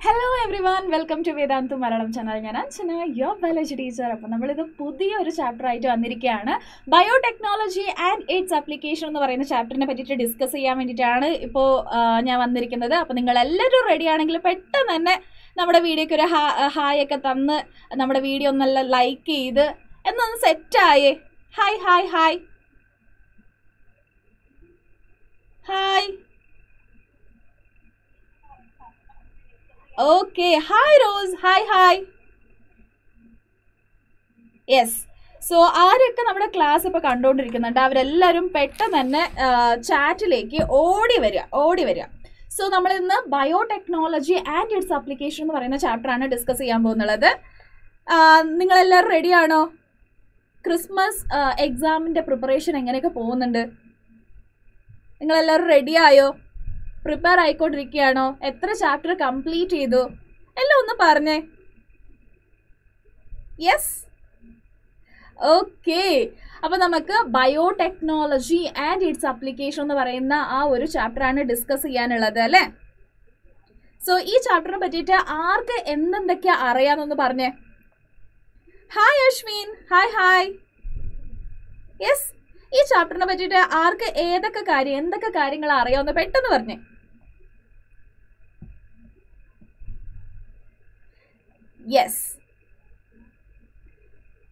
Hello everyone welcome to Vedant Malayalam channel ഞാൻ അഞ്ജന യോ biology teacher അപ്പം നമ്മളിത് പുതിയ ഒരു ചാപ്റ്റർ ആയിട്ട് വന്നിരിക്കുകയാണ്. ബയോടെക്നോളജി ആൻഡ് എയ്ഡ്സ് ആപ്ലിക്കേഷൻ എന്ന് പറയുന്ന ചാപ്റ്ററിനെ പറ്റിയിട്ട് ഡിസ്കസ് ചെയ്യാൻ വേണ്ടിയിട്ടാണ് ഇപ്പോൾ ഞാൻ വന്നിരിക്കുന്നത്. അപ്പം നിങ്ങൾ എല്ലാവരും റെഡി ആണെങ്കിൽ പെട്ടെന്ന് തന്നെ നമ്മുടെ വീഡിയോക്ക് ഒരു ഹായ് ഒക്കെ തന്ന് നമ്മുടെ വീഡിയോ ഒന്നല്ല ലൈക്ക് ചെയ്ത് എന്നൊന്ന് സെറ്റായേ hi hi hi hi okay hi Rose hi hi yes so ആരൊക്കെ നമ്മുടെ ക്ലാസ് ഇപ്പോൾ കണ്ടുകൊണ്ടിരിക്കുന്നുണ്ട് അവരെല്ലാവരും പെട്ടെന്ന് തന്നെ ചാറ്റിലേക്ക് ഓടി വരിക ഓടി വരിക. സോ നമ്മൾ ഇന്ന് ബയോടെക്നോളജി ആൻഡ് ഇറ്റ്സ് അപ്ലിക്കേഷൻ എന്ന് പറയുന്ന ചാപ്റ്ററാണ് ഡിസ്കസ് ചെയ്യാൻ പോകുന്നുള്ളത്. നിങ്ങളെല്ലാവരും റെഡിയാണോ ക്രിസ്മസ് എക്സാമിന്റെ പ്രിപ്പറേഷൻ എങ്ങനെയൊക്കെ പോകുന്നുണ്ട്? നിങ്ങളെല്ലാവരും റെഡിയായോ പ്രിപ്പയർ ആയിക്കൊണ്ടിരിക്കുകയാണോ? എത്ര ചാപ്റ്റർ കംപ്ലീറ്റ് ചെയ്തു? എല്ലാം ഒന്ന് പറഞ്ഞേ. യെസ് ഓക്കെ അപ്പോൾ നമുക്ക് ബയോടെക്നോളജി ആൻഡ് ഇറ്റ്സ് അപ്ലിക്കേഷൻ എന്ന് പറയുന്ന ആ ഒരു ചാപ്റ്ററാണ് ഡിസ്കസ് ചെയ്യാനുള്ളത് അല്ലേ? സോ ഈ ചാപ്റ്ററിനെ പറ്റിയിട്ട് ആർക്ക് എന്തെന്തൊക്കെയാ അറിയാമെന്നൊന്ന് പറഞ്ഞേ. Hi Ashwin hi hi yes ഈ ചാപ്റ്ററിനെ പറ്റിയിട്ട് ആർക്ക് ഏതൊക്കെ കാര്യം എന്തൊക്കെ കാര്യങ്ങൾ അറിയാമെന്ന് പെട്ടെന്ന് പറഞ്ഞേ. യെസ്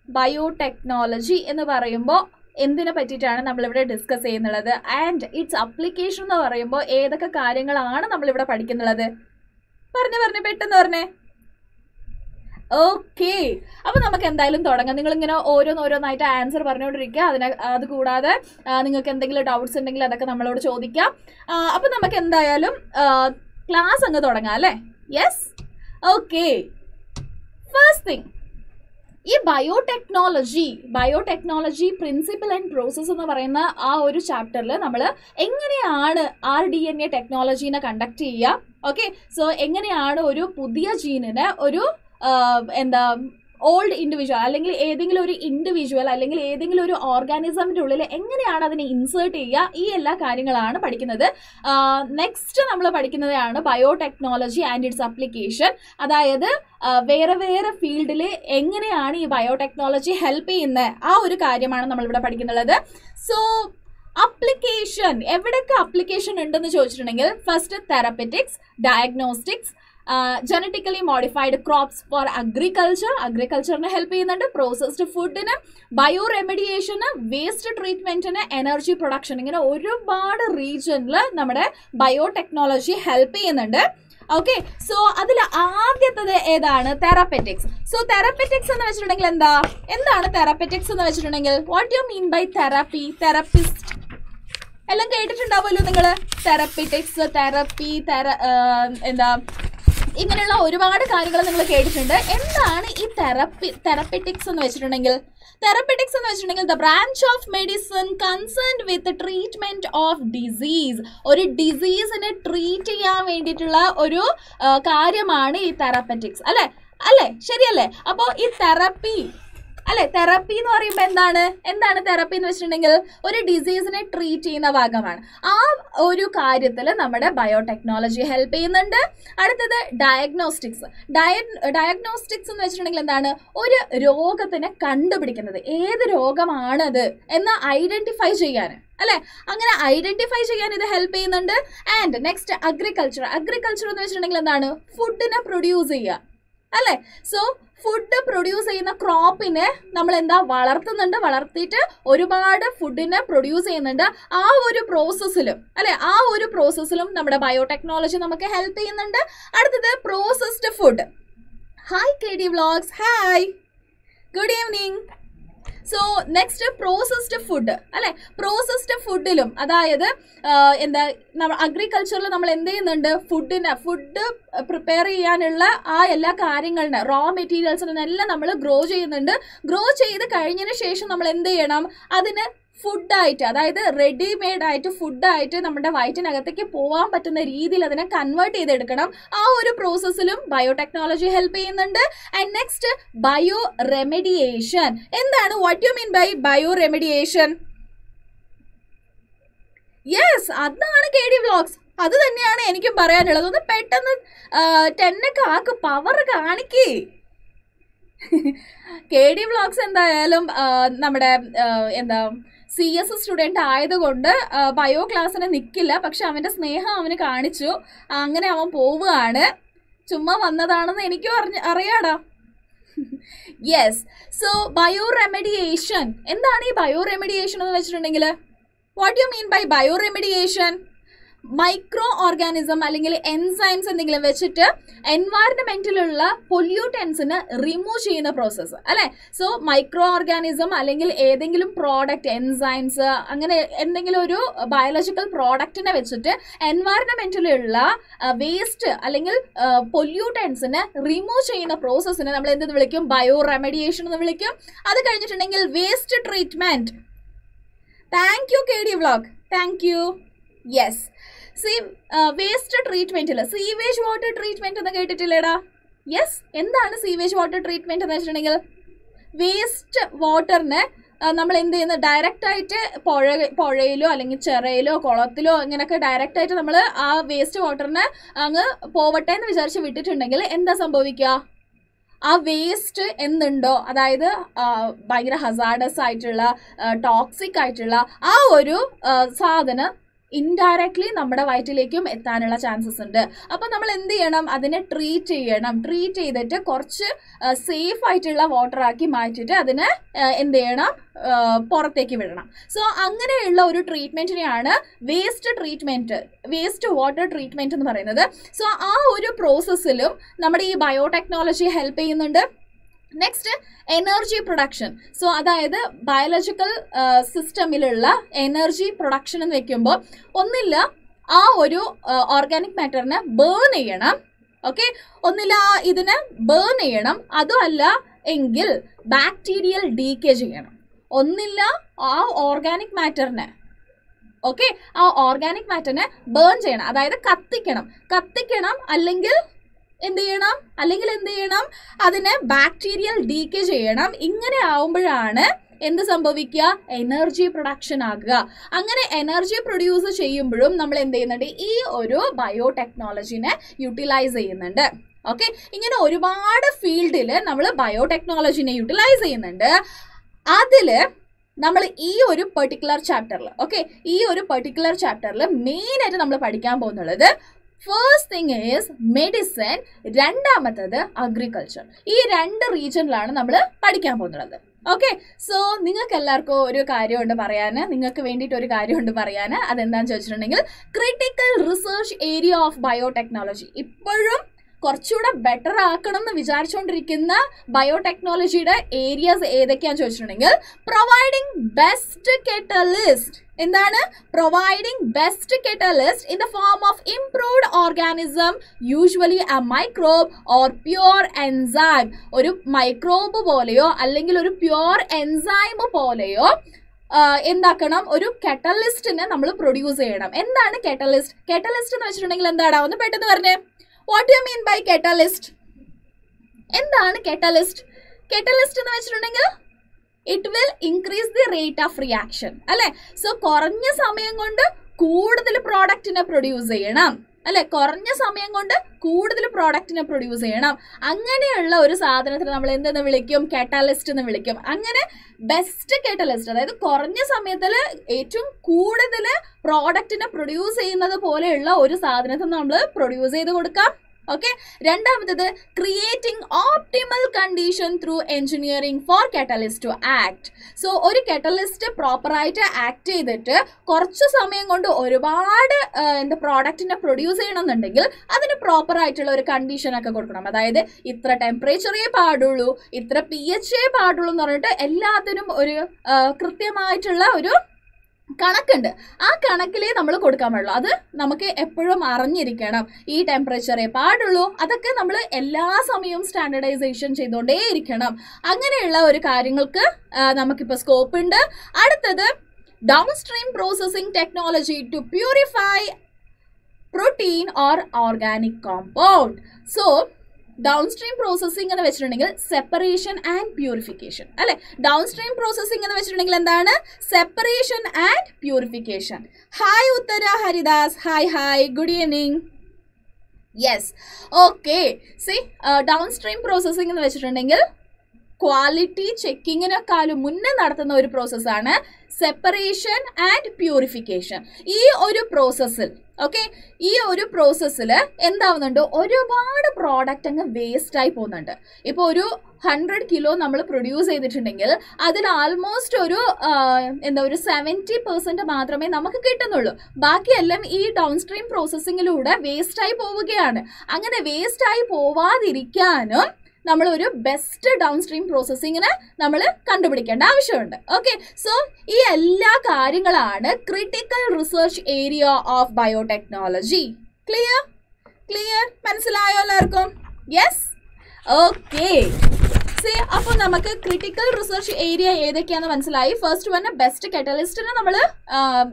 ബയോടെക്നോളജി എന്ന് പറയുമ്പോൾ എന്തിനെ പറ്റിയിട്ടാണ് നമ്മളിവിടെ ഡിസ്കസ് ചെയ്യുന്നുള്ളത് ആൻഡ് ഇറ്റ്സ് അപ്ലിക്കേഷൻ എന്ന് പറയുമ്പോൾ ഏതൊക്കെ കാര്യങ്ങളാണ് നമ്മളിവിടെ പഠിക്കുന്നുള്ളത് പറഞ്ഞു പറഞ്ഞു പെട്ടെന്ന് പറഞ്ഞേ. ഓക്കെ അപ്പൊ നമുക്ക് എന്തായാലും തുടങ്ങാം. നിങ്ങൾ ഇങ്ങനെ ഓരോന്നോരോന്നായിട്ട് ആൻസർ പറഞ്ഞുകൊണ്ടിരിക്കുക. അതിനെ അത് കൂടാതെ നിങ്ങൾക്ക് എന്തെങ്കിലും ഡൗട്ട്സ് ഉണ്ടെങ്കിൽ അതൊക്കെ നമ്മളോട് ചോദിക്കാം. അപ്പൊ നമുക്ക് എന്തായാലും ക്ലാസ് അങ്ങ് തുടങ്ങാം അല്ലേ? യെസ് ഓക്കെ ഫസ്റ്റ് തിങ് ഈ biotechnology biotechnology principle and process എന്ന് പറയുന്ന ആ ഒരു ചാപ്റ്ററിൽ നമ്മൾ എങ്ങനെയാണ് ആർ ഡി എൻ എ ടെക്നോളജീനെ കണ്ടക്ട് ചെയ്യുക? ഓക്കെ സോ എങ്ങനെയാണ് ഒരു പുതിയ ജീനിനെ ഒരു എന്താ ഓൾഡ് ഇൻഡിവിജ്വൽ അല്ലെങ്കിൽ ഏതെങ്കിലും ഒരു ഇൻഡിവിജ്വൽ അല്ലെങ്കിൽ ഏതെങ്കിലും ഒരു ഓർഗാനിസമിന്റെ ഉള്ളിൽ എങ്ങനെയാണ് അതിനെ ഇൻസേർട്ട് ചെയ്യുക? ഈ എല്ലാ കാര്യങ്ങളാണ് പഠിക്കുന്നത്. നെക്സ്റ്റ് നമ്മൾ പഠിക്കുന്നതാണ് ബയോടെക്നോളജി ആൻഡ് ഇറ്റ്സ് അപ്ലിക്കേഷൻ അതായത് വേറെ വേറെ ഫീൽഡിൽ എങ്ങനെയാണ് ഈ ബയോടെക്നോളജി ഹെൽപ്പ് ചെയ്യുന്നത്? ആ ഒരു കാര്യമാണ് നമ്മളിവിടെ പഠിക്കുന്നുള്ളത്. സോ അപ്ലിക്കേഷൻ എവിടെയൊക്കെ അപ്ലിക്കേഷൻ ഉണ്ടെന്ന് ചോദിച്ചിട്ടുണ്ടെങ്കിൽ first therapeutics diagnostics genetically modified crops for agriculture അഗ്രികൾച്ചറിന് help ചെയ്യുന്നുണ്ട്. പ്രോസസ്ഡ് ഫുഡിന് ബയോ റെമഡിയേഷന് വേസ്റ്റ് ട്രീറ്റ്മെന്റിന് എനർജി പ്രൊഡക്ഷൻ ഇങ്ങനെ ഒരുപാട് റീജിയനിൽ നമ്മുടെ ബയോടെക്നോളജി ഹെൽപ്പ് ചെയ്യുന്നുണ്ട്. ഓക്കെ സോ അതിൽ ആദ്യത്തത് ഏതാണ്? തെറാപ്പറ്റിക്സ് സോ തെറാപ്പറ്റിക്സ് എന്ന് വെച്ചിട്ടുണ്ടെങ്കിൽ എന്താ? എന്താണ് തെറാപ്പറ്റിക്സ് എന്ന് വെച്ചിട്ടുണ്ടെങ്കിൽ? What you mean by therapy therapist എല്ലാം കേട്ടിട്ടുണ്ടാവുമല്ലോ നിങ്ങൾ തെറാപ്പറ്റിക്സ് തെറാപ്പി തെറ എന്താ? ഇങ്ങനെയുള്ള ഒരുപാട് കാര്യങ്ങൾ നിങ്ങൾ കേട്ടിട്ടുണ്ട്. എന്താണ് ഈ തെറപ്പി തെറപ്പറ്റിക്സ് എന്ന് വെച്ചിട്ടുണ്ടെങ്കിൽ? തെറപ്പറ്റിക്സ് എന്ന് വെച്ചിട്ടുണ്ടെങ്കിൽ the branch of medicine concerned with treatment of disease ഒരു ഡിസീസിനെ ട്രീറ്റ് ചെയ്യാൻ വേണ്ടിയിട്ടുള്ള ഒരു കാര്യമാണ് ഈ തെറപ്പറ്റിക്സ് അല്ലേ? അല്ലേ? ശരിയല്ലേ? അപ്പോൾ ഈ തെറപ്പി അല്ലെ തെറപ്പി എന്ന് പറയുമ്പോൾ എന്താണ്? എന്താണ് തെറപ്പി എന്ന് വെച്ചിട്ടുണ്ടെങ്കിൽ ഒരു ഡിസീസിനെ ട്രീറ്റ് ചെയ്യുന്ന ഭാഗമാണ്. ആ ഒരു കാര്യത്തിൽ നമ്മുടെ ബയോടെക്നോളജി ഹെൽപ്പ് ചെയ്യുന്നുണ്ട്. അടുത്തത് ഡയഗ്നോസ്റ്റിക്സ് ഡയ ഡയഗ്നോസ്റ്റിക്സ് എന്ന് വെച്ചിട്ടുണ്ടെങ്കിൽ എന്താണ്? ഒരു രോഗത്തിനെ കണ്ടുപിടിക്കുന്നത്. ഏത് രോഗമാണത് എന്ന് ഐഡന്റിഫൈ ചെയ്യാൻ അല്ലെ? അങ്ങനെ ഐഡന്റിഫൈ ചെയ്യാൻ ഇത് ഹെൽപ്പ് ചെയ്യുന്നുണ്ട്. ആൻഡ് നെക്സ്റ്റ് അഗ്രികൾച്ചർ അഗ്രികൾച്ചർ എന്ന് വെച്ചിട്ടുണ്ടെങ്കിൽ എന്താണ്? ഫുഡിനെ പ്രൊഡ്യൂസ് ചെയ്യുക. അല്ലേ? സോ ഫുഡ് പ്രൊഡ്യൂസ് ചെയ്യുന്ന ക്രോപ്പിനെ നമ്മൾ എന്താ വളർത്തുന്നുണ്ട്? വളർത്തിയിട്ട് ഒരുപാട് ഫുഡിനെ പ്രൊഡ്യൂസ് ചെയ്യുന്നുണ്ട്. ആ ഒരു പ്രോസസ്സിലും അല്ലെ? ആ ഒരു പ്രോസസ്സിലും നമ്മുടെ ബയോടെക്നോളജി നമുക്ക് ഹെൽപ്പ് ചെയ്യുന്നുണ്ട്. അടുത്തത് processed food hi K D vlogs hi good evening so next processed food അല്ലെ? പ്രോസസ്ഡ് ഫുഡിലും അതായത് എന്താ നമ്മൾ അഗ്രികൾച്ചറിൽ നമ്മൾ എന്ത് ചെയ്യുന്നുണ്ട്? ഫുഡിന് ഫുഡ് പ്രിപ്പയർ ചെയ്യാനുള്ള ആ എല്ലാ കാര്യങ്ങളിന് റോ മെറ്റീരിയൽസിനെല്ലാം നമ്മൾ ഗ്രോ ചെയ്യുന്നുണ്ട്. ഗ്രോ ചെയ്ത് കഴിഞ്ഞതിന് ശേഷം നമ്മൾ എന്ത് ചെയ്യണം? അതിന് ഫുഡായിട്ട് അതായത് റെഡിമെയ്ഡ് ആയിട്ട് ഫുഡായിട്ട് നമ്മുടെ വയറ്റിനകത്തേക്ക് പോകാൻ പറ്റുന്ന രീതിയിൽ അതിനെ കൺവേർട്ട് ചെയ്തെടുക്കണം. ആ ഒരു പ്രോസസ്സിലും ബയോടെക്നോളജി ഹെൽപ്പ് ചെയ്യുന്നുണ്ട്. ആൻഡ് നെക്സ്റ്റ് ബയോ റെമഡിയേഷൻ എന്താണ്? What you mean by bioremediation yes അതാണ് കെ ഡി വ്ളോഗ്സ് അത് തന്നെയാണ് എനിക്കും പറയാനുള്ളത്. ഒന്ന് പെട്ടെന്ന് ടെന്നൊക്കെ ആക്ക് പവർ കാണിക്കേ. കെ ഡി വ്ളോഗ്സ് എന്തായാലും നമ്മുടെ എന്താ സി എസ് സ്റ്റുഡന്റ് ആയതുകൊണ്ട് ബയോ ക്ലാസ്സിന് നിൽക്കില്ല പക്ഷെ അവന്റെ സ്നേഹം അവന് കാണിച്ചു. അങ്ങനെ അവൻ പോവുകയാണ്. ചുമ്മാ വന്നതാണെന്ന് എനിക്കും അറിഞ്ഞ അറിയാടാ. യെസ് സോ ബയോ റെമഡിയേഷൻ എന്താണ് ഈ ബയോ റെമഡിയേഷൻ എന്ന് വെച്ചിട്ടുണ്ടെങ്കിൽ what you mean by bioremediation microorganism അല്ലെങ്കിൽ എൻസൈംസ് എന്തെങ്കിലും വെച്ചിട്ട് എൻവയറമെന്റിലുള്ള പൊല്യൂട്ടൻസിന് റിമൂവ് ചെയ്യുന്ന പ്രോസസ്സ് അല്ലെ? സോ മൈക്രോ ഓർഗാനിസം അല്ലെങ്കിൽ ഏതെങ്കിലും പ്രോഡക്റ്റ് എൻസൈംസ് അങ്ങനെ എന്തെങ്കിലും ഒരു ബയോളജിക്കൽ പ്രോഡക്റ്റിനെ വെച്ചിട്ട് എൻവയറമെന്റിലുള്ള വേസ്റ്റ് അല്ലെങ്കിൽ പൊല്യൂട്ടൻസിന് റിമൂവ് ചെയ്യുന്ന പ്രോസസ്സിനെ നമ്മൾ എന്തെന്ന് വിളിക്കും? ബയോ റെമഡിയേഷൻ എന്ന് വിളിക്കും. അത് കഴിഞ്ഞിട്ടുണ്ടെങ്കിൽ waste treatment thank you K D vlog thank you yes see waste ട്രീറ്റ്മെന്റിൽ sewage water treatment എന്ന് കേട്ടിട്ടില്ലേടാ? യെസ് എന്താണ് സീവേജ് വാട്ടർ ട്രീറ്റ്മെന്റ് എന്ന് വെച്ചിട്ടുണ്ടെങ്കിൽ? വേസ്റ്റ് വാട്ടറിനെ നമ്മൾ എന്ത് ചെയ്യുന്നത് ഡയറക്റ്റ് ആയിട്ട് പുഴ പുഴയിലോ അല്ലെങ്കിൽ ചെറയിലോ കുളത്തിലോ ഇങ്ങനെയൊക്കെ ഡയറക്റ്റ് ആയിട്ട് നമ്മൾ ആ വേസ്റ്റ് വാട്ടറിനെ അങ്ങ് പോവട്ടെ എന്ന് വിചാരിച്ച് വിട്ടിട്ടുണ്ടെങ്കിൽ എന്താ സംഭവിക്കുക? ആ വേസ്റ്റ് എന്തുണ്ടോ? അതായത് ഭയങ്കര ഹസാഡസ് ആയിട്ടുള്ള ടോക്സിക് ആയിട്ടുള്ള ആ ഒരു സാധനം ഇൻഡയറക്ട്ലി നമ്മുടെ വയറ്റിലേക്കും എത്താനുള്ള ചാൻസസ് ഉണ്ട്. അപ്പോൾ നമ്മൾ എന്ത് ചെയ്യണം? അതിനെ ട്രീറ്റ് ചെയ്യണം. ട്രീറ്റ് ചെയ്തിട്ട് കുറച്ച് സേഫ് ആയിട്ടുള്ള വാട്ടർ ആക്കി മാറ്റിയിട്ട് അതിനെ എന്ത് ചെയ്യണം? പുറത്തേക്ക് വിടണം. സോ അങ്ങനെയുള്ള ഒരു ട്രീറ്റ്മെന്റിനെയാണ് waste treatment waste water treatment എന്ന് പറയുന്നത്. സോ ആ ഒരു പ്രോസസ്സിലും നമ്മുടെ ഈ ബയോടെക്നോളജി ഹെൽപ്പ് ചെയ്യുന്നുണ്ട്. നെക്സ്റ്റ് എനർജി പ്രൊഡക്ഷൻ സോ അതായത് ബയോളജിക്കൽ സിസ്റ്റമിലുള്ള എനർജി പ്രൊഡക്ഷൻ എന്ന് വെക്കുമ്പോൾ ഒന്നില്ല ആ ഒരു ഓർഗാനിക് മാറ്ററിനെ ബേൺ ചെയ്യണം. ഓക്കെ ഒന്നില്ല ഇതിനെ ബേൺ ചെയ്യണം. അതുമല്ല എങ്കിൽ ബാക്ടീരിയൽ ഡീക്കേ ചെയ്യണം. ഒന്നില്ല ആ ഓർഗാനിക് മാറ്ററിനെ ഓക്കെ ആ ഓർഗാനിക് മാറ്ററിനെ ബേൺ ചെയ്യണം. അതായത് കത്തിക്കണം. കത്തിക്കണം അല്ലെങ്കിൽ എന്ത് ചെയ്യണം? അല്ലെങ്കിൽ എന്ത് ചെയ്യണം? അതിനെ ബാക്ടീരിയൽ ഡീക്ക് ചെയ്യണം. ഇങ്ങനെ ആവുമ്പോഴാണ് എന്ത് സംഭവിക്കുക? എനർജി പ്രൊഡക്ഷൻ ആകുക. അങ്ങനെ എനർജി പ്രൊഡ്യൂസ് ചെയ്യുമ്പോഴും നമ്മൾ എന്ത് ചെയ്യുന്നുണ്ട്? ഈ ഒരു ബയോടെക്നോളജിനെ യൂട്ടിലൈസ് ചെയ്യുന്നുണ്ട്. ഓക്കെ ഇങ്ങനെ ഒരുപാട് ഫീൽഡിൽ നമ്മൾ ബയോടെക്നോളജിനെ യൂട്ടിലൈസ് ചെയ്യുന്നുണ്ട്. അതിൽ നമ്മൾ ഈ ഒരു പെർട്ടിക്കുലർ ചാപ്റ്ററിൽ ഓക്കെ ഈ ഒരു പെർട്ടിക്കുലർ ചാപ്റ്ററിൽ മെയിനായിട്ട് നമ്മൾ പഠിക്കാൻ പോകുന്നുള്ളത് ഫസ്റ്റ് തിങ് ഈസ് മെഡിസിൻ രണ്ടാമത്തത് അഗ്രികൾച്ചർ ഈ രണ്ട് റീജിയനിലാണ് നമ്മൾ പഠിക്കാൻ പോകുന്നത്. ഓക്കെ സോ നിങ്ങൾക്ക് എല്ലാവർക്കും ഒരു കാര്യമുണ്ട് പറയാൻ നിങ്ങൾക്ക് വേണ്ടിയിട്ട് ഒരു കാര്യമുണ്ട് പറയാൻ അതെന്താണെന്ന് ചോദിച്ചിട്ടുണ്ടെങ്കിൽ critical research area of biotechnology ഇപ്പോഴും കുറച്ചുകൂടെ ബെറ്റർ ആക്കണം എന്ന് വിചാരിച്ചുകൊണ്ടിരിക്കുന്ന ബയോടെക്നോളജിയുടെ ഏരിയാസ് ഏതൊക്കെയാന്ന് ചോദിച്ചിട്ടുണ്ടെങ്കിൽ പ്രൊവൈഡിങ് ബെസ്റ്റ് കെറ്റലിസ്റ്റ് എന്താണ്? Providing best catalyst in the form of improved organism usually a microbe or pure enzyme ഒരു മൈക്രോബ് പോലെയോ അല്ലെങ്കിൽ ഒരു പ്യുവർ എൻസൈം പോലെയോ എന്താക്കണം? ഒരു കെറ്റലിസ്റ്റിനെ നമ്മൾ പ്രൊഡ്യൂസ് ചെയ്യണം. എന്താണ് കെറ്റലിസ്റ്റ് കെറ്റലിസ്റ്റ് എന്ന് വെച്ചിട്ടുണ്ടെങ്കിൽ എന്താടാ? ഒന്ന് പെട്ടെന്ന് പറഞ്ഞേ. What you mean by catalyst എന്താണ് കെറ്റലിസ്റ്റ് കെറ്റലിസ്റ്റ് എന്ന് വെച്ചിട്ടുണ്ടെങ്കിൽ it will increase the rate of reaction അല്ലെ? സോ കുറഞ്ഞ സമയം കൊണ്ട് കൂടുതൽ പ്രോഡക്റ്റിനെ പ്രൊഡ്യൂസ് ചെയ്യണം അല്ലെ? കുറഞ്ഞ സമയം കൊണ്ട് കൂടുതൽ പ്രോഡക്റ്റിനെ പ്രൊഡ്യൂസ് ചെയ്യണം. അങ്ങനെയുള്ള ഒരു സാധനത്തിന് നമ്മൾ എന്തെന്ന് വിളിക്കും? കെറ്റാലിസ്റ്റ് എന്ന് വിളിക്കും. അങ്ങനെ ബെസ്റ്റ് കെറ്റലിസ്റ്റ് അതായത് കുറഞ്ഞ സമയത്തിൽ ഏറ്റവും കൂടുതൽ പ്രോഡക്റ്റിനെ പ്രൊഡ്യൂസ് ചെയ്യുന്നത് പോലെയുള്ള ഒരു സാധനത്തിന് നമ്മൾ പ്രൊഡ്യൂസ് ചെയ്ത് കൊടുക്കാം. ഓക്കെ രണ്ടാമത്തത് creating optimal condition through engineering for catalyst to act so ഒരു കെറ്റലിസ്റ്റ് പ്രോപ്പറായിട്ട് ആക്ട് ചെയ്തിട്ട് കുറച്ച് സമയം കൊണ്ട് ഒരുപാട് എന്താ പ്രോഡക്റ്റിനെ പ്രൊഡ്യൂസ് ചെയ്യണമെന്നുണ്ടെങ്കിൽ അതിന് പ്രോപ്പറായിട്ടുള്ള ഒരു കണ്ടീഷനൊക്കെ കൊടുക്കണം. അതായത് ഇത്ര ടെമ്പറേച്ചറേ പാടുള്ളൂ ഇത്ര പി എച്ച് എ പാടുള്ളൂ എന്ന് പറഞ്ഞിട്ട് എല്ലാത്തിനും ഒരു കൃത്യമായിട്ടുള്ള ഒരു കണക്കുണ്ട്. ആ കണക്കിലേ നമ്മൾ കൊടുക്കാൻ പാടുള്ളൂ അത് നമുക്ക് എപ്പോഴും അറിഞ്ഞിരിക്കണം. ഈ ടെമ്പറേച്ചറേ പാടുള്ളൂ. അതൊക്കെ നമ്മൾ എല്ലാ സമയവും സ്റ്റാൻഡർഡൈസേഷൻ ചെയ്തുകൊണ്ടേയിരിക്കണം. അങ്ങനെയുള്ള ഒരു കാര്യങ്ങൾക്ക് നമുക്കിപ്പോൾ സ്കോപ്പ് ഉണ്ട്. അടുത്തത് downstream processing technology to purify protein or organic compound so downstream processing എന്ന് വെച്ചിട്ടുണ്ടെങ്കിൽ സെപ്പറേഷൻ ആൻഡ് പ്യൂരിഫിക്കേഷൻ അല്ലെ? ഡൗൺ സ്ട്രീം പ്രോസസ്സിംഗ് എന്ന് വെച്ചിട്ടുണ്ടെങ്കിൽ എന്താണ്? Separation and purification hi Uthara Haridas hi hi good evening yes okay see downstream processing എന്ന് വെച്ചിട്ടുണ്ടെങ്കിൽ quality ചെക്കിങ്ങിനെക്കാളും മുന്നേ നടത്തുന്ന ഒരു പ്രോസസ്സാണ് സെപ്പറേഷൻ ആൻഡ് പ്യൂരിഫിക്കേഷൻ ഈ ഒരു പ്രോസസ്സിൽ ഓക്കെ ഈ ഒരു പ്രോസസ്സിൽ എന്താവുന്നുണ്ട്? ഒരുപാട് പ്രോഡക്റ്റ് അങ്ങ് വേസ്റ്റ് ആയി പോകുന്നുണ്ട്. ഇപ്പോൾ ഒരു ഹൺഡ്രഡ് കിലോ നമ്മൾ പ്രൊഡ്യൂസ് ചെയ്തിട്ടുണ്ടെങ്കിൽ അതിൽ ആൾമോസ്റ്റ് ഒരു എന്താ ഒരു സെവന്റി പെർസെന്റ് മാത്രമേ നമുക്ക് കിട്ടുന്നുള്ളൂ. ബാക്കിയെല്ലാം ഈ ഡൗൺ സ്ട്രീം പ്രോസസ്സിങ്ങിലൂടെ വേസ്റ്റായി പോവുകയാണ്. അങ്ങനെ വേസ്റ്റായി പോവാതിരിക്കാനും നമ്മൾ ഒരു ബെസ്റ്റ് ഡൗൺ സ്ട്രീം പ്രോസസ്സിങ്ങിന് നമ്മൾ കണ്ടുപിടിക്കേണ്ട ആവശ്യമുണ്ട്. ഓക്കെ സോ ഈ എല്ലാ കാര്യങ്ങളാണ് critical research area of biotechnology clear clear മനസ്സിലായോ എല്ലാവർക്കും? യെസ് ഓക്കെ സേ അപ്പൊ നമുക്ക് ക്രിട്ടിക്കൽ റിസർച്ച് ഏരിയ ഏതൊക്കെയാന്ന് മനസ്സിലായി. ഫസ്റ്റ് വൺ ബെസ്റ്റ് കെറ്റലിസ്റ്റിനെ നമ്മൾ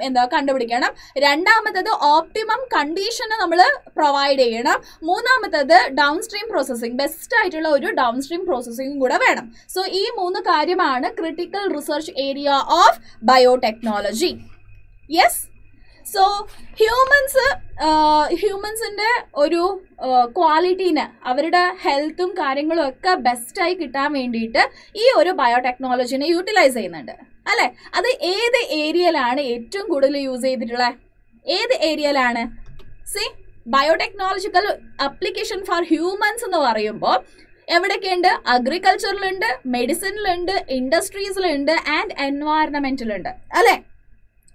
എന്താ കണ്ടുപിടിക്കണം. രണ്ടാമത്തത് ഓപ്റ്റിമം കണ്ടീഷന് നമ്മൾ പ്രൊവൈഡ് ചെയ്യണം. മൂന്നാമത്തത് ഡൗൺ സ്ട്രീം പ്രോസസ്സിംഗ് ബെസ്റ്റ് ആയിട്ടുള്ള ഒരു ഡൗൺ സ്ട്രീം പ്രോസസ്സിംഗും കൂടെ വേണം. സോ ഈ മൂന്ന് കാര്യമാണ് critical research area of biotechnology yes so humans ഹ്യൂമൻസിന്റെ ഒരു ക്വാളിറ്റീന് അവരുടെ ഹെൽത്തും കാര്യങ്ങളും ഒക്കെ ബെസ്റ്റായി കിട്ടാൻ വേണ്ടിയിട്ട് ഈ ഒരു ബയോടെക്നോളജിനെ യൂട്ടിലൈസ് ചെയ്യുന്നുണ്ട്. അല്ലേ? അത് ഏത് ഏരിയയിലാണ് ഏറ്റവും കൂടുതൽ യൂസ് ചെയ്തിട്ടുള്ളത് ഏത് ഏരിയയിലാണ് see biotechnological application for humans എന്ന് പറയുമ്പോൾ എവിടെയൊക്കെയുണ്ട്? അഗ്രികൾച്ചറിലുണ്ട് മെഡിസിനിലുണ്ട് ഇൻഡസ്ട്രീസിലുണ്ട് ആൻഡ് എൻവയറമെന്റിലുണ്ട് അല്ലേ?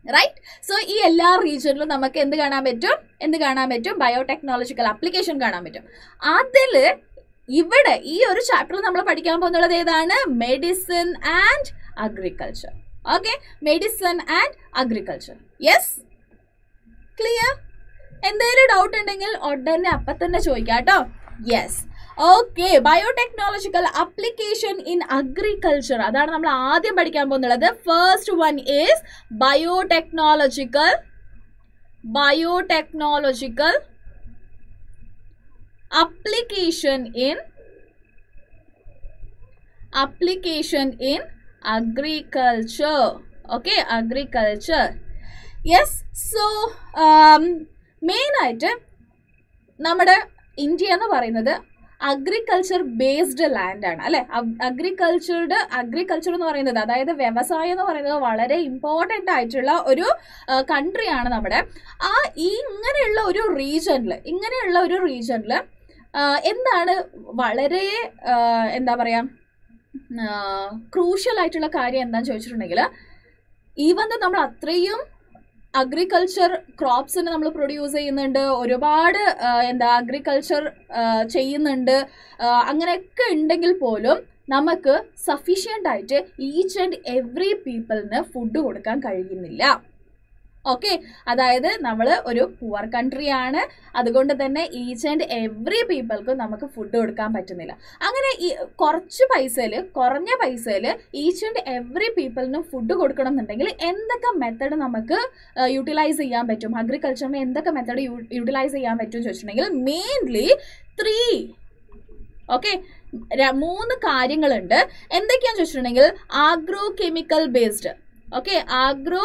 റൈറ്റ് സോ ഈ എല്ലാ റീജിയനിലും നമുക്ക് എന്ത് കാണാൻ പറ്റും? എന്ത് കാണാൻ പറ്റും? ബയോടെക്നോളജിക്കൽ ആപ്ലിക്കേഷൻ കാണാൻ പറ്റും. അതിൽ ഇവിടെ ഈ ഒരു ചാപ്റ്ററിൽ നമ്മൾ പഠിക്കാൻ പോകുന്നത് ഏതാണ്? Medicine and agriculture okay medicine and agriculture yes clear എന്തെങ്കിലും ഡൗട്ട് ഉണ്ടെങ്കിൽ ഉടനെ അപ്പം തന്നെ ചോദിക്കാം കേട്ടോ yes okay biotechnological application in agriculture അതാണ് നമ്മൾ ആദ്യം പഠിക്കാൻ പോകുന്നുള്ളത്. First one is biotechnological biotechnological application in application in agriculture okay agriculture yes so മെയിനായിട്ട് നമ്മുടെ ഇന്ത്യ എന്ന് പറയുന്നത് അഗ്രികൾച്ചർ ബേസ്ഡ് ലാൻഡ് ആണ് അല്ലെ? അഗ്രികൾച്ചറുടെ അഗ്രികൾച്ചർ എന്ന് പറയുന്നത് അതായത് വ്യവസായം എന്ന് പറയുന്നത് വളരെ ഇമ്പോർട്ടന്റ് ആയിട്ടുള്ള ഒരു കൺട്രിയാണ് നമ്മുടെ. ആ ഈ ഇങ്ങനെയുള്ള ഒരു റീജനിൽ ഇങ്ങനെയുള്ള ഒരു റീജനിൽ എന്താണ് വളരെ എന്താ പറയുക ക്രൂഷ്യൽ ആയിട്ടുള്ള കാര്യം എന്താണെന്ന് ചോദിച്ചിട്ടുണ്ടെങ്കിൽ ഈവൻ നമ്മൾ അത്രയും അഗ്രികൾച്ചർ ക്രോപ്സിന് നമ്മൾ പ്രൊഡ്യൂസ് ചെയ്യുന്നുണ്ട് ഒരുപാട് എന്താ അഗ്രികൾച്ചർ ചെയ്യുന്നുണ്ട്. അങ്ങനെയൊക്കെ ഉണ്ടെങ്കിൽ പോലും നമുക്ക് സഫീഷ്യന്റ് ആയിട്ട് ഈച്ച് ആൻഡ് എവറി പീപ്പിളിന് ഫുഡ് കൊടുക്കാൻ കഴിയുന്നില്ല. ഓക്കെ അതായത് നമ്മൾ ഒരു പുവർ കൺട്രി ആണ്. അതുകൊണ്ട് തന്നെ ഈച്ച് ആൻഡ് എവറി പീപ്പിൾക്കും നമുക്ക് ഫുഡ് കൊടുക്കാൻ പറ്റുന്നില്ല. അങ്ങനെ ഈ കുറച്ച് പൈസയിൽ കുറഞ്ഞ പൈസയിൽ ഈച്ച് ആൻഡ് എവറി പീപ്പിളിനും ഫുഡ് കൊടുക്കണം എന്നുണ്ടെങ്കിൽ എന്തൊക്കെ മെത്തഡ് നമുക്ക് യൂട്ടിലൈസ് ചെയ്യാൻ പറ്റും? അഗ്രികൾച്ചറിന് എന്തൊക്കെ മെത്തഡ് യൂട്ടിലൈസ് ചെയ്യാൻ പറ്റും ചോദിച്ചിട്ടുണ്ടെങ്കിൽ മെയിൻലി ത്രീ ഓക്കെ മൂന്ന് കാര്യങ്ങളുണ്ട്. എന്തൊക്കെയാണെന്ന് ചോദിച്ചിട്ടുണ്ടെങ്കിൽ agro chemical based okay agro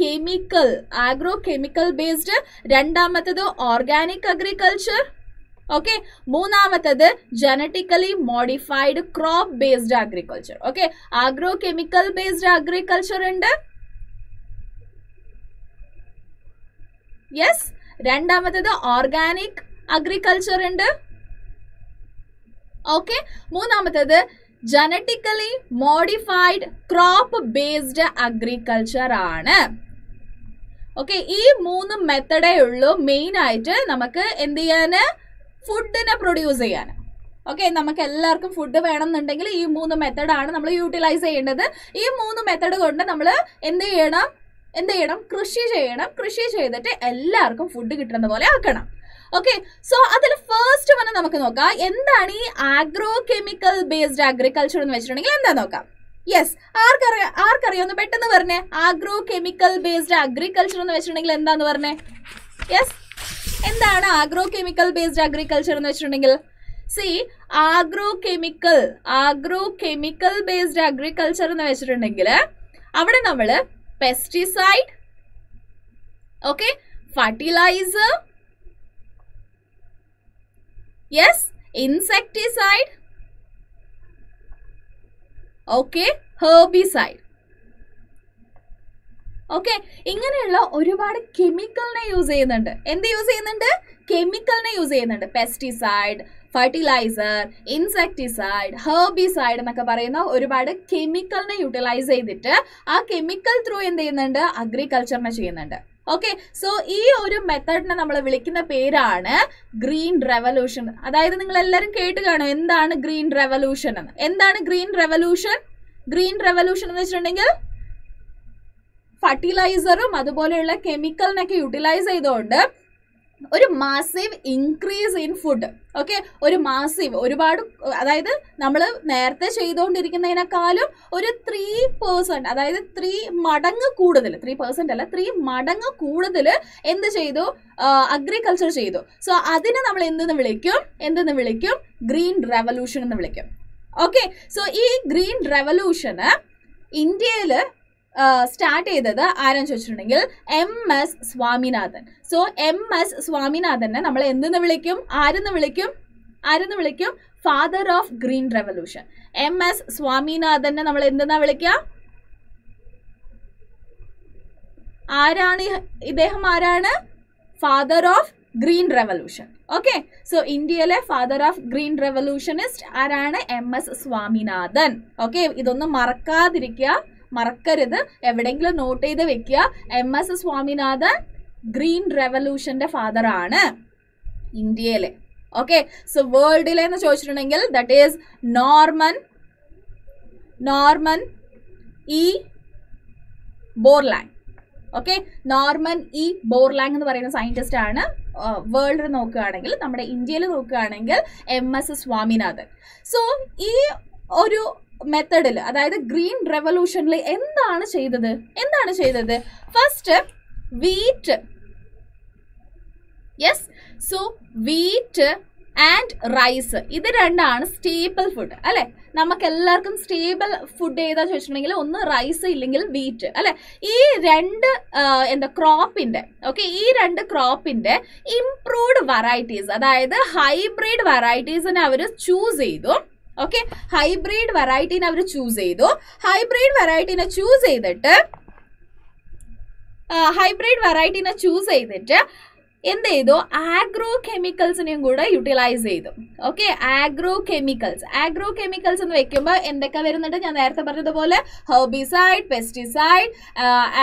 chemical agro chemical based രണ്ടാമത്തത് ഓർഗാനിക് അഗ്രികൾച്ചർ ഓക്കെ മൂന്നാമത്തത് genetically modified crop based agriculture okay agro chemical based agriculture ഉണ്ട്. യെസ് രണ്ടാമത്തത് ഓർഗാനിക് അഗ്രികൾച്ചർ ഉണ്ട്. ഓക്കെ മൂന്നാമത്തത് genetically modified crop based agriculture ആണ്. Okay ഈ മൂന്ന് മെത്തഡേ ഉള്ളൂ മെയിൻ ആയിട്ട് നമുക്ക് എന്ത് ചെയ്യാന്? ഫുഡിനെ പ്രൊഡ്യൂസ് ചെയ്യാൻ ഓക്കെ നമുക്ക് എല്ലാവർക്കും ഫുഡ് വേണം എന്നുണ്ടെങ്കിൽ ഈ മൂന്ന് മെത്തഡാണ് നമ്മൾ യൂട്ടിലൈസ് ചെയ്യേണ്ടത്. ഈ മൂന്ന് മെത്തഡ് കൊണ്ട് നമ്മൾ എന്ത് ചെയ്യണം? എന്ത് ചെയ്യണം? കൃഷി ചെയ്യണം. കൃഷി ചെയ്തിട്ട് എല്ലാവർക്കും ഫുഡ് കിട്ടുന്ന പോലെ ആക്കണം. ഓക്കെ സോ അതിൽ ഫസ്റ്റ് വന്ന് നമുക്ക് നോക്കാം. എന്താണ് ഈ ആഗ്രോ കെമിക്കൽ ബേസ്ഡ് അഗ്രികൾച്ചർ എന്ന് വെച്ചിട്ടുണ്ടെങ്കിൽ എന്താ നോക്കാം? യെസ് ആർക്കറിയാം ആർക്കറിയാം ഒന്ന് പെട്ടെന്ന് പറഞ്ഞേ. ആഗ്രോ കെമിക്കൽ ബേസ്ഡ് അഗ്രികൾച്ചർ എന്ന് വെച്ചിട്ടുണ്ടെങ്കിൽ എന്താന്ന് പറഞ്ഞേ? യെസ് എന്താണ് ആഗ്രോ കെമിക്കൽ ബേസ്ഡ് അഗ്രികൾച്ചർ എന്ന് വെച്ചിട്ടുണ്ടെങ്കിൽ? See agro chemical agro chemical based agriculture എന്ന് വെച്ചിട്ടുണ്ടെങ്കിൽ അവിടെ നമ്മൾ pesticide okay fertiliser yes insecticide okay herbicide okay ഇങ്ങനെയുള്ള ഒരുപാട് കെമിക്കലിനെ യൂസ് ചെയ്യുന്നുണ്ട്. എന്ത് യൂസ് ചെയ്യുന്നുണ്ട്? കെമിക്കലിനെ യൂസ് ചെയ്യുന്നുണ്ട്. പെസ്റ്റിസൈഡ് ഫർട്ടിലൈസർ ഇൻസെക്ടിസൈഡ് ഹെർബിസൈഡ് എന്നൊക്കെ പറയുന്ന ഒരുപാട് കെമിക്കലിനെ യൂട്ടിലൈസ് ചെയ്തിട്ട് ആ കെമിക്കൽ ത്രൂ എന്ത് ചെയ്യുന്നുണ്ട്? അഗ്രികൾച്ചറിനെ ചെയ്യുന്നുണ്ട്. ഓക്കെ സോ ഈ ഒരു മെത്തേഡിനെ നമ്മൾ വിളിക്കുന്ന പേരാണ് ഗ്രീൻ റെവല്യൂഷൻ അതായത് നിങ്ങൾ എല്ലാവരും കേട്ട് കാണും എന്താണ് ഗ്രീൻ റെവല്യൂഷൻ എന്ന്. എന്താണ് ഗ്രീൻ റെവല്യൂഷൻ ഗ്രീൻ റെവല്യൂഷൻ എന്ന് വെച്ചിട്ടുണ്ടെങ്കിൽ ഫർട്ടിലൈസറും അതുപോലെയുള്ള കെമിക്കലിനൊക്കെ യൂട്ടിലൈസ് ചെയ്തുകൊണ്ട് ഒരു massive increase in food okay ഒരു മാസീവ് ഒരുപാട് അതായത് നമ്മൾ നേരത്തെ ചെയ്തുകൊണ്ടിരിക്കുന്നതിനേക്കാളും ഒരു ത്രീ പേഴ്സന്റ് അതായത് ത്രീ മടങ്ങ് കൂടുതൽ ത്രീ പേഴ്സന്റ് അല്ല ത്രീ മടങ്ങ് കൂടുതൽ എന്ത് ചെയ്തു? അഗ്രികൾച്ചർ ചെയ്തു. സോ അതിനെ നമ്മൾ എന്തെന്ന് വിളിക്കും? എന്തെന്ന് വിളിക്കും? ഗ്രീൻ റെവല്യൂഷൻ എന്ന് വിളിക്കും. ഓക്കെ സോ ഈ ഗ്രീൻ റെവല്യൂഷന് ഇന്ത്യയിൽ സ്റ്റാർട്ട് ചെയ്തത് ആരാന്ന് ചോദിച്ചിട്ടുണ്ടെങ്കിൽ M S Swaminathan. So M S സ്വാമിനാഥനെ നമ്മൾ എന്തെന്ന് വിളിക്കും? ആരെന്ന് വിളിക്കും? ആരെന്ന് വിളിക്കും? Father of green revolution M S സ്വാമിനാഥനെ നമ്മൾ എന്തെന്നാ വിളിക്കുക ആരാണ് ഇദ്ദേഹം ആരാണ്? Father of green revolution okay so ഇന്ത്യയിലെ ഫാദർ ഓഫ് ഗ്രീൻ റെവല്യൂഷനിസ്റ്റ് ആരാണ്? M S Swaminathan. ഓക്കെ ഇതൊന്നും മറക്കാതിരിക്കുക മറക്കരുത്. എവിടെയെങ്കിലും നോട്ട് ചെയ്ത് വെക്കുക. എം എസ് സ്വാമിനാഥൻ ഗ്രീൻ റെവല്യൂഷന്റെ ഫാദർ ആണ് ഇന്ത്യയിലെ. ഓക്കെ സോ വേൾഡിലെ എന്ന് ചോദിച്ചിട്ടുണ്ടെങ്കിൽ that is Norman Norman E Borlaug okay Norman E Borlaug എന്ന് പറയുന്ന സയന്റിസ്റ്റ് ആണ്. വേൾഡിൽ നോക്കുകയാണെങ്കിൽ നമ്മുടെ ഇന്ത്യയിൽ നോക്കുകയാണെങ്കിൽ എം എസ് സ്വാമിനാഥൻ. സോ ഈ ഒരു മെത്തഡിൽ അതായത് ഗ്രീൻ റെവല്യൂഷനിൽ എന്താണ് ചെയ്തത്? എന്താണ് ചെയ്തത്? First wheat yes so wheat and rice ഇത് രണ്ടാണ് സ്റ്റേബിൾ ഫുഡ് അല്ലെ? നമുക്ക് എല്ലാവർക്കും സ്റ്റേബിൾ ഫുഡ് ഏതാ ചോദിച്ചിട്ടുണ്ടെങ്കിൽ ഒന്ന് റൈസ് ഇല്ലെങ്കിൽ വീറ്റ് അല്ലെ? ഈ രണ്ട് എന്താ ക്രോപ്പിന്റെ ഓക്കെ ഈ രണ്ട് ക്രോപ്പിന്റെ ഇംപ്രൂവ്ഡ് വെറൈറ്റീസ് അതായത് ഹൈബ്രിഡ് വെറൈറ്റീസിനെ അവർ ചൂസ് ചെയ്തു. ഓക്കെ ഹൈബ്രിഡ് വെറൈറ്റീനെ അവർ ചൂസ് ചെയ്തു. ഹൈബ്രിഡ് വെറൈറ്റീനെ ചൂസ് ചെയ്തിട്ട് ഹൈബ്രിഡ് വെറൈറ്റീനെ ചൂസ് ചെയ്തിട്ട് എന്ത് ചെയ്തു? ആഗ്രോ കെമിക്കൽസിനെയും കൂടെ യൂട്ടിലൈസ് ചെയ്തു. Okay agro chemicals agro chemicals എന്ന് വെക്കുമ്പോൾ എന്തൊക്കെ വരുന്നുണ്ട്? ഞാൻ നേരത്തെ പറഞ്ഞതുപോലെ ഹെർബിസൈഡ് പെസ്റ്റിസൈഡ്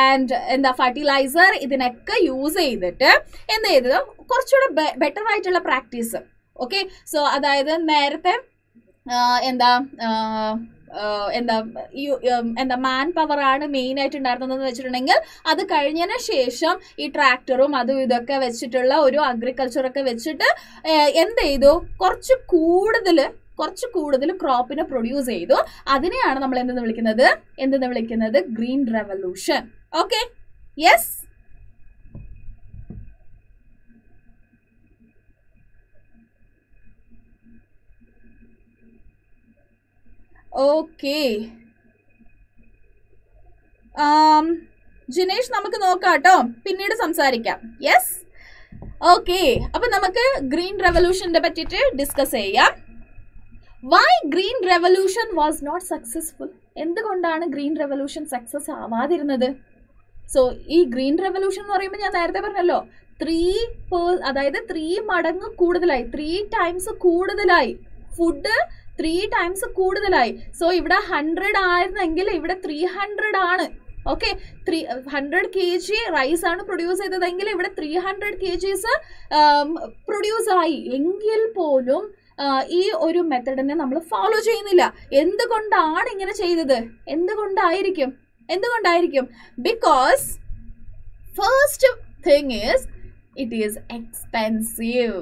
ആൻഡ് എന്താ ഫർട്ടിലൈസർ ഇതിനൊക്കെ യൂസ് ചെയ്തിട്ട് എന്ത് ചെയ്തു? കുറച്ചുകൂടെ ബെറ്റർ ആയിട്ടുള്ള പ്രാക്ടീസ് ഓക്കെ സോ അതായത് നേരത്തെ എന്താ എന്താ യു- എന്താ മാൻ പവറാണ് മെയിൻ ആയിട്ട് ഉണ്ടായിരുന്നതെന്ന് വെച്ചിട്ടുണ്ടെങ്കിൽ അത് കഴിഞ്ഞതിന് ശേഷം ഈ ട്രാക്ടറും അതും ഇതൊക്കെ വെച്ചിട്ടുള്ള ഒരു അഗ്രികൾച്ചറൊക്കെ വെച്ചിട്ട് എന്ത് ചെയ്തു? കുറച്ച് കൂടുതൽ കുറച്ച് കൂടുതൽ ക്രോപ്പിനെ പ്രൊഡ്യൂസ് ചെയ്തു. അതിനെയാണ് നമ്മൾ എന്തെന്ന് വിളിക്കുന്നത്? എന്തെന്ന് വിളിക്കുന്നത്? Green revolution okay yes okay Jinesh നമുക്ക് നോക്കാം കേട്ടോ പിന്നീട് സംസാരിക്കാം. യെസ് ഓക്കെ അപ്പൊ നമുക്ക് ഗ്രീൻ റെവല്യൂഷന്റെ പറ്റിയിട്ട് ഡിസ്കസ് ചെയ്യാം. Why green revolution was not successful എന്തുകൊണ്ടാണ് ഗ്രീൻ റെവല്യൂഷൻ സക്സസ് ആവാതിരുന്നത്? സോ ഈ ഗ്രീൻ റെവല്യൂഷൻ എന്ന് പറയുമ്പോൾ ഞാൻ നേരത്തെ പറഞ്ഞല്ലോ ത്രീ അതായത് ത്രീ മടങ്ങ് കൂടുതലായി ത്രീ ടൈംസ് കൂടുതലായി. ഫുഡ് ത്രീ ടൈംസ് കൂടുതലായി. സോ ഇവിടെ ഹൺഡ്രഡ് ആയിരുന്നെങ്കിൽ ഇവിടെ ത്രീ ഹൺഡ്രഡ് ആണ്. Okay three hundred K G rice ആണ് പ്രൊഡ്യൂസ് ചെയ്തതെങ്കിൽ ഇവിടെ three hundred K Gs produce ആയി. എങ്കിൽ പോലും ഈ ഒരു മെത്തഡിനെ നമ്മൾ ഫോളോ ചെയ്യുന്നില്ല. എന്തുകൊണ്ടാണ് ഇങ്ങനെ ചെയ്തത്? എന്തുകൊണ്ടായിരിക്കും? എന്തുകൊണ്ടായിരിക്കും? Because first thing is it is expensive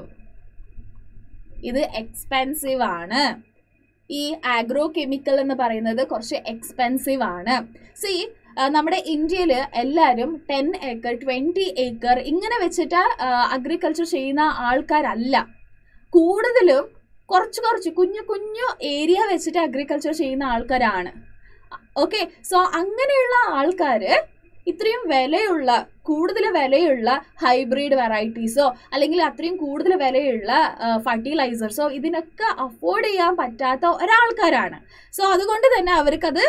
ഇത് എക്സ്പെൻസീവ് ആണ്. ഈ ആഗ്രോ കെമിക്കൽ എന്ന് പറയുന്നത് കുറച്ച് എക്സ്പെൻസീവ് ആണ്. സി നമ്മുടെ ഇന്ത്യയിൽ എല്ലാവരും ടെൻ ഏക്കർ ട്വന്റി ഏക്കർ ഇങ്ങനെ വെച്ചിട്ട് അഗ്രികൾച്ചർ ചെയ്യുന്ന ആൾക്കാരല്ല. കൂടുതലും കുറച്ച് കുറച്ച് കുഞ്ഞു കുഞ്ഞു ഏരിയ വെച്ചിട്ട് അഗ്രികൾച്ചർ ചെയ്യുന്ന ആൾക്കാരാണ്. ഓക്കെ സോ അങ്ങനെയുള്ള ആൾക്കാര് ഇത്രയും വിലയുള്ള കൂടുതൽ വിലയുള്ള ഹൈബ്രിഡ് വെറൈറ്റീസോ അല്ലെങ്കിൽ അത്രയും കൂടുതൽ വിലയുള്ള ഫർട്ടിലൈസേഴ്സോ ഇതിനൊക്കെ അഫോർഡ് ചെയ്യാൻ പറ്റാത്ത ഒരാൾക്കാരാണ്. സോ അതുകൊണ്ട് തന്നെ അവർക്കത്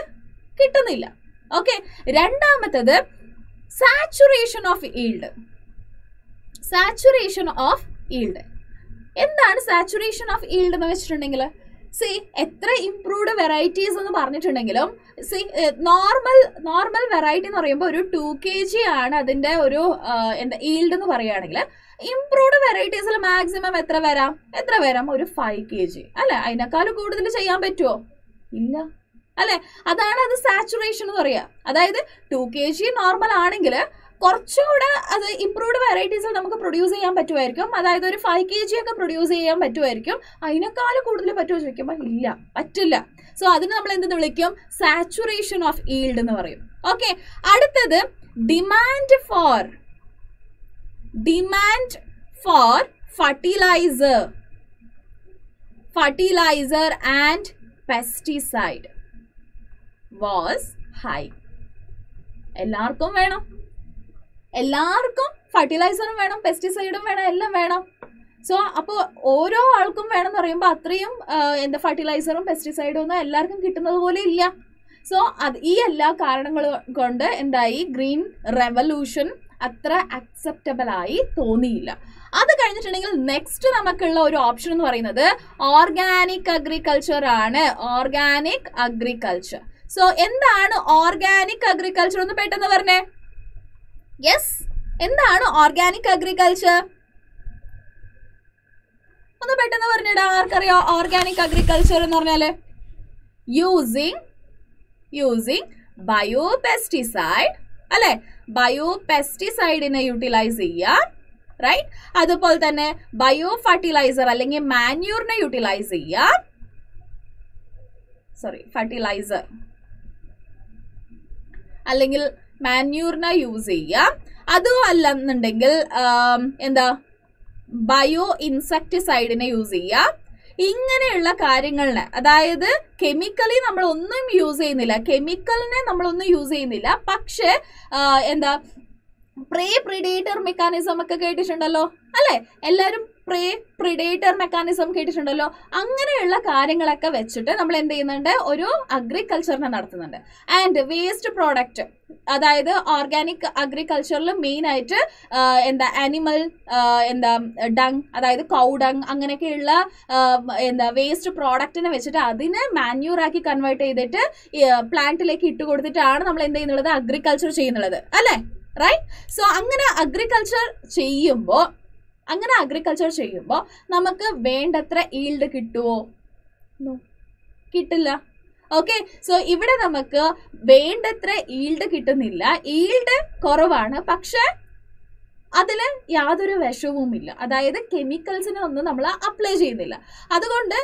കിട്ടുന്നില്ല. ഓക്കെ രണ്ടാമത്തത് saturation of yield saturation of yield എന്താണ് സാച്ചുറേഷൻ ഓഫ് ഈൽഡ് എന്ന് വെച്ചിട്ടുണ്ടെങ്കിൽ സി എത്ര ഇംപ്രൂവ്ഡ് വെറൈറ്റീസ് എന്ന് പറഞ്ഞിട്ടുണ്ടെങ്കിലും സി നോർമൽ നോർമൽ വെറൈറ്റി എന്ന് പറയുമ്പോൾ ഒരു ടു കെ ജി ആണ് അതിന്റെ ഒരു എന്താ ഈൽഡ് എന്ന് പറയുകയാണെങ്കിൽ ഇംപ്രൂവ്ഡ് വെറൈറ്റീസിൽ മാക്സിമം എത്ര വരാം? എത്ര വരാം? ഒരു ഫൈവ് കെ ജി അല്ലെ? അതിനേക്കാളും കൂടുതൽ ചെയ്യാൻ പറ്റുമോ ഇല്ല. അല്ലെ? അതാണ് അത് സാച്ചുറേഷൻ എന്ന് പറയുക. അതായത് ടു കെ ജി നോർമൽ ആണെങ്കിൽ കുറച്ചുകൂടെ അത് ഇംപ്രൂവ്ഡ് വെറൈറ്റീസിൽ നമുക്ക് പ്രൊഡ്യൂസ് ചെയ്യാൻ പറ്റുമായിരിക്കും. അതായത് ഒരു ഫൈവ് കെ ജി ഒക്കെ പ്രൊഡ്യൂസ് ചെയ്യാൻ പറ്റുമായിരിക്കും. അതിനേക്കാളും കൂടുതൽ പറ്റുമോ ചോദിക്കുമ്പോൾ ഇല്ല പറ്റില്ല. സോ അതിന് നമ്മൾ എന്തെന്ന് വിളിക്കും? സാച്ചുറേഷൻ ഓഫ് ഈൽഡ് എന്ന് പറയും. ഓക്കെ അടുത്തത് demand for demand for fertiliser fertiliser and pesticide was high എല്ലാവർക്കും വേണം. എല്ലാവർക്കും ഫർട്ടിലൈസറും വേണം പെസ്റ്റിസൈഡും വേണം എല്ലാം വേണം. സോ അപ്പോൾ ഓരോ ആൾക്കും വേണം എന്ന് പറയുമ്പോൾ അത്രയും എന്താ ഫർട്ടിലൈസറും പെസ്റ്റിസൈഡും ഒന്നും എല്ലാവർക്കും കിട്ടുന്നത് പോലെ ഇല്ല. സോ അത് ഈ എല്ലാ കാരണങ്ങൾ കൊണ്ട് എന്തായി? ഗ്രീൻ റെവല്യൂഷൻ അത്ര അക്സെപ്റ്റബിൾ ആയി തോന്നിയില്ല. അത് കഴിഞ്ഞിട്ടുണ്ടെങ്കിൽ നെക്സ്റ്റ് നമുക്കുള്ള ഒരു ഓപ്ഷൻ എന്ന് പറയുന്നത് ഓർഗാനിക് അഗ്രികൾച്ചർ ആണ്. ഓർഗാനിക് അഗ്രികൾച്ചർ സോ എന്താണ് ഓർഗാനിക് അഗ്രികൾച്ചർ ഒന്ന് പെട്ടെന്ന് പറഞ്ഞേ? യെസ് എന്താണ് ഓർഗാനിക് അഗ്രികൾച്ചർ ഒന്ന് പെട്ടെന്ന് പറഞ്ഞിടാ. ആർക്കറിയോ ഓർഗാനിക് അഗ്രികൾച്ചർ എന്ന് പറഞ്ഞാൽ? യൂസിങ് യൂസിങ് ബയോ പെസ്റ്റിസൈഡ് അല്ലെ? ബയോ പെസ്റ്റിസൈഡിനെ യൂട്ടിലൈസ് ചെയ്യുക റൈറ്റ് അതുപോലെ തന്നെ ബയോ ഫർട്ടിലൈസർ അല്ലെങ്കിൽ മാന്യൂറിനെ യൂട്ടിലൈസ് ചെയ്യുക സോറി ഫർട്ടിലൈസർ അല്ലെങ്കിൽ മാന്യൂറിനെ യൂസ് ചെയ്യാം. അതോ അല്ലെന്നുണ്ടെങ്കിൽ എന്താ ബയോ ഇൻസെക്ടിസൈഡിനെ യൂസ് ചെയ്യാം. ഇങ്ങനെയുള്ള കാര്യങ്ങളിനെ അതായത് കെമിക്കലി നമ്മൾ ഒന്നും യൂസ് ചെയ്യുന്നില്ല. കെമിക്കലിനെ നമ്മളൊന്നും യൂസ് ചെയ്യുന്നില്ല. പക്ഷേ എന്താ പ്രേ പ്രിഡേറ്റർ മെക്കാനിസം ഒക്കെ കേട്ടിട്ടുണ്ടല്ലോ അല്ലെ? എല്ലാവരും പ്രേ പ്രിഡേറ്റർ മെക്കാനിസം കേട്ടിട്ടുണ്ടല്ലോ. അങ്ങനെയുള്ള കാര്യങ്ങളൊക്കെ വെച്ചിട്ട് നമ്മൾ എന്ത് ചെയ്യുന്നുണ്ട്? ഒരു അഗ്രികൾച്ചറിനെ നടത്തുന്നുണ്ട്. ആൻഡ് വേസ്റ്റ് പ്രോഡക്റ്റ് അതായത് ഓർഗാനിക് അഗ്രികൾച്ചറിൽ മെയിനായിട്ട് എന്താ ആനിമൽ എന്താ ഡങ് അതായത് കൗ ഡങ് അങ്ങനെയൊക്കെയുള്ള എന്താ വേസ്റ്റ് പ്രോഡക്റ്റിനെ വെച്ചിട്ട് അതിനെ മാന്യൂറാക്കി കൺവേർട്ട് ചെയ്തിട്ട് പ്ലാന്റിലേക്ക് ഇട്ട് കൊടുത്തിട്ടാണ് നമ്മൾ എന്ത് ചെയ്യുന്നുള്ളത്? അഗ്രികൾച്ചർ ചെയ്യുന്നുള്ളത്. അല്ലേ? റൈറ്റ് സോ അങ്ങനെ അഗ്രികൾച്ചർ ചെയ്യുമ്പോൾ അങ്ങനെ അഗ്രികൾച്ചർ ചെയ്യുമ്പോൾ നമുക്ക് വേണ്ടത്ര ഈൽഡ് കിട്ടുമോ. കിട്ടില്ല. ഓക്കെ സോ ഇവിടെ നമുക്ക് വേണ്ടത്ര ഈൽഡ് കിട്ടുന്നില്ല. ഈൽഡ് കുറവാണ്. പക്ഷേ അതിൽ യാതൊരു വിഷവുമില്ല. അതായത് കെമിക്കൽസിനെ ഒന്നും നമ്മൾ അപ്ലൈ ചെയ്യുന്നില്ല. അതുകൊണ്ട്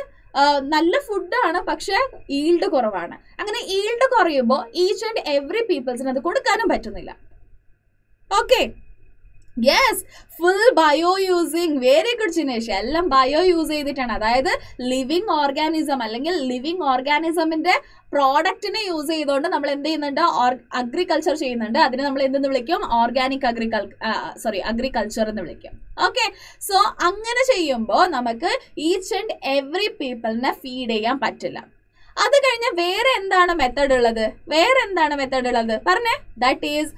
നല്ല ഫുഡാണ് പക്ഷേ ഈൽഡ് കുറവാണ്. അങ്ങനെ ഈൽഡ് കുറയുമ്പോൾ ഈച്ച് ആൻഡ് എവറി പീപ്പിൾസിന് അത് കൊടുക്കാനും പറ്റുന്നില്ല. Okay yes full bio using very good Jinesh എല്ലാം ബയോ യൂസ് ചെയ്തിട്ടാണ്. അതായത് ലിവിങ് ഓർഗാനിസം അല്ലെങ്കിൽ ലിവിങ് ഓർഗാനിസമിന്റെ പ്രോഡക്റ്റിനെ യൂസ് ചെയ്തുകൊണ്ട് നമ്മൾ എന്ത് ചെയ്യുന്നുണ്ട്? അഗ്രികൾച്ചർ ചെയ്യുന്നുണ്ട്. അതിന് നമ്മൾ എന്തെന്ന് വിളിക്കും? ഓർഗാനിക് അഗ്രികൾ സോറി അഗ്രികൾച്ചർ എന്ന് വിളിക്കും. ഓക്കെ സോ അങ്ങനെ ചെയ്യുമ്പോൾ നമുക്ക് ഈച്ച് ആൻഡ് എവറി പീപ്പിളിനെ ഫീഡ് ചെയ്യാൻ പറ്റില്ല. അത് കഴിഞ്ഞ് വേറെ എന്താണ് മെത്തേഡ് ഉള്ളത്? വേറെ എന്താണ് മെത്തേഡ് ഉള്ളത്? പറഞ്ഞേ. That is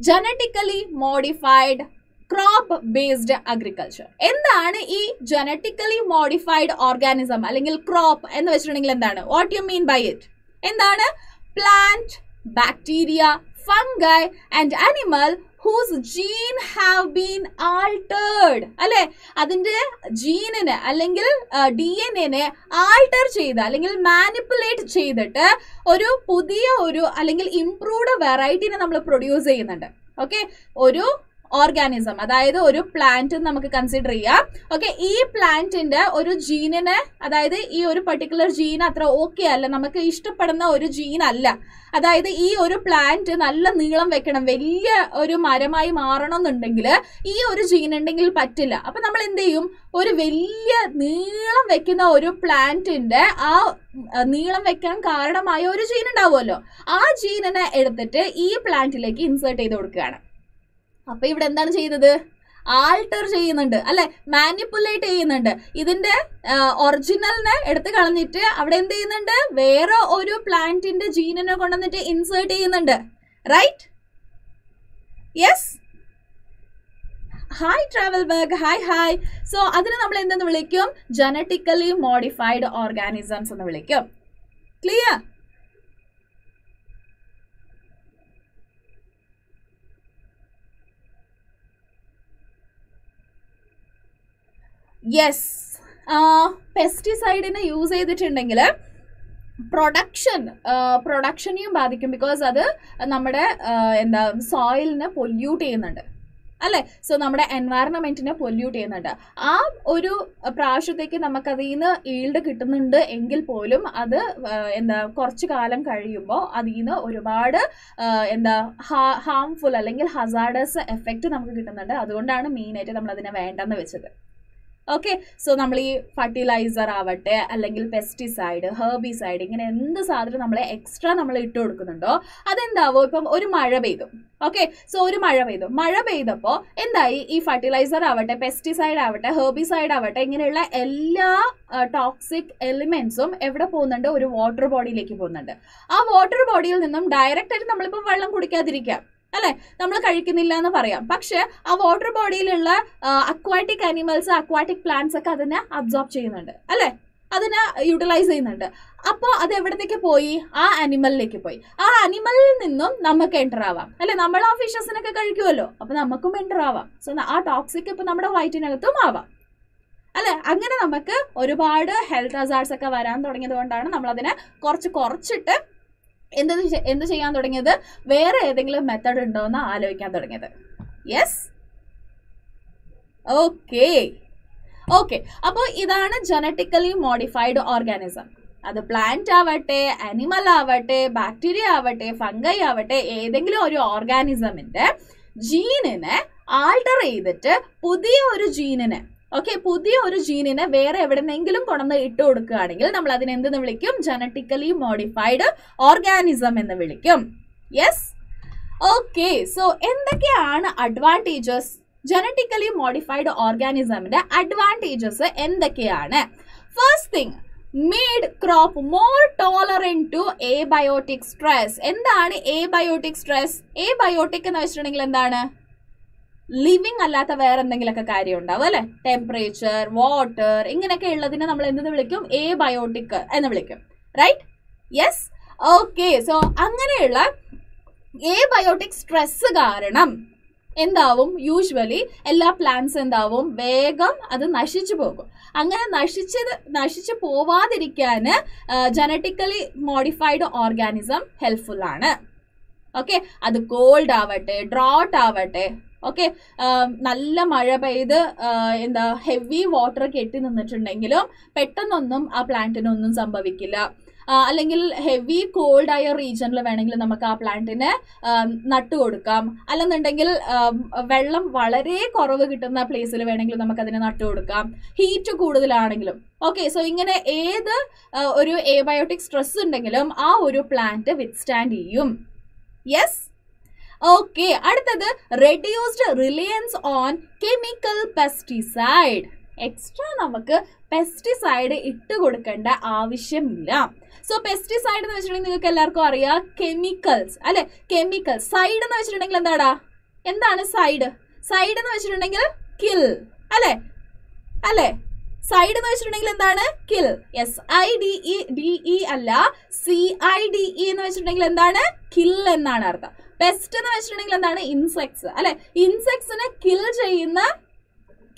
genetically modified crop based agriculture എന്താണ് ഈ ജനറ്റിക്കലി മോഡിഫൈഡ് ഓർഗാനിസം അല്ലെങ്കിൽ ക്രോപ്പ് എന്ന് വെച്ചിട്ടുണ്ടെങ്കിൽ എന്താണ്? What you mean by it എന്താണ്? Plant bacteria fungi and animal whose gene have been altered അല്ലെ? അതിന്റെ ജീനിന് അല്ലെങ്കിൽ ഡി എൻ എനെ ആൾട്ടർ ചെയ്ത് അല്ലെങ്കിൽ മാനിപ്പുലേറ്റ് ചെയ്തിട്ട് ഒരു പുതിയ ഒരു അല്ലെങ്കിൽ ഇംപ്രൂവ്ഡ് വെറൈറ്റിനെ നമ്മൾ പ്രൊഡ്യൂസ് ചെയ്യുന്നുണ്ട്. ഓക്കെ ഒരു ഓർഗാനിസം അതായത് ഒരു പ്ലാന്റ് നമുക്ക് കൺസിഡർ ചെയ്യാം. ഓക്കെ ഈ പ്ലാന്റിന്റെ ഒരു ജീനിനെ അതായത് ഈ ഒരു പെർട്ടിക്കുലർ ജീൻ അത്ര ഓക്കെ അല്ല നമുക്ക് ഇഷ്ടപ്പെടുന്ന ഒരു ജീൻ അല്ല. അതായത് ഈ ഒരു പ്ലാന്റ് നല്ല നീളം വെക്കണം വലിയ ഒരു മരമായി മാറണമെന്നുണ്ടെങ്കിൽ ഈ ഒരു ജീൻ ഉണ്ടെങ്കിൽ പറ്റില്ല. അപ്പൊ നമ്മൾ എന്ത് ചെയ്യും? ഒരു വലിയ നീളം വെക്കുന്ന ഒരു പ്ലാന്റിന്റെ ആ നീളം വെക്കാൻ കാരണമായ ഒരു ജീൻ ഉണ്ടാവുമല്ലോ. ആ ജീനിനെ എടുത്തിട്ട് ഈ പ്ലാന്റിലേക്ക് ഇൻസേർട്ട് ചെയ്ത് കൊടുക്കുകയാണ്. അപ്പൊ ഇവിടെ എന്താണ് ചെയ്തത്? ആൾട്ടർ ചെയ്യുന്നുണ്ട്. അല്ലെ? മാനിപ്പുലേറ്റ് ചെയ്യുന്നുണ്ട്. ഇതിന്റെ ഒറിജിനലിനെ എടുത്ത് കളഞ്ഞിട്ട് അവിടെ എന്ത് ചെയ്യുന്നുണ്ട്? വേറെ ഒരു പ്ലാന്റിന്റെ ജീനിനെ കൊണ്ടുവന്നിട്ട് ഇൻസേർട്ട് ചെയ്യുന്നുണ്ട്. റൈറ്റ് യെസ് ഹായ് ട്രാവൽ ബർഗ് ഹായ് ഹായ് സോ അതിന് നമ്മൾ എന്തെന്ന് വിളിക്കും? ജനറ്റിക്കലി മോഡിഫൈഡ് ഓർഗാനിസംസ് എന്ന് വിളിക്കും. ക്ലിയർ യെസ് പെസ്റ്റിസൈഡിനെ യൂസ് ചെയ്തിട്ടുണ്ടെങ്കിൽ പ്രൊഡക്ഷൻ പ്രൊഡക്ഷനെയും ബാധിക്കും ബിക്കോസ് അത് നമ്മുടെ എന്താ സോയിലിനെ പൊല്യൂട്ട് ചെയ്യുന്നുണ്ട്. അല്ലേ? സോ നമ്മുടെ എൻവയറൺമെന്റിനെ പൊല്യൂട്ട് ചെയ്യുന്നുണ്ട്. ആ ഒരു പ്രാവശ്യത്തേക്ക് നമുക്കതിൽ നിന്ന് ഈൽഡ് കിട്ടുന്നുണ്ട് എങ്കിൽ പോലും അത് എന്താ കുറച്ച് കാലം കഴിയുമ്പോൾ അതിൽ നിന്ന് ഒരുപാട് എന്താ ഹാംഫുൾ അല്ലെങ്കിൽ ഹസാർഡസ് എഫക്റ്റ് നമുക്ക് കിട്ടുന്നുണ്ട്. അതുകൊണ്ടാണ് മെയിനായിട്ട് നമ്മൾ അതിനെ വേണ്ടെന്ന് വെച്ചത്. ഓക്കെ സോ നമ്മൾ ഈ ഫർട്ടിലൈസർ ആവട്ടെ അല്ലെങ്കിൽ പെസ്റ്റിസൈഡ് ഹെർബിസൈഡ് ഇങ്ങനെ എന്ത് സാധനം നമ്മൾ എക്സ്ട്രാ നമ്മൾ ഇട്ട് കൊടുക്കുന്നുണ്ടോ അതെന്താവോ ഇപ്പം ഒരു മഴ പെയ്തു. ഓക്കെ സോ ഒരു മഴ പെയ്തു. മഴ പെയ്തപ്പോൾ എന്തായി? ഈ ഫർട്ടിലൈസർ ആവട്ടെ പെസ്റ്റിസൈഡ് ആവട്ടെ ഹെർബിസൈഡ് ആവട്ടെ ഇങ്ങനെയുള്ള എല്ലാ ടോക്സിക് എലിമെന്റ്സും എവിടെ പോകുന്നുണ്ട്? ഒരു വാട്ടർ ബോഡിയിലേക്ക് പോകുന്നുണ്ട്. ആ വാട്ടർ ബോഡിയിൽ നിന്നും ഡയറക്റ്റായിട്ട് നമ്മളിപ്പോൾ വെള്ളം കുടിക്കാതിരിക്കാം. അല്ലെ? നമ്മൾ കഴിക്കുന്നില്ല എന്ന് പറയാം. പക്ഷെ ആ വാട്ടർ ബോഡിയിലുള്ള അക്വാറ്റിക് അനിമൽസ് അക്വാറ്റിക് പ്ലാന്റ്സ് ഒക്കെ അതിനെ അബ്സോർബ് ചെയ്യുന്നുണ്ട്. അല്ലെ? അതിനെ യൂട്ടിലൈസ് ചെയ്യുന്നുണ്ട്. അപ്പോൾ അത് എവിടത്തേക്ക് പോയി? ആ അനിമലിലേക്ക് പോയി. ആ അനിമലിൽ നിന്നും നമുക്ക് എന്റർ ആവാം. അല്ലെ? നമ്മൾ ആ ഫിഷസിനൊക്കെ കഴിക്കുമല്ലോ അപ്പൊ നമുക്കും എന്റർ ആവാം. സോ ആ ടോക്സിക് ഇപ്പൊ നമ്മുടെ വയറ്റിനകത്തും ആവാം. അല്ലെ? അങ്ങനെ നമുക്ക് ഒരുപാട് ഹെൽത്ത് ഹസാർഡ്സ് ഒക്കെ വരാൻ തുടങ്ങിയത് കൊണ്ടാണ് നമ്മൾ അതിനെ കുറച്ച് കുറച്ചിട്ട് എന്ത് എന്ത് ചെയ്യാൻ തുടങ്ങിയത്? വേറെ ഏതെങ്കിലും മെത്തേഡ് ഉണ്ടോ എന്ന് ആലോചിക്കാൻ തുടങ്ങിയത്. യെസ് ഓക്കെ ഓക്കെ അപ്പോൾ ഇതാണ് ജനറ്റിക്കലി മോഡിഫൈഡ് ഓർഗാനിസം അത് പ്ലാന്റ് ആവട്ടെ അനിമൽ ആവട്ടെ ബാക്ടീരിയ ആവട്ടെ ഫംഗൈ ആവട്ടെ ഏതെങ്കിലും ഒരു ഓർഗാനിസമിന്റെ ജീനിനെ ആൾട്ടർ ചെയ്തിട്ട് പുതിയ ഒരു ജീനിനെ ഓക്കെ പുതിയ ഒരു ജീനിനെ വേറെ എവിടെന്നെങ്കിലും കൊണ്ടുവന്ന് ഇട്ട് കൊടുക്കുകയാണെങ്കിൽ നമ്മൾ അതിനെ വിളിക്കും? ജനറ്റിക്കലി മോഡിഫൈഡ് ഓർഗാനിസം എന്ന് വിളിക്കും. യെസ് ഓക്കെ സോ എന്തൊക്കെയാണ് അഡ്വാന്റേജസ് ജനറ്റിക്കലി മോഡിഫൈഡ് ഓർഗാനിസമിന്റെ അഡ്വാന്റേജസ് എന്തൊക്കെയാണ്? First thing made crop more tolerant to abiotic stress എന്താണ് abiotic stress abiotic എന്ന് വെച്ചിട്ടുണ്ടെങ്കിൽ എന്താണ്? ലിവിങ് അല്ലാത്ത വേറെ എന്തെങ്കിലുമൊക്കെ കാര്യം ഉണ്ടാവും അല്ലെ? ടെമ്പറേച്ചർ വാട്ടർ ഇങ്ങനെയൊക്കെ ഉള്ളതിനെ നമ്മൾ എന്തെന്ന് വിളിക്കും? എ ബയോട്ടിക് എന്ന് വിളിക്കും. റൈറ്റ് യെസ് ഓക്കെ സോ അങ്ങനെയുള്ള എ ബയോട്ടിക് സ്ട്രെസ് കാരണം എന്താവും? യൂഷ്വലി എല്ലാ പ്ലാന്റ്സ് എന്താവും? വേഗം അത് നശിച്ചു പോകും. അങ്ങനെ നശിച്ചത് നശിച്ചു പോവാതിരിക്കാൻ ജനറ്റിക്കലി മോഡിഫൈഡ് ഓർഗാനിസം ഹെൽപ്ഫുൾ ആണ്. ഓക്കെ അത് കോൾഡ് ആവട്ടെ ഡ്രോട്ട് ആവട്ടെ ഓക്കെ നല്ല മഴ പെയ്ത് എന്താ ഹെവി വാട്ടർ കെട്ടി നിന്നിട്ടുണ്ടെങ്കിലും പെട്ടെന്നൊന്നും ആ പ്ലാന്റിനൊന്നും സംഭവിക്കില്ല. അല്ലെങ്കിൽ ഹെവി കോൾഡ് ആയ റീജിയനിൽ വേണമെങ്കിൽ നമുക്ക് ആ പ്ലാന്റിനെ കൊടുക്കാം അല്ലെന്നുണ്ടെങ്കിൽ വെള്ളം വളരെ കുറവ് കിട്ടുന്ന പ്ലേസിൽ വേണമെങ്കിൽ നമുക്ക് അതിനെ കൊടുക്കാം ഹീറ്റ് കൂടുതലാണെങ്കിലും. ഓക്കെ സോ ഇങ്ങനെ ഏത് ഒരു എബയോട്ടിക് സ്ട്രെസ് ഉണ്ടെങ്കിലും ആ ഒരു പ്ലാന്റ് വിത്ത്സ്റ്റാൻഡ് ചെയ്യും. യെസ് ഓക്കെ അടുത്തത് reduced reliance on chemical pesticide extra നമുക്ക് പെസ്റ്റിസൈഡ് ഇട്ട് കൊടുക്കേണ്ട ആവശ്യമില്ല. സോ പെസ്റ്റിസൈഡ് എന്ന് വെച്ചിട്ടുണ്ടെങ്കിൽ നിങ്ങൾക്ക് എല്ലാവർക്കും അറിയാം കെമിക്കൽസ് അല്ലെ? കെമിക്കൽ സൈഡ് എന്ന് വെച്ചിട്ടുണ്ടെങ്കിൽ എന്താടാ? എന്താണ് സൈഡ് സൈഡ് എന്ന് വെച്ചിട്ടുണ്ടെങ്കിൽ കിൽ അല്ലെ? അല്ലെ? സൈഡ് എന്ന് വെച്ചിട്ടുണ്ടെങ്കിൽ എന്താണ്? Kill S I D E D E അല്ല. സി ഐ ഡി ഇ എന്ന് വെച്ചിട്ടുണ്ടെങ്കിൽ എന്താണ്? കിൽ എന്നാണ് അർത്ഥം. പെസ്റ്റ് എന്ന് വെച്ചിട്ടുണ്ടെങ്കിൽ എന്താണ്? ഇൻസെക്ട്സ് അല്ലെ? ഇൻസെക്ട്സിനെ കിൽ ചെയ്യുന്ന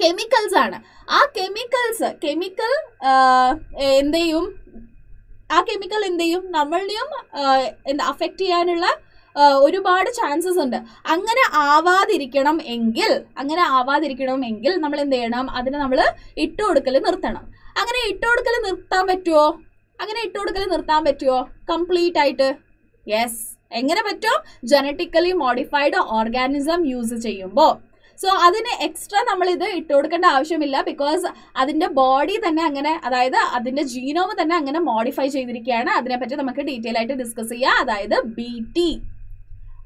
കെമിക്കൽസ് ആണ്. ആ കെമിക്കൽസ് കെമിക്കൽ എന്ത് ചെയ്യും? ആ കെമിക്കൽ എന്ത് ചെയ്യും? നമ്മളുടെയും എന്താ അഫക്റ്റ് ചെയ്യാനുള്ള ഒരുപാട് ചാൻസസ് ഉണ്ട്. അങ്ങനെ ആവാതിരിക്കണം എങ്കിൽ അങ്ങനെ ആവാതിരിക്കണം എങ്കിൽ നമ്മൾ എന്ത് ചെയ്യണം? അതിന് നമ്മൾ ഇട്ട് കൊടുക്കൽ നിർത്തണം. അങ്ങനെ ഇട്ട് കൊടുക്കൽ നിർത്താൻ പറ്റുമോ അങ്ങനെ ഇട്ട് കൊടുക്കൽ നിർത്താൻ പറ്റുമോ കംപ്ലീറ്റ് ആയിട്ട്. യെസ് എങ്ങനെ പറ്റും? ജനറ്റിക്കലി മോഡിഫൈഡ് ഓർഗാനിസം യൂസ് ചെയ്യുമ്പോൾ. സോ അതിന് എക്സ്ട്രാ നമ്മൾ ഇത് ഇട്ട് കൊടുക്കേണ്ട ആവശ്യമില്ല ബിക്കോസ് അതിന്റെ ബോഡി തന്നെ അങ്ങനെ അതായത് അതിന്റെ ജീനോമ് തന്നെ അങ്ങനെ മോഡിഫൈ ചെയ്തിരിക്കുകയാണ്. അതിനെപ്പറ്റി നമുക്ക് ഡീറ്റെയിൽ ആയിട്ട് ഡിസ്കസ് ചെയ്യാം. അതായത് ബി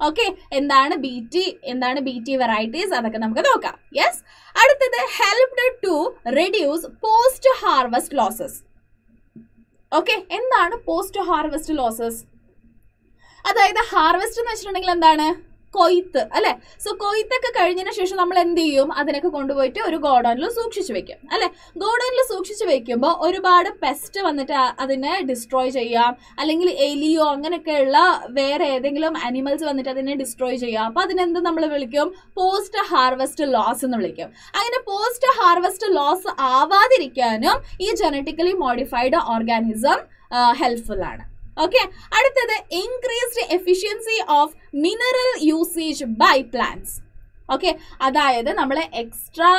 ഓക്കെ എന്താണ് ബി ടി എന്താണ് ബി ടി വെറൈറ്റീസ് അതൊക്കെ നമുക്ക് നോക്കാം. യെസ് അടുത്തത് helped to reduce post harvest losses okay എന്താണ് പോസ്റ്റ് ഹാർവസ്റ്റ് ലോസസ് അതായത് ഹാർവെസ്റ്റ് എന്ന് വെച്ചിട്ടുണ്ടെങ്കിൽ എന്താണ്? കൊയ്ത്ത് അല്ലെ? സോ കൊയ്ത്തൊക്കെ കഴിഞ്ഞതിന് ശേഷം നമ്മൾ എന്ത് ചെയ്യും? അതിനൊക്കെ കൊണ്ടുപോയിട്ട് ഒരു ഗോഡൗണിൽ സൂക്ഷിച്ചു വെക്കും അല്ലെ? ഗോഡൗണിൽ സൂക്ഷിച്ചു വെക്കുമ്പോൾ ഒരുപാട് പെസ്റ്റ് വന്നിട്ട് അതിനെ ഡിസ്ട്രോയ് ചെയ്യാം. അല്ലെങ്കിൽ എലിയോ അങ്ങനെയൊക്കെയുള്ള വേറെ ഏതെങ്കിലും അനിമൽസ് വന്നിട്ട് അതിനെ ഡിസ്ട്രോയ് ചെയ്യാം. അപ്പൊ അതിനെന്ത് നമ്മൾ വിളിക്കും? പോസ്റ്റ് ഹാർവെസ്റ്റ് ലോസ് എന്ന് വിളിക്കും. അങ്ങനെ പോസ്റ്റ് ഹാർവെസ്റ്റ് ലോസ് ആവാതിരിക്കാനും ഈ ജനറ്റിക്കലി മോഡിഫൈഡ് ഓർഗാനിസം ഹെൽപ്ഫുൾ ആണ്. ഓക്കെ അടുത്തത് increased efficiency of mineral usage by plants okay അതായത് നമ്മൾ എക്സ്ട്രാ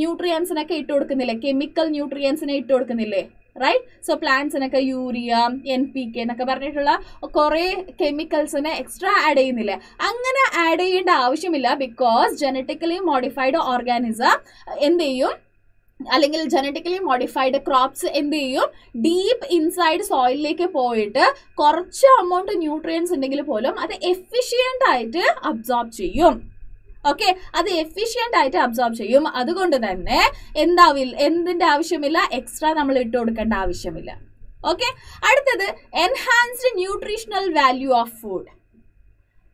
ന്യൂട്രിയൻസിനൊക്കെ ഇട്ട് കൊടുക്കുന്നില്ലേ? കെമിക്കൽ ന്യൂട്രിയൻസിനെ ഇട്ട് കൊടുക്കുന്നില്ലേ? റൈറ്റ് സോ പ്ലാന്റ്സിനൊക്കെ യൂറിയ എൻ പി കെ എന്നൊക്കെ പറഞ്ഞിട്ടുള്ള കുറേ കെമിക്കൽസിനെ എക്സ്ട്രാ ആഡ് ചെയ്യുന്നില്ലേ? അങ്ങനെ ആഡ് ചെയ്യേണ്ട ആവശ്യമില്ല ബിക്കോസ് ജനറ്റിക്കലി മോഡിഫൈഡ് ഓർഗാനിസം എന്ത് ചെയ്യും? അല്ലെങ്കിൽ ജനറ്റിക്കലി മോഡിഫൈഡ് ക്രോപ്സ് എന്ത് ചെയ്യും? ഡീപ്പ് ഇൻസൈഡ് സോയിലിലേക്ക് പോയിട്ട് കുറച്ച് അമൗണ്ട് ന്യൂട്രിയൻസ് ഉണ്ടെങ്കിൽ പോലും അത് എഫിഷ്യന്റ് ആയിട്ട് അബ്സോർബ് ചെയ്യും. ഓക്കെ അത് എഫിഷ്യന്റ് ആയിട്ട് അബ്സോർബ് ചെയ്യും. അതുകൊണ്ട് തന്നെ എന്താവില്ല എന്തിന്റെ ആവശ്യമില്ല? എക്സ്ട്രാ നമ്മൾ ഇട്ട് കൊടുക്കേണ്ട ആവശ്യമില്ല. ഓക്കെ അടുത്തത് enhanced nutritional value of food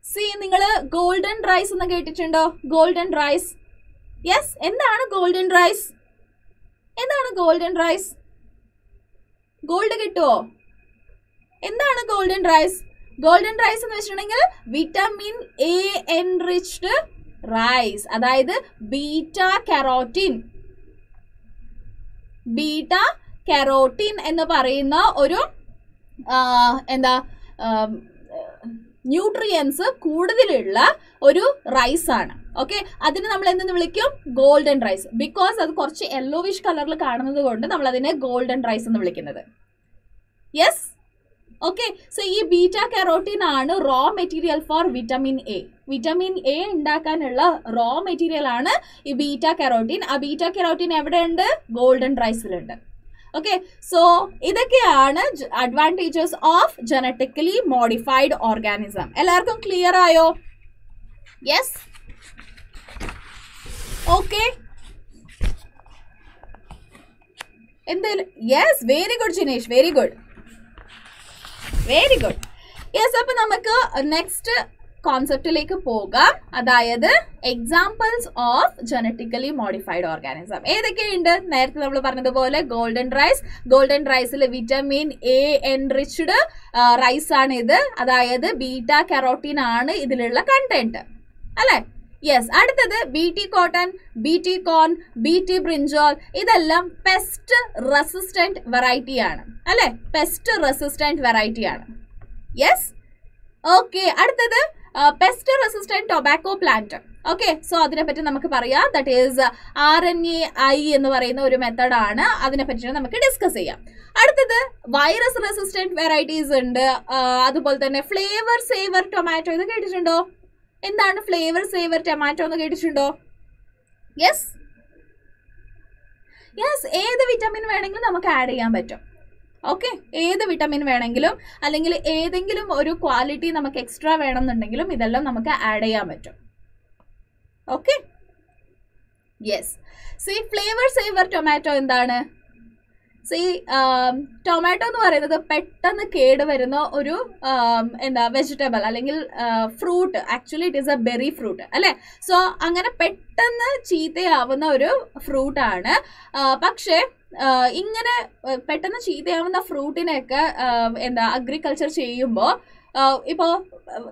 see നിങ്ങൾ ഗോൾഡൻ റൈസ് എന്ന് കേട്ടിട്ടുണ്ടോ? ഗോൾഡൻ റൈസ് യെസ് എന്താണ് ഗോൾഡൻ റൈസ് എന്താണ് ഗോൾഡൻ റൈസ് ഗോൾഡ് കിട്ടുമോ എന്താണ് ഗോൾഡൻ റൈസ് ഗോൾഡൻ റൈസ് എന്ന് വെച്ചിട്ടുണ്ടെങ്കിൽ വിറ്റാമിൻ എ എൻറിച്ച്ഡ് റൈസ് അതായത് ബീറ്റ കെറോട്ടിൻ ബീറ്റ കെറോട്ടിൻ എന്ന് പറയുന്ന ഒരു എന്താ ന്യൂട്രിയൻസ് കൂടുതലുള്ള ഒരു റൈസ് ആണ്. ഓക്കെ അതിന് നമ്മൾ എന്തെന്ന് വിളിക്കും? ഗോൾഡൻ റൈസ് ബിക്കോസ് അത് കുറച്ച് യെല്ലോവിഷ് കളറിൽ കാണുന്നത് കൊണ്ട് നമ്മൾ അതിനെ ഗോൾഡൻ റൈസ് എന്ന് വിളിക്കുന്നത്. യെസ് ഓക്കെ സോ ഈ ബീറ്റ കെറോട്ടീൻ ആണ് raw material for vitamin A vitamin A ഉണ്ടാക്കാനുള്ള റോ മെറ്റീരിയൽ ആണ് ഈ ബീറ്റ കെറോട്ടീൻ ആ ബീറ്റ കെറോട്ടീൻ എവിടെയുണ്ട്? ഗോൾഡൻ റൈസിലുണ്ട് ഓക്കെ സോ ഇതൊക്കെയാണ് advantages of genetically modified organism എല്ലാവർക്കും ക്ലിയർ ആയോ? യെസ് ഓക്കെ എന്തായാലും yes very good Jinesh very good very good yes അപ്പൊ നമുക്ക് നെക്സ്റ്റ് കോൺസെപ്റ്റിലേക്ക് പോകാം. അതായത് examples of genetically modified organism ഏതൊക്കെയുണ്ട്? നേരത്തെ നമ്മൾ പറഞ്ഞതുപോലെ ഗോൾഡൻ റൈസ് ഗോൾഡൻ റൈസിൽ വിറ്റമിൻ എ എൻറിച്ച്ഡ് റൈസ് ആണ് ഇത്. അതായത് ബീറ്റ കെറോട്ടീൻ ആണ് ഇതിലുള്ള കണ്ടന്റ് അല്ലെ? യെസ് അടുത്തത് B T cotton B T corn B T brinjal ഇതെല്ലാം പെസ്റ്റ് റെസിസ്റ്റന്റ് വെറൈറ്റി ആണ്. അല്ലെ? പെസ്റ്റ് റെസിസ്റ്റന്റ് വെറൈറ്റി ആണ്. യെസ് ഓക്കെ അടുത്തത് pest resistant tobacco plant okay so അതിനെപ്പറ്റി നമുക്ക് പറയാം. That is R N A I എന്ന് പറയുന്ന ഒരു മെത്തഡാണ് അതിനെപ്പറ്റി അതിനെ പറ്റി നമുക്ക് ഡിസ്കസ് ചെയ്യാം. അടുത്തത് വൈറസ് റെസിസ്റ്റന്റ് വെറൈറ്റീസ് ഉണ്ട്. അതുപോലെ തന്നെ ഫ്ലേവർ സേവർ ടൊമാറ്റോ ഇത് കേട്ടിട്ടുണ്ടോ? എന്താണ് ഫ്ലേവർ സേവർ ടൊമാറ്റോ എന്ന് കേട്ടിട്ടുണ്ടോ? യെസ് യെസ് ഏത് വിറ്റമിൻ വേണമെങ്കിലും നമുക്ക് ആഡ് ചെയ്യാൻ പറ്റും. ഓക്കെ ഏത് വിറ്റമിൻ വേണമെങ്കിലും അല്ലെങ്കിൽ ഏതെങ്കിലും ഒരു ക്വാളിറ്റി നമുക്ക് എക്സ്ട്രാ വേണമെന്നുണ്ടെങ്കിലും ഇതെല്ലാം നമുക്ക് ആഡ് ചെയ്യാൻ പറ്റും. Okay yes C Flavr Savr tomato എന്താണ്? സി ടൊമാറ്റോ എന്ന് പറയുന്നത് പെട്ടെന്ന് കേട് വരുന്ന ഒരു എന്താ വെജിറ്റബിൾ അല്ലെങ്കിൽ fruit actually it is a berry fruit അല്ലേ? സോ അങ്ങനെ പെട്ടെന്ന് ചീത്തയാവുന്ന ഒരു ഫ്രൂട്ടാണ് പക്ഷേ ഇങ്ങനെ പെട്ടെന്ന് ചീത്തയാവുന്ന ഫ്രൂട്ടിനെയൊക്കെ എന്താ അഗ്രികൾച്ചർ ചെയ്യുമ്പോൾ ഇപ്പോൾ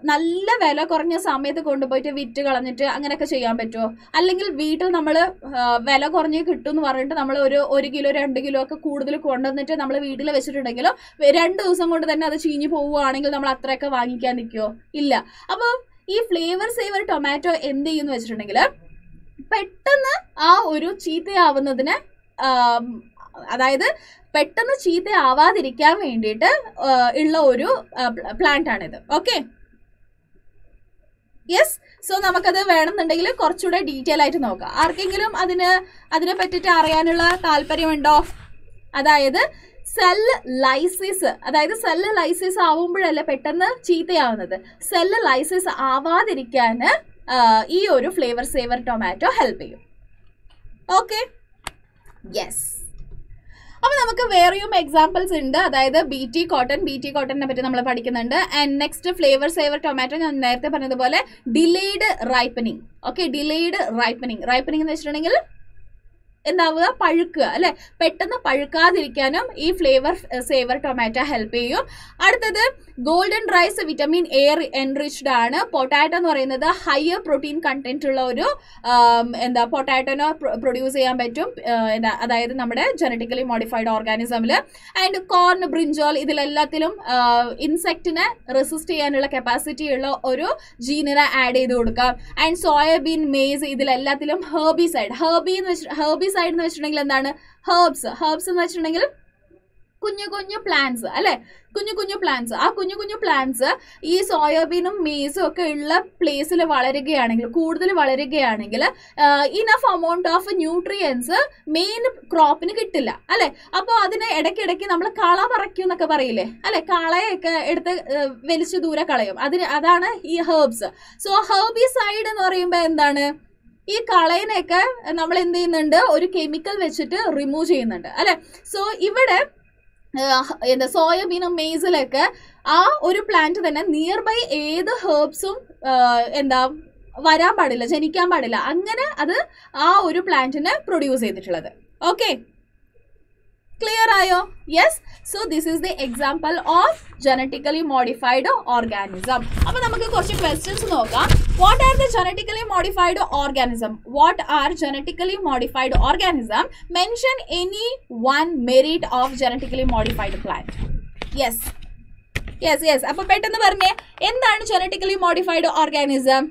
നല്ല വില കുറഞ്ഞ സമയത്ത് കൊണ്ടുപോയിട്ട് വിറ്റ് കളഞ്ഞിട്ട് അങ്ങനെയൊക്കെ ചെയ്യാൻ പറ്റുമോ അല്ലെങ്കിൽ വീട്ടിൽ നമ്മൾ വില കുറഞ്ഞ് കിട്ടും എന്ന് പറഞ്ഞിട്ട് നമ്മൾ ഒരു ഒരു കിലോ രണ്ട് കിലോ ഒക്കെ കൂടുതൽ കൊണ്ടുവന്നിട്ട് നമ്മൾ വീട്ടിൽ വെച്ചിട്ടുണ്ടെങ്കിലോ രണ്ട് ദിവസം കൊണ്ട് തന്നെ അത് ചീഞ്ഞു പോവുകയാണെങ്കിൽ നമ്മൾ അത്രയൊക്കെ വാങ്ങിക്കാൻ നിൽക്കുമോ ഇല്ല. അപ്പോൾ ഈ ഫ്ലേവർ സേവർ ടൊമാറ്റോ എന്ത് ചെയ്യുമെന്ന് വെച്ചിട്ടുണ്ടെങ്കിൽ പെട്ടെന്ന് ആ ഒരു ചീത്തയാവുന്നതിന് അതായത് പെട്ടെന്ന് ചീത്തയാവാതിരിക്കാൻ വേണ്ടിയിട്ട് ഉള്ള ഒരു പ്ലാന്റ് ആണിത് ഓക്കെ? യെസ് സോ നമുക്കത് വേണമെന്നുണ്ടെങ്കിൽ കുറച്ചുകൂടെ ഡീറ്റെയിൽ ആയിട്ട് നോക്കാം. ആർക്കെങ്കിലും അതിന് അതിനെ പറ്റിയിട്ട് അറിയാനുള്ള താല്പര്യമുണ്ടോ? അതായത് സെല്ല് ലൈസിസ് അതായത് സെല്ല് ലൈസിസ് ആവുമ്പോഴല്ലേ പെട്ടെന്ന് ചീത്തയാവുന്നത്? സെല്ല് ലൈസിസ് ആവാതിരിക്കാൻ ഈ ഒരു ഫ്ലേവർ സേവർ ടൊമാറ്റോ ഹെൽപ്പ് ചെയ്യും. ഓക്കെ യെസ് അപ്പൊ നമുക്ക് വേറെയും എക്സാമ്പിൾസ് ഉണ്ട്. അതായത് B T cotton B T കോട്ടണിനെ പറ്റി നമ്മൾ പഠിക്കുന്നുണ്ട്. And next Flavr Savr tomato ഞാൻ നേരത്തെ പറഞ്ഞതുപോലെ delayed ripening okay delayed ripening ripening എന്ന് വെച്ചിട്ടുണ്ടെങ്കിൽ എന്താവുക? പഴുക്കുക അല്ലെ? പെട്ടെന്ന് പഴുക്കാതിരിക്കാനും ഈ ഫ്ലേവർ സേവർ ടൊമാറ്റോ ഹെൽപ്പ് ചെയ്യും. അടുത്തത് golden rice vitamin A enriched ആണ്. പൊട്ടാറ്റോ എന്ന് പറയുന്നത് ഹയർ പ്രോട്ടീൻ കണ്ടന്റ് ഉള്ള ഒരു എന്താ പൊട്ടാറ്റോനെ പ്രൊഡ്യൂസ് ചെയ്യാൻ പറ്റും. എന്താ അതായത് നമ്മുടെ ജനറ്റിക്കലി മോഡിഫൈഡ് ഓർഗാനിസമിൽ ആൻഡ് കോർൺ ബ്രിഞ്ചോൾ ഇതിലെല്ലാത്തിലും ഇൻസെക്റ്റിനെ റെസിസ്റ്റ് ചെയ്യാനുള്ള കപ്പാസിറ്റി ഉള്ള ഒരു ജീനിനെ ആഡ് ചെയ്ത് കൊടുക്കാം. ആൻഡ് സോയാബീൻ മേസ് ഇതിലെല്ലാത്തിലും ഹെർബിസൈഡ് ഹേർബി എന്ന് വെച്ചിട്ട് ഹേർബിസൈഡ് എന്ന് വെച്ചിട്ടുണ്ടെങ്കിൽ എന്താണ്? ഹേർബ്സ് ഹേർബ്സ് എന്ന് വെച്ചിട്ടുണ്ടെങ്കിൽ കുഞ്ഞു കുഞ്ഞു പ്ലാന്റ്സ് അല്ലെ? കുഞ്ഞു കുഞ്ഞു പ്ലാന്റ്സ് ആ കുഞ്ഞു കുഞ്ഞു പ്ലാന്റ്സ് ഈ സോയാബീനും മീസും ഒക്കെ ഉള്ള പ്ലേസിൽ വളരുകയാണെങ്കിൽ കൂടുതൽ വളരുകയാണെങ്കിൽ enough amount of nutrients main ക്രോപ്പിന് കിട്ടില്ല അല്ലെ? അപ്പോൾ അതിന് ഇടയ്ക്കിടയ്ക്ക് നമ്മൾ കള പറിക്കും എന്നൊക്കെ പറയില്ലേ? അല്ലെ? കളയൊക്കെ എടുത്ത് വലിച്ചു ദൂരെ കളയും. അതിന് അതാണ് ഈ ഹേർബ്സ് സോ ഹേർബിസൈഡ് എന്ന് പറയുമ്പോൾ എന്താണ്? ഈ കളയിനെയൊക്കെ നമ്മൾ എന്ത് ചെയ്യുന്നുണ്ട്? ഒരു കെമിക്കൽ വെച്ചിട്ട് റിമൂവ് ചെയ്യുന്നുണ്ട്. അല്ലെ? സോ ഇവിടെ എന്താ സോയാബീനും മെയ്സിലൊക്കെ ആ ഒരു പ്ലാന്റ് തന്നെ നിയർ ബൈ ഏത് ഹേർബ്സും എന്താ വരാൻ പാടില്ല ജനിക്കാൻ പാടില്ല. അങ്ങനെ അത് ആ ഒരു പ്ലാന്റിനെ പ്രൊഡ്യൂസ് ചെയ്തിട്ടുള്ളത്. Okay ക്ലിയർ ആയോ yes so this is the example of genetically modified organism അപ്പൊ നമുക്ക് കുറച്ച് ക്വസ്റ്റ്യൻസ് നോക്കാം what are the genetically modified organism what are genetically modified organism mention any one merit of genetically modified plant yes yes yes അപ്പൊ പെട്ടെന്ന് പറഞ്ഞേ എന്താണ് genetically modified organism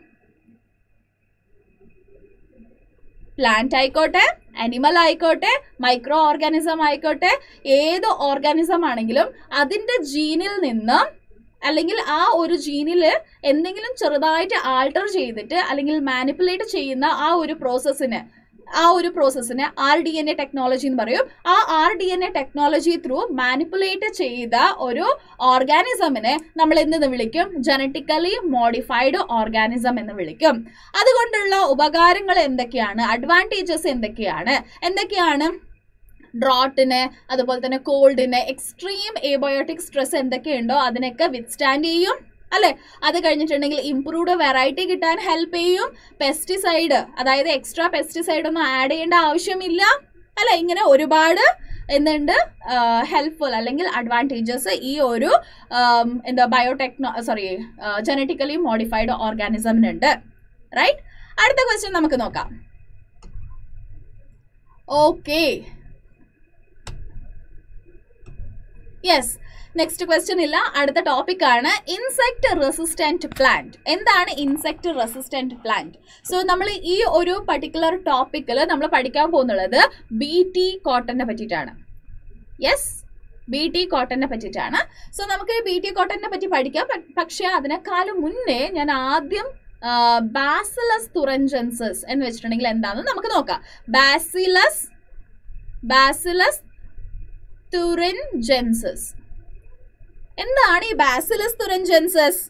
plant ആയിക്കോട്ടെ animal ആയിക്കോട്ടെ മൈക്രോ ഓർഗാനിസം ആയിക്കോട്ടെ ഏത് ഓർഗാനിസം ആണെങ്കിലും അതിന്റെ ജീനിൽ നിന്നും അല്ലെങ്കിൽ ആ ഒരു ജീനിൽ എന്തെങ്കിലും ചെറുതായിട്ട് ആൾട്ടർ ചെയ്തിട്ട് അല്ലെങ്കിൽ മാനിപ്പുലേറ്റ് ചെയ്യുന്ന ആ ഒരു പ്രോസസ്സിന് ആ ഒരു പ്രോസസ്സിനെ R D N A technology എന്ന് പറയും. ആ R D N A technology through manipulate ചെയ്ത ഒരു ഓർഗാനിസമിനെ നമ്മൾ എന്തെന്ന് വിളിക്കും? ജനറ്റിക്കലി മോഡിഫൈഡ് ഓർഗാനിസം എന്ന് വിളിക്കും. അതുകൊണ്ടുള്ള ഉപകാരങ്ങൾ എന്തൊക്കെയാണ്? അഡ്വാന്റേജസ് എന്തൊക്കെയാണ്? എന്തൊക്കെയാണ്? ഡ്രോട്ടിന് അതുപോലെ തന്നെ കോൾഡിന് എക്സ്ട്രീം എബയോട്ടിക് സ്ട്രെസ് എന്തൊക്കെയുണ്ടോ? അതിനൊക്കെ വിത്ത്സ്റ്റാൻഡ് ചെയ്യും. അല്ലെ? അത് കഴിഞ്ഞിട്ടുണ്ടെങ്കിൽ ഇംപ്രൂവ്ഡ് വെറൈറ്റി കിട്ടാൻ ഹെൽപ്പ് ചെയ്യും. പെസ്റ്റിസൈഡ് അതായത് എക്സ്ട്രാ പെസ്റ്റിസൈഡ് ഒന്നും ആഡ് ചെയ്യേണ്ട ആവശ്യമില്ല. അല്ലെ? ഇങ്ങനെ ഒരുപാട് എന്തുണ്ട്? ഹെൽപ്ഫുൾ അല്ലെങ്കിൽ അഡ്വാന്റേജസ് ഈ ഒരു എന്താ ബയോടെക്നോ സോറി ജനറ്റിക്കലി മോഡിഫൈഡ് ഓർഗാനിസമിനുണ്ട് റൈറ്റ് അടുത്ത ക്വസ്റ്റ്യൻ നമുക്ക് നോക്കാം. ഓക്കേ യെസ് നെക്സ്റ്റ് ക്വസ്റ്റ്യൻ ഇല്ല. അടുത്ത ടോപ്പിക് ആണ്. ഇൻസെക്ട് റെസിസ്റ്റന്റ് പ്ലാന്റ് എന്താണ് ഇൻസെക്ട് റെസിസ്റ്റന്റ് പ്ലാന്റ് സോ നമ്മൾ ഈ ഒരു പർട്ടിക്കുലർ ടോപ്പിക്കിൽ നമ്മൾ പഠിക്കാൻ പോകുന്നുള്ളത് ബി ടി കോട്ടനെ പറ്റിയിട്ടാണ്. യെസ് ബി ടി കോട്ടനെ പറ്റിയിട്ടാണ്. സോ നമുക്ക് ബി ടി കോട്ടനെ പറ്റി പഠിക്കാം. പക്ഷേ അതിനേക്കാളും മുന്നേ ഞാൻ ആദ്യം ബാസിലസ് തുറഞ്ചൻസസ് എന്ന് വെച്ചിട്ടുണ്ടെങ്കിൽ എന്താണെന്ന് നമുക്ക് നോക്കാം. ബാസിലസ് ബാസിലസ് തുറിൻജെൻസസ് എന്താണ് ഈ Bacillus thuringiensis?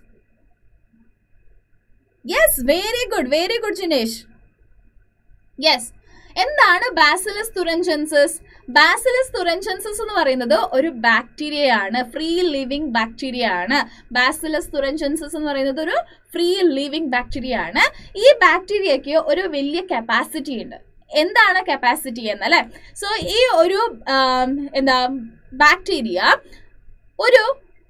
Yes very good very good Jinesh yes എന്താണ് ബാസിലസ് തുരഞ്ചൻസസ്? ബാസിലസ് തുരഞ്ചൻസസ് എന്ന് പറയുന്നത് ഒരു ബാക്ടീരിയയാണ് ഫ്രീ ലിവിങ് ബാക്ടീരിയ ആണ്. ബാസിലസ് തുരഞ്ചൻസസ് എന്ന് പറയുന്നത് ഒരു ഫ്രീ ലിവിങ് ബാക്ടീരിയ ആണ്. ഈ ബാക്ടീരിയക്ക് ഒരു വലിയ കപ്പാസിറ്റി ഉണ്ട്. എന്താണ് കപ്പാസിറ്റി എന്നല്ലേ? സോ ഈ ഒരു എന്താ ബാക്ടീരിയ ഒരു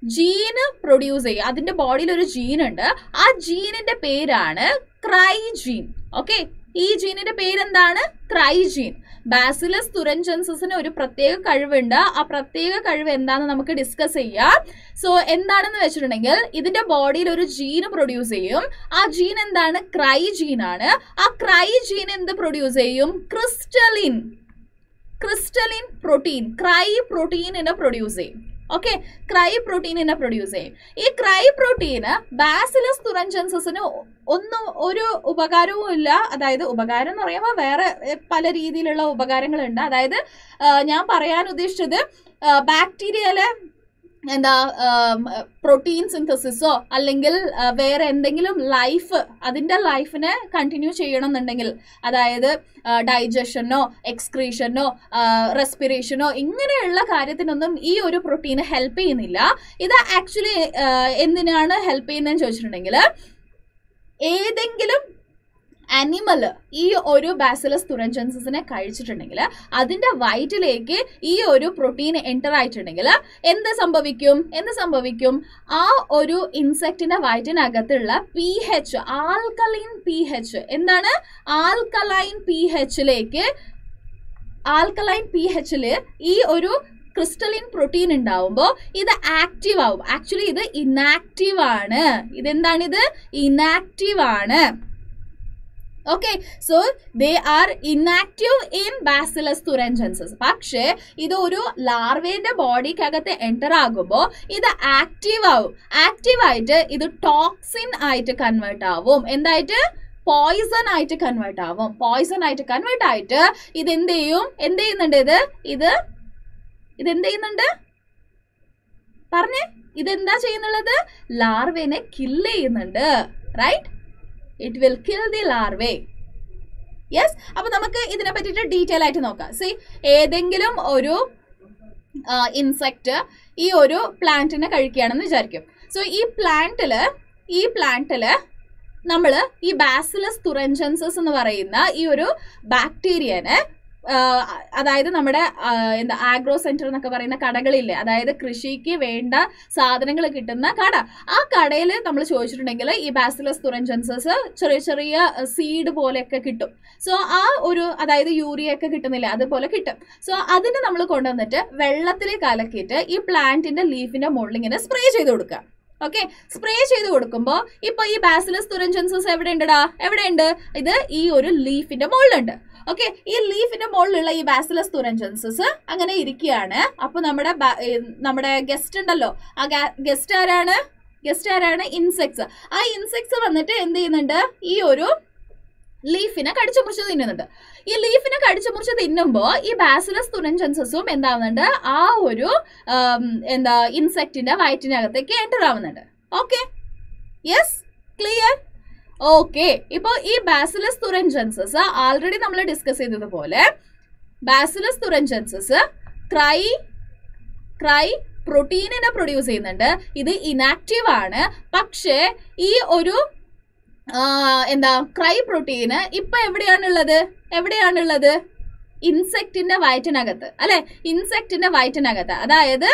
ജീന് പ്രൊഡ്യൂസ് ചെയ്യുക. അതിന്റെ ബോഡിയിൽ ഒരു ജീൻ ഉണ്ട്. ആ ജീനിന്റെ പേരാണ് ക്രൈജീൻ ഓക്കെ ഈ ജീനിന്റെ പേരെന്താണ്? ക്രൈജീൻ ബാസിലസ് തുരൻജൻസസിന് ഒരു പ്രത്യേക കഴിവുണ്ട്. ആ പ്രത്യേക കഴിവ് എന്താണെന്ന് നമുക്ക് ഡിസ്കസ് ചെയ്യാം. സോ എന്താണെന്ന് വെച്ചിട്ടുണ്ടെങ്കിൽ ഇതിന്റെ ബോഡിയിൽ ഒരു ജീൻ പ്രൊഡ്യൂസ് ചെയ്യും. ആ ജീൻ എന്താണ്? ക്രൈ ജീൻ ആണ്. ആ ക്രൈ ജീൻ എന്ത് പ്രൊഡ്യൂസ് ചെയ്യും? ക്രിസ്റ്റലിൻ ക്രിസ്റ്റലിൻ പ്രോട്ടീൻ ക്രൈ പ്രോട്ടീനിനെ പ്രൊഡ്യൂസ് ചെയ്യും. ഓക്കെ ക്രൈ പ്രോട്ടീനിനെ പ്രൊഡ്യൂസ് ചെയ്യും. ഈ ക്രൈ പ്രോട്ടീന് ബാസിലസ് തുറഞ്ചൻസസിന് ഒന്നും ഒരു ഉപകാരവും ഇല്ല. അതായത് ഉപകാരം എന്ന് പറയുമ്പോൾ വേറെ പല രീതിയിലുള്ള ഉപകാരങ്ങളുണ്ട്. അതായത് ഞാൻ പറയാൻ ഉദ്ദേശിച്ചത് ബാക്ടീരിയയിലെ എന്താ പ്രോട്ടീൻ സിന്തസിസോ അല്ലെങ്കിൽ വേറെ എന്തെങ്കിലും ലൈഫ് അതിന്റെ ലൈഫിനെ കണ്ടിന്യൂ ചെയ്യണമെന്നുണ്ടെങ്കിൽ അതായത് ഡൈജഷനോ എക്സ്ക്രീഷനോ റെസ്പിറേഷനോ ഇങ്ങനെയുള്ള കാര്യത്തിനൊന്നും ഈ ഒരു പ്രോട്ടീന് ഹെൽപ്പ് ചെയ്യുന്നില്ല. ഇത് ആക്ച്വലി എന്തിനാണ് ഹെൽപ്പ് ചെയ്യുന്നതെന്ന് ചോദിച്ചിട്ടുണ്ടെങ്കിൽ ഏതെങ്കിലും അനിമൽ ഈ ഒരു ബാസിലസ് തുരഞ്ചൻസിനെ കഴിച്ചിട്ടുണ്ടെങ്കിൽ അതിന്റെ വയറ്റിലേക്ക് ഈ ഒരു പ്രോട്ടീൻ എന്റർ ആയിട്ടുണ്ടെങ്കിൽ എന്ത് സംഭവിക്കും? എന്ത് സംഭവിക്കും? ആ ഒരു ഇൻസെക്റ്റിന്റെ വയറ്റിനകത്തുള്ള P H alkaline P H എന്താണ്? ആൽക്കലൈൻ പി എച്ചിലേക്ക് ആൽക്കലൈൻ പി ഹെച്ചിൽ ഈ ഒരു ക്രിസ്റ്റലിൻ പ്രോട്ടീൻ ഉണ്ടാവുമ്പോൾ ഇത് ആക്റ്റീവ് ആവും. ആക്ച്വലി ഇത് ഇനാക്റ്റീവ് ആണ്. ഇതെന്താണിത് ഇത്? ഇനാക്റ്റീവ് ആണ്. Okay so they are inactive in Bacillus thuringiensis പക്ഷേ ഇത് ഒരു ലാർവേന്റെ ബോഡിക്കകത്ത് എന്റർ ആകുമ്പോൾ ഇത് ആക്റ്റീവ് ആവും. ആക്റ്റീവ് ആയിട്ട് ഇത് ടോക്സിൻ ആയിട്ട് കൺവേർട്ട് ആവും. എന്തായിട്ട്? പോയിസൺ ആയിട്ട് കൺവേർട്ട് ആവും. പോയിസൺ ആയിട്ട് കൺവേർട്ട് ആയിട്ട് ഇത് എന്ത് ചെയ്യും? എന്ത് ചെയ്യുന്നുണ്ട് ഇത്? ഇത് ഇത് എന്ത് ചെയ്യുന്നുണ്ട്? പറഞ്ഞേ ഇതെന്താ ചെയ്യുന്നുള്ളത്? ലാർവേനെ കില്ല് ചെയ്യുന്നുണ്ട്. Right it will kill the larvae yes അപ്പൊ നമുക്ക് ഇതിനെ പറ്റിയിട്ട് ഡീറ്റെയിൽ ആയിട്ട് നോക്കാം. സി ഏതെങ്കിലും ഒരു ഇൻസെക്റ്റ് ഈ ഒരു പ്ലാന്റിനെ കഴിക്കുകയാണെന്ന് വിചാരിക്കും. സോ ഈ പ്ലാന്റിൽ ഈ പ്ലാന്റിൽ നമ്മൾ ഈ ബാസിലസ് തുറഞ്ചൻസസ് എന്ന് പറയുന്ന ഈ ഒരു ബാക്ടീരിയനെ അതായത് നമ്മുടെ എന്താ ആഗ്രോ സെന്റർ എന്നൊക്കെ പറയുന്ന കടകളില്ലേ? അതായത് കൃഷിക്ക് വേണ്ട സാധനങ്ങൾ കിട്ടുന്ന കട. ആ കടയിൽ നമ്മൾ ചോദിച്ചിട്ടുണ്ടെങ്കിൽ ഈ ബാസിലസ് തുറഞ്ചൻസസ് ചെറിയ ചെറിയ സീഡ് പോലെയൊക്കെ കിട്ടും. സോ ആ ഒരു അതായത് യൂറിയ ഒക്കെ കിട്ടുന്നില്ല അതുപോലെ കിട്ടും. സോ അതിനെ നമ്മൾ കൊണ്ടുവന്നിട്ട് വെള്ളത്തിൽ കലക്കിയിട്ട് ഈ പ്ലാന്റിന്റെ ലീഫിന്റെ മുകളിൽ ഇങ്ങനെ സ്പ്രേ ചെയ്ത് കൊടുക്കുക. ഓക്കെ സ്പ്രേ ചെയ്ത് കൊടുക്കുമ്പോൾ ഇപ്പൊ ഈ ബാസിലസ് തുരഞ്ചൻസസ് എവിടെ ഉണ്ടടാ എവിടെയുണ്ട്? ഇത് ഈ ഒരു ലീഫിന്റെ മുകളിലുണ്ട്. ഓക്കെ ഈ ലീഫിന്റെ മുകളിലുള്ള ഈ ബാസിലസ് തുരഞ്ചൻസസ് അങ്ങനെ ഇരിക്കുകയാണ്. അപ്പൊ നമ്മുടെ നമ്മുടെ ഗസ്റ്റ് ഉണ്ടല്ലോ. ആ ഗസ്റ്റ് ആരാണ്? ഗസ്റ്റ് ആരാണ്? ഇൻസെക്ട്സ് ആ ഇൻസെക്ട്സ് വന്നിട്ട് എന്ത് ചെയ്യുന്നുണ്ട്? ഈ ഒരു ലീഫിനെ കടിച്ചു മുറിച്ച് തിന്നുന്നുണ്ട്. ഈ ലീഫിനെ കടിച്ചു മുറിച്ച് തിന്നുമ്പോൾ ഈ ബാസിലസ് തുരഞ്ചൻസസും എന്താവുന്നുണ്ട്? ആ ഒരു എന്താ ഇൻസെക്റ്റിന്റെ വയറ്റിനകത്തേക്ക് എന്റർ ആവുന്നുണ്ട്. ഓക്കെ യെസ് ക്ലിയർ ഓക്കെ ഇപ്പൊ ഈ ബാസിലസ് തുറഞ്ചൻസസ് ആൾറെഡി നമ്മൾ ഡിസ്കസ് ചെയ്തതുപോലെ ബാസിലസ് തുറഞ്ചൻസസ് ക്രൈ ക്രൈ പ്രോട്ടീനിനെ പ്രൊഡ്യൂസ് ചെയ്യുന്നുണ്ട്. ഇത് ഇനാക്റ്റീവ് ആണ്. പക്ഷേ ഈ ഒരു എന്താ ക്രൈ പ്രോട്ടീന് ഇപ്പൊ എവിടെയാണുള്ളത്? എവിടെയാണുള്ളത്? ഇൻസെക്റ്റിന്റെ വയറ്റിനകത്ത്. അല്ലെ? ഇൻസെക്റ്റിന്റെ വയറ്റിനകത്ത്. അതായത്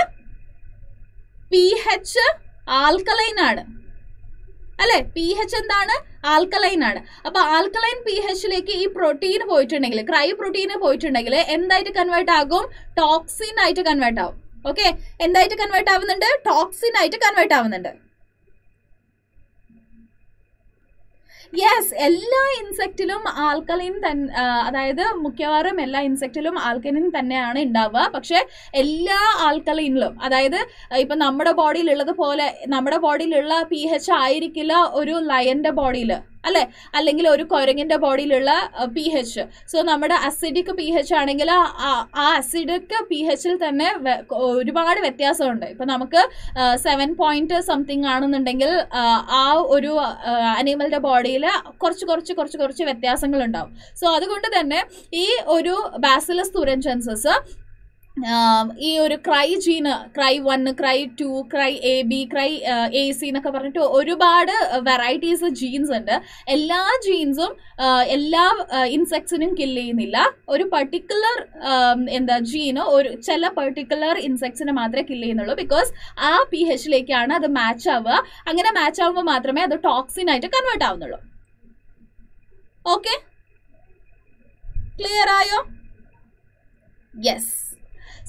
പി ഹെച്ച് ആൽക്കലൈൻ ആണ്. അല്ലെ? പി ഹെച്ച് എന്താണ്? ആൽക്കലൈൻ ആണ്. അപ്പോൾ ആൽക്കലൈൻ പി എച്ചിലേക്ക് ഈ പ്രോട്ടീൻ പോയിട്ടുണ്ടെങ്കിൽ ക്രൈ പ്രോട്ടീന് പോയിട്ടുണ്ടെങ്കിൽ എന്തായിട്ട് കൺവേർട്ട് ആകും? ടോക്സിൻ ആയിട്ട് കൺവേർട്ട് ആവും. ഓക്കെ എന്തായിട്ട് കൺവേർട്ട് ആവുന്നുണ്ട്? ടോക്സിൻ ആയിട്ട് കൺവേർട്ട് ആവുന്നുണ്ട്. യെസ് എല്ലാ ഇൻസെക്റ്റിലും ആൽക്കലൈൻ അതായത് മിക്കവാറും എല്ലാ ഇൻസെക്റ്റിലും ആൽക്കലൈൻ തന്നെയാണ് ഉണ്ടാവുക പക്ഷേ എല്ലാ ആൽക്കലൈനിലും അതായത് ഇപ്പൊ നമ്മുടെ ബോഡിയിലുള്ളത് പോലെ നമ്മുടെ ബോഡിയിലുള്ള പി ആയിരിക്കില്ല ഒരു ലയന്റെ ബോഡിയിൽ അല്ലെ? അല്ലെങ്കിൽ ഒരു കുരങ്ങിന്റെ ബോഡിയിലുള്ള പി എച്ച് സോ നമ്മുടെ അസിഡിക് പി എച്ച് ആണെങ്കിൽ ആ- അസിഡിക് പി എച്ചിൽ തന്നെ ഒരുപാട് വ്യത്യാസമുണ്ട്. ഇപ്പൊ നമുക്ക് സെവൻ പോയിന്റ് സംതിങ് ആണെന്നുണ്ടെങ്കിൽ ആ, ഒരു അനിമലിന്റെ ബോഡിയിൽ കുറച്ച് കുറച്ച് കുറച്ച് കുറച്ച് വ്യത്യാസങ്ങൾ ഉണ്ടാവും സോ അതുകൊണ്ട് തന്നെ ഈ ഒരു ബാസിലസ് തുരൻജൻസസ് ആം, ഈ ഒരു cry gene cry one cry two cry A B cry A C എന്നൊക്കെ പറഞ്ഞിട്ട് ഒരുപാട് വെറൈറ്റീസ് ജീൻസ് ഉണ്ട്. എല്ലാ ജീൻസും എല്ലാ ഇൻസെക്ട്സിനും കില്ല് ചെയ്യുന്നില്ല. ഒരു പർട്ടിക്കുലർ എന്താ ജീന് ഒരു ചില പർട്ടിക്കുലർ ഇൻസെക്ട്സിനെ മാത്രമേ കില്ല് ചെയ്യുന്നുള്ളൂ ബിക്കോസ് ആ പി എച്ചിലേക്കാണ് അത് മാച്ച് ആവുക. അങ്ങനെ മാച്ച് ആവുമ്പോൾ മാത്രമേ അത് ടോക്സിൻ ആയിട്ട് കൺവേർട്ട് ആവുന്നുള്ളൂ. ഓക്കെ ക്ലിയർ ആയോ? യെസ്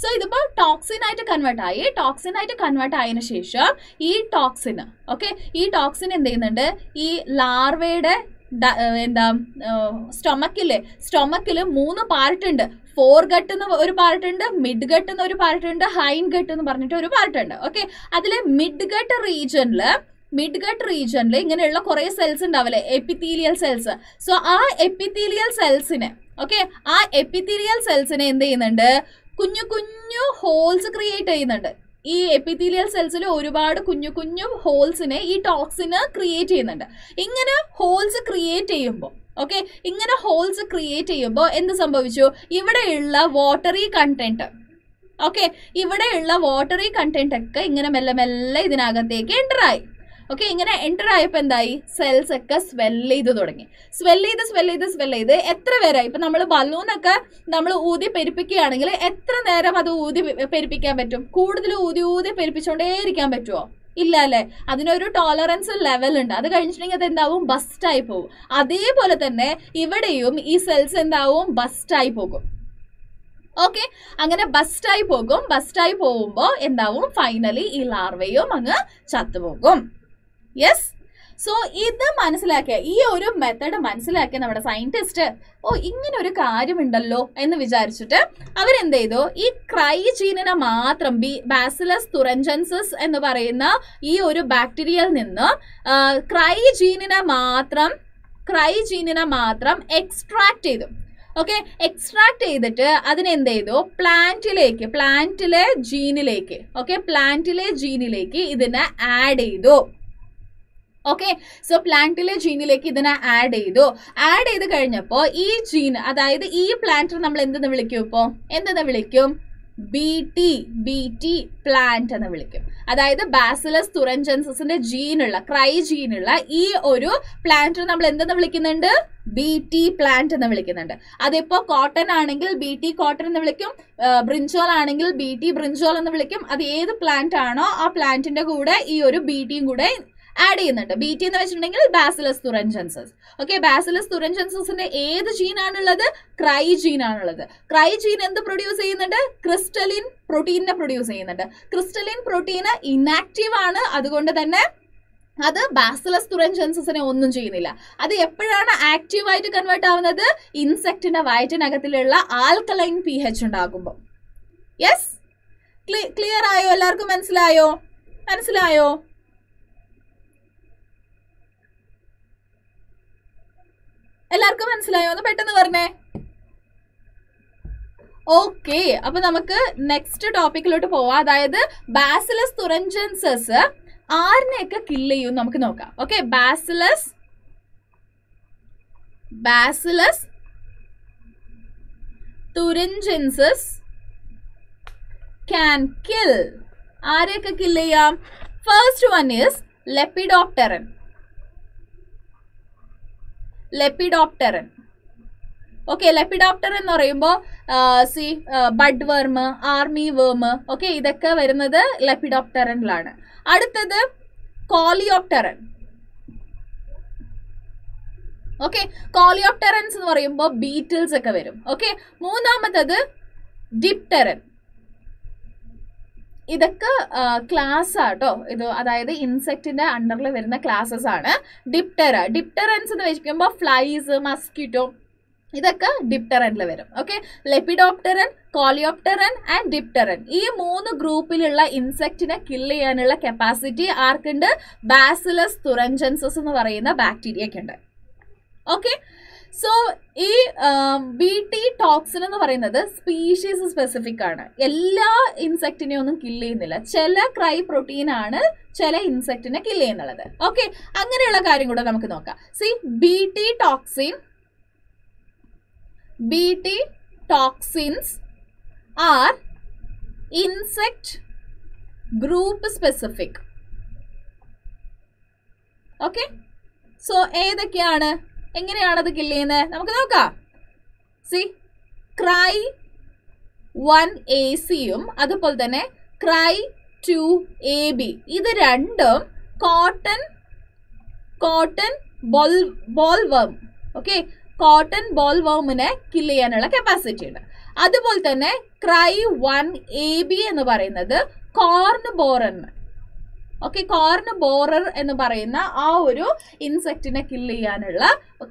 സോ ഇതിപ്പോൾ ടോക്സിൻ ആയിട്ട് കൺവേർട്ട് ആയി. ടോക്സിൻ ആയിട്ട് കൺവേർട്ട് ആയതിനു ശേഷം ഈ ടോക്സിന് ഓക്കെ ഈ ടോക്സിൻ എന്ത് ചെയ്യുന്നുണ്ട്? ഈ ലാർവയുടെ എന്താ സ്റ്റൊമക്കിൽ സ്റ്റൊമക്കിൽ മൂന്ന് പാർട്ട് ഉണ്ട്. ഫോർ ഗട്ട് എന്ന് ഒരു പാർട്ട് ഉണ്ട് മിഡ് ഗട്ട് എന്ന് ഒരു പാർട്ട് ഉണ്ട് ഹൈൻ ഗട്ട് എന്ന് പറഞ്ഞിട്ട് ഒരു പാർട്ട് ഉണ്ട് ഓക്കെ അതിലെ മിഡ് ഗട്ട് റീജിയനിൽ മിഡ് ഗട്ട് റീജിയനിൽ ഇങ്ങനെയുള്ള കുറേ സെൽസ് ഉണ്ടാവില്ലേ? എപ്പിത്തീലിയൽ സെൽസ് സോ ആ എപ്പിത്തീലിയൽ സെൽസിനെ ഓക്കെ ആ എപ്പിത്തീലിയൽ സെൽസിനെ എന്ത് ചെയ്യുന്നുണ്ട്? കുഞ്ഞു കുഞ്ഞു ഹോൾസ് ക്രിയേറ്റ് ചെയ്യുന്നുണ്ട്. ഈ എപ്പിത്തീലിയൽ സെൽസിൽ ഒരുപാട് കുഞ്ഞു കുഞ്ഞു ഹോൾസിനെ ഈ ടോക്സിന് ക്രിയേറ്റ് ചെയ്യുന്നുണ്ട്. ഇങ്ങനെ ഹോൾസ് ക്രിയേറ്റ് ചെയ്യുമ്പോൾ ഓക്കെ ഇങ്ങനെ ഹോൾസ് ക്രിയേറ്റ് ചെയ്യുമ്പോൾ എന്ത് സംഭവിച്ചു? ഇവിടെയുള്ള വാട്ടറി കണ്ടന്റ് ഓക്കെ ഇവിടെയുള്ള വാട്ടറി കണ്ടന്റ് ഒക്കെ ഇങ്ങനെ മെല്ലെ മെല്ലെ ഇതിനകത്തേക്ക് എന്റർ ആയി. ഓക്കെ ഇങ്ങനെ എന്റർ ആയപ്പോൾ എന്തായി? സെൽസ് ഒക്കെ സ്വെൽ ചെയ്ത് തുടങ്ങി. സ്വെൽ ചെയ്ത് സ്വെൽ ചെയ്ത് സ്വെൽ ചെയ്ത് എത്ര പേരായി? ഇപ്പം നമ്മൾ ബലൂണൊക്കെ നമ്മൾ ഊതി പെരുപ്പിക്കുകയാണെങ്കിൽ എത്ര നേരം അത് ഊതി പെരുപ്പിക്കാൻ പറ്റും? കൂടുതൽ ഊതി ഊതി പെരുപ്പിച്ചുകൊണ്ടേ ഇരിക്കാൻ പറ്റുമോ ഇല്ല അല്ലേ? അതിനൊരു ടോളറൻസ് ലെവൽ ഉണ്ട്. അത് കഴിഞ്ഞിട്ടുണ്ടെങ്കിൽ അത് എന്താവും? ബസ്റ്റായി പോകും. അതേപോലെ തന്നെ ഇവിടെയും ഈ സെൽസ് എന്താവും? ബസ്റ്റായി പോകും. ഓക്കെ അങ്ങനെ ബസ്റ്റായി പോകും. ബസ്റ്റായി പോകുമ്പോൾ എന്താവും? ഫൈനലി ഈ ലാർവയും അങ്ങ് ചത്തുപോകും. യെസ് സോ ഇത് മനസ്സിലാക്കിയ ഈ ഒരു മെത്തേഡ് മനസ്സിലാക്കിയ നമ്മുടെ സയന്റിസ്റ്റ് ഓ ഇങ്ങനെ ഒരു കാര്യമുണ്ടല്ലോ എന്ന് വിചാരിച്ചിട്ട് അവരെന്ത് ചെയ്തു ഈ ക്രൈ ജീനിനെ മാത്രം ബി ബാസിലസ് തുറഞ്ചൻസസ് എന്ന് പറയുന്ന ഈ ഒരു ബാക്ടീരിയയിൽ നിന്ന് ക്രൈ ജീനിനെ മാത്രം ക്രൈ ജീനിനെ മാത്രം എക്സ്ട്രാക്ട് ചെയ്തു. ഓക്കെ എക്സ്ട്രാക്ട് ചെയ്തിട്ട് അതിനെന്ത് ചെയ്തു പ്ലാന്റിലേക്ക് പ്ലാന്റിലെ ജീനിലേക്ക് ഓക്കെ പ്ലാന്റിലെ ജീനിലേക്ക് ഇതിനെ ആഡ് ചെയ്തു. ഓക്കെ സോ പ്ലാന്റിലെ ജീനിലേക്ക് ഇതിനെ ആഡ് ചെയ്തു. ആഡ് ചെയ്ത് കഴിഞ്ഞപ്പോൾ ഈ ജീൻ അതായത് ഈ പ്ലാന്റ് നമ്മൾ എന്തെന്ന് വിളിക്കും ഇപ്പോൾ എന്തെന്ന് വിളിക്കും? B T B T plant എന്ന് വിളിക്കും. അതായത് ബാസിലസ് തുറഞ്ചൻസസിന്റെ ജീനുള്ള ക്രൈ ജീനുള്ള ഈ ഒരു പ്ലാന്റ് നമ്മൾ എന്തെന്ന് വിളിക്കുന്നുണ്ട്? ബി ടി പ്ലാന്റ് എന്ന് വിളിക്കുന്നുണ്ട്. അതിപ്പോ കോട്ടൺ ആണെങ്കിൽ ബി ടി കോട്ടൺ എന്ന് വിളിക്കും. ബ്രിഞ്ചോൾ ആണെങ്കിൽ ബി ടി ബ്രിഞ്ചോൾ എന്ന് വിളിക്കും. അത് ഏത് പ്ലാന്റ് ആണോ ആ പ്ലാന്റിന്റെ കൂടെ ഈ ഒരു ബി ടിയും കൂടെ ആഡ് ചെയ്യുന്നുണ്ട്. ബി ടി എന്ന് വെച്ചിട്ടുണ്ടെങ്കിൽ ബാസിലസ് തുറഞ്ചൻസസ് ഓക്കെ ബാസിലസ് തുറഞ്ചൻസസിന്റെ ഏത് ജീനാണുള്ളത് ക്രൈ ജീൻ ആണുള്ളത്. ക്രൈ ജീൻ എന്ത് പ്രൊഡ്യൂസ് ചെയ്യുന്നുണ്ട്? ക്രിസ്റ്റലിൻ പ്രോട്ടീനെ പ്രൊഡ്യൂസ് ചെയ്യുന്നുണ്ട്. ക്രിസ്റ്റലിൻ പ്രോട്ടീന് ഇനാക്റ്റീവ് ആണ്. അതുകൊണ്ട് തന്നെ അത് ബാസിലസ് തുറൻജൻസസിനെ ഒന്നും ചെയ്യുന്നില്ല. അത് എപ്പോഴാണ് ആക്റ്റീവായിട്ട് കൺവേർട്ട് ആവുന്നത്? ഇൻസെക്റ്റിന്റെ വയറ്റിനകത്തിലുള്ള ആൽക്കലൈൻ പി എച്ച് ഉണ്ടാകുമ്പോൾ യെസ് ക്ലിയർ ആയോ? എല്ലാവർക്കും മനസ്സിലായോ? മനസ്സിലായോ? എല്ലാവർക്കും മനസ്സിലായോ? ഒന്ന് പെട്ടെന്ന് പറഞ്ഞേ. ഓക്കെ അപ്പൊ നമുക്ക് നെക്സ്റ്റ് ടോപ്പിക്കിലോട്ട് പോവാം. അതായത് ബാസിലസ് തുറഞ്ചൻസസ് ആരിനെയൊക്കെ കില്ല് ചെയ്യും നമുക്ക് നോക്കാം. Okay Bacillus Bacillus thuringiensis can kill ആരെയൊക്കെ കില്ല് ചെയ്യാം? First one is lepidopteran lepidopteran okay lepidoptera എന്ന് പറയുമ്പോൾ C bud worm army worm okay ഇതൊക്കെ വരുന്നത് ലെപ്പിഡോപ്റ്ററനിലാണ് അടുത്തത് കോലിയോപ്റ്ററൻ ഓക്കെ കോലിയോപ്റ്ററൻസ് എന്ന് പറയുമ്പോൾ ബീറ്റിൽസ് ഒക്കെ വരും. ഓക്കെ മൂന്നാമത്തത് ഡിപ്റ്ററൻ ഇതൊക്കെ ക്ലാസ് ആട്ടോ ഇത് അതായത് ഇൻസെക്റ്റിന്റെ അണ്ടറിൽ വരുന്ന ക്ലാസ്സസ് ആണ് ഡിപ്റ്ററ ഡിപ്റ്ററൻസ് എന്ന് വെച്ചിരിക്കുമ്പോൾ ഫ്ലൈസ് മസ്കിറ്റോ ഇതൊക്കെ ഡിപ്റ്ററനിൽ വരും. ഓക്കെ ലെപ്പിഡോപ്റ്ററൻ കോളിയോപ്റ്ററൻ ആൻഡ് ഡിപ്റ്ററൻ ഈ മൂന്ന് ഗ്രൂപ്പിലുള്ള ഇൻസെക്റ്റിനെ കില്ല് ചെയ്യാനുള്ള കപ്പാസിറ്റി ആർക്കുണ്ട്? ബാസിലസ് തുറഞ്ചൻസസ് എന്ന് പറയുന്ന ബാക്ടീരിയക്ക് ഉണ്ട്. ഓക്കെ സോ ഈ ബി ടി ടോക്സിൻ എന്ന് പറയുന്നത് സ്പീഷീസ് സ്പെസിഫിക് ആണ്. എല്ലാ ഇൻസെക്റ്റിനെയും ഒന്നും കില്ല് ചെയ്യുന്നില്ല. ചില ക്രൈ പ്രോട്ടീൻ ആണ് ചില ഇൻസെക്റ്റിനെ കില്ല് ചെയ്യുന്നുള്ളത് ഓക്കെ അങ്ങനെയുള്ള കാര്യം കൂടെ നമുക്ക് നോക്കാം. C B T toxin B T toxins are insect group specific okay so ഏതൊക്കെയാണ്? എങ്ങനെയാണ് അത് കില്ല് ചെയ്യുന്നത് നമുക്ക് നോക്കാം. സി ക്രൈ വൺ എ സിയും അതുപോലെ തന്നെ ക്രൈ ടു എ ബി ഇത് രണ്ടും cotton cotton boll bollworm okay cotton ബോൾവർമിനെ kill ചെയ്യാനുള്ള കപ്പാസിറ്റി ഉണ്ട്. അതുപോലെ തന്നെ ക്രൈ വൺ എ ബി എന്ന് പറയുന്നത് കോർൺ ബോററിന് ഓക്കെ കോർൺ ബോറർ എന്ന് പറയുന്ന ആ ഒരു ഇൻസെക്റ്റിനെ കില്ല് ചെയ്യാനുള്ള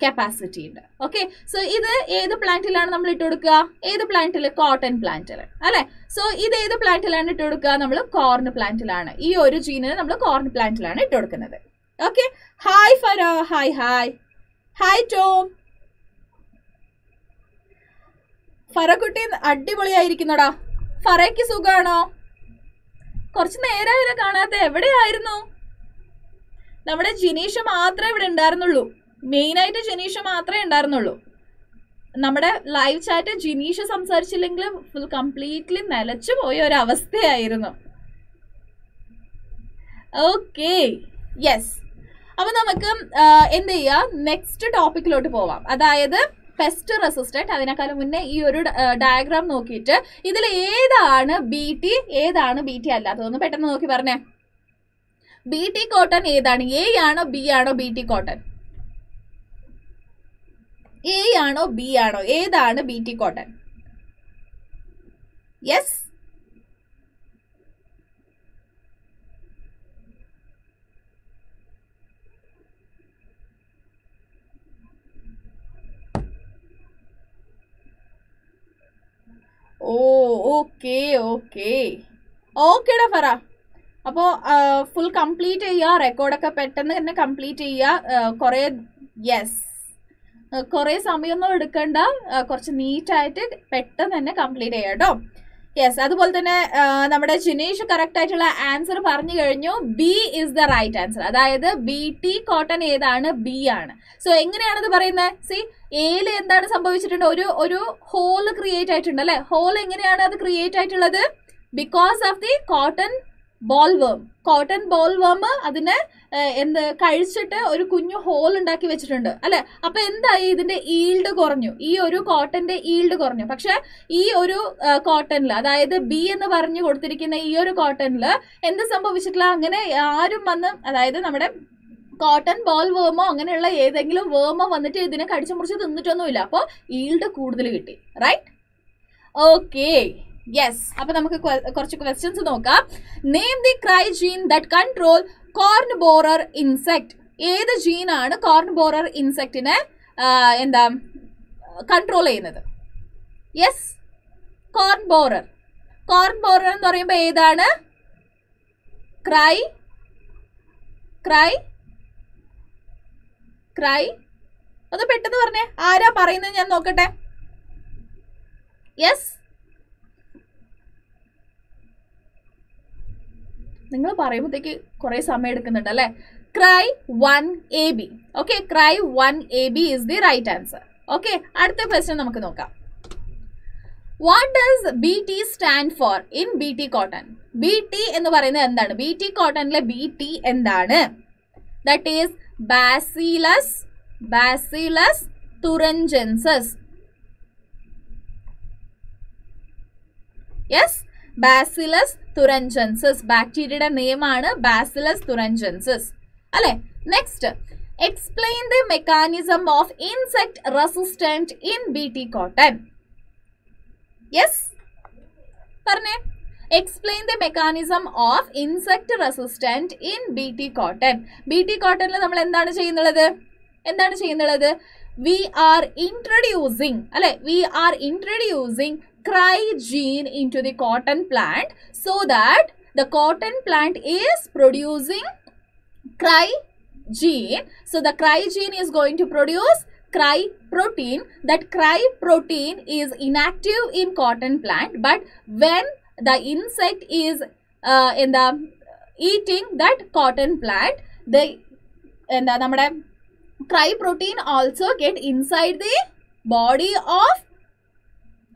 കപ്പാസിറ്റി ഉണ്ട്. ഓക്കെ സോ ഇത് ഏത് പ്ലാന്റിലാണ് നമ്മൾ ഇട്ട് കൊടുക്കുക? ഏത് പ്ലാന്റിൽ കോട്ടൺ പ്ലാന്റിൽ അല്ലെ? സോ ഇത് ഏത് പ്ലാന്റിലാണ് ഇട്ട് കൊടുക്കുക? നമ്മൾ കോർണ് പ്ലാന്റിലാണ് ഈ ഒരു ജീനിന് നമ്മൾ കോർണ് പ്ലാന്റിലാണ് ഇട്ട് കൊടുക്കുന്നത്. Okay hi ഫരോ hi hi hi Tom. ഫറക്കുട്ടി അടിപൊളിയായിരിക്കുന്നടാ. ഫറയ്ക്ക് സുഖാണോ? കുറച്ച് നേരായില്ല കാണാത്ത എവിടെയായിരുന്നു? നമ്മുടെ ജിനീഷ് മാത്രമേ ഇവിടെ ഉണ്ടായിരുന്നുള്ളൂ. മെയിനായിട്ട് ജിനീഷ് മാത്രമേ ഉണ്ടായിരുന്നുള്ളൂ. നമ്മുടെ ലൈവ് ചാറ്റ് ജിനീഷ് സംസാരിച്ചില്ലെങ്കിൽ ഫുൾ കംപ്ലീറ്റ്ലി നിലച്ചു പോയ ഒരവസ്ഥയായിരുന്നു ഓക്കെ യെസ് അപ്പൊ നമുക്ക് എന്ത് ചെയ്യാം? നെക്സ്റ്റ് ടോപ്പിക്കിലോട്ട് പോവാം. അതായത് പെസ്റ്റ് റെസിസ്റ്റന്റ് അതിനേക്കാളും മുന്നേ ഈ ഒരു ഡയഗ്രാം നോക്കിയിട്ട് ഇതിൽ ഏതാണ് ബി ടി ഏതാണ് ബി ടി അല്ലാത്തതെന്ന് പെട്ടെന്ന് നോക്കി പറഞ്ഞേ. ബി ടി കോട്ടൺ ഏതാണ്? എ ആണോ ബി ആണോ ബി ടി കോട്ടൺ എ ആണോ ബി ആണോ? ഏതാണ് B T cotton yes oh okay okay. ഓക്കേടാ ഫറ. അപ്പോൾ ഫുൾ കംപ്ലീറ്റ് ചെയ്യുക റെക്കോർഡൊക്കെ പെട്ടെന്ന് തന്നെ കംപ്ലീറ്റ് ചെയ്യുക കുറേ യെസ് കുറേ സമയമൊന്നും എടുക്കണ്ട കുറച്ച് നീറ്റായിട്ട് പെട്ടെന്ന് തന്നെ കംപ്ലീറ്റ് ചെയ്യുക കേട്ടോ യെസ് അതുപോലെ തന്നെ നമ്മുടെ ജിനേഷ് കറക്റ്റ് ആയിട്ടുള്ള ആൻസർ പറഞ്ഞു കഴിഞ്ഞു. B is the right answer അതായത് ബി ടി കോട്ടൺ ഏതാണ്? ബി ആണ്. സോ എങ്ങനെയാണത് പറയുന്നത് സി എയിൽ എന്താണ് സംഭവിച്ചിട്ടുണ്ട്? ഒരു ഒരു ഹോൾ ക്രിയേറ്റ് ആയിട്ടുണ്ട് അല്ലെ? ഹോൾ എങ്ങനെയാണ് അത് ക്രിയേറ്റ് ആയിട്ടുള്ളത്? Because of the cotton boll bollworm cotton boll bollworm അതിനെ എന്ത് കഴിച്ചിട്ട് ഒരു കുഞ്ഞു ഹോൾ ഉണ്ടാക്കി വെച്ചിട്ടുണ്ട് അല്ലെ? അപ്പൊ എന്തായി? ഇതിന്റെ ഈൽഡ് കുറഞ്ഞു. ഈ ഒരു കോട്ടന്റെ ഈൽഡ് കുറഞ്ഞു. പക്ഷെ ഈ ഒരു കോട്ടണിൽ അതായത് ബി എന്ന് പറഞ്ഞു കൊടുത്തിരിക്കുന്ന ഈ ഒരു കോട്ടണിൽ എന്ത് സംഭവിച്ചിട്ടില്ല? അങ്ങനെ ആരും വന്ന് അതായത് നമ്മുടെ കോട്ടൺ ബോൾ വേമോ അങ്ങനെയുള്ള ഏതെങ്കിലും വേമോ വന്നിട്ട് ഇതിനെ കടിച്ചു മുറിച്ച് തിന്നിട്ടൊന്നുമില്ല. അപ്പോൾ ഈൽഡ് കൂടുതൽ കിട്ടി. റൈറ്റ് ഓക്കെ യെസ് അപ്പൊ നമുക്ക് കുറച്ച് ക്വസ്റ്റ്യൻസ് നോക്കാം. Name the cry gene that control corn borer insect ഏത് ജീനാണ് കോർൺ ബോറർ ഇൻസെക്റ്റിനെ എന്താ കൺട്രോൾ ചെയ്യുന്നത്? Yes corn borer corn borer എന്ന് പറയുമ്പോൾ ഏതാണ്? ക്രൈ ക്രൈ ക്രൈ ഒന്ന് പെട്ടെന്ന് പറഞ്ഞേ. ആരാ പറയുന്നത് ഞാൻ നോക്കട്ടെ. യെസ് നിങ്ങൾ പറയുമ്പോഴത്തേക്ക് കുറെ സമയം എടുക്കുന്നുണ്ട് അല്ലെ? Cry one A B okay cry one A B is the right answer okay അടുത്ത ക്വസ്റ്റ്യൻ നമുക്ക് നോക്കാം. What does B T stand for in B T cotton B T എന്ന് പറയുന്നത് എന്താണ്? ബി ടി കോട്ടണിലെ ബി ടി എന്താണ്? That is Bacillus Bacillus thuringiensis yes Bacillus thuringiensis ബാക്ടീരിയയുടെ നെയിമാണ് ബാസിലസ് തുറഞ്ചൻസസ് അല്ലെ? Next explain the mechanism of insect resistant in B T cotton yes പറഞ്ഞേ. explain the mechanism of insect resistant in B T cotton B T കോട്ടണിൽ നമ്മൾ എന്താണ് ചെയ്യുന്നത് എന്താണ് ചെയ്യുന്നത് വി ആർ ഇൻട്രൊഡ്യൂസിങ് അല്ലെ we are introducing cry gene into the cotton plant so that the cotton plant is producing cry gene so the cry gene is going to produce cry protein that cry protein is inactive in cotton plant but when the insect is uh, in the eating that cotton plant the എന്താ നമ്മുടെ cry protein also get inside the body of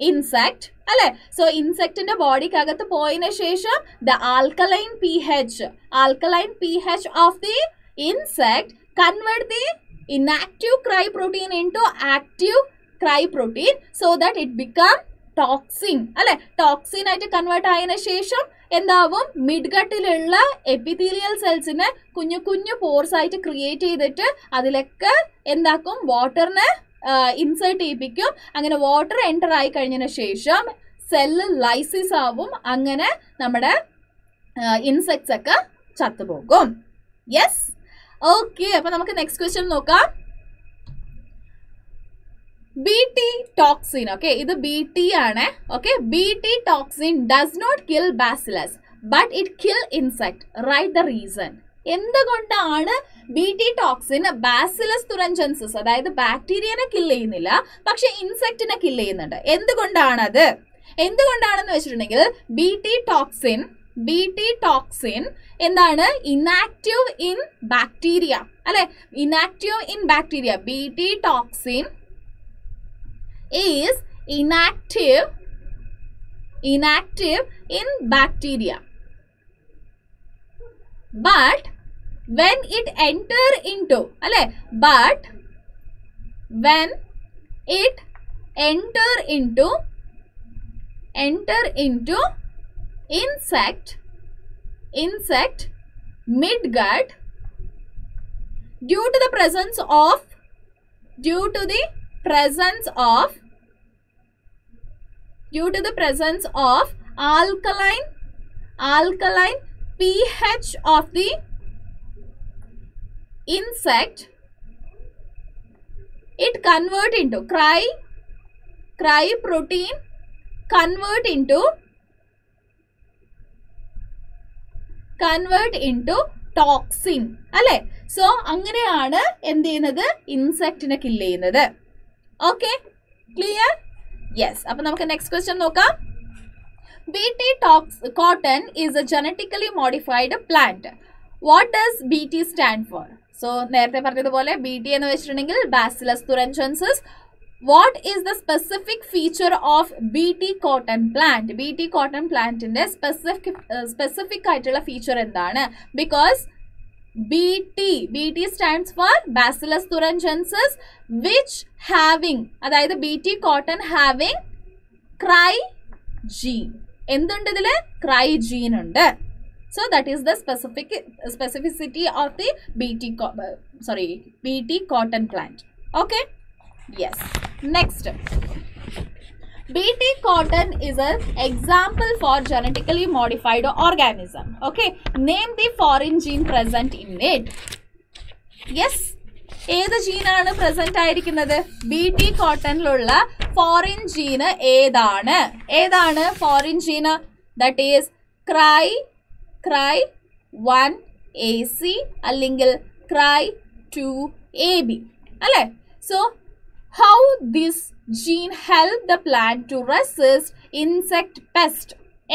insect അല്ലെ? So ഇൻസെക്ടിന്റെ ബോഡിക്കകത്ത് പോയതിനു ശേഷം the alkaline P H alkaline P H of the insect convert the inactive cry protein into active cry protein so that it become toxin അല്ലെ? Toxin ആയിട്ട് convert ആയതിനു ശേഷം എന്താവും? മിഡ്ഗട്ടിലുള്ള എപ്പിത്തീലിയൽ സെൽസിനെ കുഞ്ഞു കുഞ്ഞു പോർസ് ആയിട്ട് ക്രിയേറ്റ് ചെയ്തിട്ട് അതിലൊക്കെ എന്താക്കും? വാട്ടറിനെ ഇൻസേർട്ട് ചെയ്യിപ്പിക്കും. അങ്ങനെ വാട്ടർ എന്റർ ആയി കഴിഞ്ഞതിന് ശേഷം സെല്ല് ലൈസിസ് ആവും. അങ്ങനെ നമ്മുടെ ഇൻസെക്ട്സ് ഒക്കെ ചത്തുപോകും. യെസ് ഓക്കെ അപ്പൊ നമുക്ക് നെക്സ്റ്റ് ക്വസ്റ്റ്യൻ നോക്കാം. ബി ടി ടോക്സിൻ ഓക്കെ ഇത് ബി ടി ആണ് okay B T toxin does not kill Bacillus but it kill insect right the reason എന്തുകൊണ്ടാണ് B T toxin Bacillus thuringiensis അതായത് ബാക്ടീരിയനെ കിൽ ചെയ്യുന്നില്ല പക്ഷെ ഇൻസെക്റ്റിനെ കിൽ ചെയ്യുന്നുണ്ട്? എന്തുകൊണ്ടാണത് എന്തുകൊണ്ടാണെന്ന് വെച്ചിട്ടുണ്ടെങ്കിൽ B T toxin B T toxin എന്താണ്? ഇനാക്റ്റീവ് ഇൻ ബാക്ടീരിയ അല്ലെ? Inactive in bacteria B T toxin is inactive inactive in bacteria. But when it enter into alle but when it enter into enter into insect insect midgut due to the presence of due to the presence of due to the presence of alkaline alkaline pH of the insect it convert into cry cry protein convert into convert into toxin അല്ലെ so അങ്ങനെയാണ് എന്ത് ചെയ്യുന്നത് ഇൻസെക്റ്റിനെ kill ചെയ്യുന്നത് okay clear yes അപ്പൊ നമുക്ക് next question നോക്കാം. B talks cotton is a genetically modified plant what does B T stand for so നേരത്തെ പറഞ്ഞതുപോലെ ബി ടി എന്ന് വെച്ചിട്ടുണ്ടെങ്കിൽ Bacillus thuringiensis what is the specific feature of B T cotton plant B T cotton പ്ലാന്റിന്റെ specific specific ആയിട്ടുള്ള feature എന്താണ്? Because B T B T stands for Bacillus thuringiensis which having അതായത് B T cotton having cry gene എന്തുണ്ട് ഇതില് cry gene ഉണ്ട് so that is the specific specificity of the B T sorry B T cotton plant okay Yes. Next. BT cotton is an example for genetically modified organism. Okay. Name the foreign gene present in it. Yes. ഏത് ജീനാണ് present ആയിരിക്കുന്നത് B T കോട്ടണിലുള്ള foreign gene ഏതാണ് ഏതാണ് foreign gene that is cry cry one A C അല്ലെങ്കിൽ cry two A B അല്ലേ so how this gene help the plant to resist insect pest?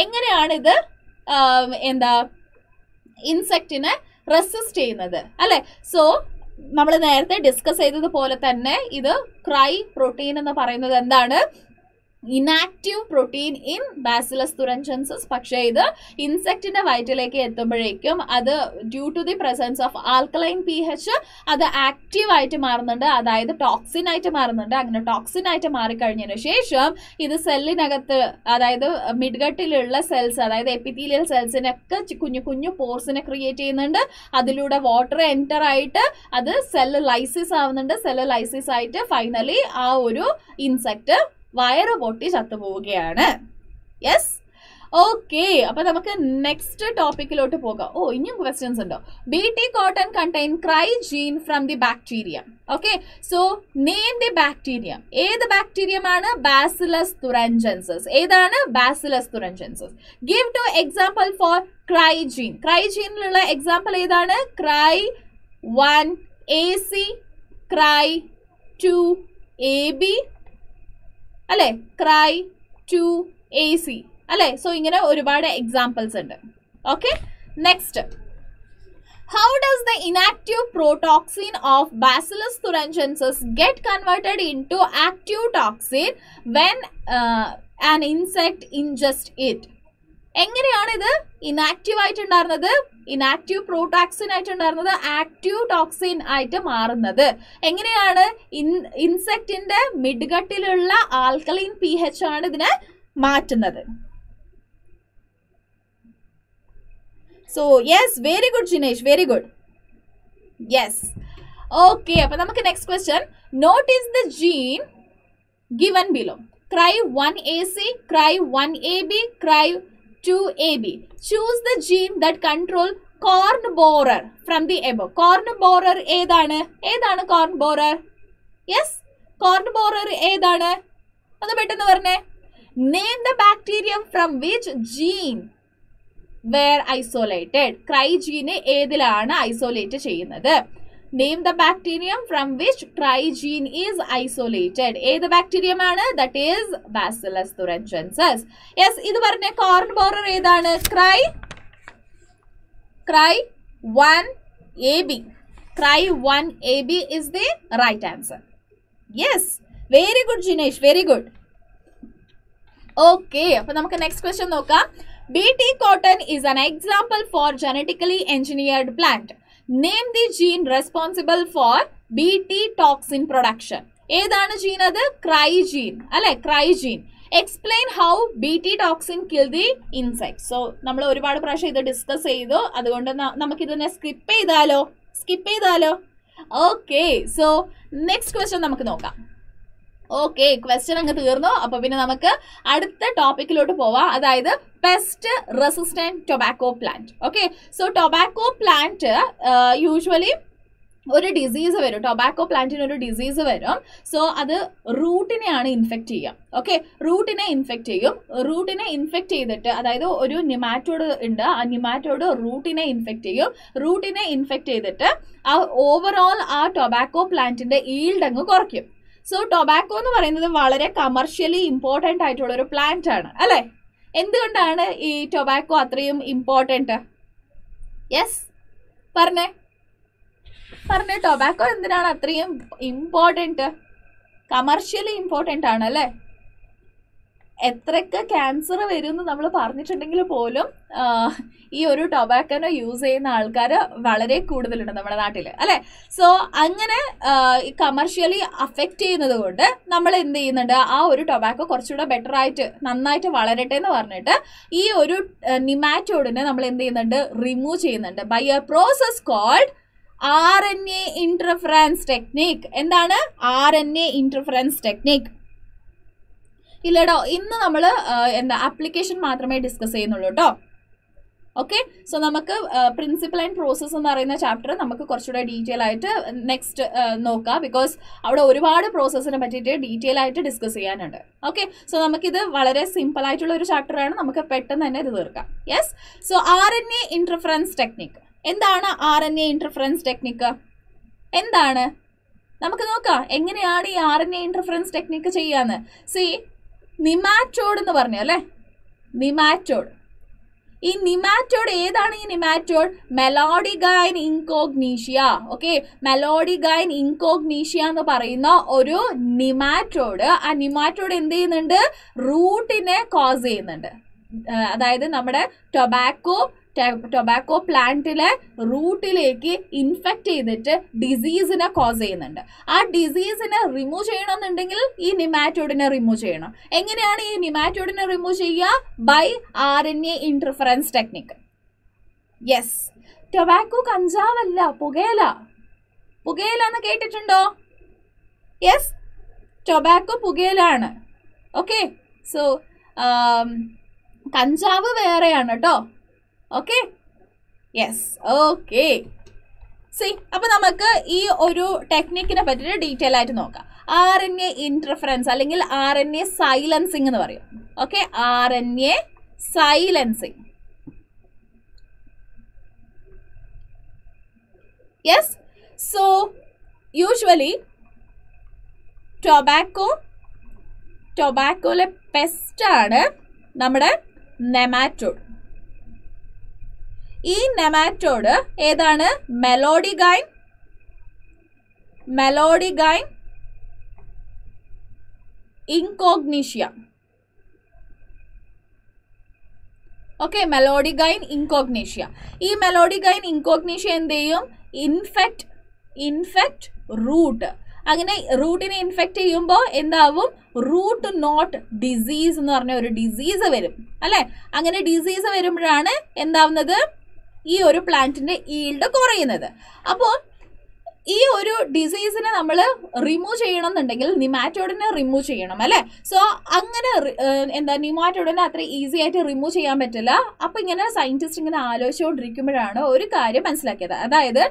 എങ്ങനെയാണ് ഇത് എന്താ ഇൻസെക്റ്റിനെ റെസിസ്റ്റ് ചെയ്യുന്നത്? അല്ലേ? സോ നമ്മൾ നേരത്തെ ഡിസ്കസ് ചെയ്തതുപോലെ തന്നെ ഇത് ക്രൈ പ്രോട്ടീൻ എന്ന് പറയുന്നത് എന്താണ്? Inactive protein in Bacillus thuringiensis പക്ഷേ ഇത് ഇൻസെക്റ്റിന്റെ വയറ്റിലേക്ക് എത്തുമ്പോഴേക്കും അത് due to the presence of alkaline P H അത് ആക്റ്റീവ് ആയിട്ട് മാറുന്നുണ്ട്. അതായത് ടോക്സിൻ ആയിട്ട് മാറുന്നുണ്ട്. അങ്ങനെ ടോക്സിൻ ആയിട്ട് മാറിക്കഴിഞ്ഞതിന് ശേഷം ഇത് സെല്ലിനകത്ത് അതായത് മിഡ്ഗട്ടിലുള്ള സെൽസ് അതായത് എപ്പിത്തീലിയൽ സെൽസിനൊക്കെ കുഞ്ഞു കുഞ്ഞു പോർസിനെ ക്രിയേറ്റ് ചെയ്യുന്നുണ്ട്. അതിലൂടെ വാട്ടർ എന്റർ ആയിട്ട് അത് സെല്ല് ലൈസിസ് ആവുന്നുണ്ട്. സെല്ല് ലൈസിസ് ആയിട്ട് ഫൈനലി ആ ഒരു ഇൻസെക്റ്റ് വയറ് പൊട്ടി ചത്തുപോവുകയാണ്. യെസ് ഓക്കെ അപ്പൊ നമുക്ക് നെക്സ്റ്റ് ടോപ്പിക്കിലോട്ട് പോകാം. ഓ ഇനിയും ക്വസ്റ്റ്യൻസ് ഉണ്ടോ? B T cotton contain cry gene from the bacteria okay so name the bacteria ഏത് ബാക്ടീരിയമാണ് ബാസിലസ് തുറഞ്ചൻസസ് ഏതാണ്? Bacillus thuringiensis give two example for cry gene cry ജീനിലുള്ള example ഏതാണ്? Cry one A C cry two A B അല്ലെ cry two A C അല്ലെ so ഇങ്ങനെ ഒരുപാട് examples ഉണ്ട് okay next How does the inactive protoxin of Bacillus thuringiensis get converted into active toxin when uh, an insect ingests it? എങ്ങനെയാണ് ഇത് inactive ആയിട്ടുണ്ടായിരുന്നത്? Inactive protoxin ആയിട്ടുണ്ടായിരുന്നത് active toxin ആയിട്ട് മാറുന്നത്. എങ്ങനെയാണ്? ഇൻ ഇൻസെക്റ്റിന്റെ മിഡ്ഗട്ടിലുള്ള ആൽക്കലൈൻ പി എച്ച് ആണ് ഇതിനെ മാറ്റുന്നത്. So yes very good Jinesh very good yes okay അപ്പൊ നമുക്ക് next question note is the gene given below cry one A C cry one A B cry two A B choose the gene that control corn borer from the above corn borer ഏതാണ്? ഏതാണ് corn borer yes corn borer ഏതാണ്? ഒന്ന് പെട്ടെന്ന് പറഞ്ഞേ. Name the bacterium from which gene were isolated cry ജീനെ ഏതിലാണ് isolate ചെയ്യുന്നത്? Name the bacterium from which cry gene is isolated ഏത് bacterium ആണ്. That is Bacillus thuringiensis yes ഇത് പറഞ്ഞ കോർൺ ബോറർ ഏതാണ്? Cry cry one A B cry one A B is the right answer yes very good Jinesh very good okay അപ്പൊ നമുക്ക് next question നോക്കാം. B T cotton is an example for genetically engineered plant name the gene responsible for B T toxin production ഏതാണ് gene അത്? Cry gene അല്ലെ? Cry gene explain how B T toxin kill the insect so നമ്മൾ ഒരുപാട് പ്രാവശ്യം ഇത് discuss ചെയ്തു. അതുകൊണ്ട് നമുക്ക് നമുക്കിതിനെ സ്കിപ്പ് ചെയ്താലോ? സ്കിപ്പ് ചെയ്താലോ? ഓക്കെ സോ നെക്സ്റ്റ് ക്വസ്റ്റ്യൻ നമുക്ക് നോക്കാം. ഓക്കെ ക്വസ്റ്റ്യൻ അങ്ങ് തീർന്നു. അപ്പൊ പിന്നെ നമുക്ക് അടുത്ത ടോപ്പിക്കിലോട്ട് പോവാം. അതായത് pest resistant tobacco plant okay so tobacco plant usually ഒരു ഡിസീസ് വരും. ടൊബാക്കോ പ്ലാന്റിന് ഒരു ഡിസീസ് വരും. സോ അത് റൂട്ടിനെയാണ് ഇൻഫെക്റ്റ് ചെയ്യുക ഓക്കെ റൂട്ടിനെ ഇൻഫെക്റ്റ് ചെയ്യും. റൂട്ടിനെ ഇൻഫെക്റ്റ് ചെയ്തിട്ട് അതായത് ഒരു നിമാറ്റോഡ് ഉണ്ട്. ആ നിമാറ്റോഡ് റൂട്ടിനെ ഇൻഫെക്റ്റ് ചെയ്യും. റൂട്ടിനെ ഇൻഫെക്റ്റ് ചെയ്തിട്ട് ആ ഓവറോൾ ആ ടൊബാക്കോ പ്ലാന്റിന്റെ ഈൽഡ് അങ്ങ് കുറയ്ക്കും. സോ ടൊബാക്കോ എന്ന് പറയുന്നത് വളരെ കമർഷ്യലി ഇമ്പോർട്ടന്റ് ആയിട്ടുള്ള ഒരു പ്ലാന്റ് ആണ്. അല്ലേ? എന്തുകൊണ്ടാണ് ഈ ടൊബാക്കോ അത്രയും ഇമ്പോർട്ടന്റ് യെസ് പറഞ്ഞേ. പറഞ്ഞേ ടൊബാക്കോ എന്തിനാണ് അത്രയും ഇമ്പോർട്ടന്റ് കമർഷ്യലി ഇമ്പോർട്ടന്റ് ആണ് അല്ലേ? എത്രയൊക്കെ ക്യാൻസർ വരും എന്ന് നമ്മൾ പറഞ്ഞിട്ടുണ്ടെങ്കിൽ പോലും ഈ ഒരു ടൊബാക്കോനെ യൂസ് ചെയ്യുന്ന ആൾക്കാർ വളരെ കൂടുതലുണ്ട് നമ്മുടെ നാട്ടിൽ അല്ലേ? സോ അങ്ങനെ കമർഷ്യലി അഫക്റ്റ് ചെയ്യുന്നത് കൊണ്ട് നമ്മൾ എന്ത് ചെയ്യുന്നുണ്ട്? ആ ഒരു ടൊബാക്കോ കുറച്ചുകൂടെ ബെറ്റർ ആയിട്ട് നന്നായിട്ട് വളരട്ടെ എന്ന് പറഞ്ഞിട്ട് ഈ ഒരു നിമാറ്റോഡിനെ നമ്മൾ എന്ത് ചെയ്യുന്നുണ്ട്? റിമൂവ് ചെയ്യുന്നുണ്ട്. By a process called R N A interference technique എന്താണ്? R N A interference technique ഇല്ലടോ. ഇന്ന് നമ്മൾ എന്താ ആപ്ലിക്കേഷൻ മാത്രമേ ഡിസ്കസ് ചെയ്യുന്നുള്ളൂ കേട്ടോ ഓക്കെ സോ നമുക്ക് പ്രിൻസിപ്പൽ ആൻഡ് പ്രോസസ് എന്ന് പറയുന്ന ചാപ്റ്റർ നമുക്ക് കുറച്ചുകൂടെ ഡീറ്റെയിൽ ആയിട്ട് നെക്സ്റ്റ് നോക്കാം. ബിക്കോസ് അവിടെ ഒരുപാട് പ്രോസസ്സിനെ പറ്റിയിട്ട് ഡീറ്റെയിൽ ആയിട്ട് ഡിസ്കസ് ചെയ്യാനുണ്ട്. ഓക്കെ സോ നമുക്കിത് വളരെ സിമ്പിൾ ആയിട്ടുള്ള ഒരു ചാപ്റ്ററാണ് നമുക്ക് പെട്ടെന്ന് തന്നെ ഇത് തീർക്കാം. Yes so R N A interference technique എന്താണ് R N A interference technique എന്താണ്? നമുക്ക് നോക്കാം. എങ്ങനെയാണ് ഈ R N A interference technique ചെയ്യാന്ന്? സി നിമാറ്റോഡ് എന്ന് പറഞ്ഞു അല്ലേ? നിമാറ്റോഡ്. ഈ നിമാറ്റോഡ് ഏതാണ് ഈ nematode? Meloidogyne incognita. Okay? Meloidogyne incognita എന്ന് പറയുന്ന ഒരു നിമാറ്റോഡ്. ആ നിമാറ്റോഡ് എന്ത് ചെയ്യുന്നുണ്ട്? റൂട്ടിനെ കോസ് ചെയ്യുന്നുണ്ട്. അതായത് നമ്മുടെ ടൊബാക്കോ ടൊബാക്കോ പ്ലാന്റിലെ റൂട്ടിലേക്ക് ഇൻഫെക്റ്റ് ചെയ്തിട്ട് ഡിസീസിനെ കോസ് ചെയ്യുന്നുണ്ട്. ആ ഡിസീസിനെ റിമൂവ് ചെയ്യണമെന്നുണ്ടെങ്കിൽ ഈ നിമാറ്റോഡിനെ റിമൂവ് ചെയ്യണം. എങ്ങനെയാണ് ഈ നിമാറ്റോഡിനെ റിമൂവ് ചെയ്യുക? By R N A interference technique yes tobacco കഞ്ചാവല്ല പുകയില. പുകയില എന്ന് കേട്ടിട്ടുണ്ടോ? യെസ് ടൊബാക്കോ പുകയിലാണ്. ഓക്കെ സോ കഞ്ചാവ് വേറെയാണ് കേട്ടോ ഓക്കെ യെസ് ഓക്കെ സി അപ്പോൾ നമുക്ക് ഈ ഒരു ടെക്നിക്കിനെ പറ്റിയിട്ട് ഡീറ്റെയിൽ ആയിട്ട് നോക്കാം. ആർ എൻ എ ഇന്റർഫറൻസ് അല്ലെങ്കിൽ ആർ എൻ എ സൈലൻസിങ് എന്ന് പറയും. Okay R N A silencing yes so usually tobacco ടൊബാക്കോയിലെ പെസ്റ്റാണ് നമ്മുടെ നെമാറ്റോഡ് ഈ നെമാറ്റോഡ് ഏതാണ്? Meloidogyne Meloidogyne incognita okay Meloidogyne incognita ഈ മെലോഡിഗൈൻ ഇൻകോഗ്നീഷ്യ എന്ത് ചെയ്യും? ഇൻഫെക്ട് ഇൻഫെക്റ്റ് റൂട്ട് അങ്ങനെ റൂട്ടിനെ ഇൻഫെക്റ്റ് ചെയ്യുമ്പോൾ എന്താവും? റൂട്ട് നോട്ട് ഡിസീസ് എന്ന് പറഞ്ഞ ഒരു ഡിസീസ് വരും. അല്ലേ? അങ്ങനെ ഡിസീസ് വരുമ്പോഴാണ് എന്താവുന്നത്? ഈ ഒരു പ്ലാന്റിന്റെ ഈൽഡ് കുറയുന്നത്. അപ്പോൾ ഈ ഒരു ഡിസീസിനെ നമ്മൾ റിമൂവ് ചെയ്യണം എന്നുണ്ടെങ്കിൽ നിമാറ്റോഡിനെ റിമൂവ് ചെയ്യണം അല്ലേ? സോ അങ്ങനെ എന്താ നിമാറ്റോഡിനെ അത്ര ഈസി ആയിട്ട് റിമൂവ് ചെയ്യാൻ പറ്റില്ല. അപ്പൊ ഇങ്ങനെ സയന്റിസ്റ്റ് ഇങ്ങനെ ആലോചിച്ചുകൊണ്ടിരിക്കുമ്പോഴാണ് ഒരു കാര്യം മനസ്സിലാക്കിയത്. അതായത്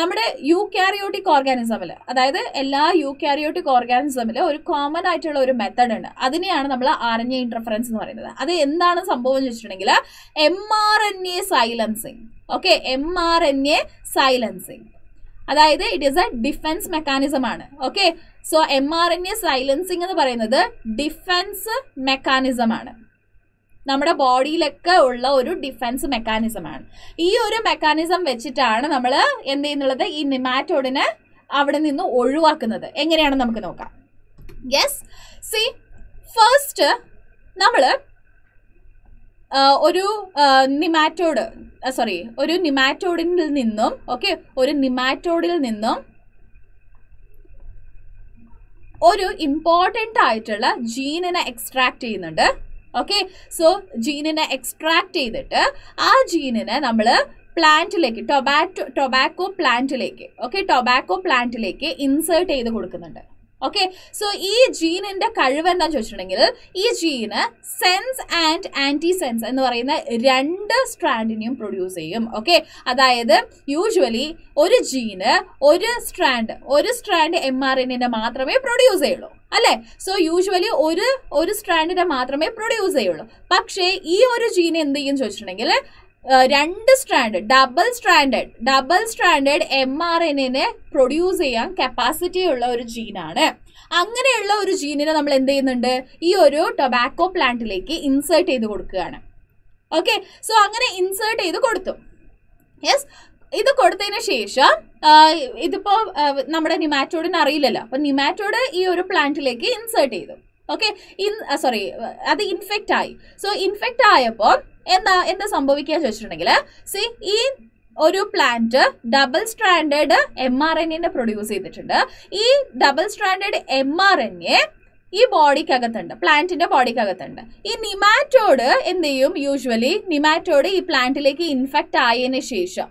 നമ്മുടെ യു കാരിയോട്ടിക് ഓർഗാനിസമിൽ അതായത് എല്ലാ യു കാരിയോട്ടിക് ഓർഗാനിസമിൽ ഒരു കോമൺ ആയിട്ടുള്ള ഒരു മെത്തഡ് ഉണ്ട്. അതിനെയാണ് നമ്മൾ ആർ എൻ എ ഇന്റർഫറൻസ് എന്ന് പറയുന്നത്. അത് എന്താണ് സംഭവം എന്ന് വെച്ചിട്ടുണ്ടെങ്കിൽ M R N A silencing okay M R N A silencing അതായത് it is a defense mechanism ആണ്. Okay so M R N A silencing എന്ന് പറയുന്നത് ഡിഫെൻസ് മെക്കാനിസം ആണ്. നമ്മുടെ ബോഡിയിലൊക്കെ ഉള്ള ഒരു ഡിഫെൻസ് മെക്കാനിസം ആണ്. ഈ ഒരു മെക്കാനിസം വെച്ചിട്ടാണ് നമ്മൾ എന്ത് ചെയ്യുന്നുള്ളത്? ഈ നിമാറ്റോഡിനെ അവിടെ നിന്ന് ഒഴിവാക്കുന്നത്. എങ്ങനെയാണെന്ന് നമുക്ക് നോക്കാം. യെസ് സി ഫസ്റ്റ് നമ്മൾ ഒരു നിമാറ്റോഡ് സോറി ഒരു നിമാറ്റോഡിൽ നിന്നും ഓക്കെ ഒരു നിമാറ്റോഡിൽ നിന്നും ഒരു ഇമ്പോർട്ടന്റ് ആയിട്ടുള്ള ജീനിനെ എക്സ്ട്രാക്ട് ചെയ്യുന്നുണ്ട് ഓക്കെ സോ ജീനിനെ എക്സ്ട്രാക്ട് ചെയ്തിട്ട് ആ ജീനിനെ നമ്മൾ പ്ലാന്റിലേക്ക് ടൊബാറ്റോ ടൊബാക്കോ പ്ലാന്റിലേക്ക് ഓക്കെ ടൊബാക്കോ പ്ലാന്റിലേക്ക് ഇൻസേർട്ട് ചെയ്ത് കൊടുക്കുന്നുണ്ട്. ഓക്കെ സോ ഈ ജീനിന്റെ കഴിവ് എന്താന്ന് ചോദിച്ചിട്ടുണ്ടെങ്കിൽ ഈ gene sense and antisense എന്ന് പറയുന്ന രണ്ട് സ്ട്രാൻഡിനെയും പ്രൊഡ്യൂസ് ചെയ്യും. ഓക്കെ അതായത് യൂഷ്വലി ഒരു ജീന് ഒരു സ്ട്രാൻഡ് ഒരു സ്ട്രാൻഡ് എം ആർ എന്നിന്റെ മാത്രമേ പ്രൊഡ്യൂസ് ചെയ്യുള്ളൂ. അല്ലെ? സോ യൂഷ്വലി ഒരു ഒരു സ്ട്രാൻഡിനെ മാത്രമേ പ്രൊഡ്യൂസ് ചെയ്യുള്ളൂ. പക്ഷേ ഈ ഒരു ജീൻ എന്ത് ചെയ്യും ചോദിച്ചിട്ടുണ്ടെങ്കിൽ രണ്ട് strand double stranded double stranded M R എന്നിനെ produce ചെയ്യാൻ കപ്പാസിറ്റി ഉള്ള ഒരു ജീനാണ് അങ്ങനെയുള്ള ഒരു ജീനിനെ നമ്മൾ എന്ത് ചെയ്യുന്നുണ്ട്? ഈ ഒരു ടൊബാക്കോ പ്ലാന്റിലേക്ക് ഇൻസേർട്ട് ചെയ്ത് കൊടുക്കുകയാണ്. ഓക്കെ സോ അങ്ങനെ ഇൻസേർട്ട് ചെയ്ത് കൊടുത്തു. യെസ് ഇത് കൊടുത്തതിന് ശേഷം ഇതിപ്പോൾ ഇതിപ്പോ നമ്മുടെ നിമാറ്റോഡിന് അറിയില്ലല്ലോ. അപ്പൊ നിമാറ്റോഡ് ഈ ഒരു പ്ലാന്റിലേക്ക് ഇൻസേർട്ട് ചെയ്തു. ഓക്കെ ഇൻ സോറി അത് ഇൻഫെക്റ്റ് ആയി. സോ ഇൻഫെക്റ്റ് ആയപ്പോൾ എന്താ എന്ത് സംഭവിക്കുക ചോദിച്ചിട്ടുണ്ടെങ്കിൽ സി ഈ ഒരു plant double stranded M R N എന്നെ പ്രൊഡ്യൂസ് ചെയ്തിട്ടുണ്ട്. ഈ double stranded M R N A ഈ ബോഡിക്കകത്തുണ്ട് പ്ലാന്റിന്റെ ബോഡിക്കകത്തുണ്ട് ഈ നിമാറ്റോഡ് എന്ത് ചെയ്യും? യൂഷ്വലി നിമാറ്റോഡ് ഈ പ്ലാന്റിലേക്ക് ഇൻഫെക്റ്റ് ആയതിനു ശേഷം.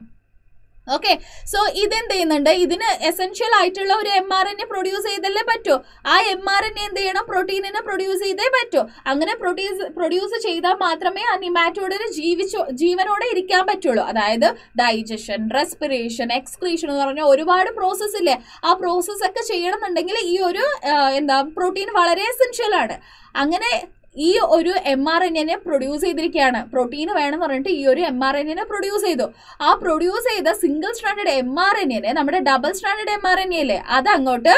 ഓക്കെ സോ ഇതെന്ത് ചെയ്യുന്നുണ്ട് ഇതിന് എസെൻഷ്യൽ ആയിട്ടുള്ള ഒരു M R N A produce ചെയ്തല്ലേ പറ്റൂ? ആ എം ആർ എൻ എന്ത് ചെയ്യണം പ്രോട്ടീനിനെ പ്രൊഡ്യൂസ് ചെയ്തേ പറ്റൂ. അങ്ങനെ പ്രൊഡ്യൂസ് പ്രൊഡ്യൂസ് ചെയ്താൽ മാത്രമേ ആ നിമാറ്റോഡിന് ജീവിച്ചു ജീവനോടെ ഇരിക്കാൻ പറ്റുള്ളൂ. അതായത് ഡൈജഷൻ റെസ്പിറേഷൻ എക്സ്ക്രീഷൻ എന്ന് പറഞ്ഞ ഒരുപാട് പ്രോസസ്സ് ഇല്ലേ? ആ പ്രോസസ്സൊക്കെ ചെയ്യണമെന്നുണ്ടെങ്കിൽ ഈ ഒരു എന്താ പ്രോട്ടീൻ വളരെ എസെൻഷ്യൽ ആണ്. അങ്ങനെ ഈ ഒരു എം ആർ എൻ എനെ പ്രൊഡ്യൂസ് ചെയ്തിരിക്കുകയാണ് പ്രോട്ടീൻ വേണമെന്ന് പറഞ്ഞിട്ട് ഈ ഒരു എം ആർ എൻ എനെ പ്രൊഡ്യൂസ് ചെയ്തു. ആ പ്രൊഡ്യൂസ് ചെയ്ത single standard M R N എനെ നമ്മുടെ double standard M R N A അല്ലേ അത് അങ്ങോട്ട്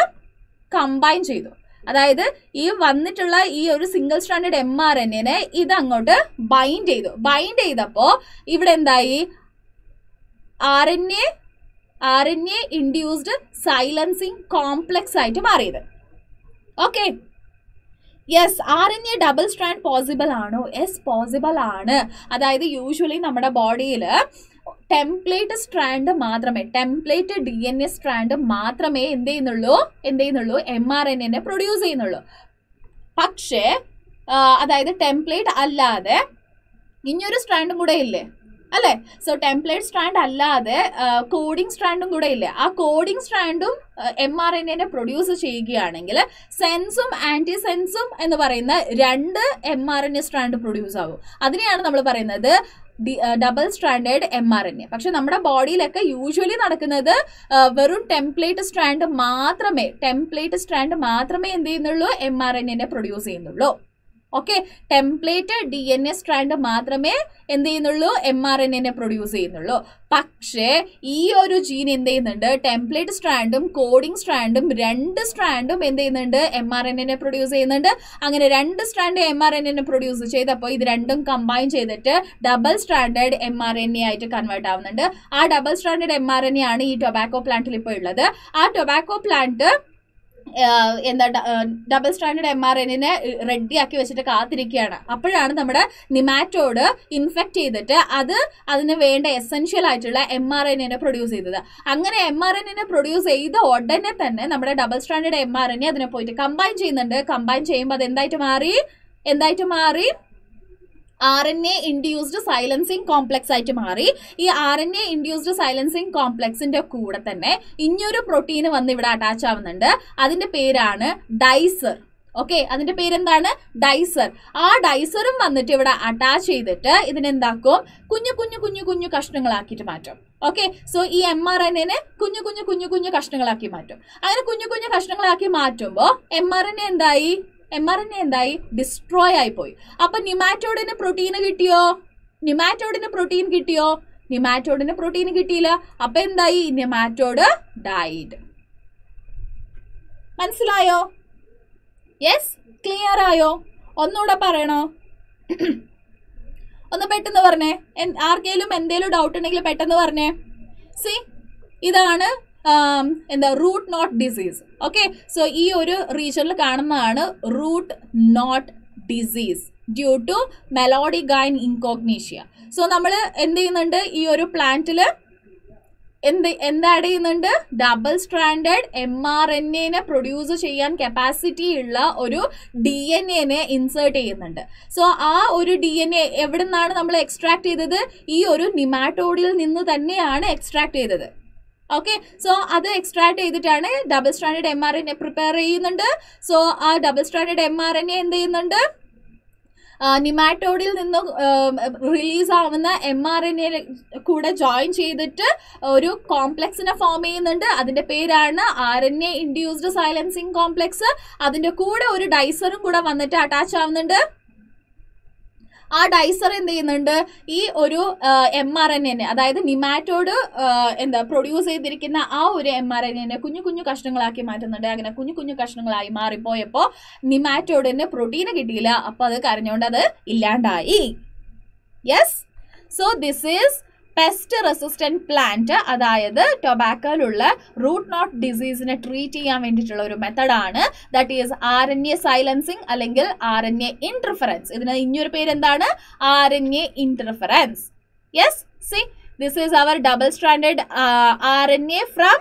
കമ്പൈൻ ചെയ്തു. അതായത് ഈ വന്നിട്ടുള്ള ഈ ഒരു single standard M R N എനെ ഇത് അങ്ങോട്ട് ബൈൻഡ് ചെയ്തു. ബൈൻഡ് ചെയ്തപ്പോൾ ഇവിടെ എന്തായി? R N A R N A induced silencing complex ആയിട്ട് മാറിയത്. Okay yes R N A double strand possible ആണോ? യെസ് പോസിബിൾ ആണ്. അതായത് യൂഷ്വലി നമ്മുടെ ബോഡിയിൽ ടെംപ്ലേറ്റ് സ്ട്രാൻഡ് മാത്രമേ template D N A strand മാത്രമേ എന്ത് ചെയ്യുന്നുള്ളൂ? എന്ത് ചെയ്യുന്നുള്ളൂ? എം ആർ എൻ എന്നെ പ്രൊഡ്യൂസ് ചെയ്യുന്നുള്ളൂ. പക്ഷേ അതായത് ടെംപ്ലേറ്റ് അല്ലാതെ ഇനിയൊരു സ്ട്രാൻഡും കൂടെ ഇല്ലേ? അല്ലേ? സോ ടെംപ്ലേറ്റ് സ്ട്രാൻഡ് അല്ലാതെ കോഡിംഗ് സ്ട്രാൻഡും കൂടെ ഇല്ലേ? ആ കോഡിംഗ് സ്ട്രാൻഡും എം ആർ എൻ എനെ പ്രൊഡ്യൂസ് ചെയ്യുകയാണെങ്കിൽ സെൻസും ആന്റി സെൻസും എന്ന് പറയുന്ന രണ്ട് M R N A strand produce ആവും. അതിനെയാണ് നമ്മൾ പറയുന്നത് double stranded M R N A പക്ഷെ നമ്മുടെ ബോഡിയിലൊക്കെ യൂഷ്വലി നടക്കുന്നത് വെറും ടെംപ്ലേറ്റ് സ്ട്രാൻഡ് മാത്രമേ ടെംപ്ലേറ്റ് സ്ട്രാൻഡ് മാത്രമേ എന്ത് ചെയ്യുന്നുള്ളൂ? എം ആർ എൻ എനെ പ്രൊഡ്യൂസ് ചെയ്യുന്നുള്ളൂ. Okay template D N A strand മാത്രമേ എന്ത് ചെയ്യുന്നുള്ളൂ? എം ആർ എൻ എനെ പ്രൊഡ്യൂസ് ചെയ്യുന്നുള്ളൂ. പക്ഷേ ഈ ഒരു ജീൻ എന്ത് ചെയ്യുന്നുണ്ട്? ടെംപ്ലേറ്റ് സ്ട്രാൻഡും കോഡിംഗ് സ്ട്രാൻഡും രണ്ട് സ്ട്രാൻഡും എന്ത് ചെയ്യുന്നുണ്ട്? എം ആർ എൻ എനെ പ്രൊഡ്യൂസ് ചെയ്യുന്നുണ്ട്. അങ്ങനെ രണ്ട് സ്ട്രാൻഡ് എം ആർ എൻ എനെ പ്രൊഡ്യൂസ് ചെയ്തപ്പോൾ ഇത് രണ്ടും കമ്പൈൻ ചെയ്തിട്ട് double stranded M R N A ആയിട്ട് കൺവേർട്ട് ആവുന്നുണ്ട്. ആ double stranded M R N A ആണ് ഈ ടൊബാക്കോ പ്ലാന്റിൽ ഇപ്പോൾ ഉള്ളത്. ആ ടൊബാക്കോ പ്ലാന്റ് എന്താ ഡബിൾ സ്റ്റാൻഡേർഡ് എം ആർ എന്നിനെ റെഡിയാക്കി വെച്ചിട്ട് കാത്തിരിക്കുകയാണ്. അപ്പോഴാണ് നമ്മുടെ നിമാറ്റോഡ് ഇൻഫെക്ട് ചെയ്തിട്ട് അത് അതിന് വേണ്ട എസെൻഷ്യൽ ആയിട്ടുള്ള എം ആർ എന്നിനെ പ്രൊഡ്യൂസ് ചെയ്തത്. അങ്ങനെ എം ആർ എന്നിനെ പ്രൊഡ്യൂസ് ചെയ്ത ഉടനെ തന്നെ നമ്മുടെ ഡബിൾ സ്റ്റാൻഡേർഡ് എം ആർ എന്നെ അതിനെ പോയിട്ട് കമ്പൈൻ ചെയ്യുന്നുണ്ട്. കമ്പൈൻ ചെയ്യുമ്പോൾ അത് എന്തായിട്ട് മാറി? എന്തായിട്ട് മാറി? R N A induced silencing complex ആയിട്ട് മാറി. ഈ R N A induced silencing കോംപ്ലക്സിന്റെ കൂടെ തന്നെ ഇനിയൊരു പ്രോട്ടീൻ വന്ന് ഇവിടെ അറ്റാച്ച് ആവുന്നുണ്ട്. അതിന്റെ പേരാണ് ഡൈസർ ഓക്കെ അതിന്റെ പേരെന്താണ്? ഡൈസർ ആ ഡൈസറും വന്നിട്ട് ഇവിടെ അറ്റാച്ച് ചെയ്തിട്ട് ഇതിനെന്താക്കും കുഞ്ഞു കുഞ്ഞു കുഞ്ഞു കുഞ്ഞു കഷ്ണങ്ങളാക്കിയിട്ട് മാറ്റും. ഓക്കെ സോ ഈ എം ആർ എൻ എനെ കുഞ്ഞു കുഞ്ഞു കുഞ്ഞു കുഞ്ഞു കഷ്ണങ്ങളാക്കി മാറ്റും. അങ്ങനെ കുഞ്ഞു കുഞ്ഞു കഷ്ണങ്ങളാക്കി മാറ്റുമ്പോൾ എം ആർ എൻ എന്തായി? എം ആർ എൻ എന്തായി? ഡിസ്ട്രോയ് ആയി പോയി അപ്പൊ നിമാറ്റോഡിന് പ്രോട്ടീൻ കിട്ടിയോ? നിമാറ്റോഡിന് പ്രോട്ടീൻ കിട്ടിയോ? നിമാറ്റോഡിന് പ്രോട്ടീൻ കിട്ടിയില്ല. അപ്പൊ എന്തായി? നിമാറ്റോഡ് ഡൈഡ് മനസ്സിലായോ? യെസ് ക്ലിയർ ആയോ? ഒന്നുകൂടെ പറയണോ? ഒന്ന് പെട്ടെന്ന് പറഞ്ഞേ. ആർക്കെങ്കിലും എന്തെങ്കിലും ഡൗട്ട് ഉണ്ടെങ്കിൽ പെട്ടെന്ന് പറഞ്ഞേ. സി ഇതാണ് എന്താ root knot disease okay so ഈ ഒരു റീജിയനിൽ കാണുന്നതാണ് root knot disease due to Meloidogyne incognita so നമ്മൾ എന്ത് ചെയ്യുന്നുണ്ട്? ഈ ഒരു പ്ലാന്റിൽ എന്ത് എന്ത് ആഡ് ചെയ്യുന്നുണ്ട്? Double stranded M R N എനെ പ്രൊഡ്യൂസ് ചെയ്യാൻ കപ്പാസിറ്റി ഉള്ള ഒരു ഡി എൻ എനെ ഇൻസേർട്ട് ചെയ്യുന്നുണ്ട്. സോ ആ ഒരു ഡി എൻ എ എവിടെ നിന്നാണ് നമ്മൾ എക്സ്ട്രാക്ട് ചെയ്തത്? ഈ ഒരു നിമാറ്റോഡിൽ നിന്ന് തന്നെയാണ് എക്സ്ട്രാക്ട് ചെയ്തത്. ഓക്കെ സോ അത് എക്സ്ട്രാക്ട് ചെയ്തിട്ടാണ് double standard M R N A prepare ചെയ്യുന്നുണ്ട്. സോ ആ double standard M R N A എന്ത് ചെയ്യുന്നുണ്ട്? നിമാറ്റോഡിൽ നിന്ന് റിലീസ് ആവുന്ന എം ആർ എൻ എ കൂടെ ജോയിൻ ചെയ്തിട്ട് ഒരു കോംപ്ലക്സിനെ ഫോം ചെയ്യുന്നുണ്ട്. അതിന്റെ പേരാണ് R N A induced silencing complex അതിന്റെ കൂടെ ഒരു ഡൈസറും കൂടെ വന്നിട്ട് അറ്റാച്ച് ആവുന്നുണ്ട്. ആ ഡൈസർ എന്ത് ചെയ്യുന്നുണ്ട്? ഈ ഒരു എം ആർ എൻ എന്നെ അതായത് നിമാറ്റോഡ് എന്താ പ്രൊഡ്യൂസ് ചെയ്തിരിക്കുന്ന ആ ഒരു എം ആർ എൻ എന്നെ കുഞ്ഞു കുഞ്ഞു കഷ്ണങ്ങളാക്കി മാറ്റുന്നുണ്ട്. അങ്ങനെ കുഞ്ഞു കുഞ്ഞു കഷ്ണങ്ങളായി മാറിപ്പോയപ്പോൾ നിമാറ്റോഡിന് പ്രോട്ടീൻ കിട്ടിയില്ല. അപ്പോൾ അത് കരഞ്ഞുകൊണ്ട് അത് ഇല്ലാണ്ടായി. Yes so this is pest resistant plant അതായത് ടൊബാക്കോയിലുള്ള റൂട്ട് നോട്ട് ഡിസീസിനെ ട്രീറ്റ് ചെയ്യാൻ വേണ്ടിയിട്ടുള്ള ഒരു മെത്തഡാണ് that is R N A silencing അല്ലെങ്കിൽ ആർ എൻ എ ഇന്റർഫറൻസ് ഇതിന് ഇനിയൊരു പേര് എന്താണ് R N A interference yes see this is our double standard R N A from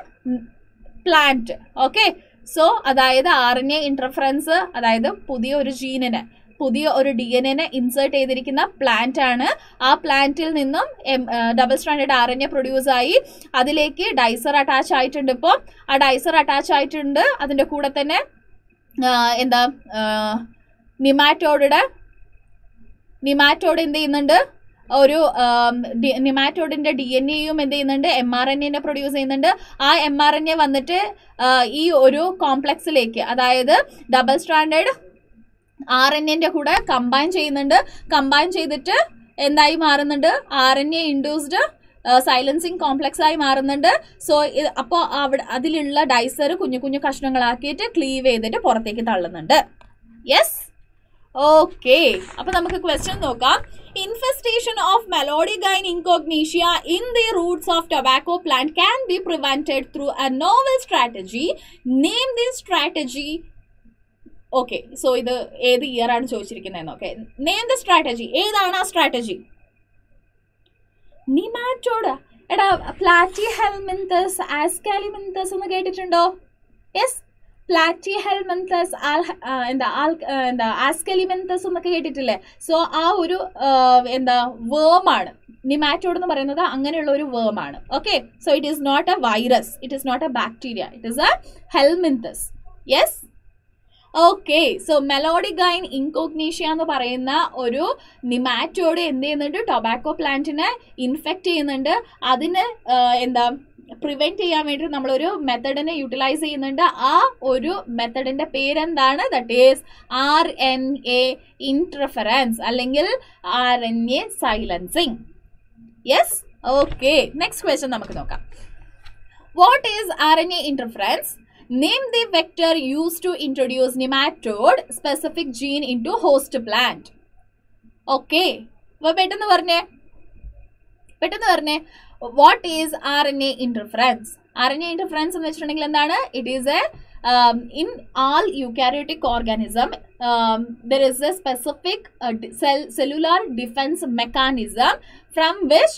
plant okay so അതായത് ആർ എൻ എ ഇന്റർഫറൻസ് അതായത് പുതിയ ഒരു ജീനിന് പുതിയ ഒരു ഡി എൻ എനെ ഇൻസേർട്ട് ചെയ്തിരിക്കുന്ന പ്ലാന്റ് ആണ്. ആ പ്ലാന്റിൽ നിന്നും double standard R N A produce ആയി. അതിലേക്ക് ഡൈസർ അറ്റാച്ച് ആയിട്ടുണ്ട് ഇപ്പോൾ ആ ഡൈസർ അറ്റാച്ച് ആയിട്ടുണ്ട്. അതിന്റെ കൂടെ തന്നെ എന്താ നിമാറ്റോഡിയുടെ നിമാറ്റോഡ് എന്ത് ചെയ്യുന്നുണ്ട്? ഒരു നിമാറ്റോഡിന്റെ ഡി എൻ എയും എന്ത് ചെയ്യുന്നുണ്ട്? എം ആർ എൻ എനെ പ്രൊഡ്യൂസ് ചെയ്യുന്നുണ്ട്. ആ എം ആർ എൻ എ വന്നിട്ട് ഈ ഒരു കോംപ്ലക്സിലേക്ക് അതായത് ഡബിൾ സ്റ്റാൻഡേർഡ് ആർ എൻ എന്റെ കൂടെ കമ്പൈൻ ചെയ്യുന്നുണ്ട്. കമ്പൈൻ ചെയ്തിട്ട് എന്തായി മാറുന്നുണ്ട്? R N A induced silencing complex ആയി മാറുന്നുണ്ട്. സോ അപ്പോൾ അവിടെ അതിലുള്ള ഡൈസർ കുഞ്ഞു കുഞ്ഞു കഷ്ണങ്ങളാക്കിയിട്ട് ക്ലീവ് ചെയ്തിട്ട് പുറത്തേക്ക് തള്ളുന്നുണ്ട്. യെസ് ഓക്കെ അപ്പൊ നമുക്ക് ക്വസ്റ്റ്യൻ നോക്കാം. Infestation of Meloidogyne incognita in the roots of tobacco plant can be prevented through a novel strategy name the strategy okay so ഇത് ഏത് ഇയർ ആണ് ചോദിച്ചിരിക്കുന്നതെന്ന് ഓക്കെ നെയിം ദ സ്ട്രാറ്റജി ഏതാണ് ആ സ്ട്രാറ്റജി നിമാറ്റോഡ് എടാ പ്ലാറ്റി ഹെൽമിന്തസ് ആസ്കാലിമെന്തസ് എന്ന് കേട്ടിട്ടുണ്ടോ? Yes platy ഹെൽമെന്തസ് ആൽ എന്താ ആൽ എന്താ ആസ്കലിമെന്തസ് എന്നൊക്കെ കേട്ടിട്ടില്ലേ? സോ ആ ഒരു എന്താ എന്താ വേമാണ് നിമാറ്റോഡ് എന്ന് പറയുന്നത് അങ്ങനെയുള്ള ഒരു വേമാണ് okay so it is not a virus it is not a bacteria it is a helminthes yes okay so Meloidogyne incognita എന്ന് പറയുന്ന ഒരു നിമാറ്റോഡ് എന്ത് ചെയ്യുന്നുണ്ട്? ടൊബാക്കോ പ്ലാന്റിനെ ഇൻഫെക്റ്റ് ചെയ്യുന്നുണ്ട്. അതിന് എന്താ പ്രിവെന്റ് ചെയ്യാൻ വേണ്ടി നമ്മളൊരു മെത്തഡിനെ യൂട്ടിലൈസ് ചെയ്യുന്നുണ്ട്. ആ ഒരു മെത്തഡിന്റെ പേരെന്താണ്? That is R N A interference അല്ലെങ്കിൽ R N A silencing yes okay next question നമുക്ക് നോക്കാം. What is R N A interference name the vector use to introduce nematode specific gene into host plant okay അപ്പൊ പെട്ടെന്ന് പറഞ്ഞേ പെട്ടെന്ന് പറഞ്ഞേ what is R N A interference R N A interference എന്ന് വെച്ചിട്ടുണ്ടെങ്കിൽ എന്താണ് it is a in all eukaryotic organism there is a specific cellular defence mechanism from which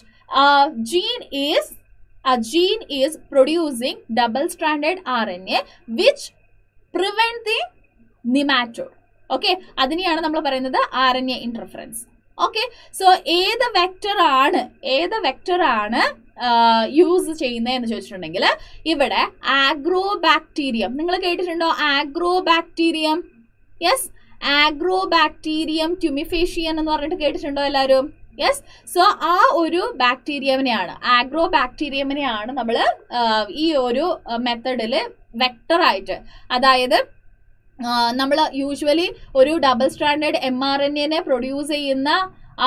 gene is a gene is producing double stranded RNA which prevent the nematode. Okay അതിനെയാണ് നമ്മൾ പറയുന്നത് R N A interference okay so ഏത് vector ആണ് ഏത് vector ആണ് use ചെയ്യുന്നത് എന്ന് ചോദിച്ചിട്ടുണ്ടെങ്കിൽ ഇവിടെ ആഗ്രോ ബാക്ടീരിയം നിങ്ങൾ കേട്ടിട്ടുണ്ടോ Agrobacterium yes Agrobacterium tumefaciens എന്ന് പറഞ്ഞിട്ട് കേട്ടിട്ടുണ്ടോ എല്ലാവരും? യെസ് സോ ആ ഒരു ബാക്ടീരിയമിനെയാണ് ആഗ്രോ ബാക്ടീരിയമിനെയാണ് നമ്മൾ ഈ ഒരു മെത്തഡിൽ വെക്ടറായിട്ട് അതായത് നമ്മൾ യൂഷ്വലി ഒരു double standard M R N എനെ പ്രൊഡ്യൂസ് ചെയ്യുന്ന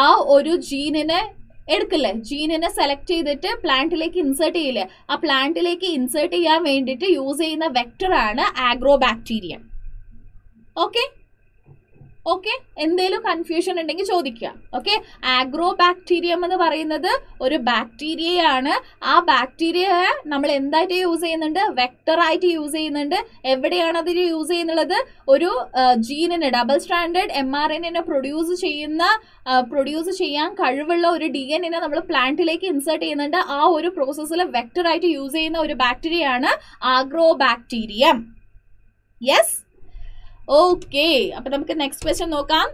ആ ഒരു ജീനിനെ എടുക്കില്ലേ? ജീനിനെ സെലക്ട് ചെയ്തിട്ട് പ്ലാന്റിലേക്ക് ഇൻസേർട്ട് ചെയ്യില്ലേ? ആ പ്ലാന്റിലേക്ക് ഇൻസേർട്ട് ചെയ്യാൻ വേണ്ടിയിട്ട് യൂസ് ചെയ്യുന്ന വെക്ടറാണ് ആഗ്രോ ബാക്ടീരിയ ഓക്കെ ഓക്കെ എന്തെങ്കിലും കൺഫ്യൂഷൻ ഉണ്ടെങ്കിൽ ചോദിക്കുക. ഓക്കെ ആഗ്രോ ബാക്ടീരിയം എന്ന് പറയുന്നത് ഒരു ബാക്ടീരിയയാണ് ആ ബാക്ടീരിയയെ നമ്മൾ എന്തായിട്ട് യൂസ് ചെയ്യുന്നുണ്ട്? വെക്ടറായിട്ട് യൂസ് ചെയ്യുന്നുണ്ട്. എവിടെയാണ് അതിന് യൂസ് ചെയ്യുന്നുള്ളത്? ഒരു ജീനിന് ഡബിൾ സ്റ്റാൻഡേർഡ് എം ആർ എന്നെ പ്രൊഡ്യൂസ് ചെയ്യുന്ന പ്രൊഡ്യൂസ് ചെയ്യാൻ കഴിവുള്ള ഒരു ഡി എൻ നമ്മൾ പ്ലാന്റിലേക്ക് ഇൻസേർട്ട് ചെയ്യുന്നുണ്ട്. ആ ഒരു പ്രോസസ്സിൽ വെക്ടറായിട്ട് യൂസ് ചെയ്യുന്ന ഒരു ബാക്ടീരിയയാണ് ആഗ്രോ ബാക്ടീരിയം യെസ് ഓക്കെ അപ്പൊ നമുക്ക് നെക്സ്റ്റ് ക്വസ്റ്റ്യൻ നോക്കാം.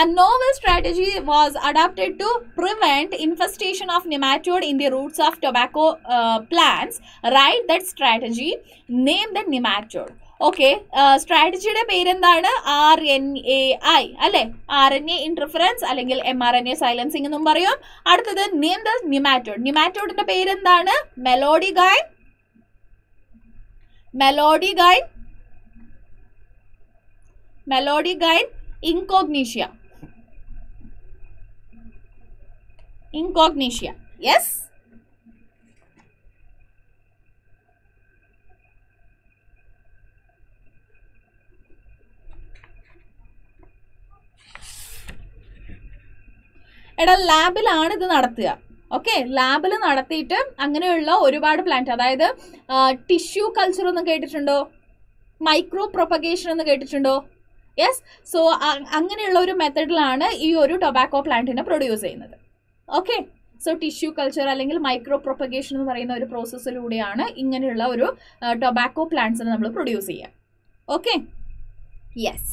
A novel strategy was adapted to prevent infestation of nematode in the roots of tobacco uh, plants. Write that strategy. Name the nematode. Okay സ്ട്രാറ്റജിയുടെ പേരെന്താണ്? R N A I അല്ലെ? R N A interference അല്ലെങ്കിൽ M R N A silencing എന്നും പറയും. അടുത്തത് name the nematode നിമാറ്റോഡിന്റെ പേരെന്താണ്? Meloidogyne Meloidogyne Meloidogyne incognita incognita yes എടാ ലാബിലാണ് ഇത് നടത്തുക. ഓക്കെ? ലാബിൽ നടത്തിയിട്ട് അങ്ങനെയുള്ള ഒരുപാട് പ്ലാന്റ് അതായത് ടിഷ്യൂ കൾച്ചർ ഒന്ന് കേട്ടിട്ടുണ്ടോ? മൈക്രോ പ്രൊപ്പഗേഷൻ എന്ന് കേട്ടിട്ടുണ്ടോ? യെസ് സോ അങ്ങനെയുള്ള ഒരു മെത്തഡിലാണ് ഈ ഒരു ടൊബാക്കോ പ്ലാന്റിനെ പ്രൊഡ്യൂസ് ചെയ്യുന്നത്. ഓക്കെ സോ ടിഷ്യൂ കൾച്ചർ അല്ലെങ്കിൽ മൈക്രോ പ്രൊപ്പഗേഷൻ എന്ന് പറയുന്ന ഒരു പ്രോസസ്സിലൂടെയാണ് ഇങ്ങനെയുള്ള ഒരു ടൊബാക്കോ പ്ലാന്റ്സിനെ നമ്മൾ പ്രൊഡ്യൂസ് ചെയ്യുക ഓക്കെ യെസ്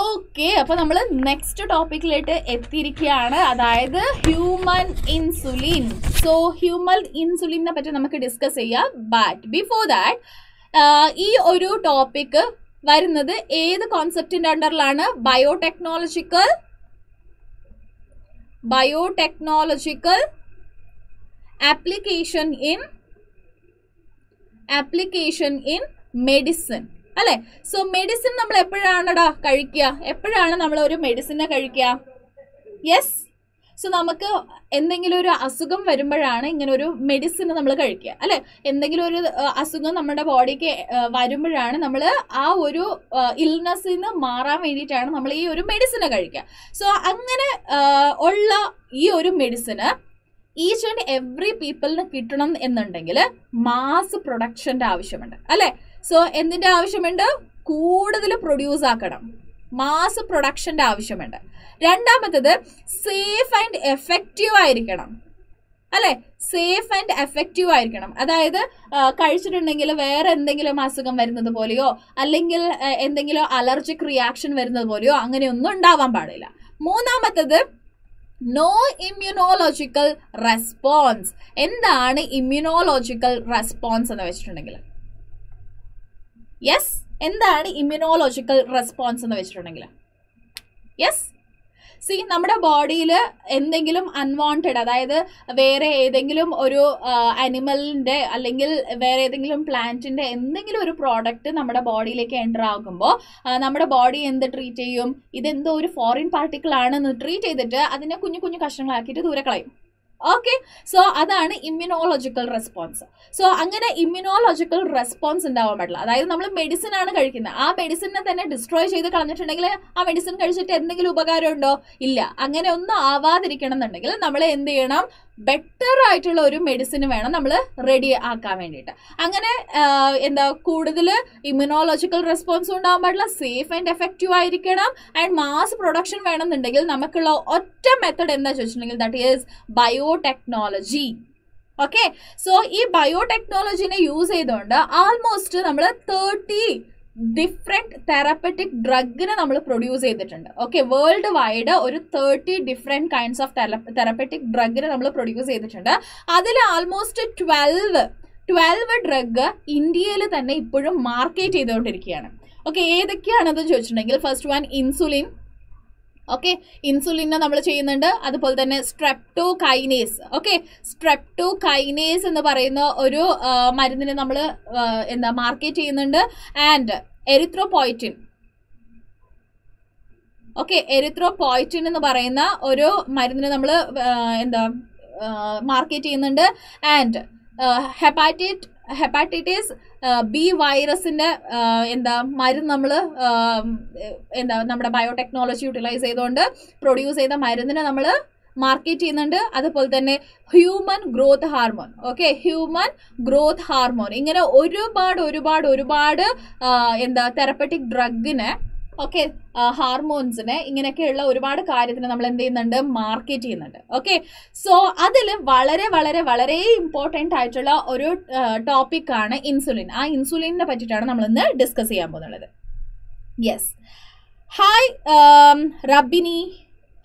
ഓക്കെ അപ്പൊ നമ്മൾ നെക്സ്റ്റ് ടോപ്പിക്കിലേക്ക് എത്തിയിരിക്കുകയാണ്. അതായത് ഹ്യൂമൻ ഇൻസുലിൻ സോ ഹ്യൂമൻ ഇൻസുലിനെ പറ്റി നമുക്ക് ഡിസ്കസ് ചെയ്യാം. ബട്ട് ബിഫോർ ദാറ്റ് ഈ ഒരു ടോപ്പിക്ക് വരുന്നത് ഏത് കോൺസെപ്റ്റിന്റെ അണ്ടറിലാണ് biotechnological biotechnological application in application in medicine അല്ലെ? സോ മെഡിസിൻ നമ്മൾ എപ്പോഴാണടാ കഴിക്കുക? എപ്പോഴാണ് നമ്മൾ ഒരു മെഡിസിനെ കഴിക്കുക? യെസ് സോ നമുക്ക് എന്തെങ്കിലും ഒരു അസുഖം വരുമ്പോഴാണ് ഇങ്ങനെ ഒരു മെഡിസിൻ നമ്മൾ കഴിക്കുക അല്ലെ? എന്തെങ്കിലും ഒരു അസുഖം നമ്മുടെ ബോഡിക്ക് വരുമ്പോഴാണ് നമ്മൾ ആ ഒരു ഇൽനെസ്സിൽ നിന്ന് മാറാൻ വേണ്ടിയിട്ടാണ് നമ്മൾ ഈ ഒരു മെഡിസിന് കഴിക്കുക. സോ അങ്ങനെ ഉള്ള ഈ ഒരു മെഡിസിന് ഈച്ച് ആൻഡ് എവറി പീപ്പിളിന് കിട്ടണം എന്നുണ്ടെങ്കിൽ മാസ് പ്രൊഡക്ഷന്റെ ആവശ്യമുണ്ട് അല്ലെ? സോ എന്തിന്റെ ആവശ്യമുണ്ട്? കൂടുതൽ പ്രൊഡ്യൂസ് ആക്കണം. മാസ് പ്രൊഡക്ഷന്റെ ആവശ്യമുണ്ട്. രണ്ടാമത്തത് സേഫ് ആൻഡ് എഫക്റ്റീവ് ആയിരിക്കണം. അല്ലേ? സേഫ് ആൻഡ് എഫക്റ്റീവ് ആയിരിക്കണം. അതായത് കഴിച്ചിട്ടുണ്ടെങ്കിൽ വേറെ എന്തെങ്കിലും അസുഖം വരുന്നത് പോലെയോ അല്ലെങ്കിൽ എന്തെങ്കിലും അലർജിക് റിയാക്ഷൻ വരുന്നത് പോലെയോ അങ്ങനെയൊന്നും ഉണ്ടാവാൻ പാടില്ല. മൂന്നാമത്തത് നോ ഇമ്മ്യൂണോളജിക്കൽ റെസ്പോൺസ് എന്താണ് ഇമ്മ്യൂണോളജിക്കൽ റെസ്പോൺസ് എന്ന് വെച്ചിട്ടുണ്ടെങ്കിൽ? യെസ് എന്താണ് ഇമ്മ്യൂണോളജിക്കൽ റെസ്പോൺസ് എന്ന് വെച്ചിട്ടുണ്ടെങ്കിൽ? യെസ് സി നമ്മുടെ ബോഡിയിൽ എന്തെങ്കിലും അൺവാണ്ടഡ് അതായത് വേറെ ഏതെങ്കിലും ഒരു അനിമലിന്റെ അല്ലെങ്കിൽ വേറെ ഏതെങ്കിലും പ്ലാന്റിന്റെ എന്തെങ്കിലും ഒരു പ്രോഡക്റ്റ് നമ്മുടെ ബോഡിയിലേക്ക് എന്റർ ആകുമ്പോൾ നമ്മുടെ ബോഡി എന്ത് ട്രീറ്റ് ചെയ്യും? ഇതെന്തോ ഒരു ഫോറിൻ പാർട്ടിക്കിൾ ആണെന്ന് ട്രീറ്റ് ചെയ്തിട്ട് അതിനെ കുഞ്ഞു കുഞ്ഞു കഷ്ണങ്ങളാക്കിയിട്ട് ദൂരെ കളയും. ഓക്കെ സോ അതാണ് ഇമ്മ്യൂണോളജിക്കൽ റെസ്പോൺസ് സോ അങ്ങനെ ഇമ്മ്യൂണോളജിക്കൽ റെസ്പോൺസ് ഉണ്ടാവാൻ പാടില്ല. അതായത് നമ്മൾ മെഡിസിൻ ആണ് കഴിക്കുന്നത്. ആ മെഡിസിനെ തന്നെ ഡിസ്ട്രോയ് ചെയ്ത് കളഞ്ഞിട്ടുണ്ടെങ്കിൽ ആ മെഡിസിൻ കഴിച്ചിട്ട് എന്തെങ്കിലും ഉപകാരം ഉണ്ടോ ഇല്ല. അങ്ങനെ ഒന്നും ആവാതിരിക്കണം എന്നുണ്ടെങ്കിൽ നമ്മൾ എന്ത് ചെയ്യണം? ബെറ്റർ ആയിട്ടുള്ള ഒരു മെഡിസിൻ വേണം നമ്മൾ റെഡി ആക്കാൻ വേണ്ടിയിട്ട്. അങ്ങനെ എന്താ കൂടുതൽ ഇമ്മ്യൂണോളജിക്കൽ റെസ്പോൺസ് ഉണ്ടാകാൻ പാടില്ല സേഫ് ആൻഡ് എഫക്റ്റീവ് ആയിരിക്കണം. ആൻഡ് മാസ് പ്രൊഡക്ഷൻ വേണമെന്നുണ്ടെങ്കിൽ നമുക്കുള്ള ഒറ്റ മെത്തഡ് എന്താ ചോദിച്ചിട്ടുണ്ടെങ്കിൽ that is biotechnology okay so ഈ ബയോടെക്നോളജിനെ യൂസ് ചെയ്തുകൊണ്ട് ആൾമോസ്റ്റ് നമ്മൾ തേർട്ടി ഡിഫറെന്റ് തെറപ്പറ്റിക് ഡ്രഗിനെ നമ്മൾ പ്രൊഡ്യൂസ് ചെയ്തിട്ടുണ്ട്. ഓക്കെ വേൾഡ് വൈഡ് ഒരു thirty different kinds of therapeutic ഡ്രഗിനെ നമ്മൾ പ്രൊഡ്യൂസ് ചെയ്തിട്ടുണ്ട്. അതിൽ ആൾമോസ്റ്റ് ട്വൽവ് ട്വൽവ് ഡ്രഗ് ഇന്ത്യയിൽ തന്നെ ഇപ്പോഴും മാർക്കറ്റ് ചെയ്തുകൊണ്ടിരിക്കുകയാണ്. ഓക്കെ ഏതൊക്കെയാണെന്ന് ചോദിച്ചിട്ടുണ്ടെങ്കിൽ ഫസ്റ്റ് വൺ ഇൻസുലിൻ ഓക്കെ ഇൻസുലിനെ നമ്മൾ ചെയ്യുന്നുണ്ട്. അതുപോലെ തന്നെ streptokinase okay streptokinase എന്ന് പറയുന്ന ഒരു മരുന്നിനെ നമ്മൾ എന്താ മാർക്കറ്റ് ചെയ്യുന്നുണ്ട്. ആൻഡ് എരിത്രോപോയിറ്റിൻ ഓക്കെ എരിത്രോപോയിറ്റിൻ എന്ന് പറയുന്ന ഒരു മരുന്നിനെ നമ്മൾ എന്താ മാർക്കറ്റ് ചെയ്യുന്നുണ്ട്. ആൻഡ് ഹെപ്പാറ്റൈറ്റ് ഹെപ്പാറ്റൈറ്റിസ് ബി വൈറസിന്റെ എന്താ മരുന്ന് നമ്മൾ എന്താ നമ്മുടെ ബയോടെക്നോളജി യൂട്ടിലൈസ് ചെയ്തുകൊണ്ട് പ്രൊഡ്യൂസ് ചെയ്ത മരുന്നിനെ നമ്മൾ മാർക്കറ്റ് ചെയ്യുന്നുണ്ട്. അതുപോലെ തന്നെ human growth hormone okay? Human growth hormone. ഇങ്ങനെ ഒരുപാട് ഒരുപാട് ഒരുപാട് എന്താ തെറപ്പറ്റിക് ഡ്രഗിനെ ഓക്കെ ഹാർമോൺസിനെ ഇങ്ങനെയൊക്കെയുള്ള ഒരുപാട് കാര്യത്തിന് നമ്മൾ എന്ത് ചെയ്യുന്നുണ്ട്? മാർക്കറ്റ് ചെയ്യുന്നുണ്ട്. ഓക്കെ സോ അതിൽ വളരെ വളരെ വളരെ ഇമ്പോർട്ടന്റ് ആയിട്ടുള്ള ഒരു ടോപ്പിക്കാണ് ഇൻസുലിൻ ആ ഇൻസുലിനെ പറ്റിയിട്ടാണ് നമ്മൾ ഇന്ന് ഡിസ്കസ് ചെയ്യാൻ പോകുന്നത്. Yes hi Rabini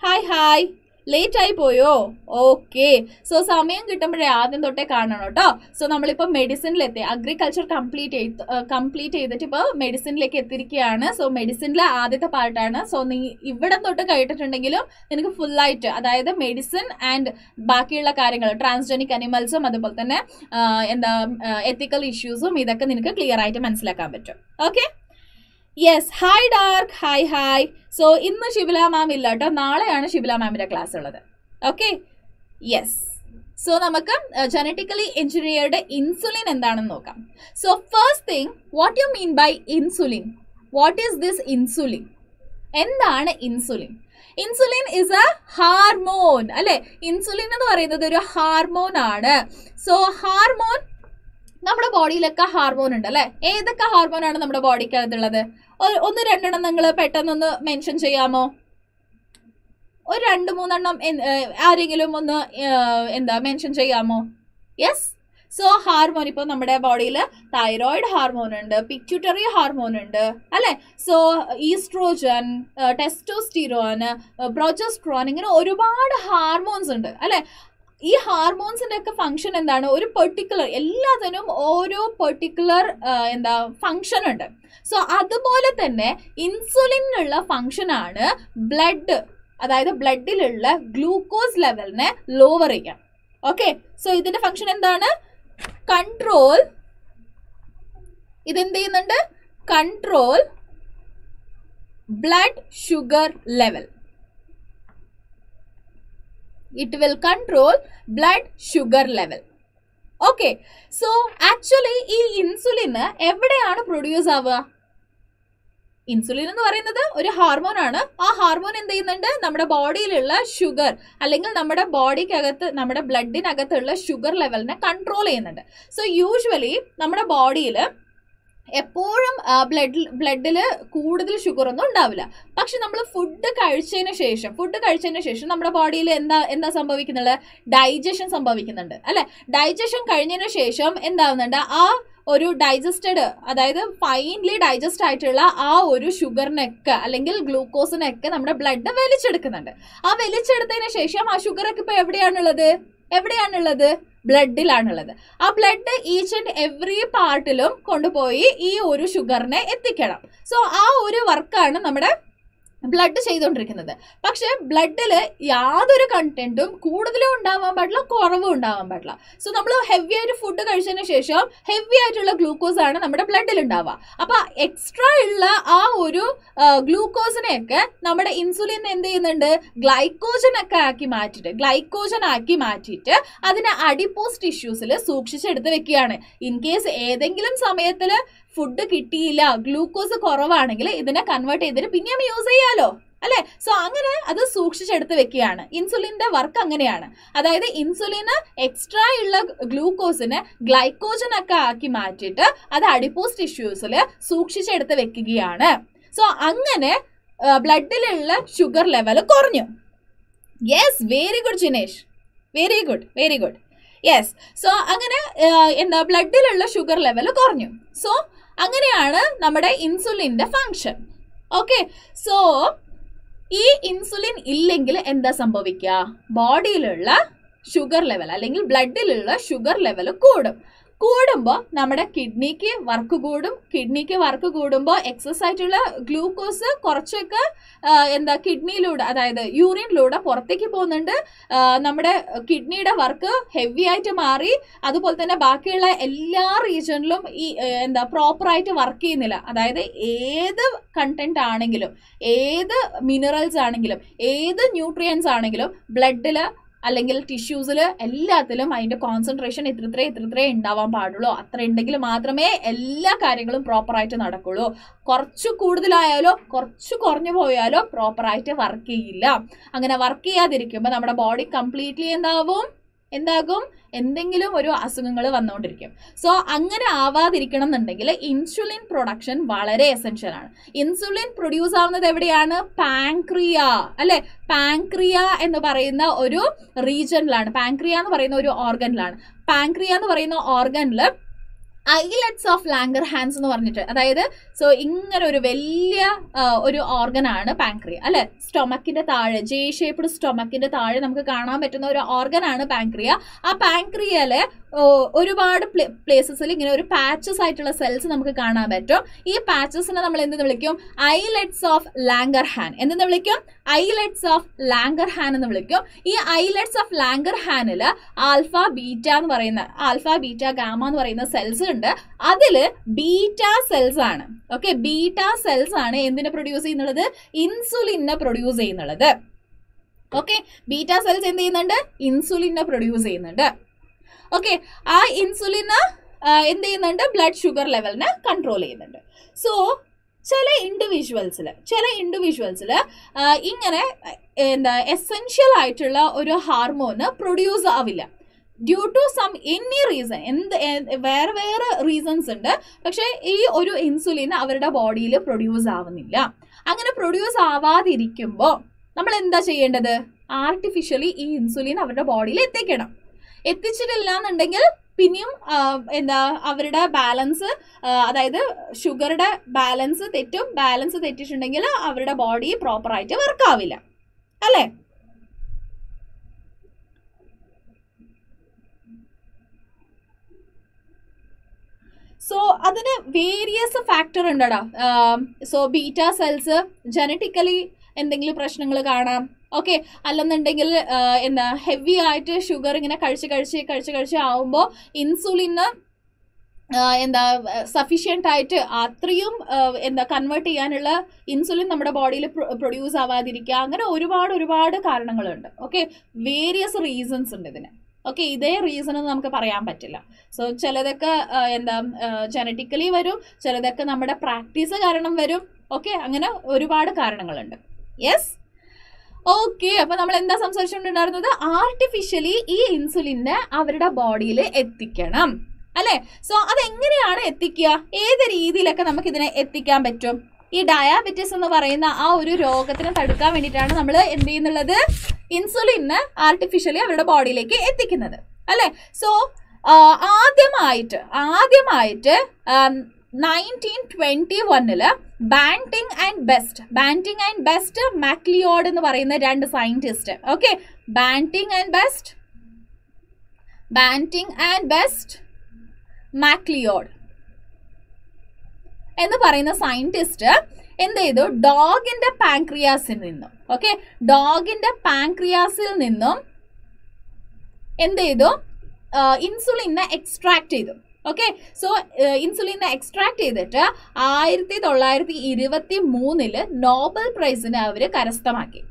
hi hi late ആയി പോയോ? ഓക്കെ സോ സമയം കിട്ടുമ്പോഴേ ആദ്യം തൊട്ടേ കാണണം കേട്ടോ. സോ നമ്മളിപ്പോൾ മെഡിസിനിലെത്തി അഗ്രികൾച്ചർ കംപ്ലീറ്റ് ചെയ്ത് കംപ്ലീറ്റ് ചെയ്തിട്ട് ഇപ്പോൾ മെഡിസിനിലേക്ക് എത്തിയിരിക്കുകയാണ്. സോ മെഡിസിനിലെ ആദ്യത്തെ പാർട്ടാണ് സോ നീ ഇവിടെ തൊട്ട് കേട്ടിട്ടുണ്ടെങ്കിലും നിനക്ക് ഫുള്ളായിട്ട് അതായത് മെഡിസിൻ ആൻഡ് ബാക്കിയുള്ള കാര്യങ്ങൾ ട്രാൻസ്ജെനിക് അനിമൽസും അതുപോലെ തന്നെ എന്താ എത്തിക്കൽ ഇഷ്യൂസും ഇതൊക്കെ നിനക്ക് ക്ലിയർ ആയിട്ട് മനസ്സിലാക്കാൻ പറ്റും. Okay yes hi dark hi hi so ഇന്ന് ശിബില മാം ഇല്ല കേട്ടോ നാളെയാണ് ശിബില മാമിന്റെ ക്ലാസ് ഉള്ളത്. ഓക്കെ യെസ് സോ നമുക്ക് ജനറ്റിക്കലി എഞ്ചിനീയർഡ് ഇൻസുലിൻ എന്താണെന്ന് നോക്കാം. So first thing what you mean by insulin what is this insulin എന്താണ് insulin insulin is a hormone അല്ലെ? ഇൻസുലിൻ എന്ന് പറയുന്നത് ഒരു ഹാർമോൺ ആണ്. സോ ഹാർമോൺ നമ്മുടെ ബോഡിയിലൊക്കെ ഹാർമോൺ ഉണ്ട് അല്ലെ? ഏതൊക്കെ ഹാർമോൺ ആണ് നമ്മുടെ ബോഡിക്കകത്തുള്ളത്? ഒന്ന് രണ്ടെണ്ണം നിങ്ങൾ പെട്ടെന്നൊന്ന് മെൻഷൻ ചെയ്യാമോ? ഒരു രണ്ട് മൂന്നെണ്ണം ആരെങ്കിലും ഒന്ന് എന്താ മെൻഷൻ ചെയ്യാമോ? യെസ് സോ ഹാർമോൺ ഇപ്പോൾ നമ്മുടെ ബോഡിയിൽ തൈറോയിഡ് ഹാർമോൺ ഉണ്ട് പിക്യൂട്ടറി ഹാർമോൺ ഉണ്ട് അല്ലേ? സോ ഈസ്ട്രോജൻ ടെസ്റ്റോസ്റ്റിറോൻ പ്രൊജസ്ട്രോൺ ഇങ്ങനെ ഒരുപാട് ഹാർമോൺസ് ഉണ്ട് അല്ലെ? ഈ ഹാർമോൺസിന്റെ ഒക്കെ ഫംഗ്ഷൻ എന്താണ്? ഒരു പെർട്ടിക്കുലർ എല്ലാത്തിനും ഓരോ പെർട്ടിക്കുലർ എന്താ ഫംഗ്ഷൻ ഉണ്ട്. സോ അതുപോലെ തന്നെ ഇൻസുലിനുള്ള ആണ് ബ്ലഡ് അതായത് ബ്ലഡിലുള്ള ഗ്ലൂക്കോസ് ലെവലിനെ ലോവർ ചെയ്യാം ഓക്കെ സോ ഇതിന്റെ ഫംഗ്ഷൻ എന്താണ്? കൺട്രോൾ ഇതെന്ത് ചെയ്യുന്നുണ്ട്? Control blood sugar level it will control blood sugar level. Okay so actually ഈ ഇൻസുലിന് എവിടെയാണ് പ്രൊഡ്യൂസ് ആവുക? ഇൻസുലിൻ എന്ന് പറയുന്നത് ഒരു ഹാർമോൺ ആണ്. ആ ഹാർമോൺ എന്ത് ചെയ്യുന്നുണ്ട്? നമ്മുടെ ബോഡിയിലുള്ള ഷുഗർ അല്ലെങ്കിൽ നമ്മുടെ ബോഡിക്കകത്ത് നമ്മുടെ ബ്ലഡിനകത്തുള്ള ഷുഗർ ലെവലിനെ കൺട്രോൾ ചെയ്യുന്നുണ്ട്. സോ യൂഷ്വലി നമ്മുടെ ബോഡിയിൽ എപ്പോഴും ബ്ലഡ് ബ്ലഡിൽ കൂടുതൽ ഷുഗർ ഒന്നും ഉണ്ടാവില്ല. പക്ഷെ നമ്മൾ ഫുഡ് കഴിച്ചതിന് ശേഷം ഫുഡ് കഴിച്ചതിന് ശേഷം നമ്മുടെ ബോഡിയിൽ എന്താ എന്താ സംഭവിക്കുന്നുള്ളത് ഡൈജഷൻ സംഭവിക്കുന്നുണ്ട് അല്ലെ? ഡൈജഷൻ കഴിഞ്ഞതിന് ശേഷം എന്താവുന്നുണ്ട്? ആ ഒരു ഡൈജസ്റ്റഡ് അതായത് ഫൈൻലി ഡൈജസ്റ്റ് ആയിട്ടുള്ള ആ ഒരു ഷുഗറിനൊക്കെ അല്ലെങ്കിൽ ഗ്ലൂക്കോസിനൊക്കെ നമ്മുടെ ബ്ലഡ് വലിച്ചെടുക്കുന്നുണ്ട്. ആ വലിച്ചെടുത്തതിന് ശേഷം ആ ഷുഗറൊക്കെ ഇപ്പോൾ എവിടെയാണുള്ളത്? എവിടെയാണുള്ളത്? ബ്ലഡിലാണുള്ളത്. ആ ബ്ലഡ് ഈച്ച് ആൻഡ് എവറി പാർട്ടിലും കൊണ്ടുപോയി ഈ ഒരു ഷുഗറിനെ എത്തിക്കണം. സോ ആ ഒരു വർക്കാണ് നമ്മുടെ ബ്ലഡ് ചെയ്തുകൊണ്ടിരിക്കുന്നത്. പക്ഷെ ബ്ലഡിൽ യാതൊരു കണ്ടന്റും കൂടുതലും ഉണ്ടാവാൻ പാടില്ല കുറവും ഉണ്ടാവാൻ പാടില്ല. സോ നമ്മൾ ഹെവി ആയിട്ട് ഫുഡ് കഴിച്ചതിന് ശേഷം ഹെവി ആയിട്ടുള്ള ഗ്ലൂക്കോസ് ആണ് നമ്മുടെ ബ്ലഡിൽ ഉണ്ടാവുക. അപ്പൊ എക്സ്ട്രാ ഉള്ള ആ ഒരു ഗ്ലൂക്കോസിനെയൊക്കെ നമ്മുടെ ഇൻസുലിൻ എന്ത് ചെയ്യുന്നുണ്ട്? ഗ്ലൈക്കോജൻ ഒക്കെ ആക്കി മാറ്റിയിട്ട് ഗ്ലൈക്കോജൻ ആക്കി മാറ്റിയിട്ട് അതിനെ അഡിപ്പോസ് ടിഷ്യൂസിൽ സൂക്ഷിച്ചെടുത്ത് വെക്കുകയാണ്. ഇൻ കേസ് ഏതെങ്കിലും സമയത്തിൽ ഫുഡ് കിട്ടിയില്ല ഗ്ലൂക്കോസ് കുറവാണെങ്കിൽ ഇതിനെ കൺവേർട്ട് ചെയ്തിട്ട് പിന്നെയും യൂസ് ചെയ്യാലോ അല്ലെ? സോ അങ്ങനെ അത് സൂക്ഷിച്ചെടുത്ത് വെക്കുകയാണ്. ഇൻസുലിന്റെ വർക്ക് അങ്ങനെയാണ്. അതായത് ഇൻസുലിന് എക്സ്ട്രാ ഉള്ള ഗ്ലൂക്കോസിനെ ഗ്ലൈക്കോജൻ ഒക്കെ ആക്കി മാറ്റിയിട്ട് അത് അഡിപ്പോസ് ടിഷ്യൂസിൽ സൂക്ഷിച്ചെടുത്ത് വെക്കുകയാണ്. സോ അങ്ങനെ ബ്ലഡിലുള്ള ഷുഗർ ലെവൽ കുറഞ്ഞു. Yes very good Jinesh very good very good yes so അങ്ങനെ എന്താ ബ്ലഡിലുള്ള ഷുഗർ ലെവൽ കുറഞ്ഞു. സോ അങ്ങനെയാണ് നമ്മുടെ ഇൻസുലിന്റെ ഫങ്ഷൻ. ഓക്കെ സോ ഈ ഇൻസുലിൻ ഇല്ലെങ്കിൽ എന്താ സംഭവിക്കുക? ബോഡിയിലുള്ള ഷുഗർ ലെവൽ അല്ലെങ്കിൽ ബ്ലഡിലുള്ള ഷുഗർ ലെവൽ കൂടും. കൂടുമ്പോൾ നമ്മുടെ കിഡ്നിക്ക് വർക്ക് കൂടും. കിഡ്നിക്ക് വർക്ക് കൂടുമ്പോൾ എക്സസ് ആയിട്ടുള്ള ഗ്ലൂക്കോസ് കുറച്ചൊക്കെ എന്താ കിഡ്നിയിലൂടെ അതായത് യൂറിനിലൂടെ പുറത്തേക്ക് പോകുന്നുണ്ട്. നമ്മുടെ കിഡ്നിയുടെ വർക്ക് ഹെവി ആയിട്ട് മാറി. അതുപോലെ തന്നെ ബാക്കിയുള്ള എല്ലാ റീജിയനിലും ഈ എന്താ പ്രോപ്പറായിട്ട് വർക്ക് ചെയ്യുന്നില്ല. അതായത് ഏത് കണ്ടന്റ് ആണെങ്കിലും ഏത് മിനറൽസ് ആണെങ്കിലും ഏത് ന്യൂട്രിയൻസ് ആണെങ്കിലും ബ്ലഡിൽ അല്ലെങ്കിൽ ടിഷ്യൂസിൽ എല്ലാത്തിലും അതിന്റെ കോൺസെൻട്രേഷൻ ഇത്രത്രേ ഇത്രത്രേ ഉണ്ടാവാൻ പാടുള്ളൂ. അത്ര ഉണ്ടെങ്കിൽ മാത്രമേ എല്ലാ കാര്യങ്ങളും പ്രോപ്പറായിട്ട് നടക്കുള്ളൂ. കുറച്ച് കൂടുതലായാലോ കുറച്ച് കുറഞ്ഞു പോയാലോ പ്രോപ്പറായിട്ട് വർക്ക് ചെയ്യില്ല. അങ്ങനെ വർക്ക് ചെയ്യാതിരിക്കുമ്പോൾ നമ്മുടെ ബോഡി കംപ്ലീറ്റ്ലി എന്താവും? എന്താകും? എന്തെങ്കിലും ഒരു അസുഖങ്ങൾ വന്നുകൊണ്ടിരിക്കും. സോ അങ്ങനെ ആവാതിരിക്കണം എന്നുണ്ടെങ്കിൽ ഇൻസുലിൻ പ്രൊഡക്ഷൻ വളരെ എസെൻഷ്യൽ ആണ്. ഇൻസുലിൻ പ്രൊഡ്യൂസ് ആവുന്നത് എവിടെയാണ്? പാങ്ക്രിയ അല്ലെ? പാങ്ക്രിയ എന്ന് പറയുന്ന ഒരു റീജനിലാണ് പാങ്ക്രിയ എന്ന് പറയുന്ന ഒരു ഓർഗനിലാണ് പാങ്ക്രിയ എന്ന് പറയുന്ന ഓർഗനിൽ ഐലറ്റ്സ് ഓഫ് ലാംഗർ ഹാൻഡ്സ് എന്ന് പറഞ്ഞിട്ട്. അതായത് സോ ഇങ്ങനെ ഒരു വലിയ ഒരു ഓർഗനാണ് പാങ്ക്രിയ അല്ലെ? സ്റ്റൊമക്കിന്റെ താഴെ ജെ ഷേപ്ഡ് സ്റ്റൊമക്കിന്റെ താഴെ നമുക്ക് കാണാൻ പറ്റുന്ന ഒരു ഓർഗനാണ് പാങ്ക്രിയ ആ പാങ്ക്രിയയിലെ ഒരുപാട് പ്ലേസസിൽ ഇങ്ങനെ ഒരു പാച്ചസ് ആയിട്ടുള്ള സെൽസ് നമുക്ക് കാണാൻ പറ്റും. ഈ പാച്ചസിനെ നമ്മൾ എന്തെന്ന് വിളിക്കും? ഐലെറ്റ്സ് ഓഫ് ലാംഗർ ഹാൻ എന്തെന്ന് വിളിക്കും? ഐലെറ്റ്സ് ഓഫ് ലാംഗർ ഹാൻ എന്ന് വിളിക്കും. ഈ ഐലെറ്റ്സ് ഓഫ് ലാംഗർ ഹാനിൽ ആൽഫ ബീറ്റ എന്ന് പറയുന്ന ആൽഫ ബീറ്റ ഗാമ എന്ന് പറയുന്ന സെൽസ് ഉണ്ട്. അതിൽ ബീറ്റ സെൽസ് ആണ്. ഓക്കെ ബീറ്റ സെൽസ് ആണ് എന്തിനെ പ്രൊഡ്യൂസ് ചെയ്യുന്നുള്ളത് ഇൻസുലിനെ പ്രൊഡ്യൂസ് ചെയ്യുന്നുള്ളത് ഓക്കെ ബീറ്റ സെൽസ് എന്ത് ചെയ്യുന്നുണ്ട്? ഇൻസുലിനെ പ്രൊഡ്യൂസ് ചെയ്യുന്നുണ്ട്. ഓക്കെ ആ ഇൻസുലിന് എന്ത് ചെയ്യുന്നുണ്ട്? ബ്ലഡ് ഷുഗർ ലെവലിനെ കൺട്രോൾ ചെയ്യുന്നുണ്ട്. സോ ചില ഇൻഡിവിജ്വൽസിൽ ചില ഇൻഡിവിജ്വൽസിൽ ഇങ്ങനെ എന്താ എസെൻഷ്യൽ ആയിട്ടുള്ള ഒരു ഹാർമോന് പ്രൊഡ്യൂസ് ആവില്ല. Due to some any reason എന്ത് വേറെ വേറെ റീസൺസ് ഉണ്ട്. പക്ഷേ ഈ ഒരു ഇൻസുലിൻ അവരുടെ ബോഡിയിൽ പ്രൊഡ്യൂസ് ആവുന്നില്ല. അങ്ങനെ പ്രൊഡ്യൂസ് ആവാതിരിക്കുമ്പോൾ നമ്മൾ എന്താ ചെയ്യേണ്ടത്? ആർട്ടിഫിഷ്യലി ഈ ഇൻസുലിൻ അവരുടെ ബോഡിയിൽ എത്തിക്കണം. എത്തിച്ചിട്ടില്ല എന്നുണ്ടെങ്കിൽ പിന്നെയും എന്താ അവരുടെ ബാലൻസ് അതായത് ഷുഗറുടെ ബാലൻസ് തെറ്റും ബാലൻസ് തെറ്റിയിട്ടുണ്ടെങ്കിൽ അവരുടെ ബോഡി പ്രോപ്പറായിട്ട് വർക്ക് ആവില്ല അല്ലേ? സോ അതിന് വേരിയസ് ഫാക്ടർ ഉണ്ടടാ. സോ ബീറ്റ സെൽസ് ജനറ്റിക്കലി എന്തെങ്കിലും പ്രശ്നങ്ങൾ കാണാം. ഓക്കെ അല്ലെന്നുണ്ടെങ്കിൽ എന്താ ഹെവി ആയിട്ട് ഷുഗർ ഇങ്ങനെ കഴിച്ച് കഴിച്ച് കഴിച്ച് കഴിച്ച് ആവുമ്പോൾ ഇൻസുലിന് എന്താ സഫീഷ്യന്റ് ആയിട്ട് അത്രയും എന്താ കൺവേർട്ട് ചെയ്യാനുള്ള ഇൻസുലിൻ നമ്മുടെ ബോഡിയിൽ പ്രൊഡ്യൂസ് ആവാതിരിക്കുക. അങ്ങനെ ഒരുപാട് ഒരുപാട് കാരണങ്ങളുണ്ട്. ഓക്കെ വേരിയസ് റീസൺസ് ഉണ്ട് ഇതിന്. ഓക്കെ ഇതേ റീസൺ നമുക്ക് പറയാൻ പറ്റില്ല. സോ ചിലതൊക്കെ എന്താ ജനറ്റിക്കലി വരും ചിലതൊക്കെ നമ്മുടെ പ്രാക്ടീസ് കാരണം വരും. ഓക്കെ അങ്ങനെ ഒരുപാട് കാരണങ്ങളുണ്ട്. യെസ് ഓക്കെ അപ്പൊ നമ്മൾ എന്താ സംസാരിച്ചുകൊണ്ടിരുന്നത്? ആർട്ടിഫിഷ്യലി ഈ ഇൻസുലിനെ അവരുടെ ബോഡിയിൽ എത്തിക്കണം. അല്ലെ? സോ അതെങ്ങനെയാണ് എത്തിക്കുക? ഏത് രീതിയിലൊക്കെ നമുക്ക് ഇതിനെ എത്തിക്കാൻ പറ്റും? ഈ ഡയാബറ്റിസ് എന്ന് പറയുന്ന ആ ഒരു രോഗത്തിനെ തടുക്കാൻ വേണ്ടിയിട്ടാണ് നമ്മൾ എന്ത് ചെയ്യുന്നുള്ളത്? ഇൻസുലിന് ആർട്ടിഫിഷ്യലി അവരുടെ ബോഡിയിലേക്ക് എത്തിക്കുന്നത്. അല്ലെ? സോ ആദ്യമായിട്ട് ആദ്യമായിട്ട് നയന്റീൻ ട്വന്റി വണ്ണിൽ Banting and Best Banting and Best Macleod എന്ന് പറയുന്ന രണ്ട് scientist okay Banting and Best Banting and Best Macleod എന്ന് പറയുന്ന സയന്റിസ്റ്റ് എന്ത് ചെയ്തു? ഡോഗിന്റെ പാൻക്രിയാസിൽ നിന്നും. ഓക്കെ ഡോഗിന്റെ പാൻക്രിയാസിൽ നിന്നും എന്ത് ചെയ്തു? ഇൻസുലിനെ എക്സ്ട്രാക്ട് ചെയ്തു. ഓക്കെ സോ ഇൻസുലിനെ എക്സ്ട്രാക്ട് ചെയ്തിട്ട് ആയിരത്തി തൊള്ളായിരത്തി ഇരുപത്തി മൂന്നിൽ നോബൽ പ്രൈസിനെ അവർ കരസ്ഥമാക്കി.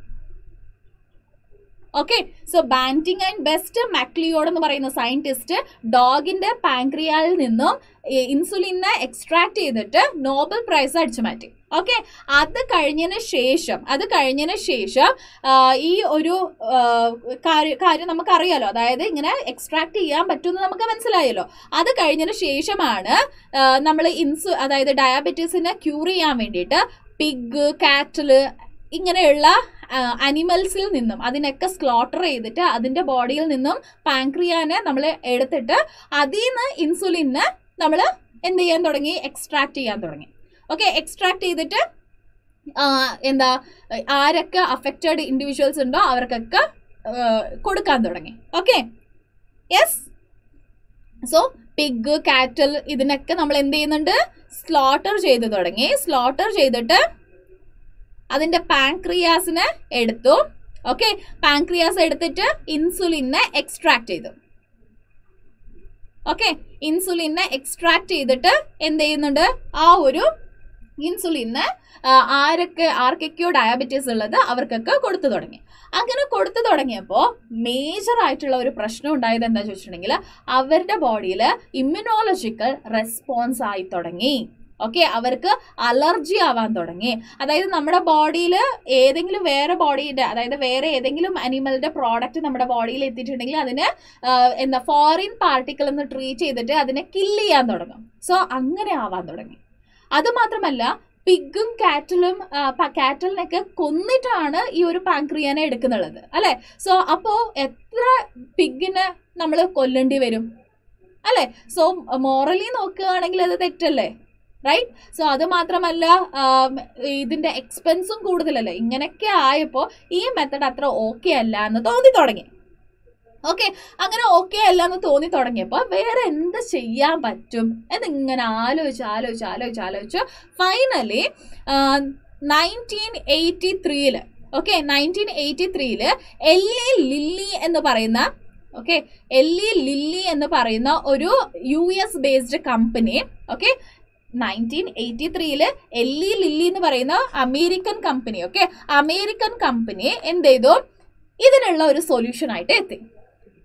Okay so Banting and Best Macleod എന്ന് പറയുന്ന സയന്റിസ്റ്റ് ഡോഗിന്റെ പാൻക്രിയാലിൽ നിന്നും ഇൻസുലിനെ എക്സ്ട്രാക്ട് ചെയ്തിട്ട് നോബൽ പ്രൈസ് അടിച്ചു മാറ്റി ഓക്കെ അത് കഴിഞ്ഞതിന് ശേഷം അത് കഴിഞ്ഞതിന് ശേഷം ഈ ഒരു കാര്യം നമുക്കറിയാലോ. അതായത് ഇങ്ങനെ എക്സ്ട്രാക്ട് ചെയ്യാൻ പറ്റുമെന്ന് നമുക്ക് മനസ്സിലായല്ലോ. അത് കഴിഞ്ഞതിന് ശേഷമാണ് നമ്മൾ ഇൻസു അതായത് ഡയബറ്റീസിനെ ക്യൂർ ചെയ്യാൻ വേണ്ടിയിട്ട് പിഗ് കാറ്റിൽ ഇങ്ങനെയുള്ള അനിമൽസിൽ നിന്നും അതിനൊക്കെ സ്ലോട്ടർ ചെയ്തിട്ട് അതിന്റെ ബോഡിയിൽ നിന്നും പാൻക്രിയാനെ നമ്മൾ എടുത്തിട്ട് അതിൽ നിന്ന് ഇൻസുലിന് നമ്മൾ എന്ത് ചെയ്യാൻ തുടങ്ങി? എക്സ്ട്രാക്ട് ചെയ്യാൻ തുടങ്ങി. ഓക്കെ എക്സ്ട്രാക്ട് ചെയ്തിട്ട് എന്താ ആരൊക്കെ അഫക്റ്റഡ് ഇൻഡിവിജ്വൽസ് ഉണ്ടോ അവർക്കൊക്കെ കൊടുക്കാൻ തുടങ്ങി. Okay yes so pig cattle ഇതിനൊക്കെ നമ്മൾ എന്ത് ചെയ്യുന്നുണ്ട്? സ്ലോട്ടർ ചെയ്ത് തുടങ്ങി. സ്ലോട്ടർ ചെയ്തിട്ട് അതിന്റെ പാൻക്രിയാസിനെ എടുത്തു. ഓക്കെ പാൻക്രിയാസ് എടുത്തിട്ട് ഇൻസുലിനെ എക്സ്ട്രാക്ട് ചെയ്തു. ഓക്കെ ഇൻസുലിനെ എക്സ്ട്രാക്ട് ചെയ്തിട്ട് എന്ത് ചെയ്യുന്നുണ്ട്? ആ ഒരു ഇൻസുലിന് ആ, ആരൊക്കെ ആർക്കൊക്കെയോ ഡയബറ്റീസ് ഉള്ളത് അവർക്കൊക്കെ കൊടുത്തു തുടങ്ങി. അങ്ങനെ കൊടുത്തു തുടങ്ങിയപ്പോൾ മേജർ ആയിട്ടുള്ള ഒരു പ്രശ്നം ഉണ്ടായത് എന്താ ചോദിച്ചിട്ടുണ്ടെങ്കിൽ അവരുടെ ബോഡിയിൽ ഇമ്മ്യൂണോളജിക്കൽ റെസ്പോൺസ് ആയി തുടങ്ങി. ഓക്കെ അവർക്ക് അലർജി ആവാൻ തുടങ്ങി. അതായത് നമ്മുടെ ബോഡിയിൽ ഏതെങ്കിലും വേറെ ബോഡിയുടെ അതായത് വേറെ ഏതെങ്കിലും അനിമലിന്റെ പ്രോഡക്റ്റ് നമ്മുടെ ബോഡിയിൽ എത്തിയിട്ടുണ്ടെങ്കിൽ അതിന് എന്താ ഫോറിൻ പാർട്ടിക്കിൾ എന്ന് ട്രീറ്റ് ചെയ്തിട്ട് അതിനെ കില്ല് ചെയ്യാൻ തുടങ്ങും. സോ അങ്ങനെ ആവാൻ തുടങ്ങി. അത് മാത്രമല്ല പിഗും കാറ്റലും കാറ്റലിനൊക്കെ കൊന്നിട്ടാണ് ഈ ഒരു പാൻക്രിയാനെ എടുക്കുന്നുള്ളത് അല്ലെ? സോ അപ്പോ എത്ര പിഗിനെ നമ്മൾ കൊല്ലേണ്ടി വരും അല്ലെ? സോ മോറലി നോക്കുകയാണെങ്കിൽ അത് തെറ്റല്ലേ? റൈറ്റ് സോ അത് മാത്രമല്ല ഇതിന്റെ എക്സ്പെൻസും കൂടുതലല്ലേ? ഇങ്ങനെയൊക്കെ ആയപ്പോൾ ഈ മെത്തഡ് അത്ര ഓക്കെ അല്ല എന്ന് തോന്നി തുടങ്ങി. ഓക്കെ അങ്ങനെ ഓക്കെ അല്ല എന്ന് തോന്നി തുടങ്ങിയപ്പോൾ വേറെ എന്ത് ചെയ്യാൻ പറ്റും? എന്നിങ്ങനെ ആലോചിച്ച് ആലോചിച്ച് ആലോചിച്ച് ആലോചിച്ച് ഫൈനലി നയന്റീൻ എയ്റ്റി ത്രീയിൽ ഓക്കെ നയന്റീൻ എയ്റ്റി ത്രീയിൽ എല്ലി ലില്ലി എന്ന് പറയുന്ന ഓക്കെ എല്ലി ലില്ലി എന്ന് പറയുന്ന ഒരു U S based company okay nineteen eighty ത്രീയിൽ എല്ലി ലില്ലി എന്ന് പറയുന്ന American company okay American company എന്ത് ചെയ്തു? ഇതിനുള്ള ഒരു സൊല്യൂഷൻ ആയിട്ട് എത്തി.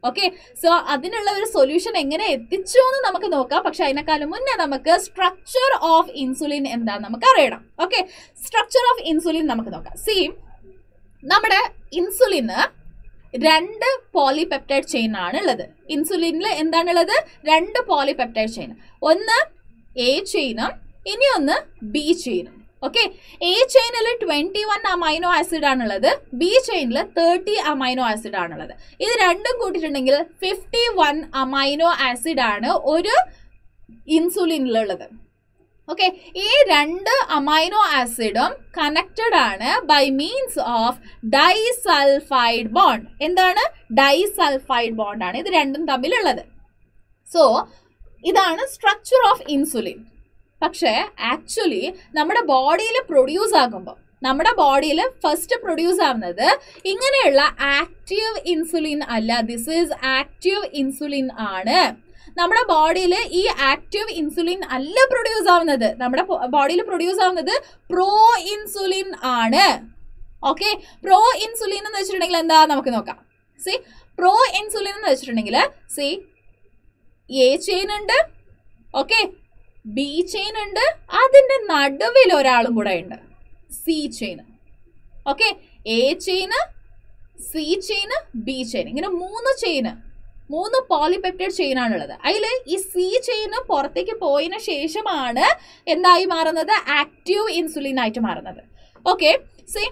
ഓക്കെ സോ അതിനുള്ള ഒരു സൊല്യൂഷൻ എങ്ങനെ എത്തിച്ചു എന്ന് നമുക്ക് നോക്കാം. പക്ഷെ അതിനേക്കാളും മുന്നേ നമുക്ക് സ്ട്രക്ചർ ഓഫ് ഇൻസുലിൻ എന്താന്ന് നമുക്ക് അറിയണം. ഓക്കെ സ്ട്രക്ചർ ഓഫ് ഇൻസുലിൻ നമുക്ക് നോക്കാം. സി നമ്മുടെ ഇൻസുലിന് രണ്ട് പോളിപെപ്റ്റൈഡ് ചെയിൻ ആണ് ഉള്ളത്. ഇൻസുലിനിൽ എന്താണുള്ളത് രണ്ട് പോളിപെപ്റ്റൈഡ് ചെയിൻ ഒന്ന് എ ചെയിനും ഇനി ഒന്ന് ബി ചെയിനും ഓക്കെ എ ചെയിനിൽ ട്വന്റി വൺ അമൈനോ ആസിഡ് ആണുള്ളത്. ബി ചെയിനിൽ തേർട്ടി അമൈനോ ആസിഡ് ആണുള്ളത്. ഇത് രണ്ടും കൂട്ടിയിട്ടുണ്ടെങ്കിൽ ഫിഫ്റ്റി വൺ അമൈനോ ആസിഡ് ആണ് ഒരു ഇൻസുലിനിലുള്ളത് ഓക്കെ ഈ രണ്ട് അമൈനോ ആസിഡും കണക്റ്റഡ് ആണ് by means of disulphide bond എന്താണ്? ഡൈസൾഫൈഡ് ബോണ്ട് ആണ്. ഇത് രണ്ടും തമ്മിലുള്ളത്. സോ ഇതാണ് സ്ട്രക്ചർ ഓഫ് ഇൻസുലിൻ പക്ഷേ ആക്ച്വലി നമ്മുടെ ബോഡിയിൽ പ്രൊഡ്യൂസ് ആകുമ്പോൾ നമ്മുടെ ബോഡിയിൽ ഫസ്റ്റ് പ്രൊഡ്യൂസ് ആവുന്നത് ഇങ്ങനെയുള്ള ആക്റ്റീവ് ഇൻസുലിൻ അല്ല. ദിസ് ഈസ് ആക്റ്റീവ് ഇൻസുലിൻ ആണ്. നമ്മുടെ ബോഡിയിൽ ഈ ആക്റ്റീവ് ഇൻസുലിൻ അല്ല പ്രൊഡ്യൂസ് ആവുന്നത്. നമ്മുടെ ബോഡിയിൽ പ്രൊഡ്യൂസ് ആവുന്നത് പ്രോ ഇൻസുലിൻ ആണ്. ഓക്കെ പ്രോ ഇൻസുലിൻ എന്ന് വെച്ചിട്ടുണ്ടെങ്കിൽ എന്താ? നമുക്ക് നോക്കാം. സി പ്രോ ഇൻസുലിൻ എന്ന് വെച്ചിട്ടുണ്ടെങ്കിൽ സി എ ചെയിൻ ഉണ്ട്. ഓക്കെ ബി ചെയിൻ ഉണ്ട്. അതിന്റെ നടുവിൽ ഒരാളും കൂടെ ഉണ്ട്. C chain okay A chain C chain B chain ഇങ്ങനെ മൂന്ന് ചെയിന് മൂന്ന് പോളിപെപ്റ്റൈഡ് ചെയിൻ ആണുള്ളത്. അതിൽ ഈ സി ചെയിന് പുറത്തേക്ക് പോയതിന് ശേഷമാണ് എന്തായി മാറുന്നത്? ആക്റ്റീവ് ഇൻസുലിൻ ആയിട്ട് മാറുന്നത്. ഓക്കെ സി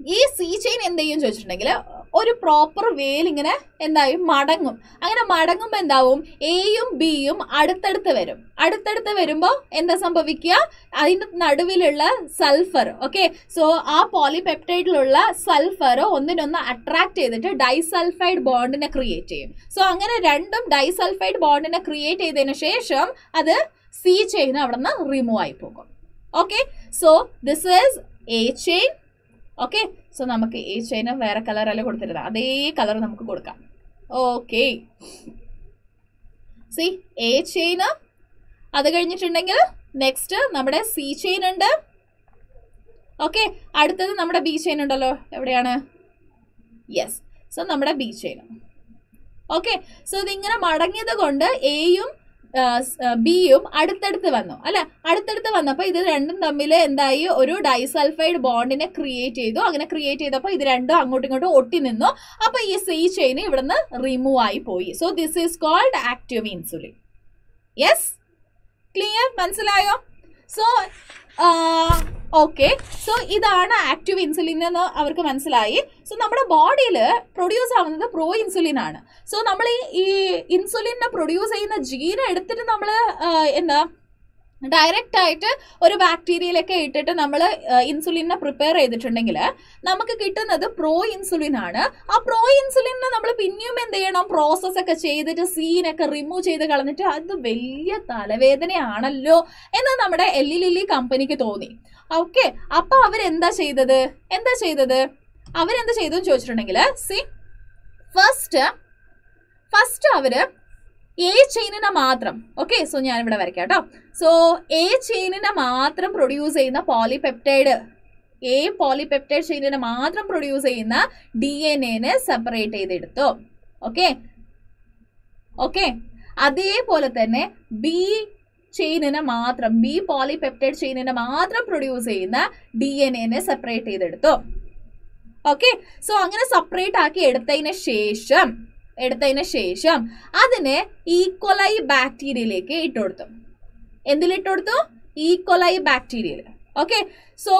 ഈ സീ ചെയിൻ എന്ത് ചെയ്യും ചോദിച്ചിട്ടുണ്ടെങ്കിൽ ഒരു പ്രോപ്പർ വേൽ ഇങ്ങനെ എന്തായും മടങ്ങും. അങ്ങനെ മടങ്ങുമ്പോൾ എന്താവും? എയും ബിയും അടുത്തടുത്ത് വരും. അടുത്തടുത്ത് വരുമ്പോൾ എന്താ സംഭവിക്കുക? അതിന്റെ നടുവിലുള്ള സൾഫർ ഓക്കെ സോ ആ പോളിപെപ്റ്റൈഡിലുള്ള സൾഫർ ഒന്നിനൊന്ന് അട്രാക്ട് ചെയ്തിട്ട് ഡൈസൾഫൈഡ് ബോണ്ടിനെ ക്രിയേറ്റ് ചെയ്യും. സോ അങ്ങനെ രണ്ടും ഡൈസൾഫൈഡ് ബോണ്ടിനെ ക്രിയേറ്റ് ചെയ്തതിന് ശേഷം അത് സി ചെയിൻ അവിടെ നിന്ന് റിമൂവ് ആയി പോകും. Okay so this is A chain okay so നമുക്ക് ഈ ചെയിന് വേറെ കളറല്ല കൊടുത്തിരുന്നത് അതേ കളർ നമുക്ക് കൊടുക്കാം. ഓക്കെ സി എ ചെയിന് അത് കഴിഞ്ഞിട്ടുണ്ടെങ്കിൽ നെക്സ്റ്റ് നമ്മുടെ സി ചെയിൻ ഉണ്ട്. ഓക്കെ അടുത്തത് നമ്മുടെ ബി ചെയിൻ ഉണ്ടല്ലോ. എവിടെയാണ്? യെസ് സോ നമ്മുടെ ബി ചെയിൻ ഓക്കെ സോ ഇതിങ്ങനെ മടങ്ങിയത് കൊണ്ട് എയും ബിയും അടുത്തടുത്ത് വന്നു. അല്ല അടുത്തടുത്ത് വന്നപ്പോൾ ഇത് രണ്ടും തമ്മിൽ എന്തായി? ഒരു ഡൈസൾഫൈഡ് ബോണ്ടിനെ ക്രിയേറ്റ് ചെയ്തു. അങ്ങനെ ക്രിയേറ്റ് ചെയ്തപ്പോൾ ഇത് രണ്ടും അങ്ങോട്ടും ഇങ്ങോട്ടും ഒട്ടി നിന്നു. അപ്പോൾ ഈ സി ചെയിൻ ഇവിടുന്ന് റിമൂവ് ആയി പോയി. So this is called active insulin yes clear മനസ്സിലായോ? സോ ഓക്കെ സോ ഇതാണ് ആക്റ്റീവ് ഇൻസുലിൻ എന്ന് അവർക്ക് മനസ്സിലായി. സോ നമ്മുടെ ബോഡിയിൽ പ്രൊഡ്യൂസ് ആവുന്നത് പ്രോ ഇൻസുലിൻ ആണ്. സോ നമ്മൾ ഈ ഇൻസുലിനെ പ്രൊഡ്യൂസ് ചെയ്യുന്ന ജീൻ എടുത്തിട്ട് നമ്മൾ എന്താ ഡയറക്റ്റ് ആയിട്ട് ഒരു ബാക്ടീരിയയിലൊക്കെ ഇട്ടിട്ട് നമ്മൾ ഇൻസുലിനെ പ്രിപ്പയർ ചെയ്തിട്ടുണ്ടെങ്കിൽ നമുക്ക് കിട്ടുന്നത് പ്രോ ഇൻസുലിൻ ആണ്. ആ പ്രോ ഇൻസുലിനെ നമ്മൾ പിന്നെയും എന്ത് ചെയ്യണം? പ്രോസസ് ഒക്കെ ചെയ്തിട്ട് സീനൊക്കെ റിമൂവ് ചെയ്ത് കളഞ്ഞിട്ട് അത് വലിയ തലവേദനയാണല്ലോ എന്ന് നമ്മുടെ എല്ലി ലില്ലി കമ്പനിക്ക് തോന്നി. ഓക്കെ അപ്പൊ അവരെന്താ ചെയ്തത്? എന്താ ചെയ്തത്? അവരെന്താ ചെയ്തു ചോദിച്ചിട്ടുണ്ടെങ്കിൽ സി ഫസ്റ്റ് ഫസ്റ്റ് അവർ എ ചെയിനിനെ മാത്രം. ഓക്കെ സോ ഞാൻ ഇവിടെ വരയ്ക്കാം കേട്ടോ സോ എ ചെയിനിനെ മാത്രം പ്രൊഡ്യൂസ് ചെയ്യുന്ന പോളിപെപ്റ്റൈഡ് എ പോളിപെപ്റ്റൈഡ് ചെയിനിനെ മാത്രം പ്രൊഡ്യൂസ് ചെയ്യുന്ന ഡി എൻ എനെ സെപ്പറേറ്റ് ചെയ്തെടുത്തു. ഓക്കെ ഓക്കെ അതേപോലെ തന്നെ ബി ചെയിനിനെ മാത്രം ബി പോളിപെപ്റ്റൈഡ് ചെയിനിനെ മാത്രം പ്രൊഡ്യൂസ് ചെയ്യുന്ന ഡി എൻ എനെ സെപ്പറേറ്റ് ചെയ്തെടുത്തു. ഓക്കെ സോ അങ്ങനെ സെപ്പറേറ്റ് ആക്കി എടുത്തതിന് ശേഷം എടുത്തതിന് ശേഷം അതിനെ ഈക്വലൈ ബാക്ടീരിയയിലേക്ക് ഇട്ടുകൊടുത്തു. എന്തിലിട്ടുകൊടുത്തു ഈക്വലൈ ബാക്ടീരിയയിൽ ഓക്കെ സോ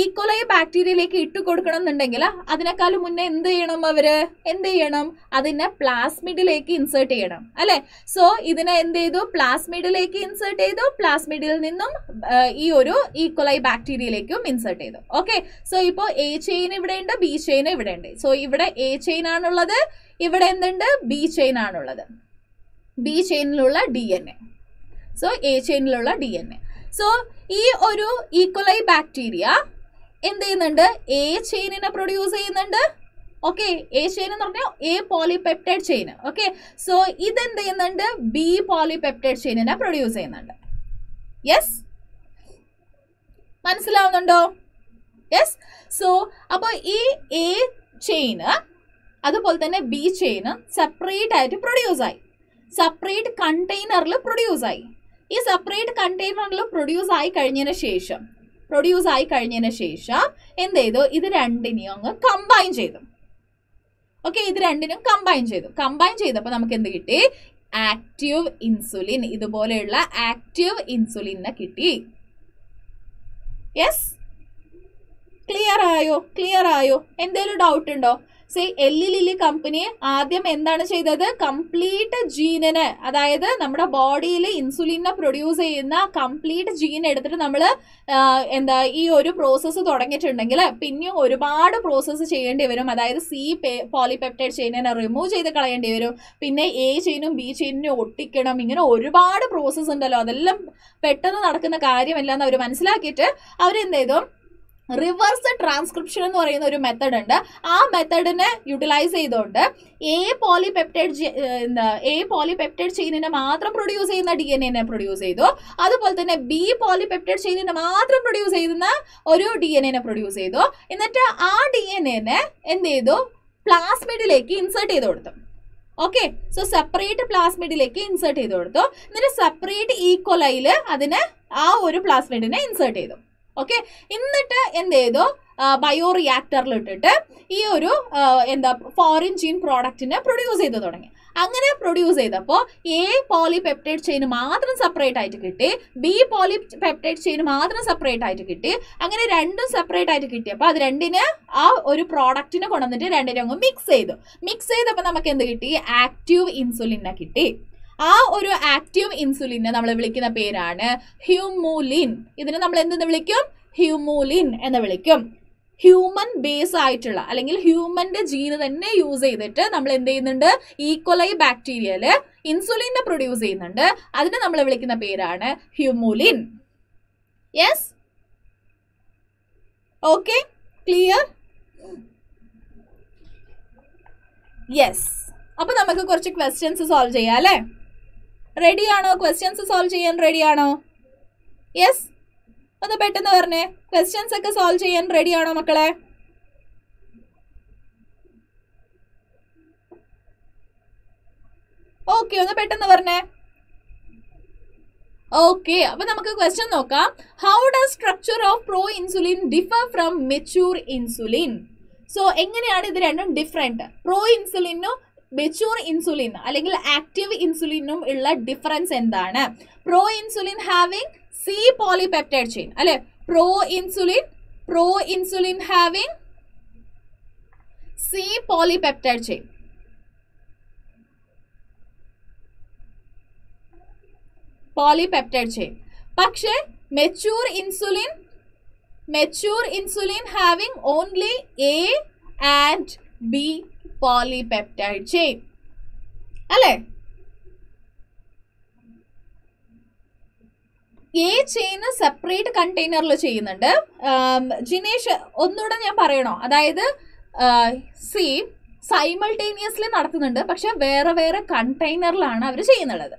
ഈക്വലായി ബാക്ടീരിയയിലേക്ക് ഇട്ട് കൊടുക്കണം എന്നുണ്ടെങ്കിൽ അതിനേക്കാളും മുന്നേ എന്ത് ചെയ്യണം അവർ? എന്ത് ചെയ്യണം? അതിനെ പ്ലാസ്മിഡിലേക്ക് ഇൻസേർട്ട് ചെയ്യണം അല്ലെ? സോ ഇതിനെ എന്ത് ചെയ്തു? പ്ലാസ്മിഡിലേക്ക് ഇൻസേർട്ട് ചെയ്തു. പ്ലാസ്മിഡിൽ നിന്നും ഈ ഒരു ഈക്വലായി ബാക്ടീരിയയിലേക്കും ഇൻസേർട്ട് ചെയ്തു. ഓക്കെ സോ ഇപ്പോൾ എ ചെയിൻ ഇവിടെ ഉണ്ട് ബി ചെയിൻ ഇവിടെ ഉണ്ട് സോ ഇവിടെ എ ചെയിൻ ആണുള്ളത് ഇവിടെ എന്തുണ്ട്? ബി ചെയിൻ ആണുള്ളത്. B ചെയിനിലുള്ള D N A so A ചെയിനിലുള്ള D N A so ഈ ഒരു ഈക്വലൈ ബാക്ടീരിയ എന്ത് ചെയ്യുന്നുണ്ട്? എ ചെയിനിനെ പ്രൊഡ്യൂസ് ചെയ്യുന്നുണ്ട്. ഓക്കെ എ ചെയിൻ എന്ന് പറഞ്ഞാൽ A polypeptide chain okay so ഇതെന്ത് ചെയ്യുന്നുണ്ട്? ബി പോളിപെപ്റ്റൈഡ് ചെയിനിനെ പ്രൊഡ്യൂസ് ചെയ്യുന്നുണ്ട്. യെസ് മനസ്സിലാവുന്നുണ്ടോ? യെസ് സോ അപ്പോൾ ഈ എ ചെയിന് അതുപോലെ തന്നെ ബി ചെയിന് സെപ്പറേറ്റ് ആയിട്ട് പ്രൊഡ്യൂസ് ആയി. സെപ്പറേറ്റ് കണ്ടെയ്നറിൽ പ്രൊഡ്യൂസ് ആയി. ഈ സെപ്പറേറ്റ് കണ്ടെയ്നറിൽ പ്രൊഡ്യൂസ് ആയി കഴിഞ്ഞതിന് ശേഷം. പ്രൊഡ്യൂസ് ആയി കഴിഞ്ഞതിന് ശേഷം എന്ത് ചെയ്തു? ഇത് രണ്ടിനെയും അങ്ങ് കമ്പൈൻ ചെയ്തു. ഓക്കെ ഇത് രണ്ടിനും കമ്പൈൻ ചെയ്തു. കമ്പൈൻ ചെയ്തപ്പോൾ നമുക്ക് എന്ത് കിട്ടി? ആക്റ്റീവ് ഇൻസുലിൻ ഇതുപോലെയുള്ള ആക്റ്റീവ് ഇൻസുലിനെ കിട്ടി. യെസ് ക്ലിയർ ആയോ? ക്ലിയർ ആയോ? എന്തെങ്കിലും ഡൗട്ട് ഉണ്ടോ? സേ എൽ ലില്ലി കമ്പനി ആദ്യം എന്താണ് ചെയ്തത്? കംപ്ലീറ്റ് ജീനിന് അതായത് നമ്മുടെ ബോഡിയിൽ ഇൻസുലിനെ പ്രൊഡ്യൂസ് ചെയ്യുന്ന കംപ്ലീറ്റ് ജീൻ എടുത്തിട്ട് നമ്മൾ എന്താ ഈ ഒരു പ്രോസസ്സ് തുടങ്ങിയിട്ടുണ്ടെങ്കിൽ പിന്നെയും ഒരുപാട് പ്രോസസ്സ് ചെയ്യേണ്ടി വരും. അതായത് സി പോളിപെപ്റ്റൈഡ് ചെയിനിനെ റിമൂവ് ചെയ്ത് കളയേണ്ടി വരും. പിന്നെ എ ചെയിനും ബി ചെയിനും ഒട്ടിക്കണം. ഇങ്ങനെ ഒരുപാട് പ്രോസസ്സ് ഉണ്ടല്ലോ. അതെല്ലാം പെട്ടെന്ന് നടക്കുന്ന കാര്യമല്ല എന്ന് അവർ മനസ്സിലാക്കിയിട്ട് അവരെന്ത് ചെയ്തു? റിവേഴ്സ് ട്രാൻസ്ക്രിപ്ഷൻ എന്ന് പറയുന്ന ഒരു മെത്തഡ് ഉണ്ട്. ആ മെത്തഡിനെ യൂട്ടിലൈസ് ചെയ്തുകൊണ്ട് എ പോളിപെപ്റ്റൈഡ് എന്താ എ പോളിപെപ്റ്റൈഡ് ചെയിനിനെ മാത്രം പ്രൊഡ്യൂസ് ചെയ്യുന്ന ഡി എൻ എനെ പ്രൊഡ്യൂസ് ചെയ്തു. അതുപോലെ തന്നെ ബി പോളിപെപ്റ്റൈഡ് ചെയിനിനെ മാത്രം പ്രൊഡ്യൂസ് ചെയ്യുന്ന ഒരു ഡി എൻ എനെ പ്രൊഡ്യൂസ് ചെയ്തു. എന്നിട്ട് ആ ഡി എൻ എനെ എന്ത് ചെയ്തു? പ്ലാസ്മിഡിലേക്ക് ഇൻസേർട്ട് ചെയ്ത് കൊടുത്തു. ഓക്കെ സോ സെപ്പറേറ്റ് പ്ലാസ്മിഡിലേക്ക് ഇൻസേർട്ട് ചെയ്ത് കൊടുത്തു. എന്നിട്ട് സെപ്പറേറ്റ് ഈക്വലയിൽ അതിനെ ആ ഒരു പ്ലാസ്മിഡിനെ ഇൻസേർട്ട് ചെയ്തു. ഓക്കെ എന്നിട്ട് എന്ത് ചെയ്തു? ബയോ റിയാക്ടറിൽ ഇട്ടിട്ട് ഈ ഒരു എന്താ ഫോറിൻ ജീൻ പ്രോഡക്റ്റിനെ പ്രൊഡ്യൂസ് ചെയ്ത് തുടങ്ങി. അങ്ങനെ പ്രൊഡ്യൂസ് ചെയ്തപ്പോൾ എ പോളിപെപ്റ്റൈഡ് ചെയിൻ മാത്രം സെപ്പറേറ്റ് ആയിട്ട് കിട്ടി ബി പോളിപെപ്റ്റൈഡ് ചെയിൻ മാത്രം സെപ്പറേറ്റ് ആയിട്ട് കിട്ടി അങ്ങനെ രണ്ടും സെപ്പറേറ്റ് ആയിട്ട് കിട്ടിയപ്പോൾ അത് രണ്ടിന് ആ ഒരു പ്രോഡക്റ്റിനെ കൊണ്ടുവന്നിട്ട് രണ്ടിനും അങ്ങ് മിക്സ് ചെയ്തു. മിക്സ് ചെയ്തപ്പോൾ നമുക്ക് എന്ത് കിട്ടി? ആക്റ്റീവ് ഇൻസുലിനെ കിട്ടി. ആ ഒരു ആക്റ്റീവ് ഇൻസുലിനെ നമ്മൾ വിളിക്കുന്ന പേരാണ് ഹ്യൂമൂലിൻ ഇതിനെ നമ്മൾ എന്തെന്ന് വിളിക്കും? ഹ്യൂമൂലിൻ എന്ന് വിളിക്കും. ഹ്യൂമൻ ബേസ് ആയിട്ടുള്ള അല്ലെങ്കിൽ ഹ്യൂമന്റെ ജീന് തന്നെ യൂസ് ചെയ്തിട്ട് നമ്മൾ എന്ത് ചെയ്യുന്നുണ്ട്? ഈക്വലൈ ബാക്ടീരിയയിൽ ഇൻസുലിനെ പ്രൊഡ്യൂസ് ചെയ്യുന്നുണ്ട്. അതിനെ നമ്മൾ വിളിക്കുന്ന പേരാണ് Humulin yes okay clear yes അപ്പൊ നമുക്ക് കുറച്ച് ക്വസ്റ്റ്യൻസ് സോൾവ് ചെയ്യാം അല്ലേ? റെഡി ആണോ? ക്വസ്റ്റ്യൻസ് സോൾവ് ചെയ്യാൻ റെഡിയാണോ യെസ് ഒന്ന് പെട്ടെന്ന് പറഞ്ഞേ. ക്വസ്റ്റ്യൻസ് ഒക്കെ സോൾവ് ചെയ്യാൻ റെഡിയാണോ മക്കളെ? ഓക്കെ ഒന്ന് പെട്ടെന്ന് പറഞ്ഞേ. ഓക്കെ അപ്പൊ നമുക്ക് ക്വസ്റ്റ്യൻ നോക്കാം. How does structure of proinsulin differ from mature insulin so എങ്ങനെയാണ് ഇത് രണ്ടും ഡിഫറെന്റ് പ്രോ ഇൻസുലിനും മെച്യൂർ ഇൻസുലിൻ അല്ലെങ്കിൽ ആക്റ്റീവ് ഇൻസുലിനും ഉള്ള ഡിഫറൻസ് എന്താണ്? Proinsulin having C polypeptide chain അല്ലെ? Proinsulin proinsulin having C polypeptide chain polypeptide chain പക്ഷേ mature insulin mature insulin having only A and B polypeptide chain അല്ലേ? എ ചെയിന് സെപ്പറേറ്റ് കണ്ടെയ്നറിൽ ചെയ്യുന്നുണ്ട്. ജിനേഷ് ഒന്നുകൂടെ ഞാൻ പറയണോ? അതായത് സി സൈമൾട്ടേനിയസ്ലി നടത്തുന്നുണ്ട്. പക്ഷെ വേറെ വേറെ കണ്ടെയ്നറിലാണ് അവർ ചെയ്യുന്നുള്ളത്.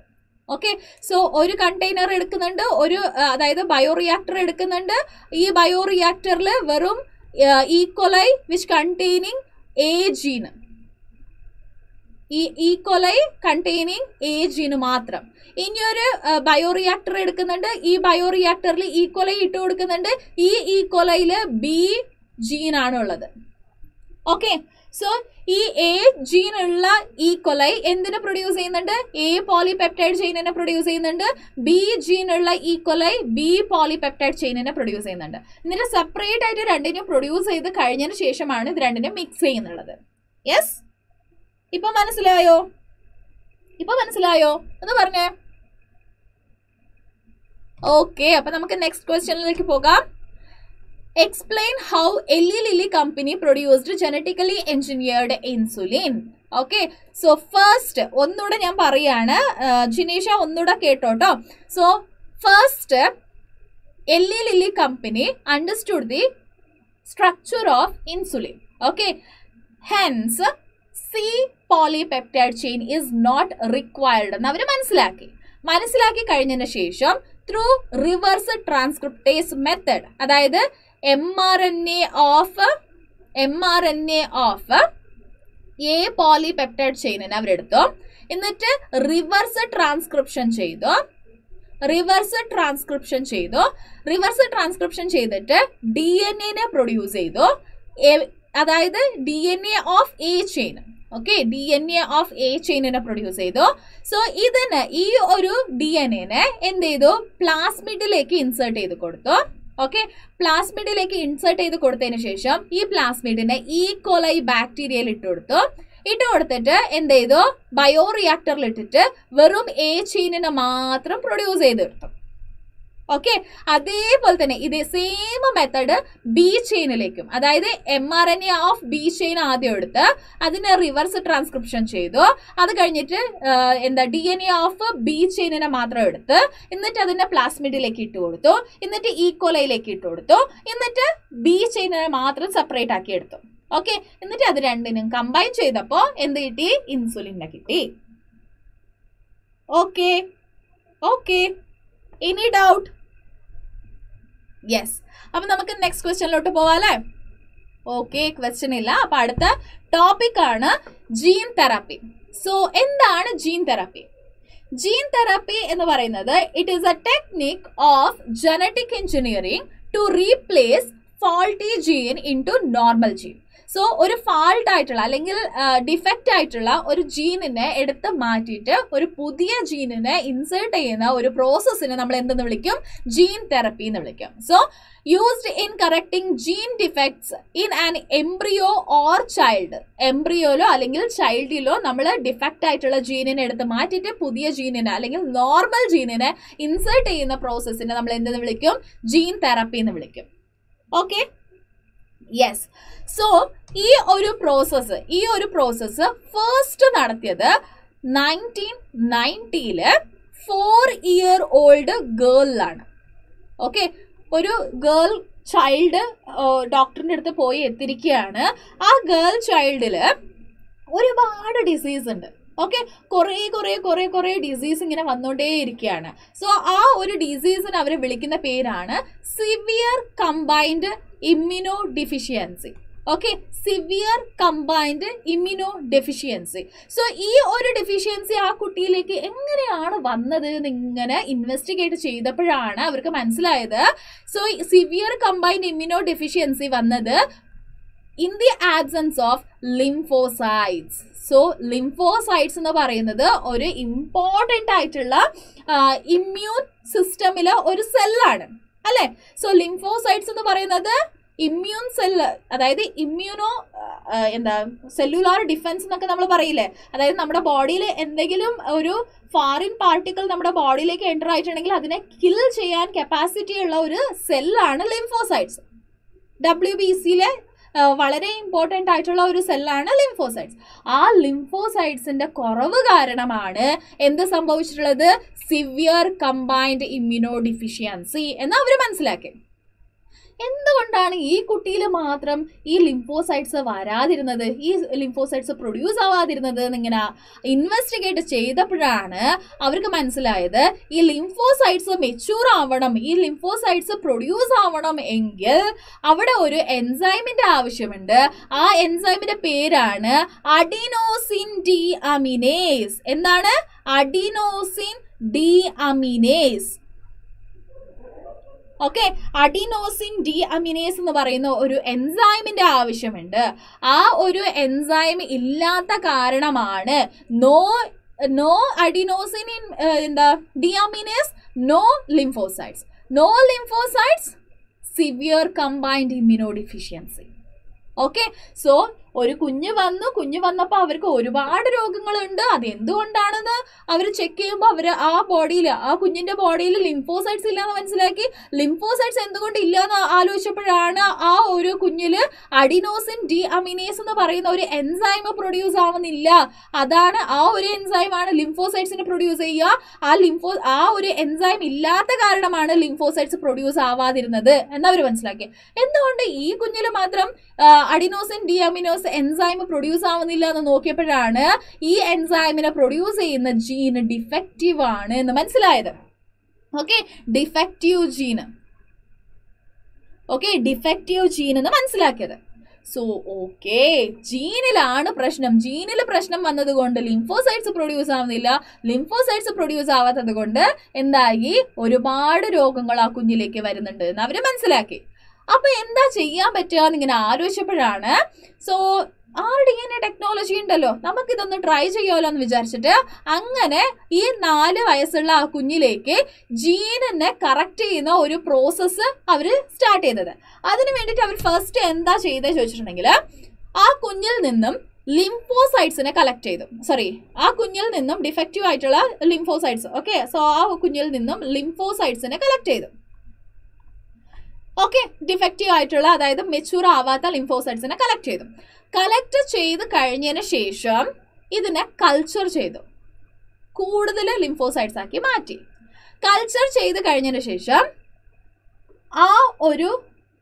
ഓക്കെ സോ ഒരു കണ്ടെയ്നർ എടുക്കുന്നുണ്ട് ഒരു അതായത് ബയോറിയാക്ടർ എടുക്കുന്നുണ്ട്. ഈ ബയോറിയാക്ടറിൽ വെറും E coli which containing A gene ഈ ഈക്വലൈ കണ്ടെയ്നിങ് ഏജിന് ജീന് മാത്രം. ഇനി ഒരു ബയോറിയാക്ടർ എടുക്കുന്നുണ്ട്. ഈ ബയോറിയാക്ടറിൽ ഈക്വലൈ ഇട്ട് കൊടുക്കുന്നുണ്ട്. ഈ ഈക്വലൈയിൽ ബി ജീനാണ് ഉള്ളത് ഓക്കെ സോ ഈ എ ജീൻ ഉള്ള ഈക്വലൈ എന്തിനെ പ്രൊഡ്യൂസ് ചെയ്യുന്നുണ്ട്? എ പോളിപെപ്റ്റൈഡ് ചെയിനിനെ പ്രൊഡ്യൂസ് ചെയ്യുന്നുണ്ട്. ബി ജീൻ ഉള്ള ഈക്വലൈ ബി പോളിപെപ്റ്റൈഡ് ചെയിനിനെ പ്രൊഡ്യൂസ് ചെയ്യുന്നുണ്ട്. എന്നിട്ട് സെപ്പറേറ്റ് ആയിട്ട് രണ്ടിനും പ്രൊഡ്യൂസ് ചെയ്ത് കഴിഞ്ഞതിന് ശേഷമാണ് ഇത് രണ്ടിനും മിക്സ് ചെയ്യുന്നുള്ളത്. യെസ് ഇപ്പൊ മനസ്സിലായോ? ഇപ്പൊ മനസ്സിലായോ? എന്ന് പറഞ്ഞേ. ഓക്കെ അപ്പൊ നമുക്ക് നെക്സ്റ്റ് ക്വസ്റ്റ്യനിലേക്ക് പോകാം. Explain how Eli Lilly company produced genetically engineered insulin okay so first ഒന്നുകൂടെ ഞാൻ പറയാണ്. ജിനീഷ ഒന്നുകൂടെ കേട്ടോട്ടോ. So first Eli Lilly company understood the structure of insulin okay hence C polypeptide chain is not required എന്ന് അവർ മനസ്സിലാക്കി. മനസ്സിലാക്കി കഴിഞ്ഞതിന് ശേഷം ത്രൂ റിവേഴ്സ് ട്രാൻസ്ക്രിപ്റ്റേസ് മെത്തേഡ് അതായത് m R N A of m R N A of A polypeptide ചെയിനിനെ അവരെടുത്തു എന്നിട്ട് reverse transcription ചെയ്തു. റിവേഴ്സ് ട്രാൻസ്ക്രിപ്ഷൻ ചെയ്തു. റിവേഴ്സ് ട്രാൻസ്ക്രിപ്ഷൻ ചെയ്തിട്ട് ഡി എൻ എനെ പ്രൊഡ്യൂസ് ചെയ്തു. അതായത് D N A of A chain okay D N A of A ചെയിനിനെ produce ചെയ്തു. So ഇതിന് ഈ ഒരു ഡി എൻ എനെ എന്ത് ചെയ്തു? പ്ലാസ്മിഡിലേക്ക് ഇൻസേർട്ട് ചെയ്ത് കൊടുത്തു. ഓക്കെ പ്ലാസ്മിഡിലേക്ക് ഇൻസേർട്ട് ചെയ്ത് കൊടുത്തതിന് ശേഷം ഈ പ്ലാസ്മിഡിനെ ഈക്വലൈ ബാക്ടീരിയയിൽ ഇട്ട് കൊടുത്തു. ഇട്ട് കൊടുത്തിട്ട് എന്ത് ചെയ്തു? ബയോ റിയാക്ടറിൽ ഇട്ടിട്ട് വെറും എ ചെയിനിനെ മാത്രം പ്രൊഡ്യൂസ് ചെയ്തെടുത്തു ഓക്കെ അതേപോലെ തന്നെ ഇതേ സെയിം മെത്തഡ് ബി ചെയിനിലേക്കും അതായത് m R N A of B chain ആദ്യം എടുത്ത് അതിനെ റിവേഴ്സ് ട്രാൻസ്ക്രിപ്ഷൻ ചെയ്തു. അത് കഴിഞ്ഞിട്ട് എന്താ D N A of B ചെയിനിനെ മാത്രം എടുത്ത് എന്നിട്ട് അതിനെ പ്ലാസ്മിഡിലേക്ക് ഇട്ട് കൊടുത്തു. എന്നിട്ട് ഈക്വലയിലേക്ക് ഇട്ട് കൊടുത്തു. എന്നിട്ട് ബി ചെയിനിനെ മാത്രം സെപ്പറേറ്റ് ആക്കി എടുത്തു. ഓക്കെ എന്നിട്ട് അത് രണ്ടിനും കമ്പൈൻ ചെയ്തപ്പോൾ എന്ത് കിട്ടി? ഇൻസുലിനെ കിട്ടി. Okay okay any doubt yes അപ്പൊ നമുക്ക് നെക്സ്റ്റ് ക്വസ്റ്റ്യനിലോട്ട് പോവാല്ലേ? ഓക്കെ ക്വസ്റ്റ്യൻ ഇല്ല. അപ്പൊ അടുത്ത ടോപ്പിക് ആണ് ജീൻ തെറാപ്പി സോ എന്താണ് ജീൻ തെറാപ്പി ജീൻ തെറാപ്പി എന്ന് പറയുന്നത് it is a technique of genetic engineering to replace faulty gene into normal gene so ഒരു ഫാൾട്ട് ആയിട്ടുള്ള അല്ലെങ്കിൽ ഡിഫക്റ്റ് ആയിട്ടുള്ള ഒരു ജീനിനെ എടുത്ത് മാറ്റിയിട്ട് ഒരു പുതിയ ജീനിനെ ഇൻസേർട്ട് ചെയ്യുന്ന ഒരു പ്രോസസ്സിനെ നമ്മൾ എന്തെന്ന് വിളിക്കും? ജീൻ തെറപ്പി എന്ന് വിളിക്കും. So used in correcting gene defects in an embryo or child എംബ്രിയോയിലോ അല്ലെങ്കിൽ ചൈൽഡിലോ നമ്മൾ ഡിഫക്റ്റ് ആയിട്ടുള്ള ജീനിനെ എടുത്ത് മാറ്റിയിട്ട് പുതിയ ജീനിനെ അല്ലെങ്കിൽ നോർമൽ ജീനിനെ ഇൻസേർട്ട് ചെയ്യുന്ന പ്രോസസ്സിനെ നമ്മൾ എന്തെന്ന് വിളിക്കും? ജീൻ തെറപ്പി എന്ന് വിളിക്കും. ഓക്കെ യെസ് സോ ഈ ഒരു പ്രോസസ്സ് ഈ ഒരു പ്രോസസ്സ് ഫസ്റ്റ് നടത്തിയത് നയന്റീൻ നയന്റിയിൽ ഫോർ ഇയർ ഓൾഡ് ഗേളിലാണ് ഓക്കെ ഒരു ഗേൾ ചൈൽഡ് ഡോക്ടറിന്റെ അടുത്ത് പോയി എത്തിരിക്കുകയാണ് ആ ഗേൾ ചൈൽഡിൽ ഒരുപാട് ഡിസീസ് ഉണ്ട്. ഓക്കെ കുറേ കുറേ കുറേ കുറേ ഡിസീസ് ഇങ്ങനെ വന്നുകൊണ്ടേ ഇരിക്കുകയാണ് സോ ആ ഒരു ഡിസീസിന് അവർ വിളിക്കുന്ന പേരാണ് severe combined immunodeficiency okay severe combined immunodeficiency so ഈ ഒരു ഡെഫിഷ്യൻസി ആ കുട്ടിയിലേക്ക് എങ്ങനെയാണ് വന്നത് എന്ന് ഇങ്ങനെ ഇൻവെസ്റ്റിഗേറ്റ് ചെയ്തപ്പോഴാണ് അവർക്ക് മനസ്സിലായത്. So severe combined immuno deficiency വന്നത് in the absence of lymphocytes so lymphocytes എന്ന് പറയുന്നത് ഒരു ഇമ്പോർട്ടന്റ് ആയിട്ടുള്ള ഇമ്മ്യൂൺ സിസ്റ്റമിലെ ഒരു സെല്ലാണ് അല്ലേ? സോ ലിംഫോസൈറ്റ്സ് എന്ന് പറയുന്നത് ഇമ്മ്യൂൺ സെല്ല് അതായത് ഇമ്മ്യൂണോ എന്താ സെല്ലുലാർ ഡിഫൻസ് എന്നൊക്കെ നമ്മൾ പറയില്ലേ? അതായത് നമ്മുടെ ബോഡിയിൽ എന്തെങ്കിലും ഒരു ഫാറിൻ പാർട്ടിക്കിൾ നമ്മുടെ ബോഡിയിലേക്ക് എന്റർ ആയിട്ടുണ്ടെങ്കിൽ അതിനെ കിൽ ചെയ്യാൻ കപ്പാസിറ്റി ഉള്ള ഒരു സെല്ലാണ് ലിംഫോസൈറ്റ്സ് ഡബ്ല്യു ബി സിയിലെ വളരെ ഇമ്പോർട്ടന്റ് ആയിട്ടുള്ള ഒരു സെല്ലാണ് ലിംഫോസൈറ്റ്സ് ആ ലിംഫോസൈറ്റ്സിന്റെ കുറവ് കാരണമാണ് എന്ത് സംഭവിച്ചിട്ടുള്ളത്? സിവിയർ കമ്പൈൻഡ് ഇമ്മ്യൂണോ ഡിഫിഷ്യൻസി എന്ന് അവർ മനസ്സിലാക്കി. എന്തുകൊണ്ടാണ് ഈ കുട്ടിയിൽ മാത്രം ഈ ലിംഫോസൈറ്റ്സ് വരാതിരുന്നത്? ഈ ലിംഫോസൈറ്റ്സ് പ്രൊഡ്യൂസ് ആവാതിരുന്നത് എന്നിങ്ങനെ ഇൻവെസ്റ്റിഗേറ്റ് ചെയ്തപ്പോഴാണ് അവർക്ക് മനസ്സിലായത് ഈ ലിംഫോസൈറ്റ്സ് മെച്യൂർ ആവണം ഈ ലിംഫോസൈറ്റ്സ് പ്രൊഡ്യൂസ് ആവണം എങ്കിൽ അവിടെ ഒരു എൻസൈമിന്റെ ആവശ്യമുണ്ട്. ആ എൻസൈമിന്റെ പേരാണ് അഡിനോസിൻ ഡി അമിനേസ് എന്താണ്? Adenosine deaminase okay adenosine deaminase എന്ന് പറയുന്ന ഒരു എൻസൈമിന്റെ ആവശ്യമുണ്ട്. ആ ഒരു എൻസൈം ഇല്ലാത്ത കാരണമാണ് നോ നോ അഡിനോസിൻ ഇൻ എന്താ deaminase no lymphocytes no lymphocytes severe combined immunodeficiency okay so ഒരു കുഞ്ഞ് വന്നു കുഞ്ഞ് വന്നപ്പോൾ അവർക്ക് ഒരുപാട് രോഗങ്ങളുണ്ട്. അത് എന്തുകൊണ്ടാണെന്ന് അവർ ചെക്ക് ചെയ്യുമ്പോൾ അവർ ആ ബോഡിയിൽ ആ കുഞ്ഞിന്റെ ബോഡിയിൽ ലിംഫോസൈറ്റ്സ് ഇല്ലാന്ന് മനസ്സിലാക്കി. ലിംഫോസൈറ്റ്സ് എന്തുകൊണ്ട് ഇല്ലാന്ന് ആലോചിച്ചപ്പോഴാണ് ആ ഒരു കുഞ്ഞിൽ അഡിനോസിൻ ഡി അമിനേസ് എന്ന് പറയുന്ന ഒരു എൻസൈം പ്രൊഡ്യൂസ് ആവുന്നില്ല. അതാണ് ആ ഒരു എൻസൈമാണ് ലിംഫോസൈറ്റ്സിനെ പ്രൊഡ്യൂസ് ചെയ്യുക. ആ ലിംഫോ ആ ഒരു എൻസൈം ഇല്ലാത്ത കാരണമാണ് ലിംഫോസൈറ്റ്സ് പ്രൊഡ്യൂസ് ആവാതിരുന്നത്. എന്നവർ മനസ്സിലാക്കി. എന്തുകൊണ്ട് ഈ കുഞ്ഞിൽ മാത്രം adenosine deaminase enzyme produce ആവുന്നില്ല എന്ന് നോക്കിയപ്പോഴാണ് ഈ എൻസൈമിനെ പ്രൊഡ്യൂസ് ചെയ്യുന്ന ജീൻ ഡിഫക്റ്റീവ് ആണ് എന്ന് മനസ്സിലായത്. Okay? Defective gene. Okay? Defective gene എന്ന് മനസ്സിലാക്കിയത്. So okay. ജീനിലാണ് പ്രശ്നം. ജീനിൽ പ്രശ്നം വന്നതുകൊണ്ട് ലിംഫോസൈറ്റ്സ് പ്രൊഡ്യൂസ് ആവുന്നില്ല. ലിംഫോസൈറ്റ്സ് പ്രൊഡ്യൂസ് ആവാത്തത് കൊണ്ട് എന്തായി? ഒരുപാട് രോഗങ്ങൾ ആ കുഞ്ഞിലേക്ക് വരുന്നുണ്ട് എന്ന് അവർ മനസ്സിലാക്കി. അപ്പൊ എന്താ ചെയ്യാൻ പറ്റുക എന്ന് ഇങ്ങനെ ആലോചിച്ചപ്പോഴാണ്. So R D N A technology ഉണ്ടല്ലോ? നമുക്കിതൊന്ന് ട്രൈ ചെയ്യാമല്ലോ എന്ന് വിചാരിച്ചിട്ട് അങ്ങനെ ഈ നാല് വയസ്സുള്ള ആ കുഞ്ഞിലേക്ക് ജീനിനെ കറക്റ്റ് ചെയ്യുന്ന ഒരു പ്രോസസ്സ് അവർ സ്റ്റാർട്ട് ചെയ്തത്. അതിന് വേണ്ടിയിട്ട് അവർ ഫസ്റ്റ് എന്താ ചെയ്തത് ചോദിച്ചിട്ടുണ്ടെങ്കിൽ ആ കുഞ്ഞിൽ നിന്നും ലിംഫോസൈറ്റ്സിനെ കളക്ട് ചെയ്തു. സോറി ആ കുഞ്ഞിൽ നിന്നും ഡിഫക്റ്റീവ് ആയിട്ടുള്ള ലിംഫോസൈറ്റ്സ് ഓക്കെ സോ ആ കുഞ്ഞിൽ നിന്നും ലിംഫോസൈറ്റ്സിനെ കളക്ട് ചെയ്തു. ഓക്കെ ഡിഫക്റ്റീവ് ആയിട്ടുള്ള അതായത് മെച്ചൂർ ആവാത്ത ലിംഫോസൈറ്റ്സിനെ കളക്ട് ചെയ്തു. കളക്ട് ചെയ്ത് കഴിഞ്ഞതിന് ശേഷം ഇതിനെ കൾച്ചർ ചെയ്തു. കൂടുതൽ ലിംഫോസൈറ്റ്സ് ആക്കി മാറ്റി. കൾച്ചർ ചെയ്ത് കഴിഞ്ഞതിന് ശേഷം ആ ഒരു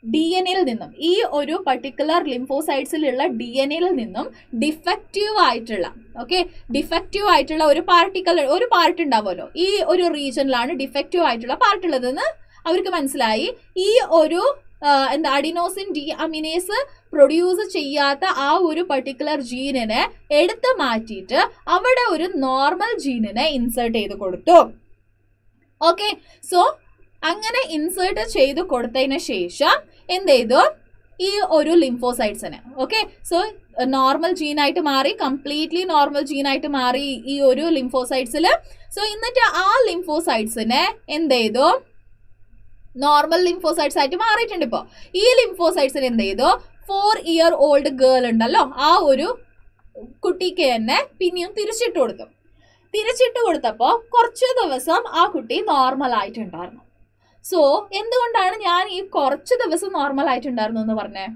ഡി എൻ എയിൽ നിന്നും ഈ ഒരു പർട്ടിക്കുലർ ലിംഫോസൈറ്റ്സിലുള്ള ഡി എൻ എയിൽ നിന്നും ഡിഫക്റ്റീവ് ആയിട്ടുള്ള ഓക്കെ ഡിഫക്റ്റീവ് ആയിട്ടുള്ള ഒരു പാർട്ടിക്കൽ ഒരു പാർട്ട് ഉണ്ടാവുമല്ലോ. ഈ ഒരു റീജിയനിലാണ് ഡിഫക്റ്റീവ് ആയിട്ടുള്ള പാർട്ട് ഉള്ളതെന്ന് അവർക്ക് മനസ്സിലായി. ഈ ഒരു എന്താ അഡിനോസിൻ ഡി അമിനേസ് പ്രൊഡ്യൂസ് ചെയ്യാത്ത ആ ഒരു പർട്ടിക്കുലർ ജീനിനെ എടുത്തു മാറ്റിയിട്ട് അവിടെ ഒരു നോർമൽ ജീനിനെ ഇൻസേർട്ട് ചെയ്ത് കൊടുത്തു. ഓക്കെ സോ അങ്ങനെ ഇൻസേർട്ട് ചെയ്ത് കൊടുത്തതിന് ശേഷം എന്ത് ചെയ്തു? ഈ ഒരു ലിംഫോസൈറ്റ്സിന് ഓക്കെ സോ നോർമൽ ജീനായിട്ട് മാറി കംപ്ലീറ്റ്ലി നോർമൽ ജീനായിട്ട് മാറി ഈ ഒരു ലിംഫോസൈറ്റ്സിൽ സോ എന്നിട്ട് ആ ലിംഫോസൈറ്റ്സിനെ എന്ത് ചെയ്തു? നോർമൽ ലിംഫോസൈറ്റ്സ് ആയിട്ട് മാറിയിട്ടുണ്ട് ഇപ്പോൾ ഈ ലിംഫോസൈറ്റ്സിന് എന്ത് ചെയ്തു? ഫോർ ഇയർ ഓൾഡ് ഗേൾ ഉണ്ടല്ലോ ആ ഒരു കുട്ടിക്ക് തന്നെ പിന്നെയും തിരിച്ചിട്ട് കൊടുത്തു. തിരിച്ചിട്ട് കൊടുത്തപ്പോൾ കുറച്ച് ദിവസം ആ കുട്ടി നോർമൽ ആയിട്ടുണ്ടായിരുന്നു. സോ എന്തുകൊണ്ടാണ് ഞാൻ ഈ കുറച്ച് ദിവസം നോർമൽ ആയിട്ടുണ്ടായിരുന്നു എന്ന് പറഞ്ഞേ?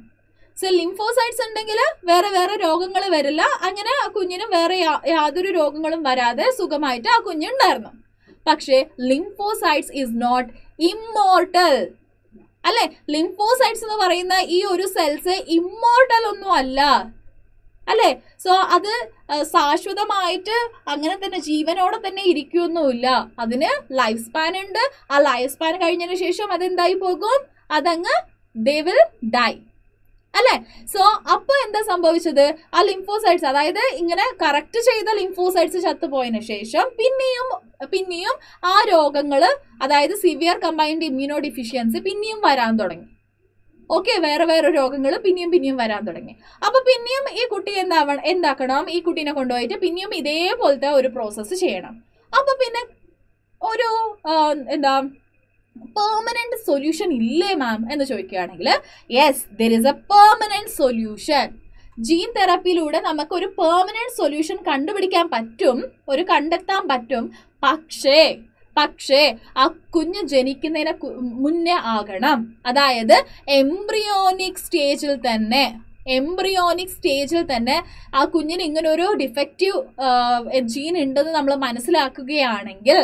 സോ ലിംഫോസൈറ്റ്സ് ഉണ്ടെങ്കിൽ വേറെ വേറെ രോഗങ്ങൾ വരില്ല. അങ്ങനെ ആ കുഞ്ഞിന് വേറെ യാതൊരു രോഗങ്ങളും വരാതെ സുഖമായിട്ട് ആ കുഞ്ഞുണ്ടായിരുന്നു. പക്ഷേ ലിംഫോസൈറ്റ്സ് ഈസ് നോട്ട് ഇമ്മോർട്ടൽ അല്ലെ? ലിംഫോസൈറ്റ്സ് എന്ന് പറയുന്ന ഈ ഒരു സെൽസ് ഇമ്മോർട്ടൽ ഒന്നും അല്ല. അല്ലെ? സോ അത് ശാശ്വതമായിട്ട് അങ്ങനെ തന്നെ ജീവനോടെ തന്നെ ഇരിക്കുമൊന്നുമില്ല അതിന് ലൈഫ് സ്പാൻ ഉണ്ട്. ആ ലൈഫ് സ്പാൻ കഴിഞ്ഞതിന് ശേഷം അതെന്തായി പോകും? അതങ്ങ് ദേ വിൽ ഡൈ അല്ലെ? സോ അപ്പൊ എന്താ സംഭവിച്ചത്? ആ ലിംഫോസൈറ്റ്സ് അതായത് ഇങ്ങനെ കറക്റ്റ് ചെയ്ത ലിംഫോസൈറ്റ്സ് ചത്തുപോയതിനു ശേഷം പിന്നെയും പിന്നെയും ആ രോഗങ്ങൾ അതായത് സിവിയർ കമ്പൈൻഡ് ഇമ്മ്യൂണോ ഡിഫിഷ്യൻസി പിന്നെയും വരാൻ തുടങ്ങി. ഓക്കെ വേറെ വേറെ രോഗങ്ങൾ പിന്നെയും പിന്നെയും വരാൻ തുടങ്ങി. അപ്പൊ പിന്നെയും ഈ കുട്ടി എന്താവണം എന്താക്കണം? ഈ കുട്ടീനെ കൊണ്ടുപോയിട്ട് പിന്നെയും ഇതേപോലത്തെ ഒരു പ്രോസസ്സ് ചെയ്യണം. അപ്പൊ പിന്നെ ഒരു എന്താ പെർമനന്റ് സൊല്യൂഷൻ ഇല്ലേ മാം എന്ന് ചോദിക്കുകയാണെങ്കിൽ yes there is a permanent solution gene തെറാപ്പിയിലൂടെ നമുക്ക് ഒരു പെർമനന്റ് സൊല്യൂഷൻ കണ്ടുപിടിക്കാൻ പറ്റും ഒരു കണ്ടെത്താൻ പറ്റും. പക്ഷേ പക്ഷേ ആ കുഞ്ഞ് ജനിക്കുന്നതിന് മുന്നേ ആകണം. അതായത് എംബ്രിയോണിക് സ്റ്റേജിൽ തന്നെ എംബ്രിയോണിക് സ്റ്റേജിൽ തന്നെ ആ കുഞ്ഞിന് ഇങ്ങനൊരു ഡിഫക്റ്റീവ് ജീൻ ഉണ്ടെന്ന് നമ്മൾ മനസ്സിലാക്കുകയാണെങ്കിൽ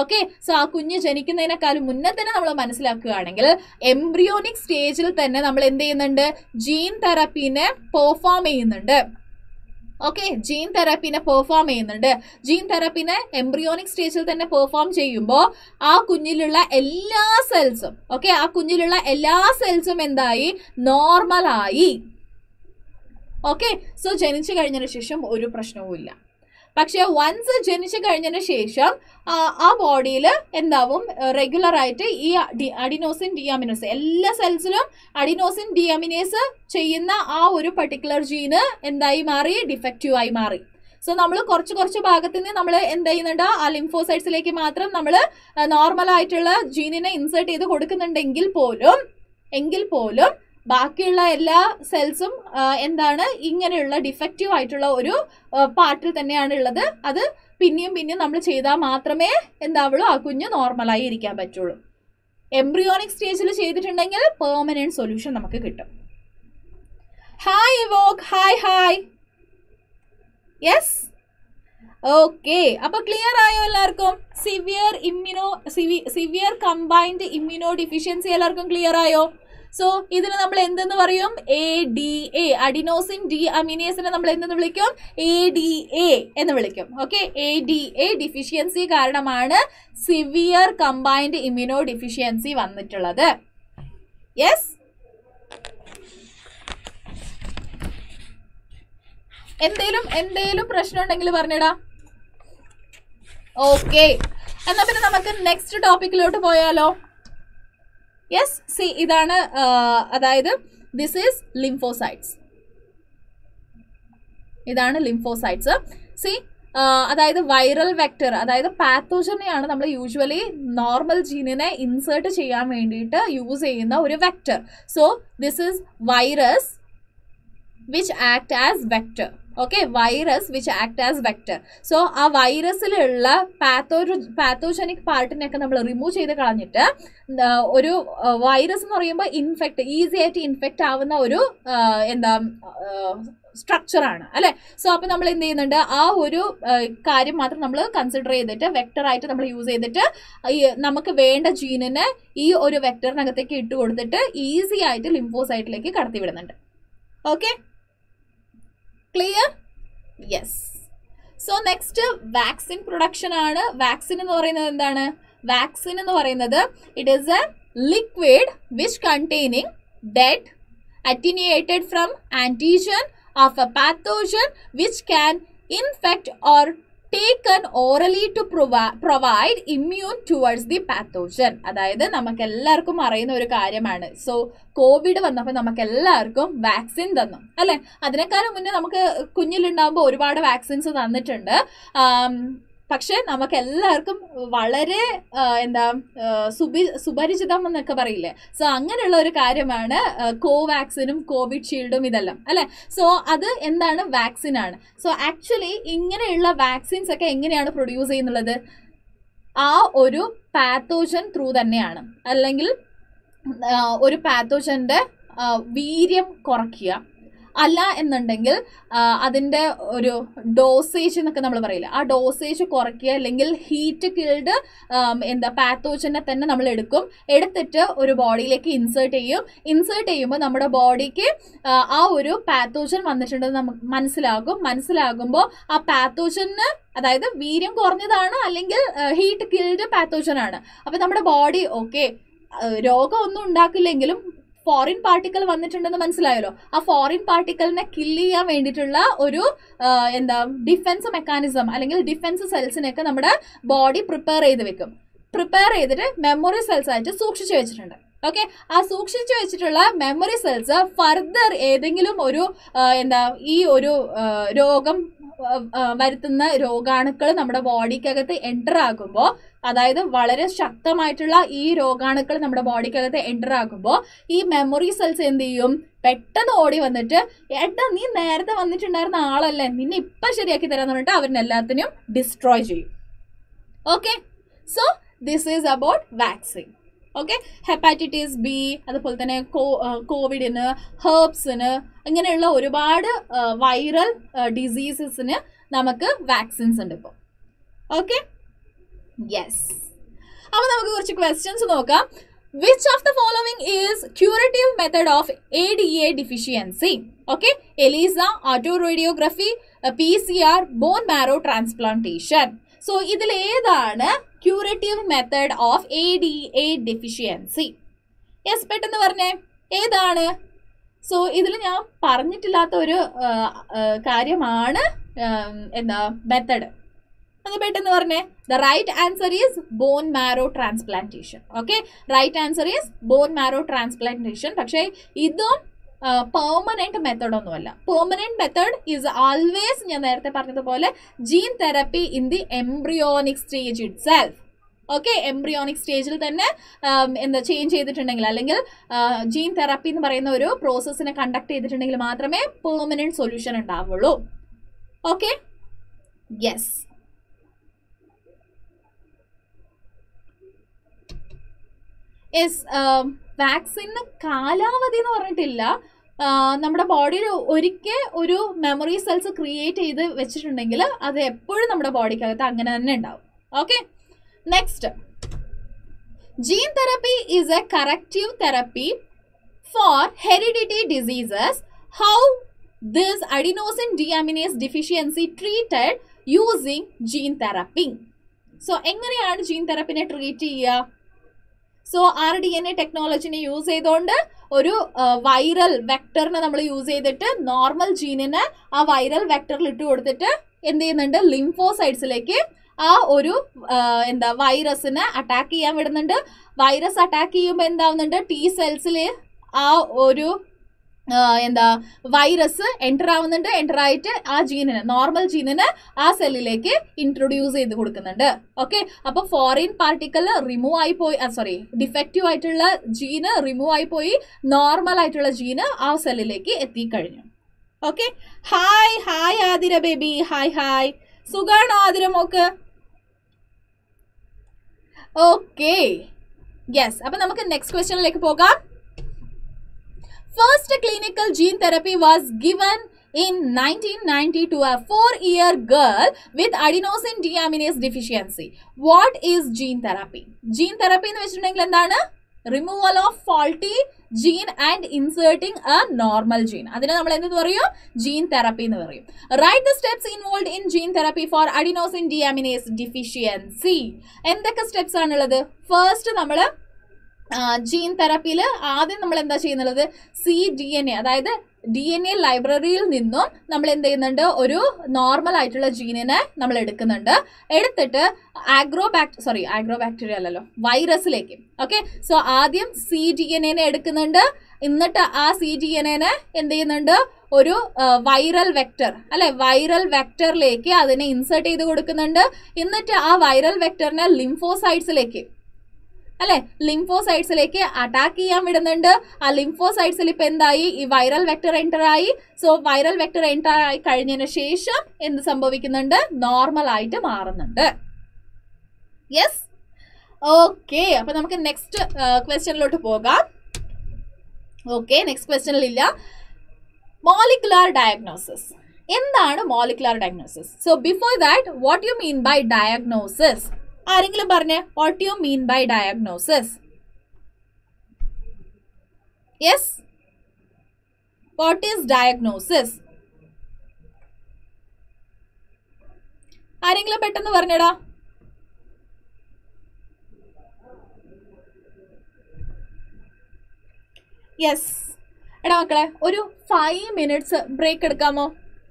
ഓക്കെ സോ ആ കുഞ്ഞ് ജനിക്കുന്നതിനേക്കാളും മുന്നേ തന്നെ നമ്മൾ മനസ്സിലാക്കുകയാണെങ്കിൽ എംബ്രിയോണിക് സ്റ്റേജിൽ തന്നെ നമ്മൾ എന്ത് ചെയ്യുന്നുണ്ട്? ജീൻ തെറാപ്പീനെ പെർഫോം ചെയ്യുന്നുണ്ട്. ഓക്കെ ജീൻ തെറാപ്പീനെ പെർഫോം ചെയ്യുന്നുണ്ട്. ജീൻ തെറാപ്പീനെ എംബ്രിയോണിക് സ്റ്റേജിൽ തന്നെ പെർഫോം ചെയ്യുമ്പോൾ ആ കുഞ്ഞിലുള്ള എല്ലാ സെൽസും ഓക്കെ ആ കുഞ്ഞിലുള്ള എല്ലാ സെൽസും എന്തായി? നോർമലായി ഓക്കെ സോ ജനിച്ചു കഴിഞ്ഞതിന് ശേഷം ഒരു പ്രശ്നവുമില്ല. പക്ഷെ വൺസ് ജനിച്ചു കഴിഞ്ഞതിന് ശേഷം ആ, ബോഡിയിൽ എന്താവും? റെഗുലർ ആയിട്ട് ഈ അഡിനോസിൻ ഡിയാമിനോസ് എല്ലാ സെൽസിലും അഡിനോസിൻ ഡിയാമിനേസ് ചെയ്യുന്ന ആ ഒരു പർട്ടിക്കുലർ ജീന് എന്തായി മാറി? ഡിഫക്റ്റീവ് ആയി മാറി. സോ നമ്മൾ കുറച്ച് കുറച്ച് ഭാഗത്ത് നിന്ന് നമ്മൾ എന്ത് ചെയ്യുന്നുണ്ട്? ആ ലിംഫോസൈറ്റ്സിലേക്ക് മാത്രം നമ്മൾ നോർമൽ ആയിട്ടുള്ള ജീനിനെ ഇൻസേർട്ട് ചെയ്ത് കൊടുക്കുന്നുണ്ടെങ്കിൽ പോലും എങ്കിൽ പോലും ബാക്കിയുള്ള എല്ലാ സെൽസും എന്താണ് ഇങ്ങനെയുള്ള ഡിഫക്റ്റീവ് ആയിട്ടുള്ള ഒരു പാർട്ടിൽ തന്നെയാണ് ഉള്ളത്. അത് പിന്നെയും പിന്നെയും നമ്മൾ ചെയ്താൽ മാത്രമേ എന്താവുള്ളൂ? ആ കുഞ്ഞ് നോർമലായി ഇരിക്കാൻ പറ്റുള്ളൂ. എംബ്രിയോണിക് സ്റ്റേജിൽ ചെയ്തിട്ടുണ്ടെങ്കിൽ പെർമനന്റ് സൊല്യൂഷൻ നമുക്ക് കിട്ടും. ഹായ് വോക്ക് ഹായ് ഹായ് യെസ് ഓക്കെ അപ്പൊ ക്ലിയർ ആയോ എല്ലാവർക്കും? Severe immuno severe combined immunodeficiency എല്ലാവർക്കും ക്ലിയർ ആയോ? സോ ഇതിന് നമ്മൾ എന്തെന്ന് പറയും? എ ഡി എ അഡിനോസിൻ ഡി അമിനേസിനെ നമ്മൾ എന്തെന്ന് വിളിക്കും? എ ഡി എ എന്ന് വിളിക്കും. Okay A D A deficiency കാരണമാണ് സിവിയർ കമ്പൈൻഡ് ഇമ്മ്യൂണോ ഡിഫിഷ്യൻസി വന്നിട്ടുള്ളത്. യെസ് എന്തേലും എന്തേലും പ്രശ്നം ഉണ്ടെങ്കിൽ പറഞ്ഞിടാ. ഓക്കെ എന്നാ പിന്നെ നമുക്ക് നെക്സ്റ്റ് ടോപ്പിക്കിലോട്ട് പോയാലോ? യെസ് സി ഇതാണ് അതായത് ദിസ് ഈസ് ലിംഫോസൈറ്റ്സ് ഇതാണ് ലിംഫോസൈറ്റ്സ് സി അതായത് വൈറൽ വെക്ടർ അതായത് പാത്തോജനെയാണ് നമ്മൾ യൂഷ്വലി നോർമൽ ജീനിനെ ഇൻസേർട്ട് ചെയ്യാൻ വേണ്ടിയിട്ട് യൂസ് ചെയ്യുന്ന ഒരു vector so this is virus which act as vector okay virus which act as vector so ആ വൈറസിലുള്ള പാത്തോ പാത്തോജനിക് പാർട്ടിനെയൊക്കെ നമ്മൾ റിമൂവ് ചെയ്ത് കളഞ്ഞിട്ട് ഒരു വൈറസ് എന്ന് പറയുമ്പോൾ ഇൻഫെക്ട് ഈസി ആയിട്ട് ഇൻഫെക്റ്റ് ആവുന്ന ഒരു എന്താ സ്ട്രക്ചറാണ് അല്ലേ? സോ അപ്പൊ നമ്മൾ എന്ത് ചെയ്യുന്നുണ്ട്? ആ ഒരു കാര്യം മാത്രം നമ്മൾ കൺസിഡർ ചെയ്തിട്ട് വെക്ടറായിട്ട് നമ്മൾ യൂസ് ചെയ്തിട്ട് ഈ നമുക്ക് വേണ്ട ജീനിനെ ഈ ഒരു വെക്ടറിനകത്തേക്ക് ഇട്ട് കൊടുത്തിട്ട് ഈസി ആയിട്ട് ലിംഫോസൈറ്റിലേക്ക് കടത്തി വിടുന്നുണ്ട്. Okay clear yes so next vaccine production ആണ്. വാക്സിൻ എന്ന് പറയുന്നത് എന്താണ്? വാക്സിൻ എന്ന് പറയുന്നത് it is a liquid which containing dead attenuated from antigen of a pathogen which can infect or taken orally to provide immune towards the pathogen അതായത് നമുക്ക് എല്ലാവർക്കും അറിയുന്ന ഒരു കാര്യമാണ്. സോ കോവിഡ് വന്നപ്പോൾ നമുക്ക് എല്ലാവർക്കും വാക്സിൻ തന്നു. അല്ലേ? അതിനേക്കാളും മുന്നേ നമുക്ക് കുഞ്ഞിലുണ്ടാകുമ്പോൾ ഒരുപാട് വാക്സിൻസ് തന്നിട്ടുണ്ട്. പക്ഷെ നമുക്ക് എല്ലാവർക്കും വളരെ എന്താ സുപി സുപരിചിതം എന്നൊക്കെ പറയില്ലേ? സോ അങ്ങനെയുള്ള ഒരു കാര്യമാണ് കോവാക്സിനും കോവിഡ് ഷീൽഡും ഇതെല്ലാം അല്ലെ? സോ അത് എന്താണ്? വാക്സിൻ ആണ് സോ ആക്ച്വലി ഇങ്ങനെയുള്ള വാക്സിൻസ് ഒക്കെ എങ്ങനെയാണ് പ്രൊഡ്യൂസ് ചെയ്യുന്നുള്ളത്? ആ ഒരു പാത്തോജൻ ത്രൂ തന്നെയാണ്. അല്ലെങ്കിൽ ഒരു പാത്തോജന്റെ വീര്യം കുറയ്ക്കുക. അല്ല എന്നുണ്ടെങ്കിൽ അതിന്റെ ഒരു ഡോസേജ് എന്നൊക്കെ നമ്മൾ പറയില്ല ആ ഡോസേജ് കുറയ്ക്കുക അല്ലെങ്കിൽ ഹീറ്റ് കിൽഡ് എന്താ പാത്തോജനെ തന്നെ നമ്മൾ എടുക്കും. എടുത്തിട്ട് ഒരു ബോഡിയിലേക്ക് ഇൻസേർട്ട് ചെയ്യും. ഇൻസേർട്ട് ചെയ്യുമ്പോൾ നമ്മുടെ ബോഡിക്ക് ആ ഒരു പാത്തോജൻ വന്നിട്ടുണ്ടെന്ന് നമുക്ക് മനസ്സിലാകും. മനസ്സിലാകുമ്പോൾ ആ പാത്തോജന് അതായത് വീര്യം കുറഞ്ഞതാണ് അല്ലെങ്കിൽ ഹീറ്റ് കിൽഡ് പാത്തോജൻ അപ്പം നമ്മുടെ ബോഡി ഓക്കെ രോഗമൊന്നും ഉണ്ടാക്കില്ലെങ്കിലും ഫോറിൻ പാർട്ടിക്കൽ വന്നിട്ടുണ്ടെന്ന് മനസ്സിലായല്ലോ. ആ ഫോറിൻ പാർട്ടിക്കലിനെ കില്ല് ചെയ്യാൻ വേണ്ടിയിട്ടുള്ള ഒരു എന്താ ഡിഫെൻസ് മെക്കാനിസം അല്ലെങ്കിൽ ഡിഫെൻസ് സെൽസിനെയൊക്കെ നമ്മുടെ ബോഡി പ്രിപ്പയർ ചെയ്ത് വെക്കും. പ്രിപ്പയർ ചെയ്തിട്ട് മെമ്മറി സെൽസ് ആയിട്ട് സൂക്ഷിച്ചു വെച്ചിട്ടുണ്ട്. ഓക്കെ ആ സൂക്ഷിച്ചു വെച്ചിട്ടുള്ള മെമ്മറി സെൽസ് ഫർദർ ഏതെങ്കിലും ഒരു എന്താ ഈ ഒരു രോഗം വരുത്തുന്ന രോഗാണുക്കൾ നമ്മുടെ ബോഡിക്കകത്ത് എന്റർ ആകുമ്പോൾ അതായത് വളരെ ശക്തമായിട്ടുള്ള ഈ രോഗാണുക്കൾ നമ്മുടെ ബോഡിക്കകത്ത് എന്റർ ആകുമ്പോൾ ഈ മെമ്മറി സെൽസ് എന്ത് ചെയ്യും? പെട്ടെന്ന് ഓടി വന്നിട്ട് ഏട്ടാ നീ നേരത്തെ വന്നിട്ടുണ്ടായിരുന്ന ആളല്ലേ നിന്നെ ഇപ്പം ശരിയാക്കി തരാന്ന് പറഞ്ഞിട്ട് അവരിനെല്ലാത്തിനും ഡിസ്ട്രോയ് ചെയ്യും. Okay so this is about vaccine okay hepatitis B അതുപോലെ തന്നെ കോവിഡിന് ഹേർബ്സിന് ഇങ്ങനെയുള്ള ഒരുപാട് വൈറൽ ഡിസീസസിന് നമുക്ക് വാക്സിൻസ് ഉണ്ട് ഇപ്പോൾ ഓക്കെ യെസ് അപ്പോൾ നമുക്ക് കുറച്ച് ക്വസ്റ്റ്യൻസ് നോക്കാം. Which of the following is curative method of A D A deficiency okay ELISA autoradiography P C R bone marrow transplantation so ഇതിലേതാണ് curative method of A D A deficiency yes പെട്ടെന്ന് പറഞ്ഞേ. ഏതാണ്? So ഇതിൽ ഞാൻ പറഞ്ഞിട്ടില്ലാത്ത ഒരു കാര്യമാണ് എന്താ method ഒന്ന് പെട്ടെന്ന് പറഞ്ഞേ. The right answer is bone marrow transplantation okay right answer is bone marrow transplantation പക്ഷേ ഇതും പെർമനന്റ് മെത്തേഡ് ഒന്നുമല്ല. പെർമനന്റ് മെത്തേഡ് ഈസ് ആൾവേസ് ഞാൻ നേരത്തെ പറഞ്ഞതുപോലെ gene therapy in the embryonic stage itself okay embryonic സ്റ്റേജിൽ തന്നെ എന്താ ചേഞ്ച് ചെയ്തിട്ടുണ്ടെങ്കിൽ അല്ലെങ്കിൽ ജീൻ തെറപ്പി എന്ന് പറയുന്ന ഒരു പ്രോസസ്സിനെ കണ്ടക്ട് ചെയ്തിട്ടുണ്ടെങ്കിൽ മാത്രമേ പെർമനന്റ് സൊല്യൂഷൻ ഉണ്ടാവുള്ളൂ. ഓക്കെ യെസ് യെസ് വാക്സിന് കാലാവധി എന്ന് പറഞ്ഞിട്ടില്ല. നമ്മുടെ ബോഡിയിൽ ഒരിക്കൽ ഒരു മെമ്മറി സെൽസ് ക്രിയേറ്റ് ചെയ്ത് വെച്ചിട്ടുണ്ടെങ്കിൽ അത് എപ്പോഴും നമ്മുടെ ബോഡിക്കകത്ത് അങ്ങനെ തന്നെ ഉണ്ടാവും. Okay next gene therapy is a corrective therapy for heredity diseases how this adenosine deaminase deficiency treated using gene therapy so എങ്ങനെയാണ് ജീൻ തെറപ്പിനെ ട്രീറ്റ് ചെയ്യുക? So R D N A ടെക്നോളജിനെ use ചെയ്തുകൊണ്ട് ഒരു വൈറൽ വെക്ടറിനെ നമ്മൾ യൂസ് ചെയ്തിട്ട് normal ജീനിനെ ആ viral വെക്ടറിൽ ഇട്ട് കൊടുത്തിട്ട് എന്ത് ചെയ്യുന്നുണ്ട്? ലിംഫോസൈഡ്സിലേക്ക് ആ ഒരു എന്താ വൈറസിനെ അറ്റാക്ക് ചെയ്യാൻ വിടുന്നുണ്ട്. വൈറസ് അറ്റാക്ക് ചെയ്യുമ്പോൾ എന്താവുന്നുണ്ട്? ടി സെൽസിൽ ആ ഒരു എന്താ വൈറസ് എന്റർ ആവുന്നുണ്ട് എന്റർ ആയിട്ട് ആ ജീനിന് നോർമൽ ജീനിന് ആ സെല്ലിലേക്ക് ഇൻട്രൊഡ്യൂസ് ചെയ്ത് കൊടുക്കുന്നുണ്ട്. ഓക്കെ അപ്പൊ ഫോറിൻ പാർട്ടിക്കൽ റിമൂവ് ആയി പോയി സോറി ഡിഫക്റ്റീവ് ആയിട്ടുള്ള ജീന് റിമൂവ് ആയി പോയി നോർമൽ ആയിട്ടുള്ള ജീന് ആ സെല്ലിലേക്ക് എത്തിക്കഴിഞ്ഞു. Okay hi hi Athira baby hi hi സുഖാണോ ആതിര മോക്ക്? ഓക്കെ യെസ് അപ്പൊ നമുക്ക് നെക്സ്റ്റ് ക്വസ്റ്റ്യനിലേക്ക് പോകാം. First clinical gene therapy was given in 1990 to a four-year girl with adenosine deaminase deficiency. What is gene therapy? Gene therapy എന്ന് വെച്ചിട്ടുണ്ടെങ്കിൽ എന്താണ്? Removal of faulty gene and inserting a normal gene അതിനെ നമ്മൾ എന്ത് പറയും? Gene therapy എന്ന് പറയും. Right the steps involve in gene therapy for adenosine deaminase deficiency എന്തൊക്കെ സ്റ്റെപ്സ് ആണുള്ളത്? ഫസ്റ്റ് നമ്മൾ ജീൻ തെറപ്പിയിൽ ആദ്യം നമ്മൾ എന്താ ചെയ്യുന്നത്? സി ഡി എൻ എ അതായത് ഡി എൻ എ ലൈബ്രറിയിൽ നിന്നും നമ്മൾ എന്ത് ചെയ്യുന്നുണ്ട്? ഒരു നോർമൽ ആയിട്ടുള്ള ജീനിനെ നമ്മൾ എടുക്കുന്നുണ്ട്. എടുത്തിട്ട് agro bact sorry agro bacteria അല്ലല്ലോ വൈറസിലേക്ക് ഓക്കെ സോ ആദ്യം സി ഡി എൻ എനെ എടുക്കുന്നുണ്ട്. എന്നിട്ട് ആ സി ഡി എൻ എനെ എന്ത് ചെയ്യുന്നുണ്ട്? ഒരു വൈറൽ വെക്ടർ അല്ലെ? വൈറൽ വെക്ടറിലേക്ക് അതിനെ ഇൻസേർട്ട് ചെയ്ത് കൊടുക്കുന്നുണ്ട്. എന്നിട്ട് ആ വൈറൽ വെക്ടറിനെ ലിംഫോസൈഡ്സിലേക്ക് അല്ലെ? ലിംഫോസൈഡ്സിലേക്ക് അറ്റാക്ക് ചെയ്യാൻ വിടുന്നുണ്ട്. ആ ലിംഫോസൈഡ്സിൽ ഇപ്പൊ എന്തായി? ഈ വൈറൽ വെക്ടർ എന്റർ ആയി. സോ വൈറൽ വെക്ടർ എന്റർ ആയി കഴിഞ്ഞതിന് ശേഷം എന്ത് സംഭവിക്കുന്നുണ്ട്? നോർമൽ ആയിട്ട് മാറുന്നുണ്ട്. യെസ് ഓക്കെ അപ്പൊ നമുക്ക് നെക്സ്റ്റ് ക്വസ്റ്റ്യനിലോട്ട് പോകാം. ഓക്കെ നെക്സ്റ്റ് ക്വസ്റ്റ്യനിലില്ല മോളിക്കുലാർ ഡയഗ്നോസിസ് എന്താണ് molecular diagnosis so before that what you mean by diagnosis ആരെങ്കിലും പറഞ്ഞേ what you mean by diagnosis yes what is diagnosis ആരെങ്കിലും പെട്ടെന്ന് പറഞ്ഞടാ. യെസ് എടാ മക്കളെ ഒരു ഫൈവ് മിനിറ്റ്സ് ബ്രേക്ക് എടുക്കാമോ?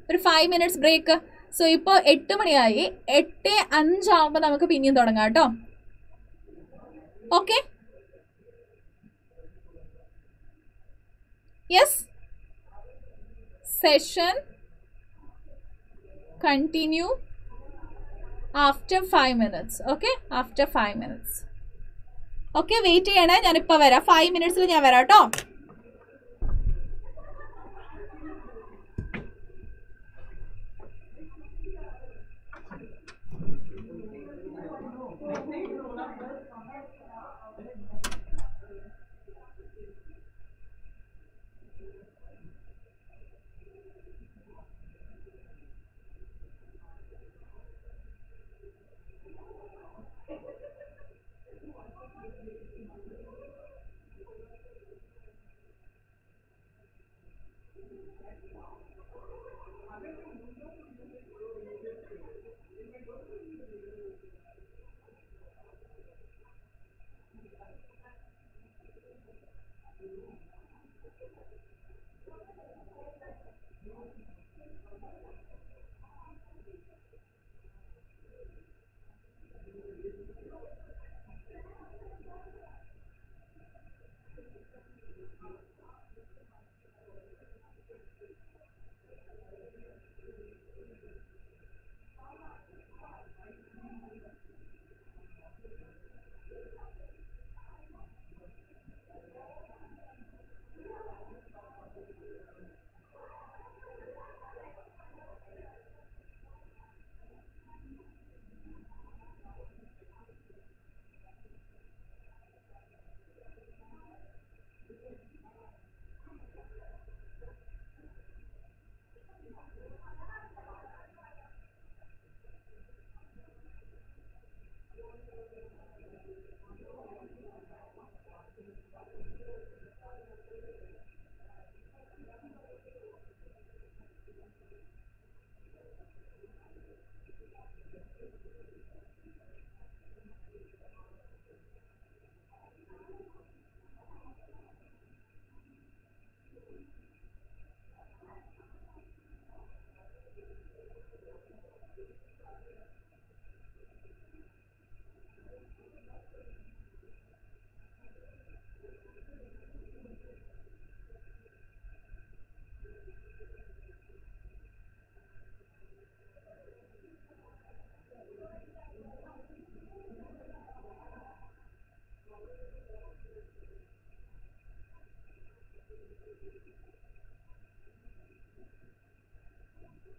ഒരു ഫൈവ് മിനിറ്റ്സ് ബ്രേക്ക് സോ ഇപ്പോൾ എട്ട് മണിയായി. എട്ട് അഞ്ചാവുമ്പോൾ നമുക്ക് പിന്നെയും തുടങ്ങാം കേട്ടോ. Okay yes session continue after five minutes okay after five minutes okay wait ചെയ്യണേ. ഞാനിപ്പോൾ വരാം. ഫൈവ് മിനിറ്റ്സിൽ ഞാൻ വരാം കേട്ടോ.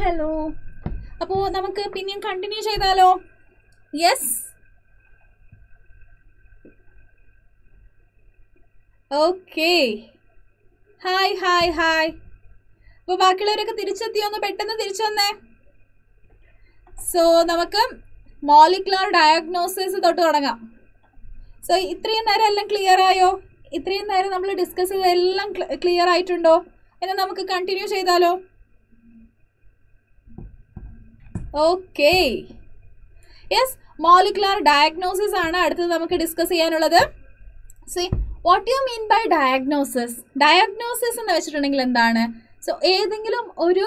ഹലോ അപ്പോ നമുക്ക് പിന്നെയും കണ്ടിന്യൂ ചെയ്താലോ? Yes okay hi hi hi അപ്പോൾ ബാക്കിയുള്ളവരൊക്കെ തിരിച്ചെത്തിയോ? ഒന്ന് പെട്ടെന്ന് തിരിച്ചു വന്നേ. സോ നമുക്ക് മോളിക്കുലർ ഡയഗ്നോസിസ് തൊട്ട് തുടങ്ങാം. സോ ഇത്രയും നേരം എല്ലാം ക്ലിയർ ആയോ? ഇത്രയും നേരം നമ്മൾ ഡിസ്കസ് ചെയ്തതെല്ലാം ക്ലിയർ ആയിട്ടുണ്ടോ? എന്നാൽ നമുക്ക് കണ്ടിന്യൂ ചെയ്താലോ? ഓക്കെ യെസ് മോളിക്കുലർ ഡയഗ്നോസിസ് ആണ് അടുത്തത് നമുക്ക് ഡിസ്കസ് ചെയ്യാനുള്ളത്. See what you mean by diagnosis diagnosis എന്ന് വെച്ചിട്ടുണ്ടെങ്കിൽ എന്താണ്? സോ ഏതെങ്കിലും ഒരു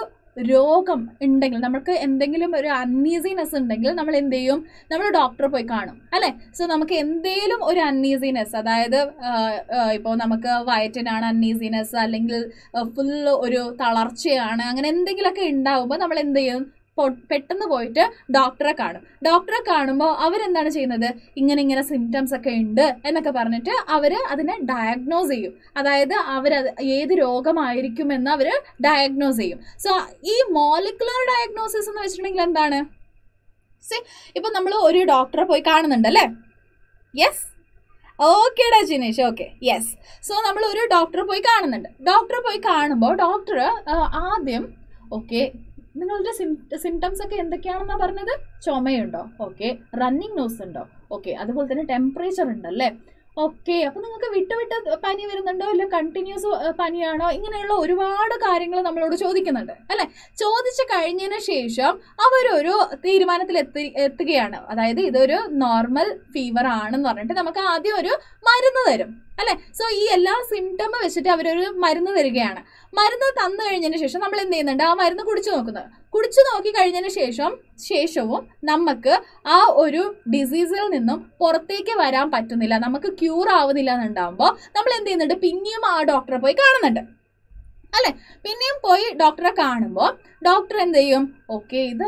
രോഗം ഉണ്ടെങ്കിൽ നമുക്ക് എന്തെങ്കിലും ഒരു അൺഈസിനെസ് ഉണ്ടെങ്കിൽ നമ്മൾ എന്ത് ചെയ്യും? നമ്മൾ ഡോക്ടറെ പോയി കാണും അല്ലേ? സോ നമുക്ക് എന്തെങ്കിലും ഒരു അൺഈസിനെസ് അതായത് ഇപ്പോൾ നമുക്ക് വയറ്റിനാണ് അൺഈസിനെസ് അല്ലെങ്കിൽ ഫുൾ ഒരു തളർച്ചയാണ് അങ്ങനെ എന്തെങ്കിലുമൊക്കെ ഉണ്ടാവുമ്പോൾ നമ്മൾ എന്ത് ചെയ്യും? പെട്ടെന്ന് പോയിട്ട് ഡോക്ടറെ കാണും. ഡോക്ടറെ കാണുമ്പോൾ അവരെന്താണ് ചെയ്യുന്നത്? ഇങ്ങനെ ഇങ്ങനെ സിംറ്റംസ് ഒക്കെ ഉണ്ട് എന്നൊക്കെ പറഞ്ഞിട്ട് അവർ അതിനെ ഡയഗ്നോസ് ചെയ്യും. അതായത് അവർ ഏത് രോഗമായിരിക്കുമെന്ന് അവർ ഡയഗ്നോസ് ചെയ്യും. സോ ഈ മോളിക്കുലർ ഡയഗ്നോസിസ് എന്ന് വെച്ചിട്ടുണ്ടെങ്കിൽ എന്താണ്? സി ഇപ്പം നമ്മൾ ഒരു ഡോക്ടറെ പോയി കാണുന്നുണ്ട് അല്ലേ? യെസ് ഓക്കേടാ ജിനേഷ്. ഓക്കെ യെസ് സോ നമ്മൾ ഒരു ഡോക്ടറെ പോയി കാണുന്നുണ്ട്. ഡോക്ടറെ പോയി കാണുമ്പോൾ ഡോക്ടർ ആദ്യം ഓക്കെ നിങ്ങളുടെ സിംറ്റംസ് ഒക്കെ എന്തൊക്കെയാണെന്നാ പറഞ്ഞത്? ചുമയുണ്ടോ? ഓക്കെ റണ്ണിങ് നോസ് ഉണ്ടോ? ഓക്കെ അതുപോലെ തന്നെ ടെമ്പറേച്ചർ ഉണ്ടല്ലേ? ഓക്കെ അപ്പൊ നിങ്ങൾക്ക് വിട്ട് വിട്ട് പനി വരുന്നുണ്ടോ? ഇല്ല കണ്ടിന്യൂസ് പനിയാണോ? ഇങ്ങനെയുള്ള ഒരുപാട് കാര്യങ്ങൾ നമ്മളോട് ചോദിക്കുന്നുണ്ട് അല്ലെ? ചോദിച്ചു കഴിഞ്ഞതിന് ശേഷം അവരൊരു തീരുമാനത്തിൽ എത്തി എത്തുകയാണ്. അതായത് ഇതൊരു നോർമൽ ഫീവർ ആണെന്ന് പറഞ്ഞിട്ട് നമുക്ക് ആദ്യം ഒരു മരുന്ന് തരും അല്ലെ? സോ ഈ എല്ലാ സിംറ്റം വെച്ചിട്ട് അവരൊരു മരുന്ന് തരികയാണ്. മരുന്ന് തന്നു കഴിഞ്ഞതിന് ശേഷം നമ്മൾ എന്ത് ചെയ്യുന്നുണ്ട്? ആ മരുന്ന് കുടിച്ചു നോക്കുന്നത് കുടിച്ചു നോക്കി കഴിഞ്ഞതിന് ശേഷം ശേഷവും നമുക്ക് ആ ഒരു ഡിസീസിൽ നിന്നും പുറത്തേക്ക് വരാൻ പറ്റുന്നില്ല. നമുക്ക് ക്യൂർ ആവുന്നില്ല എന്നുണ്ടാകുമ്പോൾ നമ്മൾ എന്ത് ചെയ്യുന്നുണ്ട്? പിന്നെയും ആ ഡോക്ടറെ പോയി കാണുന്നുണ്ട്. അല്ലെ? പിന്നെയും പോയി ഡോക്ടറെ കാണുമ്പോൾ ഡോക്ടർ എന്ത് ചെയ്യും? ഓക്കെ ഇത്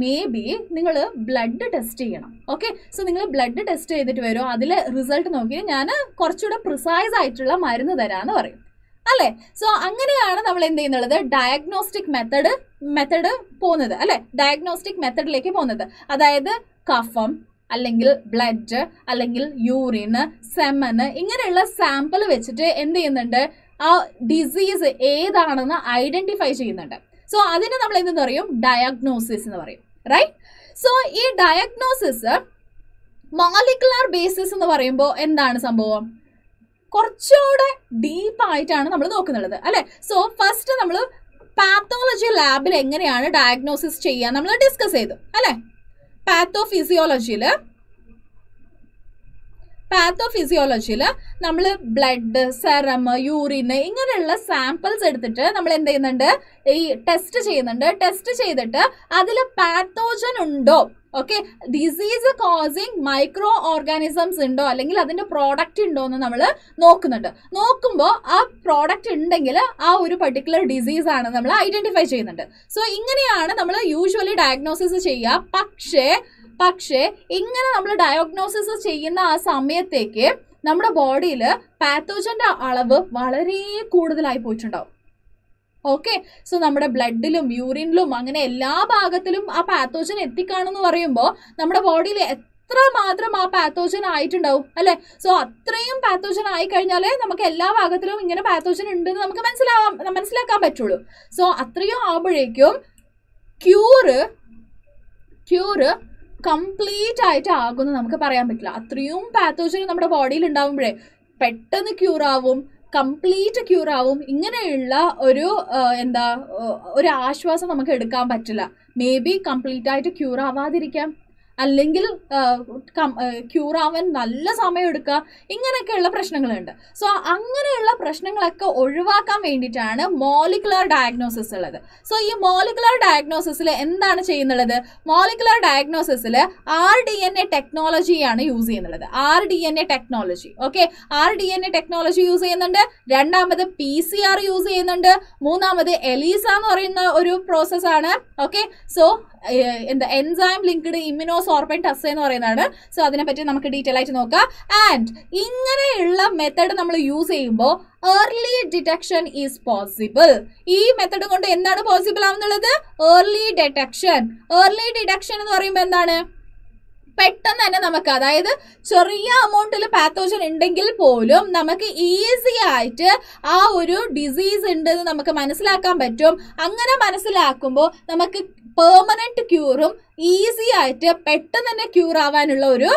മേ ബി നിങ്ങൾ ബ്ലഡ് ടെസ്റ്റ് ചെയ്യണം. ഓക്കെ സോ നിങ്ങൾ ബ്ലഡ് ടെസ്റ്റ് ചെയ്തിട്ട് വരുമോ അതിലെ റിസൾട്ട് നോക്കി ഞാൻ കുറച്ചുകൂടെ പ്രിസൈസ് ആയിട്ടുള്ള മരുന്ന് തരാമെന്ന് പറയും. അല്ലേ? സോ അങ്ങനെയാണ് നമ്മൾ എന്ത് ചെയ്യുന്നത്? ഡയഗ്നോസ്റ്റിക് മെത്തേഡ് മെത്തേഡ് പോകുന്നത്. അല്ലെ? ഡയഗ്നോസ്റ്റിക് മെത്തേഡിലേക്ക് പോകുന്നത്. അതായത് കഫം അല്ലെങ്കിൽ ബ്ലഡ് അല്ലെങ്കിൽ യൂറിന് സെമന് ഇങ്ങനെയുള്ള സാമ്പിൾ വെച്ചിട്ട് എന്ത് ചെയ്യുന്നുണ്ട്? ആ ഡിസീസ് ഏതാണെന്ന് ഐഡന്റിഫൈ ചെയ്യുന്നുണ്ട്. സോ അതിന് നമ്മൾ എന്തെന്ന് പറയും? ഡയഗ്നോസിസ് എന്ന് പറയും. റൈറ്റ് സോ ഈ ഡയഗ്നോസിസ് മോളിക്കുലർ ബേസിസ് എന്ന് പറയുമ്പോൾ എന്താണ് സംഭവം? കുറച്ചുകൂടെ ഡീപ്പ് ആയിട്ടാണ് നമ്മൾ നോക്കുന്നുള്ളത് അല്ലെ? സോ ഫസ്റ്റ് നമ്മൾ പാത്തോളജി ലാബിൽ എങ്ങനെയാണ് ഡയഗ്നോസിസ് ചെയ്യുക നമ്മൾ ഡിസ്കസ് ചെയ്തു. അല്ലെ? പാത്തോഫിസിയോളജിയിൽ പാത്തോഫിസിയോളജിയിൽ നമ്മൾ ബ്ലഡ് സെറം യൂറിന് ഇങ്ങനെയുള്ള സാമ്പിൾസ് എടുത്തിട്ട് നമ്മൾ എന്ത് ചെയ്യുന്നുണ്ട്? ഈ ടെസ്റ്റ് ചെയ്യുന്നുണ്ട്. ടെസ്റ്റ് ചെയ്തിട്ട് അതിൽ പാത്തോജൻ ഉണ്ടോ? Okay disease causing microorganisms ഉണ്ടോ? അല്ലെങ്കിൽ അതിന്റെ പ്രോഡക്റ്റ് ഉണ്ടോ എന്ന് നമ്മൾ നോക്കുന്നുണ്ട്. നോക്കുമ്പോൾ ആ പ്രോഡക്റ്റ് ഉണ്ടെങ്കിൽ ആ ഒരു പർട്ടിക്കുലർ ഡിസീസ് ആണ് നമ്മൾ ഐഡന്റിഫൈ ചെയ്യുന്നുണ്ട്. സോ ഇങ്ങനെയാണ് നമ്മൾ യൂഷ്വലി ഡയഗ്നോസിസ് ചെയ്യുക. പക്ഷേ പക്ഷേ ഇങ്ങനെ നമ്മൾ ഡയഗ്നോസിസ് ചെയ്യുന്ന ആ സമയത്തേക്ക് നമ്മുടെ ബോഡിയിൽ പാത്തോജന്റെ അളവ് വളരെ കൂടുതലായി പോയിട്ടുണ്ടാവും. ഓക്കെ? സോ നമ്മുടെ ബ്ലഡിലും യൂറിനിലും അങ്ങനെ എല്ലാ ഭാഗത്തിലും ആ പാത്തോജൻ എത്തിക്കാണെന്ന് പറയുമ്പോൾ നമ്മുടെ ബോഡിയിൽ എത്ര മാത്രം ആ പാത്തോജൻ ആയിട്ടുണ്ടാവും അല്ലെ? സോ അത്രയും പാത്തോജൻ ആയി കഴിഞ്ഞാലേ നമുക്ക് എല്ലാ ഭാഗത്തിലും ഇങ്ങനെ പാത്തോജൻ ഉണ്ടെന്ന് നമുക്ക് മനസ്സിലാവാൻ മനസ്സിലാക്കാൻ പറ്റുള്ളൂ. സോ അത്രയും ആവുമ്പോഴേക്കും ക്യൂറ് ക്യൂറ് കംപ്ലീറ്റ് ആയിട്ട് ആകുമെന്ന് നമുക്ക് പറയാൻ പറ്റില്ല. അത്രയും പാത്തോജൻ നമ്മുടെ ബോഡിയിൽ ഉണ്ടാകുമ്പോഴേ പെട്ടെന്ന് ക്യൂർ ആവും കംപ്ലീറ്റ് ക്യൂർ ആവും. ഇങ്ങനെയുള്ള ഒരു എന്താ ഒരു ആശ്വാസം നമുക്ക് എടുക്കാൻ പറ്റില്ല. മേ ബി കംപ്ലീറ്റ് ആയിട്ട് ക്യൂർ ആവാതിരിക്കാം. അല്ലെങ്കിൽ ക്യൂർ ആവാൻ നല്ല സമയം എടുക്കുക ഇങ്ങനെയൊക്കെയുള്ള പ്രശ്നങ്ങളുണ്ട്. സോ അങ്ങനെയുള്ള പ്രശ്നങ്ങളൊക്കെ ഒഴിവാക്കാൻ വേണ്ടിയിട്ടാണ് മോളിക്കുലർ ഡയഗ്നോസിസ് ഉള്ളത്. സോ ഈ മോളിക്കുലർ ഡയഗ്നോസിസിൽ എന്താണ് ചെയ്യുന്നുള്ളത്? മോളിക്കുലർ ഡയഗ്നോസിസിൽ ആർ ഡി എൻ എ ടെക്നോളജിയാണ് use ചെയ്യുന്നുള്ളത്. R D N A technology okay R D N A technology use ചെയ്യുന്നുണ്ട്. രണ്ടാമത് പി സി ആർ യൂസ് ചെയ്യുന്നുണ്ട്. മൂന്നാമത് എലീസ എന്ന് പറയുന്ന ഒരു പ്രോസസ്സാണ് ഓക്കെ സോ എന്താ enzyme linked immunosorbent test എന്ന് പറയുന്നതാണ്. സോ അതിനെപ്പറ്റി നമുക്ക് ഡീറ്റെയിൽ ആയിട്ട് നോക്കാം. ആൻഡ് ഇങ്ങനെയുള്ള മെത്തേഡ് നമ്മൾ യൂസ് ചെയ്യുമ്പോൾ ഏർലി ഡിറ്റക്ഷൻ ഈസ് പോസിബിൾ ഈ മെത്തേഡ് കൊണ്ട് എന്താണ് പോസിബിൾ ആവുന്നുള്ളത്? ഏർലി ഡിറ്റക്ഷൻ ഏർലി ഡിറ്റക്ഷൻ എന്ന് പറയുമ്പോൾ എന്താണ്? പെട്ടെന്ന് തന്നെ നമുക്ക് അതായത് ചെറിയ എമൗണ്ടിൽ പാത്തോജൻ ഉണ്ടെങ്കിൽ പോലും നമുക്ക് ഈസി ആയിട്ട് ആ ഒരു ഡിസീസ് ഉണ്ടെന്ന് നമുക്ക് മനസ്സിലാക്കാൻ പറ്റും. അങ്ങനെ മനസ്സിലാക്കുമ്പോൾ നമുക്ക് പെർമനന്റ് ക്യൂറും ഈസി ആയിട്ട് പെട്ടെന്ന് തന്നെ ക്യൂർ ആവാനുള്ള ഒരു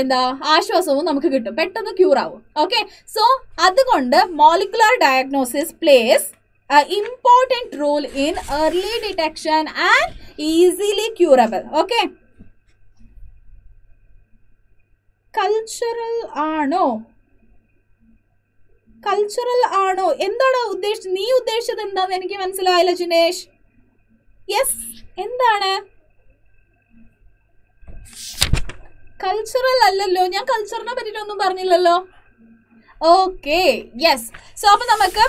എന്താ ആശ്വാസവും നമുക്ക് കിട്ടും. പെട്ടെന്ന് ക്യൂർ ആവും. ഓക്കെ സോ അതുകൊണ്ട് molecular diagnosis plays important role in early detection and easily curable okay cultural ആണോ? കൾച്ചറൽ ആണോ? എന്താണ് ഉദ്ദേശിച്ചത് നീ ഉദ്ദേശിച്ചത് എന്താന്ന് എനിക്ക് മനസ്സിലായില്ല ജിനേഷ്. യെസ് എന്താണ്? കൾച്ചറൽ അല്ലല്ലോ. ഞാൻ കൾച്ചറിനെ പറ്റിയിട്ടൊന്നും പറഞ്ഞില്ലല്ലോ. ഓക്കെ യെസ് സോ അപ്പൊ നമുക്ക്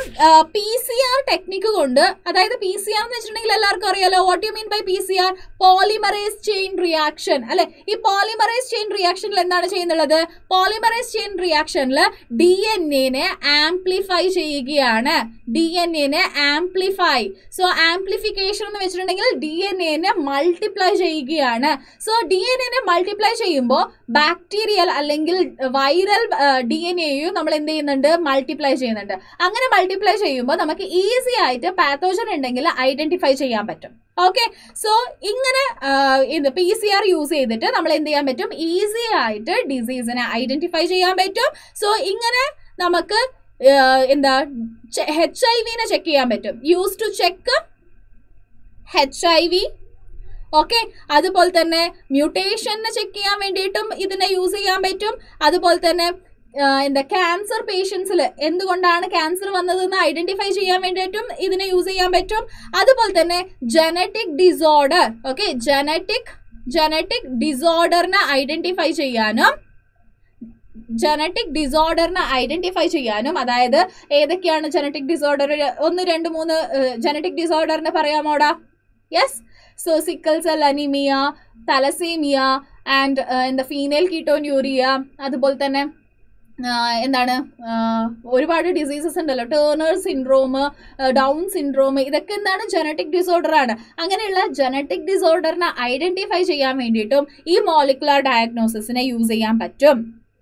പി സി ആർ ടെക്നിക്ക് കൊണ്ട് അതായത് പി സി ആർ എന്ന് വെച്ചിട്ടുണ്ടെങ്കിൽ എല്ലാവർക്കും അറിയാലോ what you mean by P C R polymerase chain reaction അല്ലെ? ഈ പോളിമറേസ് ചെയിൻ റിയാക്ഷനിൽ എന്താണ് ചെയ്യുന്നുള്ളത്? പോളിമറേസ് ചെയിൻ റിയാക്ഷനിൽ ഡി എൻ എനെ ആംപ്ലിഫൈ ചെയ്യുകയാണ്. ഡി എൻ എനെ ആംപ്ലിഫൈ സോ ആംപ്ലിഫിക്കേഷൻ എന്ന് വെച്ചിട്ടുണ്ടെങ്കിൽ ഡി എൻ എനെ മൾട്ടിപ്ലൈ ചെയ്യുകയാണ്. സോ ഡി എൻ എനെ മൾട്ടിപ്ലൈ ചെയ്യുമ്പോൾ ബാക്ടീരിയൽ അല്ലെങ്കിൽ വൈറൽ ഡി എൻ എയും നമ്മൾ എന്ത് ചെയ്യുന്നുണ്ട്? മൾട്ടിപ്ലൈ ചെയ്യുന്നുണ്ട്. അങ്ങനെ മൾട്ടിപ്ലൈ ചെയ്യുമ്പോൾ നമുക്ക് ഈസി ആയിട്ട് പാത്തോജൻ ഉണ്ടെങ്കിൽ ഐഡന്റിഫൈ ചെയ്യാൻ പറ്റും. ഓക്കെ സോ ഇങ്ങനെ ഇത് പി സി ആർ യൂസ് ചെയ്തിട്ട് നമ്മൾ എന്ത് ചെയ്യാൻ പറ്റും? ഈസി ആയിട്ട് ഡിസീസിനെ ഐഡന്റിഫൈ ചെയ്യാൻ പറ്റും. സോ ഇങ്ങനെ നമുക്ക് എന്താ എച്ച് ഐ വിനെ ചെക്ക് ചെയ്യാൻ പറ്റും. Use to check H I V okay അതുപോലെ തന്നെ മ്യൂട്ടേഷനെ ചെക്ക് ചെയ്യാൻ വേണ്ടിയിട്ടും ഇതിനെ യൂസ് ചെയ്യാൻ പറ്റും. അതുപോലെ തന്നെ എന്താ ക്യാൻസർ പേഷ്യൻസിൽ എന്തുകൊണ്ടാണ് ക്യാൻസർ വന്നതെന്ന് ഐഡന്റിഫൈ ചെയ്യാൻ വേണ്ടിയിട്ടും ഇതിനെ യൂസ് ചെയ്യാൻ പറ്റും. അതുപോലെ തന്നെ genetic disorder okay genetic genetic ഡിസോർഡറിനെ identify ചെയ്യാനും ജനറ്റിക് ഡിസോർഡറിനെ ഐഡന്റിഫൈ ചെയ്യാനും അതായത് ഏതൊക്കെയാണ് ജനറ്റിക് ഡിസോർഡർ ഒന്ന് രണ്ട് മൂന്ന് ജനറ്റിക് ഡിസോർഡറിനെ പറയാമോടാ? Yes so sickle cell anaemia thalassaemia and എന്താ ഫീമെയിൽ കീട്ടോൻ യൂറിയ അതുപോലെ തന്നെ എന്താണ് ഒരുപാട് ഡിസീസസ് ഉണ്ടല്ലോ. ടേണർ സിൻഡ്രോം ഡൗൺ സിൻഡ്രോം ഇതൊക്കെ എന്താണ് ജനറ്റിക് ഡിസോർഡർ ആണ്. അങ്ങനെയുള്ള ജനറ്റിക് ഡിസോർഡറിനെ ഐഡന്റിഫൈ ചെയ്യാൻ വേണ്ടിയിട്ടും ഈ മോളിക്കുലർ ഡയഗ്നോസിസിനെ യൂസ് ചെയ്യാൻ പറ്റും.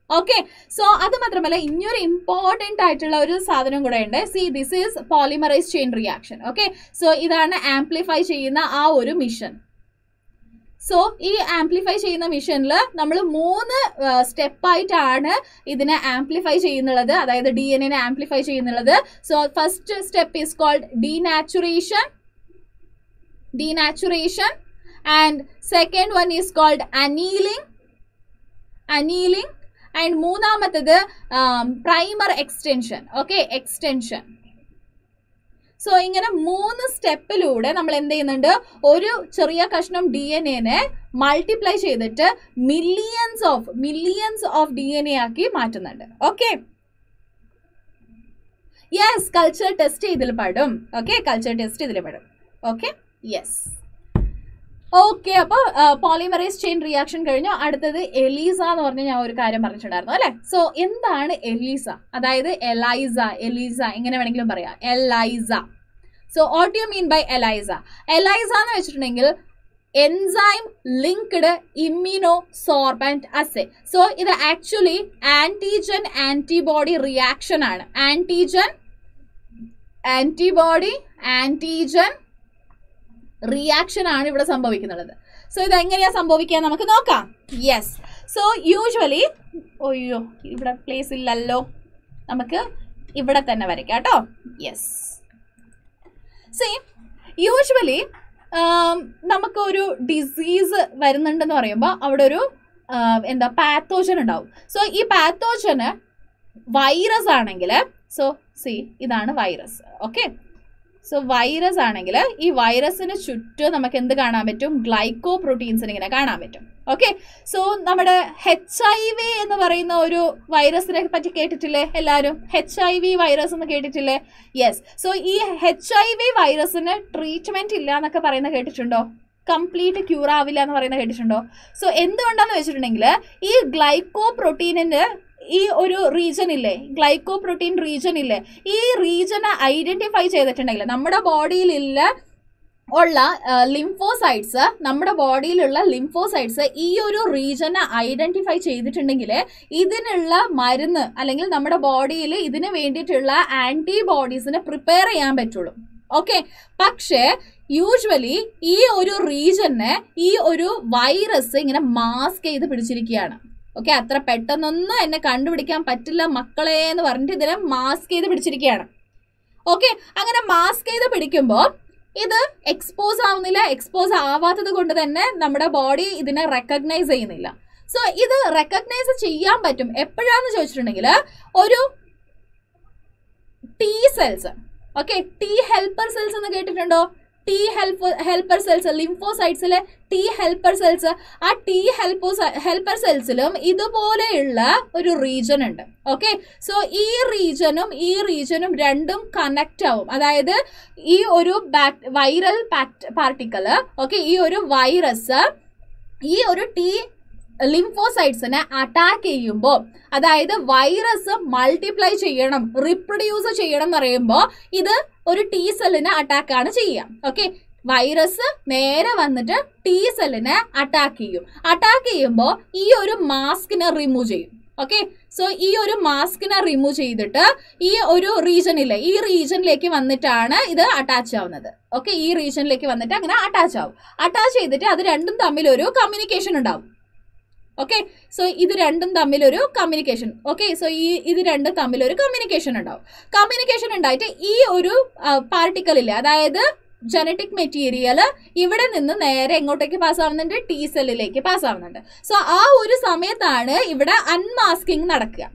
ഓക്കെ സോ അത് മാത്രമല്ല ഇനിയൊരു ഇമ്പോർട്ടന്റ് ആയിട്ടുള്ള ഒരു സാധനം കൂടെ ഉണ്ട്. See this is polymerase chain reaction okay so ഇതാണ് ആംപ്ലിഫൈ ചെയ്യുന്ന ആ ഒരു മിഷൻ സോ ഈ ആംപ്ലിഫൈ ചെയ്യുന്ന മിഷനിൽ നമ്മൾ മൂന്ന് സ്റ്റെപ്പായിട്ടാണ് ഇതിനെ ആംപ്ലിഫൈ ചെയ്യുന്നുള്ളത്. അതായത് ഡി എൻ എനെ amplify ചെയ്യുന്നുള്ളത്. So first step is called denaturation denaturation and second one is called annealing annealing and മൂന്നാമത്തത് primer extension okay extension so ഇങ്ങനെ മൂന്ന് സ്റ്റെപ്പിലൂടെ നമ്മൾ എന്ത് ചെയ്യുന്നുണ്ട്? ഒരു ചെറിയ കഷ്ണം ഡി എൻ എനെ മൾട്ടിപ്ലൈ ചെയ്തിട്ട് millions of millions of D N A ആക്കി മാറ്റുന്നുണ്ട്. ഓക്കെ യെസ് കൾച്ചർ ടെസ്റ്റ് ഇതിൽ പെടും. ഓക്കെ കൾച്ചർ ടെസ്റ്റ് ഇതിൽ പെടും. ഓക്കെ യെസ് ഓക്കെ അപ്പോൾ പോളിമറൈസ് ചെയിൻ റിയാക്ഷൻ കഴിഞ്ഞു. അടുത്തത് എലീസ എന്ന് പറഞ്ഞ ഞാൻ ഒരു കാര്യം പറഞ്ഞിട്ടുണ്ടായിരുന്നു അല്ലെ? സോ എന്താണ് എലീസ അതായത് എലൈസ എലീസ എങ്ങനെ വേണമെങ്കിലും പറയാം. ELISA so what you mean by ELISA ELISA എന്ന് വെച്ചിട്ടുണ്ടെങ്കിൽ enzyme linked immunosorbent assay so ഇത് ആക്ച്വലി ആന്റിജൻ ആന്റിബോഡി റിയാക്ഷൻ ആണ്. ആന്റിജൻ ആന്റിബോഡി ആന്റിജൻ റിയാക്ഷൻ ആണ് ഇവിടെ സംഭവിക്കുന്നത്. സോ ഇത് എങ്ങനെയാ സംഭവിക്കുക നമുക്ക് നോക്കാം. യെസ് സോ യൂഷ്വലി ഒയ്യോ ഇവിടെ പ്ലേസ് ഇല്ലല്ലോ. നമുക്ക് ഇവിടെ തന്നെ വരയ്ക്കാം കേട്ടോ. യെസ് സീ യൂഷ്വലി നമുക്കൊരു ഡിസീസ് വരുന്നുണ്ടെന്ന് പറയുമ്പോൾ അവിടെ ഒരു എന്താ പാത്തോജൻ ഉണ്ടാവും. സോ ഈ പാത്തോജന് വൈറസ് ആണെങ്കിൽ സോ സി ഇതാണ് വൈറസ് ഓക്കെ സോ വൈറസ് ആണെങ്കിൽ ഈ വൈറസിന് ചുറ്റും നമുക്ക് എന്ത് കാണാൻ പറ്റും? ഗ്ലൈക്കോ പ്രോട്ടീൻസിന് ഇങ്ങനെ കാണാൻ പറ്റും. ഓക്കെ സോ നമ്മുടെ എച്ച് ഐ വി എന്ന് പറയുന്ന ഒരു വൈറസിനെ പറ്റി കേട്ടിട്ടില്ലേ എല്ലാവരും? എച്ച് ഐ വി വൈറസ് എന്ന് കേട്ടിട്ടില്ലേ? യെസ് സോ ഈ എച്ച് ഐ വി വൈറസിന് ട്രീറ്റ്മെന്റ് ഇല്ല എന്നൊക്കെ പറയുന്ന കേട്ടിട്ടുണ്ടോ? കംപ്ലീറ്റ് ക്യൂർ ആവില്ല എന്ന് പറയുന്നത് കേട്ടിട്ടുണ്ടോ? സോ എന്തുകൊണ്ടാന്ന് വെച്ചിട്ടുണ്ടെങ്കിൽ ഈ ഗ്ലൈക്കോ പ്രോട്ടീനിന് ഈ ഒരു റീജൻ ഇല്ലേ? ഗ്ലൈക്കോ പ്രോട്ടീൻ റീജൻ ഇല്ലേ? ഈ റീജനെ ഐഡന്റിഫൈ ചെയ്തിട്ടുണ്ടെങ്കിൽ നമ്മുടെ ബോഡിയിലില്ല ഉള്ള ലിംഫോസൈഡ്സ് നമ്മുടെ ബോഡിയിലുള്ള ലിംഫോസൈഡ്സ് ഈ ഒരു റീജനെ ഐഡന്റിഫൈ ചെയ്തിട്ടുണ്ടെങ്കിൽ ഇതിനുള്ള മരുന്ന് അല്ലെങ്കിൽ നമ്മുടെ ബോഡിയിൽ ഇതിന് വേണ്ടിയിട്ടുള്ള ആന്റിബോഡീസിനെ പ്രിപ്പയർ ചെയ്യാൻ പറ്റുള്ളൂ. ഓക്കെ പക്ഷേ യൂഷ്വലി ഈ ഒരു റീജനെ ഈ ഒരു വൈറസ് ഇങ്ങനെ മാസ്ക് ചെയ്ത് പിടിച്ചിരിക്കുകയാണ്. ഓക്കെ അത്ര പെട്ടെന്നൊന്നും എന്നെ കണ്ടുപിടിക്കാൻ പറ്റില്ല മക്കളെ എന്ന് പറഞ്ഞിട്ട് ഇതിനെ മാസ്ക് ചെയ്ത് പിടിച്ചിരിക്കുകയാണ്. ഓക്കെ അങ്ങനെ മാസ്ക് ചെയ്ത് പിടിക്കുമ്പോൾ ഇത് എക്സ്പോസ് ആവുന്നില്ല എക്സ്പോസ് ആവാത്തത് കൊണ്ട് തന്നെ നമ്മുടെ ബോഡി ഇതിനെ റെക്കഗ്നൈസ് ചെയ്യുന്നില്ല. സോ ഇത് റെക്കഗ്നൈസ് ചെയ്യാൻ പറ്റും. എപ്പോഴാന്ന് ചോദിച്ചിട്ടുണ്ടെങ്കിൽ ഒരു T cells okay T helper cells എന്ന് കേട്ടിട്ടുണ്ടോ? ടി ഹെൽപ്പ് ഹെൽപ്പർ സെൽസ് ലിംഫോസൈറ്റ്സിലെ ടി ഹെൽപ്പർ സെൽസ് ആ ടി ഹെൽപ്പോ ഹെൽപ്പർ സെൽസിലും ഇതുപോലെയുള്ള ഒരു റീജൻ ഉണ്ട്. ഓക്കെ സോ ഈ റീജനും ഈ റീജനും രണ്ടും കണക്റ്റ് ആവും. അതായത് ഈ ഒരു വൈറൽ പാർട്ടിക്കിൾ ഓക്കെ ഈ ഒരു വൈറസ് ഈ ഒരു ടി ലിംഫോസൈറ്റ്സിനെ അറ്റാക്ക് ചെയ്യുമ്പോൾ അതായത് വൈറസ് മൾട്ടിപ്ലൈ ചെയ്യണം റിപ്രൊഡ്യൂസ് ചെയ്യണം എന്ന് പറയുമ്പോൾ ഇത് ഒരു ടി സെല്ലിനെ അറ്റാക്കാണ് ചെയ്യുക ഓക്കെ വൈറസ് നേരെ വന്നിട്ട് ടി സെല്ലിനെ അറ്റാക്ക് ചെയ്യും. അറ്റാക്ക് ചെയ്യുമ്പോൾ ഈ ഒരു മാസ്കിനെ റിമൂവ് ചെയ്യും. ഓക്കെ സോ ഈ ഒരു മാസ്കിനെ റിമൂവ് ചെയ്തിട്ട് ഈ ഒരു റീജനിലെ ഈ റീജനിലേക്ക് വന്നിട്ടാണ് ഇത് അറ്റാച്ച് ആവുന്നത്. ഓക്കെ ഈ റീജനിലേക്ക് വന്നിട്ട് അങ്ങനെ അറ്റാച്ച് ആവും. അറ്റാച്ച് ചെയ്തിട്ട് അത് രണ്ടും തമ്മിൽ ഒരു കമ്മ്യൂണിക്കേഷൻ ഉണ്ടാവും. ഓക്കെ സോ ഇത് രണ്ടും തമ്മിലൊരു കമ്മ്യൂണിക്കേഷൻ ഓക്കെ സോ ഈ ഇത് രണ്ടും തമ്മിലൊരു കമ്മ്യൂണിക്കേഷൻ ഉണ്ടാവും. കമ്മ്യൂണിക്കേഷൻ ഉണ്ടായിട്ട് ഈ ഒരു പാർട്ടിക്കിളില്ലേ അതായത് ജനറ്റിക് മെറ്റീരിയൽ ഇവിടെ നിന്ന് നേരെ എങ്ങോട്ടേക്ക് പാസ് ആവുന്നുണ്ട്? ടി സെല്ലിലേക്ക് പാസ് ആവുന്നുണ്ട്. സോ ആ ഒരു സമയത്താണ് ഇവിടെ അൺമാസ്കിങ് നടക്കുക.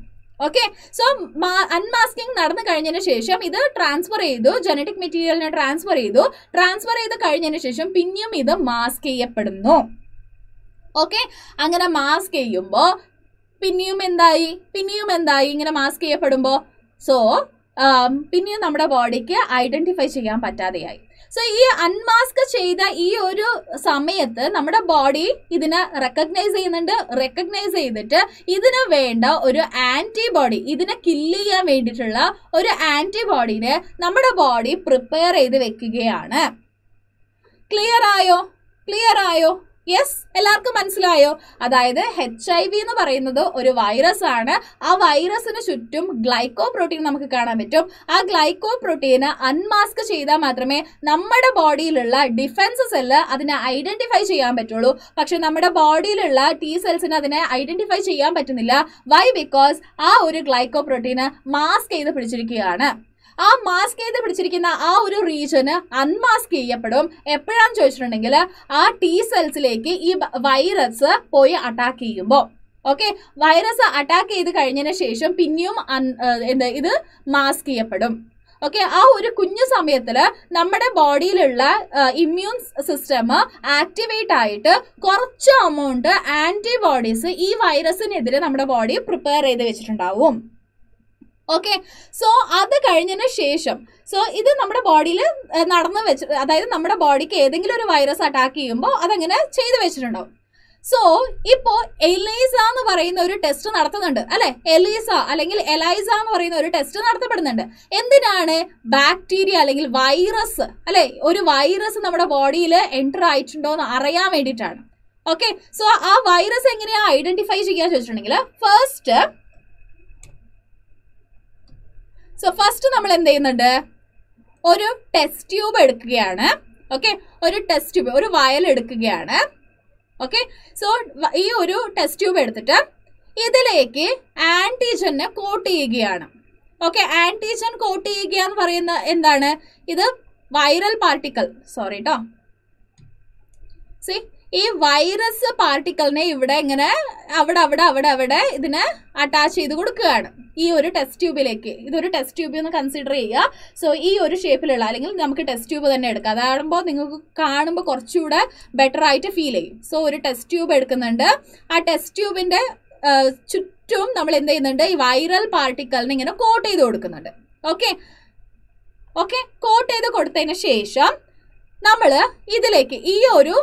ഓക്കെ സോ അൺമാസ്കിങ് നടന്നു കഴിഞ്ഞതിന് ശേഷം ഇത് ട്രാൻസ്ഫർ ചെയ്തു ജനറ്റിക് മെറ്റീരിയലിനെ ട്രാൻസ്ഫർ ചെയ്തു. ട്രാൻസ്ഫർ ചെയ്ത് കഴിഞ്ഞതിന് ശേഷം പിന്നെയും ഇത് മാസ്ക് ചെയ്യപ്പെടുന്നു. ഓക്കെ അങ്ങനെ മാസ്ക് ചെയ്യുമ്പോൾ പിന്നെയും എന്തായി? പിന്നെയും എന്തായി? ഇങ്ങനെ മാസ്ക് ചെയ്യപ്പെടുമ്പോൾ സോ പിന്നെയും നമ്മുടെ ബോഡിക്ക് ഐഡന്റിഫൈ ചെയ്യാൻ പറ്റാതെയായി. സോ ഈ അൺമാസ്ക് ചെയ്ത ഈ ഒരു സമയത്ത് നമ്മുടെ ബോഡി ഇതിനെ റെക്കഗ്നൈസ് ചെയ്യുന്നുണ്ട്. റെക്കഗ്നൈസ് ചെയ്തിട്ട് ഇതിന് വേണ്ട ഒരു ആന്റിബോഡി ഇതിനെ കില്ല് ചെയ്യാൻ വേണ്ടിയിട്ടുള്ള ഒരു ആന്റിബോഡിനെ നമ്മുടെ ബോഡി പ്രിപ്പയർ ചെയ്ത് വെക്കുകയാണ്. ക്ലിയർ ആയോ? ക്ലിയർ ആയോ? യെസ് എല്ലാവർക്കും മനസ്സിലായോ? അതായത് എച്ച് ഐ വി എന്ന് പറയുന്നത് ഒരു വൈറസ് ആണ്. ആ വൈറസിന് ചുറ്റും ഗ്ലൈക്കോ പ്രോട്ടീൻ നമുക്ക് കാണാൻ പറ്റും. ആ ഗ്ലൈക്കോ പ്രോട്ടീന് അൺമാസ്ക് ചെയ്താൽ മാത്രമേ നമ്മുടെ ബോഡിയിലുള്ള ഡിഫൻസ് സെല്ല് അതിനെ ഐഡന്റിഫൈ ചെയ്യാൻ പറ്റുള്ളൂ. പക്ഷെ നമ്മുടെ ബോഡിയിലുള്ള ടി സെൽസിന് അതിനെ ഐഡന്റിഫൈ ചെയ്യാൻ പറ്റുന്നില്ല. വൈ ബിക്കോസ് ആ ഒരു ഗ്ലൈക്കോ പ്രോട്ടീന് മാസ്ക് ചെയ്ത് പിടിച്ചിരിക്കുകയാണ്. ആ മാസ്ക് ചെയ്ത് പിടിച്ചിരിക്കുന്ന ആ ഒരു റീജിയന് അൺമാസ്ക് ചെയ്യപ്പെടും. എപ്പോഴാന്ന് ചോദിച്ചിട്ടുണ്ടെങ്കിൽ ആ ടി സെൽസിലേക്ക് ഈ വൈറസ് പോയി അറ്റാക്ക് ചെയ്യുമ്പോൾ ഓക്കെ വൈറസ് അറ്റാക്ക് ചെയ്ത് കഴിഞ്ഞതിന് ശേഷം പിന്നെയും എന്ത് ഇത് മാസ്ക് ചെയ്യപ്പെടും. ഓക്കെ ആ ഒരു കുഞ്ഞു സമയത്തിൽ നമ്മുടെ ബോഡിയിലുള്ള ഇമ്മ്യൂൺ സിസ്റ്റം ആക്ടിവേറ്റ് ആയിട്ട് കുറച്ച് എമൗണ്ട് ആന്റിബോഡീസ് ഈ വൈറസിനെതിരെ നമ്മുടെ ബോഡി പ്രിപ്പയർ ചെയ്ത് വെച്ചിട്ടുണ്ടാവും. ഓക്കെ സോ അത് കഴിഞ്ഞതിന് ശേഷം സോ ഇത് നമ്മുടെ ബോഡിയിൽ നടന്നു വെച്ച് അതായത് നമ്മുടെ ബോഡിക്ക് ഏതെങ്കിലും ഒരു വൈറസ് അറ്റാക്ക് ചെയ്യുമ്പോൾ അതങ്ങനെ ചെയ്തു വെച്ചിട്ടുണ്ടാവും. സോ ഇപ്പോൾ എലൈസ എന്ന് പറയുന്ന ഒരു ടെസ്റ്റ് നടത്തുന്നുണ്ട് അല്ലെ? എലീസ അല്ലെങ്കിൽ എലൈസ എന്ന് പറയുന്ന ഒരു ടെസ്റ്റ് നടത്തപ്പെടുന്നുണ്ട്. എന്തിനാണ്? ബാക്ടീരിയ അല്ലെങ്കിൽ വൈറസ് അല്ലെ? ഒരു വൈറസ് നമ്മുടെ ബോഡിയിൽ എന്റർ ആയിട്ടുണ്ടോ എന്ന് അറിയാൻ വേണ്ടിയിട്ടാണ്. ഓക്കെ സോ ആ വൈറസ് എങ്ങനെയാണ് ഐഡന്റിഫൈ ചെയ്യാൻ ചോദിച്ചിട്ടുണ്ടെങ്കിൽ ഫസ്റ്റ് സോ ഫസ്റ്റ് നമ്മൾ എന്ത് ചെയ്യുന്നുണ്ട്? ഒരു ടെസ്റ്റ് ട്യൂബ് എടുക്കുകയാണ്. ഓക്കെ ഒരു ടെസ്റ്റ് ട്യൂബ് ഒരു വയൽ എടുക്കുകയാണ്. ഓക്കെ സോ ഈ ഒരു ടെസ്റ്റ് ട്യൂബ് എടുത്തിട്ട് ഇതിലേക്ക് ആന്റിജനെ കോട്ട് ചെയ്യുകയാണ്. ഓക്കെ ആന്റിജൻ കോട്ട് ചെയ്യുക എന്ന് പറയുന്ന എന്താണ്? ഇത് വൈറൽ പാർട്ടിക്കൽ സോറി കേട്ടോ സി ഈ വൈറസ് പാർട്ടിക്കിളിനെ ഇവിടെ ഇങ്ങനെ അവിടെ അവിടെ അവിടെ അവിടെ ഇതിനെ അറ്റാച്ച് ചെയ്ത് കൊടുക്കുകയാണ്. ഈ ഒരു ടെസ്റ്റ് ട്യൂബിലേക്ക് ഇതൊരു ടെസ്റ്റ് ട്യൂബ് എന്ന് കൺസിഡർ ചെയ്യുക. സോ ഈ ഒരു ഷേപ്പിലുള്ള അല്ലെങ്കിൽ നമുക്ക് ടെസ്റ്റ് ട്യൂബ് തന്നെ എടുക്കാം. അതാകുമ്പോൾ നിങ്ങൾക്ക് കാണുമ്പോൾ കുറച്ചുകൂടെ ബെറ്റർ ആയിട്ട് ഫീൽ ചെയ്യും. സോ ഒരു ടെസ്റ്റ് ട്യൂബ് എടുക്കുന്നുണ്ട്. ആ ടെസ്റ്റ് ട്യൂബിന്റെ ചുറ്റും നമ്മൾ എന്ത് ചെയ്യുന്നുണ്ട്? ഈ വൈറൽ പാർട്ടിക്കലിനെ ഇങ്ങനെ കോട്ട് ചെയ്ത് കൊടുക്കുന്നുണ്ട്. ഓക്കെ ഓക്കെ കോട്ട് ചെയ്ത് കൊടുത്തതിന് ശേഷം നമ്മൾ ഇതിലേക്ക് ഈ ഒരു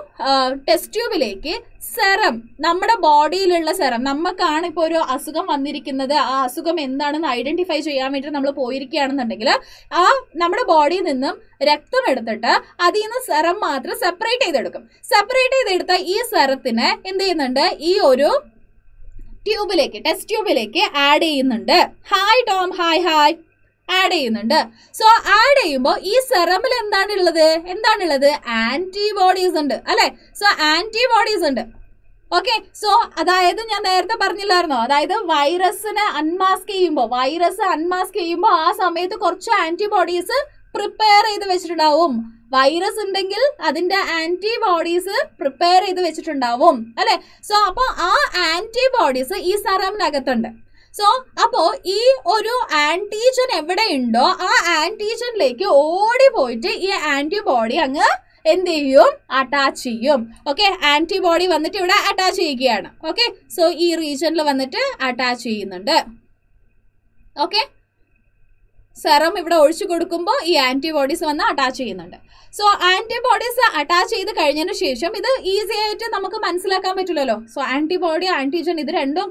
ടെസ്റ്റ് ട്യൂബിലേക്ക് സെറം നമ്മുടെ ബോഡിയിലുള്ള സെറം നമുക്കാണ് ഇപ്പോൾ ഒരു അസുഖം വന്നിരിക്കുന്നത് ആ അസുഖം എന്താണെന്ന് ഐഡന്റിഫൈ ചെയ്യാൻ വേണ്ടി നമ്മൾ പോയിരിക്കുകയാണെന്നുണ്ടെങ്കിൽ ആ നമ്മുടെ ബോഡിയിൽ നിന്നും രക്തം എടുത്തിട്ട് അതിൽ നിന്ന് സെറം മാത്രം സെപ്പറേറ്റ് ചെയ്തെടുക്കും. സെപ്പറേറ്റ് ചെയ്തെടുത്ത ഈ സെറത്തിനെ എന്ത് ചെയ്യുന്നുണ്ട്? ഈ ഒരു ട്യൂബിലേക്ക് ടെസ്റ്റ് ട്യൂബിലേക്ക് ആഡ് ചെയ്യുന്നുണ്ട്. Hi Tom hi hi add ചെയ്യുന്നുണ്ട്. സോ ആഡ് ചെയ്യുമ്പോൾ ഈ സെറമിൽ എന്താണുള്ളത് എന്താണുള്ളത് ആന്റിബോഡീസ് ഉണ്ട്. അല്ലെ? സോ ആന്റിബോഡീസ് ഉണ്ട്. ഓക്കെ സോ അതായത് ഞാൻ നേരത്തെ പറഞ്ഞില്ലായിരുന്നോ? അതായത് വൈറസിനെ അൺമാസ്ക് ചെയ്യുമ്പോൾ വൈറസ് അൺമാസ്ക് ചെയ്യുമ്പോൾ ആ സമയത്ത് കുറച്ച് ആന്റിബോഡീസ് പ്രിപ്പയർ ചെയ്ത് വെച്ചിട്ടുണ്ടാവും. വൈറസ് ഉണ്ടെങ്കിൽ അതിന്റെ ആന്റിബോഡീസ് പ്രിപ്പയർ ചെയ്ത് വെച്ചിട്ടുണ്ടാവും. അല്ലെ? സോ അപ്പോൾ ആ ആന്റിബോഡീസ് ഈ സെറമിനകത്തുണ്ട് സോ അപ്പോ ഈ ഒരു ആന്റിജൻ എവിടെയുണ്ടോ ആ ആന്റിജനിലേക്ക് ഓടി പോയിട്ട് ഈ ആന്റിബോഡി അങ്ങ് എന്ത് ചെയ്യും? അറ്റാച്ച് ചെയ്യും. ഓക്കെ ആന്റിബോഡി വന്നിട്ട് ഇവിടെ അറ്റാച്ച് ചെയ്യുകയാണ്. ഓക്കെ സോ ഈ റീജിയനിൽ വന്നിട്ട് അറ്റാച്ച് ചെയ്യുന്നുണ്ട്. ഓക്കെ സെറം ഇവിടെ ഒഴിച്ചു കൊടുക്കുമ്പോൾ ഈ ആന്റിബോഡീസ് വന്ന് അറ്റാച്ച് ചെയ്യുന്നുണ്ട്. സോ ആന്റിബോഡീസ് അറ്റാച്ച് ചെയ്ത് കഴിഞ്ഞതിന് ശേഷം ഇത് ഈസി ആയിട്ട് നമുക്ക് മനസ്സിലാക്കാൻ പറ്റില്ലല്ലോ. സോ ആന്റിബോഡി ആന്റിജൻ ഇത് രണ്ടും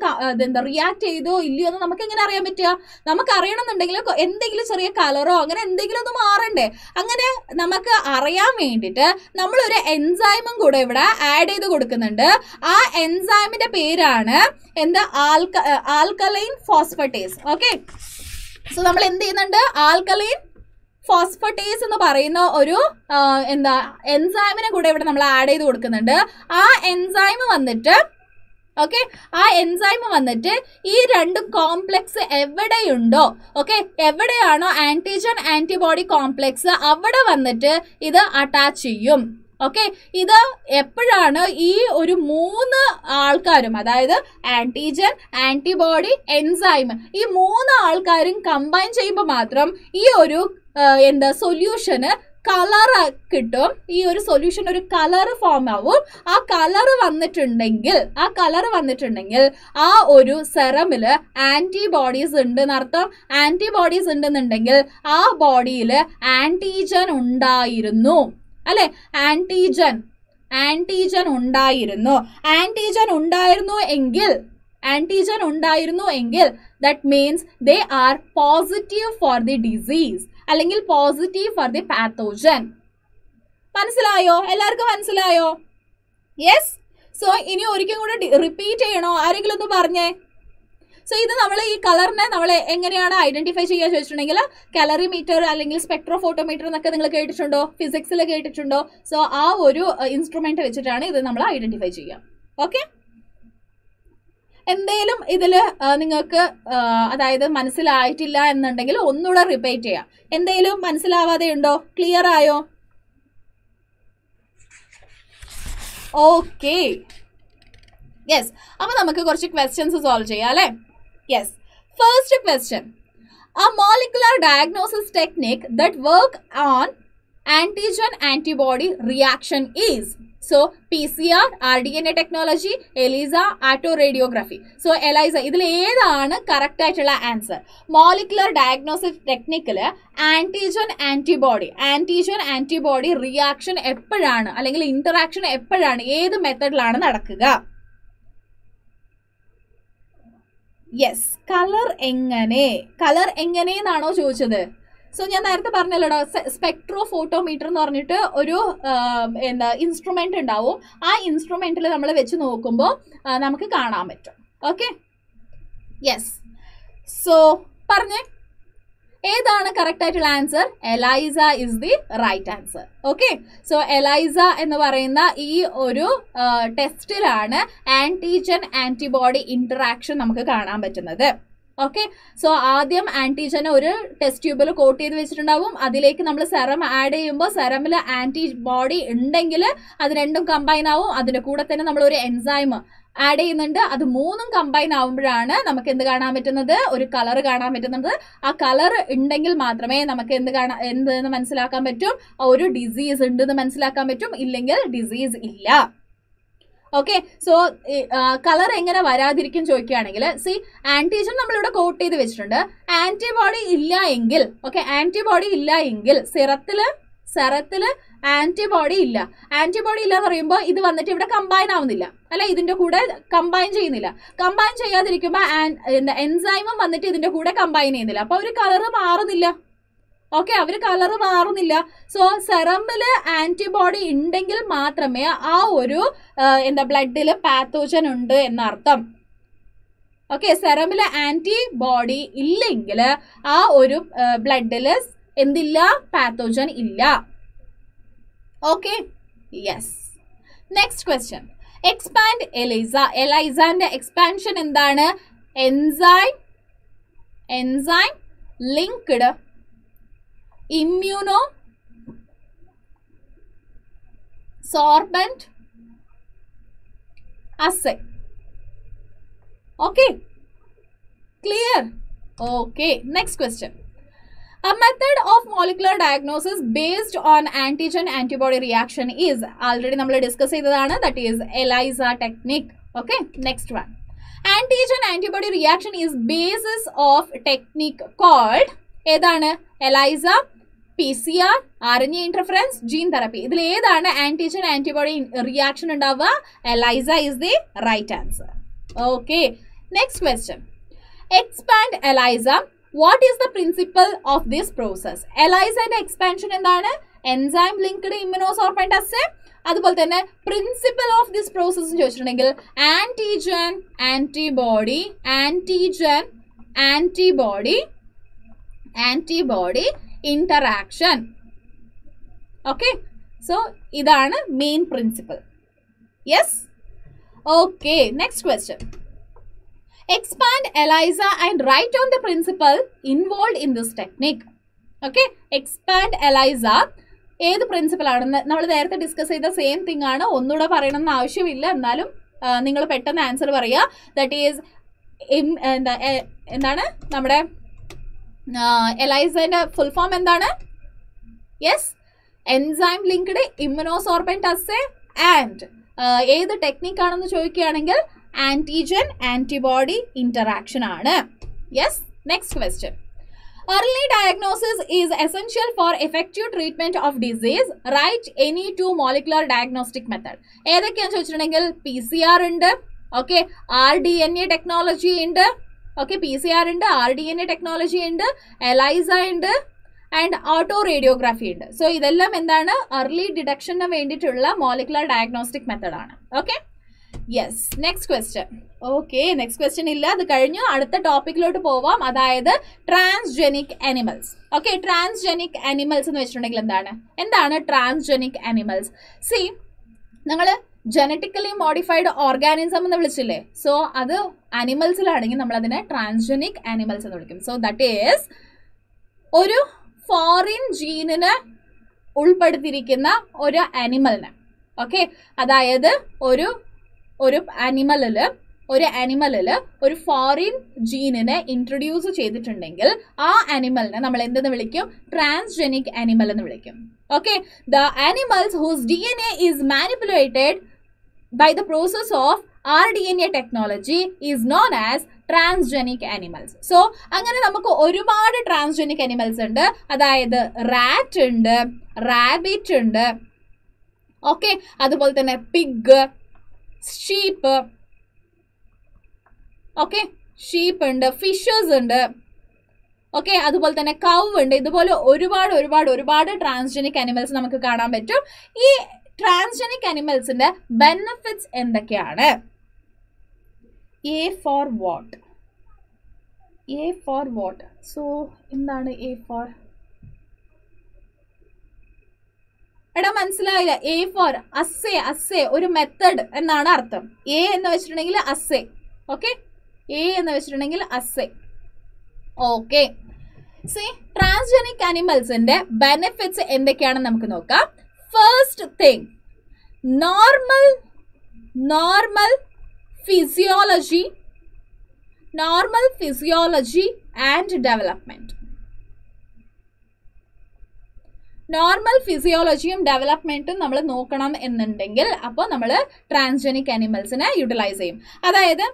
എന്താ റിയാക്ട് ചെയ്തോ ഇല്ലയോ എന്ന് നമുക്ക് എങ്ങനെ അറിയാൻ പറ്റുക? നമുക്ക് അറിയണമെന്നുണ്ടെങ്കിൽ എന്തെങ്കിലും ചെറിയ കളറോ അങ്ങനെ എന്തെങ്കിലും ഒന്ന് മാറണ്ടേ. അങ്ങനെ നമുക്ക് അറിയാൻ വേണ്ടിയിട്ട് നമ്മളൊരു എൻസൈമും കൂടെ ഇവിടെ ആഡ് ചെയ്ത് കൊടുക്കുന്നുണ്ട്. ആ എൻസൈമിന്റെ പേരാണ് എന്താ alka alkaline phosphatase okay so നമ്മൾ എന്ത് ചെയ്യുന്നുണ്ട്? ആൽക്കലൈൻ ഫോസ്ഫട്ടേസ് എന്ന് പറയുന്ന ഒരു എന്താ എൻസൈമിനെ കൂടെ ഇവിടെ നമ്മൾ ആഡ് ചെയ്ത് കൊടുക്കുന്നുണ്ട്. ആ എൻസൈം വന്നിട്ട് ഓക്കെ? ആ എൻസൈം വന്നിട്ട് ഈ രണ്ട് കോംപ്ലക്സ് എവിടെയുണ്ടോ ഓക്കെ? എവിടെയാണോ ആന്റിജൻ ആന്റിബോഡി കോംപ്ലക്സ് അവിടെ വന്നിട്ട് ഇത് അറ്റാച്ച് ചെയ്യും. ഓക്കെ ഇത് എപ്പോഴാണ് ഈ ഒരു മൂന്ന് ആൾക്കാരും അതായത് ആന്റിജൻ ആന്റിബോഡി എൻസൈം ഈ മൂന്ന് ആൾക്കാരും കമ്പൈൻ ചെയ്യുമ്പോൾ മാത്രം ഈ ഒരു എന്താ സൊല്യൂഷന് കളർ കിട്ടും. ഈ ഒരു സൊല്യൂഷൻ ഒരു കളർ ഫോം ആവും. ആ കളർ വന്നിട്ടുണ്ടെങ്കിൽ ആ കളർ വന്നിട്ടുണ്ടെങ്കിൽ ആ ഒരു സെറമിൽ ആന്റിബോഡീസ് ഉണ്ട് എന്നർത്ഥം ആന്റിബോഡീസ് ഉണ്ടെന്നുണ്ടെങ്കിൽ ആ ബോഡിയിൽ ആന്റിജൻ ഉണ്ടായിരുന്നു. അല്ലെ? ആന്റിജൻ ആന്റിജൻ ഉണ്ടായിരുന്നു. ആന്റിജൻ ഉണ്ടായിരുന്നു എങ്കിൽ ആന്റിജൻ ഉണ്ടായിരുന്നു എങ്കിൽ that means they are positive for the disease അല്ലെങ്കിൽ പോസിറ്റീവ് ഫോർ ദി പാത്തോജൻ മനസ്സിലായോ? എല്ലാവർക്കും മനസ്സിലായോ? യെസ് സോ ഇനി ഒരിക്കലും കൂടെ റിപ്പീറ്റ് ചെയ്യണോ? ആരെങ്കിലും ഒന്ന് പറഞ്ഞേ. സോ ഇത് നമ്മൾ ഈ കളറിനെ നമ്മൾ എങ്ങനെയാണ് ഐഡന്റിഫൈ ചെയ്യുക ചോദിച്ചിട്ടുണ്ടെങ്കിൽ കലറിമീറ്റർ അല്ലെങ്കിൽ സ്പെക്ട്രോഫോട്ടോമീറ്റർ എന്നൊക്കെ നിങ്ങൾ കേട്ടിട്ടുണ്ടോ? ഫിസിക്സിൽ കേട്ടിട്ടുണ്ടോ? സോ ആ ഒരു ഇൻസ്ട്രുമെന്റ് വെച്ചിട്ടാണ് ഇത് നമ്മൾ ഐഡന്റിഫൈ ചെയ്യുക ഓക്കെ എന്തേലും ഇതിൽ നിങ്ങൾക്ക് അതായത് മനസ്സിലായിട്ടില്ല എന്നുണ്ടെങ്കിൽ ഒന്നുകൂടെ റിപ്പീറ്റ് ചെയ്യാം. എന്തേലും മനസ്സിലാവാതെ ഉണ്ടോ? ക്ലിയർ ആയോ? ഓക്കെ യെസ് അപ്പൊ നമുക്ക് കുറച്ച് ക്വസ്റ്റ്യൻസ് സോൾവ് ചെയ്യാം അല്ലേ? Yes first question a molecular diagnosis technique that work on antigen antibody reaction is so pcr rdna technology ELISA autoradiography. So ELISA ഇതിൽ ഏതാണ് കറക്റ്റ് ആയിട്ടുള്ള answer molecular diagnosis ടെക്നിക്കിൽ antigen antibody antigen antibody reaction എപ്പോഴാണ് അല്ലെങ്കിൽ interaction എപ്പോഴാണ് ഏത് മെത്തഡിലാണ് നടക്കുക? Yes colour എങ്ങനെ? Colour എങ്ങനെ എന്നാണോ ചോദിച്ചത്. സോ ഞാൻ നേരത്തെ പറഞ്ഞല്ലോ സ്പെക്ട്രോ ഫോട്ടോമീറ്റർ എന്ന് പറഞ്ഞിട്ട് ഒരു എന്താ ഇൻസ്ട്രുമെന്റ് ഉണ്ടാവും. ആ ഇൻസ്ട്രുമെന്റിൽ നമ്മൾ വെച്ച് നോക്കുമ്പോൾ നമുക്ക് കാണാൻ പറ്റും. ഓക്കെ യെസ് സോ പറഞ്ഞേ. ഏതാണ് കറക്റ്റ് ആയിട്ടുള്ള answer ELISA is the right answer okay so ELISA എന്ന് പറയുന്ന ഈ ഒരു ടെസ്റ്റിലാണ് ആന്റിജൻ ആന്റിബോഡി ഇന്ററാക്ഷൻ നമുക്ക് കാണാൻ പറ്റുന്നത്. ഓക്കെ സോ ആദ്യം ആന്റിജനെ ഒരു ടെസ്റ്റ് ട്യൂബിൽ കോട്ട് ചെയ്ത് വെച്ചിട്ടുണ്ടാവും. അതിലേക്ക് നമ്മൾ സെറം ആഡ് ചെയ്യുമ്പോൾ സെറമിൽ ആന്റിബോഡി ഉണ്ടെങ്കിൽ അത് രണ്ടും കമ്പൈൻ ആവും. അതിന്റെ കൂടെ തന്നെ നമ്മൾ ഒരു എൻസൈം ആഡ് ചെയ്യുന്നുണ്ട്. അത് മൂന്നും കമ്പൈൻ ആവുമ്പോഴാണ് നമുക്ക് എന്ത് കാണാൻ പറ്റുന്നത്? ഒരു കളർ കാണാൻ പറ്റുന്നത്. ആ കളർ ഉണ്ടെങ്കിൽ മാത്രമേ നമുക്ക് എന്ത് കാണാൻ എന്ത് എന്ന് മനസ്സിലാക്കാൻ പറ്റും? ഒരു ഡിസീസ് ഉണ്ടെന്ന് മനസ്സിലാക്കാൻ പറ്റും. ഇല്ലെങ്കിൽ ഡിസീസ് ഇല്ല. ഓക്കെ സോ കളർ എങ്ങനെ വരാതിരിക്കും ചോദിക്കുകയാണെങ്കിൽ സി ആന്റിജൻ നമ്മളിവിടെ കോട്ട് ചെയ്ത് വെച്ചിട്ടുണ്ട്. ആന്റിബോഡി ഇല്ല എങ്കിൽ ഓക്കെ ആന്റിബോഡി ഇല്ല എങ്കിൽ സിറത്തിൽ സെറത്തിൽ ആന്റിബോഡി ഇല്ല. ആന്റിബോഡി ഇല്ല എന്ന് പറയുമ്പോൾ ഇത് വന്നിട്ട് ഇവിടെ കമ്പൈൻ ആവുന്നില്ല. അല്ലെ? ഇതിന്റെ കൂടെ കമ്പൈൻ ചെയ്യുന്നില്ല. കമ്പൈൻ ചെയ്യാതിരിക്കുമ്പോൾ എൻസൈമും വന്നിട്ട് ഇതിന്റെ കൂടെ കമ്പൈൻ ചെയ്യുന്നില്ല. അപ്പോൾ ഒരു കളറ് മാറുന്നില്ല. ഓക്കെ അവർ കളർ മാറുന്നില്ല. സോ സെറമിൽ ആന്റിബോഡി ഉണ്ടെങ്കിൽ മാത്രമേ ആ ഒരു എന്താ ബ്ലഡിൽ പാത്തോജൻ ഉണ്ട് എന്നർത്ഥം. ഓക്കെ സെറമിൽ ആന്റിബോഡി ഇല്ലെങ്കിൽ ആ ഒരു ബ്ലഡിൽ എന്തില്ല? പാത്തോജൻ ഇല്ല. Okay yes next question expand ELISA എലൈസാന്റെ expansion എന്താണ്? Enzyme enzyme linked immunosorbent assay okay clear okay next question A method of molecular diagnosis based on antigen antibody reaction is already നമ്മൾ discuss ചെയ്തതാണ്. That is ELISA technique okay next one antigen antibody reaction is basis of technique called ഏതാണ്? ELISA P C R R N A interference gene therapy ഇതിൽ ഏതാണ് antigen antibody reaction ഉണ്ടാവുക? ELISA is the right answer okay next question expand ELISA what is the principle of this process എലൈസന്റെ expansion എന്താണ്? Enzyme linked immunosorbent assay അതുപോലെ തന്നെ principle of this process എന്ന് ചോദിച്ചിട്ടുണ്ടെങ്കിൽ antigen antibody antigen antibody antibody interaction okay so ഇതാണ് main principle yes okay next question expand ELISA and write down the principle involved in this technique. Okay, expand ELISA ഏത് principle ആണെന്ന് നമ്മൾ നേരത്തെ discuss ചെയ്ത same thing ആണ്. ഒന്നുകൂടെ പറയണമെന്ന് ആവശ്യമില്ല. എന്നാലും നിങ്ങൾ പെട്ടെന്ന് ആൻസർ പറയുക. ദറ്റ് ഈസ് എന്താ എന്താണ്? നമ്മുടെ എലൈസിന്റെ ഫുൾ ഫോം എന്താണ്? Yes enzyme linked immunosorbent assay and ഏത് ടെക്നിക്കാണെന്ന് ചോദിക്കുകയാണെങ്കിൽ ആന്റിജൻ ആന്റിബോഡി ഇന്ററാക്ഷൻ ആണ്. Yes next question Early diagnosis is essential for effective treatment of disease. Write any two molecular diagnostic method. ഏതൊക്കെയാണെന്ന് ചോദിച്ചിട്ടുണ്ടെങ്കിൽ പി സി ആർ ഉണ്ട് okay R D N A technology ഉണ്ട് okay P C R ഉണ്ട് R D N A technology ഉണ്ട് ELISA ഉണ്ട് and auto radiography ഉണ്ട്. So ഇതെല്ലാം എന്താണ്? Early ഡിഡക്ഷന് വേണ്ടിയിട്ടുള്ള മോളിക്കുലർ ഡയഗ്നോസ്റ്റിക് മെത്തഡ് ആണ് okay yes next question okay next question ഇല്ല. അത് കഴിഞ്ഞു. അടുത്ത ടോപ്പിക്കിലോട്ട് പോവാം. അതായത് transgenic animals okay transgenic animals എന്ന് വെച്ചിട്ടുണ്ടെങ്കിൽ എന്താണ്? എന്താണ് ട്രാൻസ്ജെനിക് അനിമൽസ് സി നിങ്ങൾ ജനറ്റിക്കലി മോഡിഫൈഡ് ഓർഗാനിസം എന്ന് വിളിച്ചില്ലേ? സോ അത് അനിമൽസിലാണെങ്കിൽ നമ്മൾ അതിനെ ട്രാൻസ്ജെനിക് അനിമൽസ് എന്ന് വിളിക്കും. സോ ദാറ്റ് ഈസ് ഒരു ഫോറിൻ ജീനിന് ഉൾപ്പെടുത്തിയിരിക്കുന്ന ഒരു അനിമലിന് ഓക്കെ അതായത് ഒരു ഒരു അനിമലിൽ ഒരു അനിമലിൽ ഒരു ഫോറിൻ ജീനിനെ ഇൻട്രൊഡ്യൂസ് ചെയ്തിട്ടുണ്ടെങ്കിൽ ആ അനിമലിനെ നമ്മൾ എന്തെന്ന് വിളിക്കും? ട്രാൻസ്ജെനിക് അനിമൽ എന്ന് വിളിക്കും. Okay the animals whose D N A is manipulated by the process of R D N A technology is known as transgenic animals so അങ്ങനെ നമുക്ക് ഒരുപാട് ട്രാൻസ്ജെനിക് അനിമൽസ് ഉണ്ട്. അതായത് റാറ്റ് ഉണ്ട് റാബിറ്റ് ഉണ്ട്. ഓക്കെ അതുപോലെ തന്നെ പിഗ് ഷീപ്പ് ഓക്കെ ഷീപ്പ് ഉണ്ട്. ഫിഷേഴ്സ് ഉണ്ട്. ഓക്കെ അതുപോലെ തന്നെ കവ് ഉണ്ട്. ഇതുപോലെ ഒരുപാട് ഒരുപാട് ഒരുപാട് ട്രാൻസ്ജെനിക് അനിമൽസ് നമുക്ക് കാണാൻ പറ്റും. ഈ ട്രാൻസ്ജെനിക് അനിമൽസിന്റെ ബെനിഫിറ്റ്സ് എന്തൊക്കെയാണ്? A for what A for what so എന്താണ് എ ഫോർ എടാ മനസ്സിലായില്ല? എ ഫോർ അസ്സേ അസ്സേ ഒരു മെത്തേഡ് എന്നാണ് അർത്ഥം. എ എന്ന് വെച്ചിട്ടുണ്ടെങ്കിൽ അസ്സേ ഓക്കെ എ എന്ന് വെച്ചിട്ടുണ്ടെങ്കിൽ അസ്സേ ഓക്കെ സി ട്രാൻസ്ജെനിക് അനിമൽസിന്റെ ബെനിഫിറ്റ്സ് എന്തൊക്കെയാണെന്ന് നമുക്ക് നോക്കാം. First thing normal normal physiology normal physiology and development normal ഫിസിയോളജിയും ഡെവലപ്മെന്റും നമ്മൾ നോക്കണം എന്നുണ്ടെങ്കിൽ അപ്പോൾ നമ്മൾ ട്രാൻസ്ജെനിക് അനിമൽസിനെ യൂട്ടിലൈസ് ചെയ്യും. അതായത്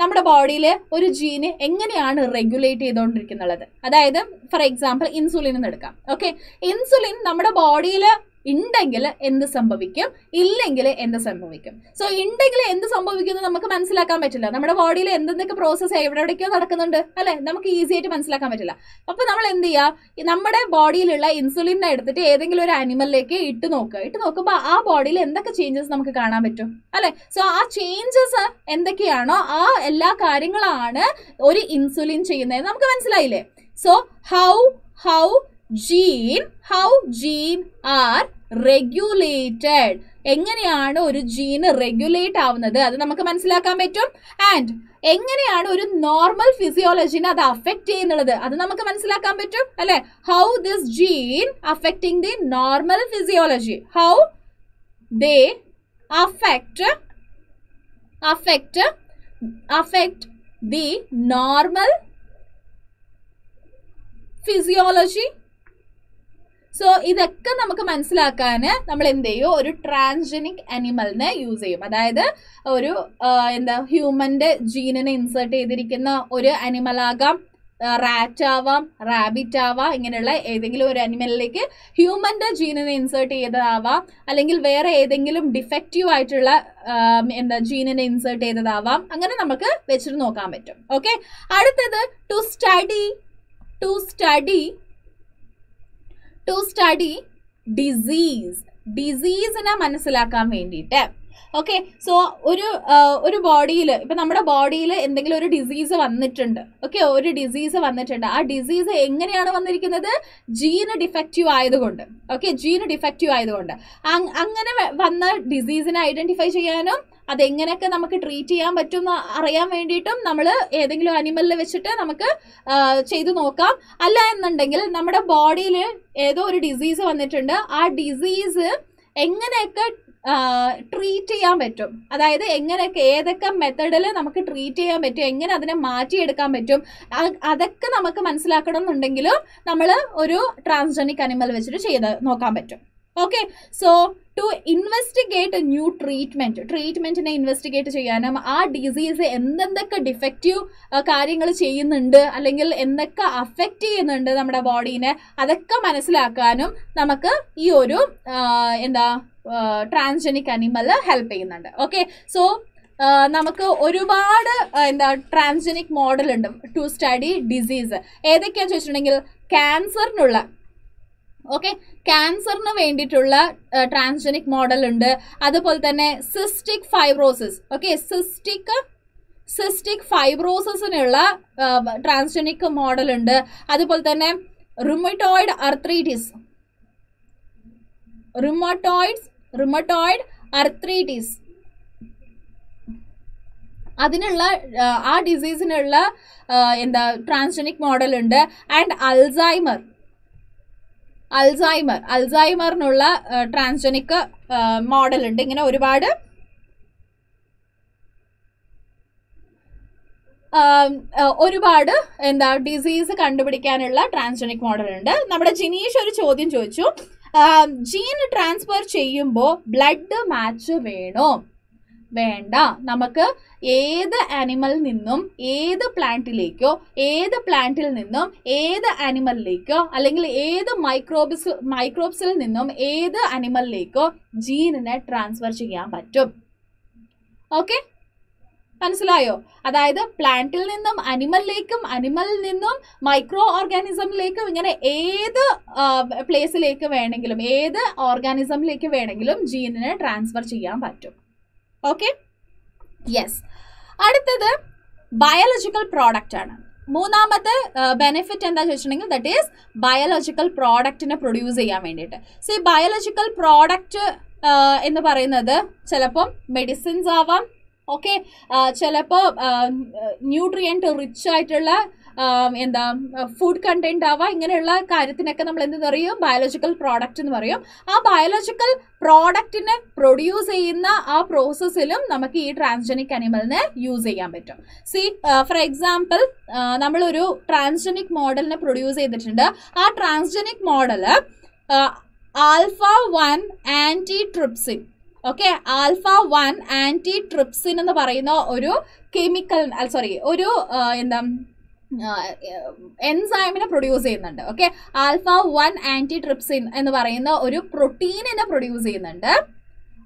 നമ്മുടെ ബോഡിയിൽ ഒരു ജീന് എങ്ങനെയാണ് റെഗുലേറ്റ് ചെയ്തുകൊണ്ടിരിക്കുന്നുള്ളത് അതായത് ഫോർ എക്സാമ്പിൾ ഇൻസുലിൻ എന്ന് എടുക്കാം. ഓക്കെ ഇൻസുലിൻ നമ്മുടെ ബോഡിയിൽ ഉണ്ടെങ്കിൽ എന്ത് സംഭവിക്കും? ഇല്ലെങ്കിൽ എന്ത് സംഭവിക്കും? സോ ഉണ്ടെങ്കിൽ എന്ത് സംഭവിക്കുന്നു നമുക്ക് മനസ്സിലാക്കാൻ പറ്റില്ല. നമ്മുടെ ബോഡിയിൽ എന്തെന്തൊക്കെ പ്രോസസ്സ് എവിടെ എവിടേക്കോ നടക്കുന്നുണ്ട് അല്ലെ? നമുക്ക് ഈസി ആയിട്ട് മനസ്സിലാക്കാൻ പറ്റില്ല. അപ്പൊ നമ്മൾ എന്ത് ചെയ്യുക നമ്മുടെ ബോഡിയിലുള്ള ഇൻസുലിൻ എടുത്തിട്ട് ഏതെങ്കിലും ഒരു അനിമലിലേക്ക് ഇട്ട് നോക്കുക. ഇട്ട് നോക്കുമ്പോൾ ആ ബോഡിയിൽ എന്തൊക്കെ ചേഞ്ചസ് നമുക്ക് കാണാൻ പറ്റും അല്ലെ? സോ ആ ചേഞ്ചസ് എന്തൊക്കെയാണോ ആ എല്ലാ കാര്യങ്ങളാണ് ഒരു ഇൻസുലിൻ ചെയ്യുന്നത്. നമുക്ക് മനസ്സിലായില്ലേ? So how how gene how gene are regulated എങ്ങനെയാണ് ഒരു ജീന് റെഗുലേറ്റ് ആവുന്നത്? അത് നമുക്ക് മനസ്സിലാക്കാൻ പറ്റും. ആൻഡ് എങ്ങനെയാണ് ഒരു നോർമൽ ഫിസിയോളജിനെ അത് അഫക്റ്റ് ചെയ്യുന്നുള്ളത് അത് നമുക്ക് മനസ്സിലാക്കാൻ പറ്റും അല്ലെ? How this gene affecting the normal physiology how they affect affect affect the normal physiology so ഇതൊക്കെ നമുക്ക് മനസ്സിലാക്കാൻ നമ്മൾ എന്ത് ചെയ്യും ഒരു ട്രാൻസ്ജെനിക് അനിമലിനെ യൂസ് ചെയ്യും. അതായത് ഒരു എന്താ ഹ്യൂമന്റെ ജീനിനെ ഇൻസേർട്ട് ചെയ്തിരിക്കുന്ന ഒരു അനിമൽ ആകാം റാറ്റ് ആവാം റാബിറ്റ് ആവാം ഇങ്ങനെയുള്ള ഏതെങ്കിലും ഒരു അനിമലിലേക്ക് ഹ്യൂമന്റെ ജീനിനെ ഇൻസേർട്ട് ചെയ്തതാവാം. അല്ലെങ്കിൽ വേറെ ഏതെങ്കിലും ഡിഫക്റ്റീവ് ആയിട്ടുള്ള എന്താ ജീനിനെ ഇൻസേർട്ട് ചെയ്തതാവാം. അങ്ങനെ നമുക്ക് വെച്ചിട്ട് നോക്കാൻ പറ്റും. ഓക്കെ അടുത്തത് to study to study to study disease ഡിസീസിനെ മനസ്സിലാക്കാൻ വേണ്ടിയിട്ട്. ഓക്കെ സോ ഒരു ഒരു ബോഡിയിൽ ഇപ്പം നമ്മുടെ ബോഡിയിൽ എന്തെങ്കിലും ഒരു ഡിസീസ് വന്നിട്ടുണ്ട്. ഓക്കെ ഒരു ഡിസീസ് വന്നിട്ടുണ്ട്. ആ ഡിസീസ് എങ്ങനെയാണ് വന്നിരിക്കുന്നത്? ജീന് ഡിഫക്റ്റീവ് ആയതുകൊണ്ട്. ഓക്കെ ജീന് ഡിഫക്റ്റീവ് ആയതുകൊണ്ട്. അങ്ങനെ വന്ന ഡിസീസിനെ ഐഡന്റിഫൈ ചെയ്യാനും അതെങ്ങനെയൊക്കെ നമുക്ക് ട്രീറ്റ് ചെയ്യാൻ പറ്റും അറിയാൻ വേണ്ടിയിട്ടും നമ്മൾ ഏതെങ്കിലും അനിമലിൽ വെച്ചിട്ട് നമുക്ക് ചെയ്തു നോക്കാം. അല്ല എന്നുണ്ടെങ്കിൽ നമ്മുടെ ബോഡിയിൽ ഏതോ ഒരു ഡിസീസ് വന്നിട്ടുണ്ട്. ആ ഡിസീസ് എങ്ങനെയൊക്കെ ട്രീറ്റ് ചെയ്യാൻ പറ്റും? അതായത് എങ്ങനെയൊക്കെ ഏതൊക്കെ മെത്തഡിൽ നമുക്ക് ട്രീറ്റ് ചെയ്യാൻ പറ്റും? എങ്ങനെ അതിനെ മാറ്റിയെടുക്കാൻ പറ്റും? അതൊക്കെ നമുക്ക് മനസ്സിലാക്കണം എന്നുണ്ടെങ്കിലും നമ്മൾ ഒരു ട്രാൻസ്ജെനിക് അനിമൽ വെച്ചിട്ട് ചെയ്ത് നോക്കാൻ പറ്റും. Okay so to investigate new treatment ട്രീറ്റ്മെന്റിനെ investigate ചെയ്യാനും ആ ഡിസീസ് എന്തെന്തൊക്കെ ഡിഫക്റ്റീവ് കാര്യങ്ങൾ ചെയ്യുന്നുണ്ട് അല്ലെങ്കിൽ എന്തൊക്കെ അഫക്റ്റ് ചെയ്യുന്നുണ്ട് നമ്മുടെ ബോഡീനെ അതൊക്കെ മനസ്സിലാക്കാനും നമുക്ക് ഈ ഒരു എന്താ ട്രാൻസ്ജെനിക് അനിമൽ ഹെൽപ്പ് ചെയ്യുന്നുണ്ട്. ഓക്കെ സോ നമുക്ക് ഒരുപാട് എന്താ ട്രാൻസ്ജെനിക് മോഡൽ ഉണ്ട് ടു സ്റ്റഡി ഡിസീസ് ഏതൊക്കെയാണെന്ന് ചോദിച്ചിട്ടുണ്ടെങ്കിൽ ക്യാൻസറിനുള്ള ഓക്കെ ക്യാൻസറിന് വേണ്ടിയിട്ടുള്ള ട്രാൻസ്ജനിക് മോഡൽ ഉണ്ട്. അതുപോലെ തന്നെ cystic fibrosis okay cystic cystic ഫൈബ്രോസിസിനുള്ള transgenic model ഉണ്ട്. അതുപോലെ തന്നെ rheumatoid arthritis rheumatoid rheumatoid arthritis അതിനുള്ള ആ, ഡിസീസിനുള്ള എന്താ ട്രാൻസ്ജനിക് മോഡൽ ഉണ്ട്. ആൻഡ് അൾസൈമർ അൾസൈമർ അൽസൈമറിനുള്ള ട്രാൻസ്ജനിക് മോഡൽ ഉണ്ട് ഇങ്ങനെ ഒരുപാട് ഒരുപാട് എന്താ ഡിസീസ് കണ്ടുപിടിക്കാനുള്ള ട്രാൻസ്ജനിക് മോഡൽ ഉണ്ട് നമ്മുടെ ജിനീഷ് ഒരു ചോദ്യം ചോദിച്ചു. ജീൻ ട്രാൻസ്ഫർ ചെയ്യുമ്പോൾ ബ്ലഡ് മാച്ച് വേണോ? വേണ്ട. നമുക്ക് ഏത് ആനിമലിൽ നിന്നും ഏത് പ്ലാന്റിലേക്കോ ഏത് പ്ലാന്റിൽ നിന്നും ഏത് ആനിമലിലേക്കോ അല്ലെങ്കിൽ ഏത് മൈക്രോബ്സ് മൈക്രോബ്സിൽ നിന്നും ഏത് ആനിമലിലേക്കോ ജീനിനെ ട്രാൻസ്ഫർ ചെയ്യാൻ പറ്റും. ഓക്കെ മനസ്സിലായോ? അതായത് പ്ലാന്റിൽ നിന്നും അനിമലിലേക്കും അനിമലിൽ നിന്നും മൈക്രോ ഓർഗാനിസമിലേക്കും ഇങ്ങനെ ഏത് പ്ലേസിലേക്ക് വേണമെങ്കിലും ഏത് ഓർഗാനിസമിലേക്ക് വേണമെങ്കിലും ജീനിനെ ട്രാൻസ്ഫർ ചെയ്യാൻ പറ്റും. ഓക്കെ യെസ് അടുത്തത് ബയോളജിക്കൽ പ്രോഡക്റ്റ് ആണ്. മൂന്നാമത്തെ ബെനിഫിറ്റ് എന്താ ചോദിച്ചിട്ടുണ്ടെങ്കിൽ ദറ്റ് ഈസ് ബയോളജിക്കൽ പ്രോഡക്റ്റിനെ പ്രൊഡ്യൂസ് ചെയ്യാൻ വേണ്ടിയിട്ട്. സോ ഈ ബയോളജിക്കൽ പ്രോഡക്റ്റ് എന്ന് പറയുന്നത് ചിലപ്പം മെഡിസിൻസ് ആവാം ഓക്കെ ചിലപ്പോൾ ന്യൂട്രിയന്റ് റിച്ച് ആയിട്ടുള്ള എന്താ ഫുഡ് കണ്ടന്റ് ആവാം ഇങ്ങനെയുള്ള കാര്യത്തിനൊക്കെ നമ്മൾ എന്ത് പറയും? ബയോളജിക്കൽ പ്രോഡക്റ്റ് എന്ന് പറയും. ആ ബയോളജിക്കൽ പ്രോഡക്റ്റിനെ പ്രൊഡ്യൂസ് ചെയ്യുന്ന ആ പ്രോസസ്സിലും നമുക്ക് ഈ ട്രാൻസ്ജനിക് അനിമലിനെ യൂസ് ചെയ്യാൻ പറ്റും. സി ഫോർ എക്സാമ്പിൾ നമ്മളൊരു ട്രാൻസ്ജനിക് മോഡലിനെ പ്രൊഡ്യൂസ് ചെയ്തിട്ടുണ്ട്. ആ transgenic model alpha one antitrypsin okay alpha one antitrypsin എന്ന് പറയുന്ന ഒരു കെമിക്കൽ സോറി ഒരു എന്താ എൻസൈമിനെ പ്രൊഡ്യൂസ് ചെയ്യുന്നുണ്ട് okay? Alpha one antitrypsin എന്ന് പറയുന്ന ഒരു പ്രോട്ടീനിനെ പ്രൊഡ്യൂസ് ചെയ്യുന്നുണ്ട്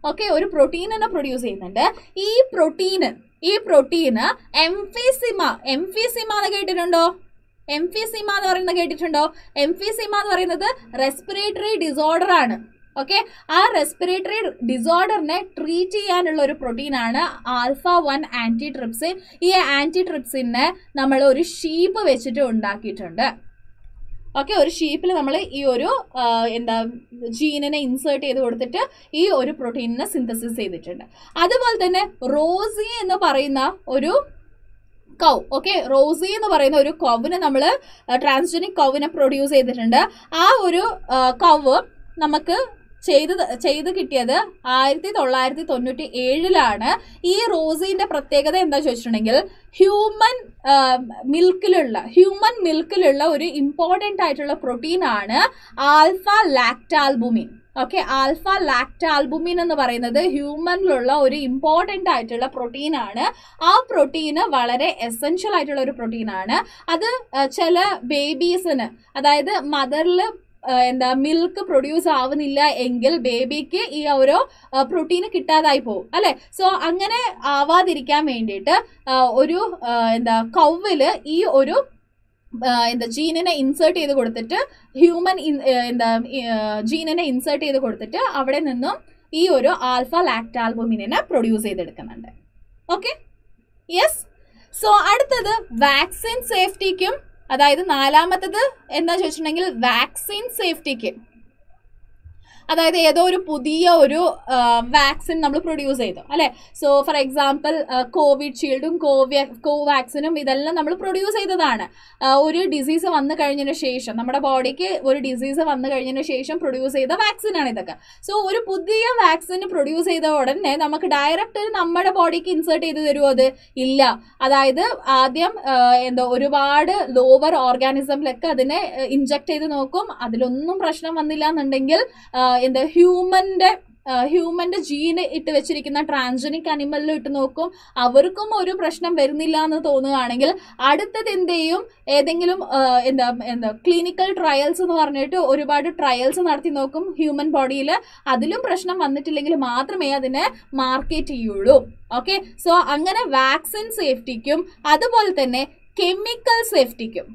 ഓക്കെ? ഒരു പ്രോട്ടീനിനെ പ്രൊഡ്യൂസ് ചെയ്യുന്നുണ്ട്. ഈ പ്രോട്ടീന് ഈ പ്രോട്ടീന് എംഫിസിമ എംഫിസിമ എന്ന് കേട്ടിട്ടുണ്ടോ? എംഫിസിമ എന്ന് പറയുന്നത് കേട്ടിട്ടുണ്ടോ? എംഫിസിമ എന്ന് പറയുന്നത് റെസ്പിറേറ്ററി ഡിസോർഡർ ആണ് ഓക്കെ ആ റെസ്പിറേറ്ററി ഡിസോർഡറിനെ ട്രീറ്റ് ചെയ്യാനുള്ള ഒരു പ്രോട്ടീനാണ് ആൽഫ വൺ ആന്റി ട്രിപ്സിൻ ഈ ആന്റി ട്രിപ്സിനെ നമ്മൾ ഒരു ഷീപ്പ് വെച്ചിട്ട് ഉണ്ടാക്കിയിട്ടുണ്ട്. ഓക്കെ ഒരു ഷീപ്പിൽ നമ്മൾ ഈ ഒരു എന്താ ജീനിനെ ഇൻസേർട്ട് ചെയ്ത് കൊടുത്തിട്ട് ഈ ഒരു പ്രോട്ടീനിനെ സിന്തസിസ് ചെയ്തിട്ടുണ്ട്. അതുപോലെ തന്നെ റോസി എന്ന് പറയുന്ന ഒരു കൗ ഓക്കെ റോസി എന്ന് പറയുന്ന ഒരു കൗവിനെ നമ്മൾ ട്രാൻസ്ജനിക് കൗവിനെ പ്രൊഡ്യൂസ് ചെയ്തിട്ടുണ്ട്. ആ ഒരു കവ് നമുക്ക് ചെയ്ത് ചെയ്ത് കിട്ടിയത് ആയിരത്തി തൊള്ളായിരത്തി തൊണ്ണൂറ്റി ഏഴിലാണ് ഈ റോസിന്റെ പ്രത്യേകത എന്താ ചോദിച്ചിട്ടുണ്ടെങ്കിൽ ഹ്യൂമൻ മിൽക്കിലുള്ള ഹ്യൂമൻ മിൽക്കിലുള്ള ഒരു ഇമ്പോർട്ടന്റ് ആയിട്ടുള്ള പ്രോട്ടീൻ ആണ് alpha lactalbumin okay alpha lactalbumin എന്ന് പറയുന്നത് ഹ്യൂമനിലുള്ള ഒരു ഇമ്പോർട്ടന്റ് ആയിട്ടുള്ള പ്രോട്ടീൻ ആണ്. ആ പ്രോട്ടീന് വളരെ എസെൻഷ്യൽ ആയിട്ടുള്ള ഒരു പ്രോട്ടീൻ ആണ്. അത് ചില ബേബീസിന് അതായത് മദറിൽ എന്താ മിൽക്ക് പ്രൊഡ്യൂസ് ആവുന്നില്ല എങ്കിൽ ബേബിക്ക് ഈ ഓരോ പ്രോട്ടീൻ കിട്ടാതായി പോകും അല്ലെ? സോ അങ്ങനെ ആവാതിരിക്കാൻ വേണ്ടിയിട്ട് ഒരു എന്താ കൗവിൽ ഈ ഒരു എന്താ ജീനിനെ ഇൻസേർട്ട് ചെയ്ത് കൊടുത്തിട്ട് ഹ്യൂമൻ എന്താ ജീനിനെ ഇൻസേർട്ട് ചെയ്ത് കൊടുത്തിട്ട് അവിടെ നിന്നും ഈ ഒരു ആൽഫ ലാക്ടാൽബുമിനെ പ്രൊഡ്യൂസ് ചെയ്തെടുക്കുന്നുണ്ട്. ഓക്കെ യെസ് സോ അടുത്തത് വാക്സിൻ സേഫ്റ്റിക്കും അതായത് നാലാമത്തത് എന്താ ചോദിച്ചിട്ടുണ്ടെങ്കിൽ വാക്സിൻ സേഫ്റ്റിക്ക്. അതായത് ഏതോ ഒരു പുതിയ ഒരു വാക്സിൻ നമ്മൾ പ്രൊഡ്യൂസ് ചെയ്തു അല്ലേ? സോ ഫോർ എക്സാമ്പിൾ കോവിഡ് ഷീൽഡും കോവ്യ കോവാക്സിനും ഇതെല്ലാം നമ്മൾ പ്രൊഡ്യൂസ് ചെയ്തതാണ്. ഒരു ഡിസീസ് വന്നു കഴിഞ്ഞതിന് ശേഷം നമ്മുടെ ബോഡിക്ക് ഒരു ഡിസീസ് വന്നു കഴിഞ്ഞതിന് ശേഷം പ്രൊഡ്യൂസ് ചെയ്ത വാക്സിനാണ് ഇതൊക്കെ. സോ ഒരു പുതിയ വാക്സിൻ പ്രൊഡ്യൂസ് ചെയ്ത ഉടനെ നമുക്ക് ഡയറക്റ്റ് നമ്മുടെ ബോഡിക്ക് ഇൻസേർട്ട് ചെയ്ത് തരുമോ അത്? ഇല്ല. അതായത് ആദ്യം എന്തോ ഒരുപാട് ലോവർ ഓർഗാനിസമിലൊക്കെ അതിനെ ഇൻജക്ട് ചെയ്ത് നോക്കും. അതിലൊന്നും പ്രശ്നം വന്നില്ല എന്നുണ്ടെങ്കിൽ എന്താ ഹ്യൂമന്റെ ഹ്യൂമന്റെ ജീന് ഇട്ട് വെച്ചിരിക്കുന്ന ട്രാൻസ്ജനിക് അനിമലിൽ ഇട്ട് നോക്കും. അവർക്കും ഒരു പ്രശ്നം വരുന്നില്ല എന്ന് തോന്നുകയാണെങ്കിൽ അടുത്തത് എന്ത് ചെയ്യും? ഏതെങ്കിലും എന്താ എന്താ ക്ലിനിക്കൽ ട്രയൽസ് എന്ന് പറഞ്ഞിട്ട് ഒരുപാട് ട്രയൽസ് നടത്തി നോക്കും ഹ്യൂമൻ ബോഡിയിൽ. അതിലും പ്രശ്നം വന്നിട്ടില്ലെങ്കിൽ മാത്രമേ അതിനെ മാർക്കറ്റ് ചെയ്യുള്ളൂ. ഓക്കെ? സോ അങ്ങനെ വാക്സിൻ സേഫ്റ്റിക്കും അതുപോലെ തന്നെ കെമിക്കൽ സേഫ്റ്റിക്കും.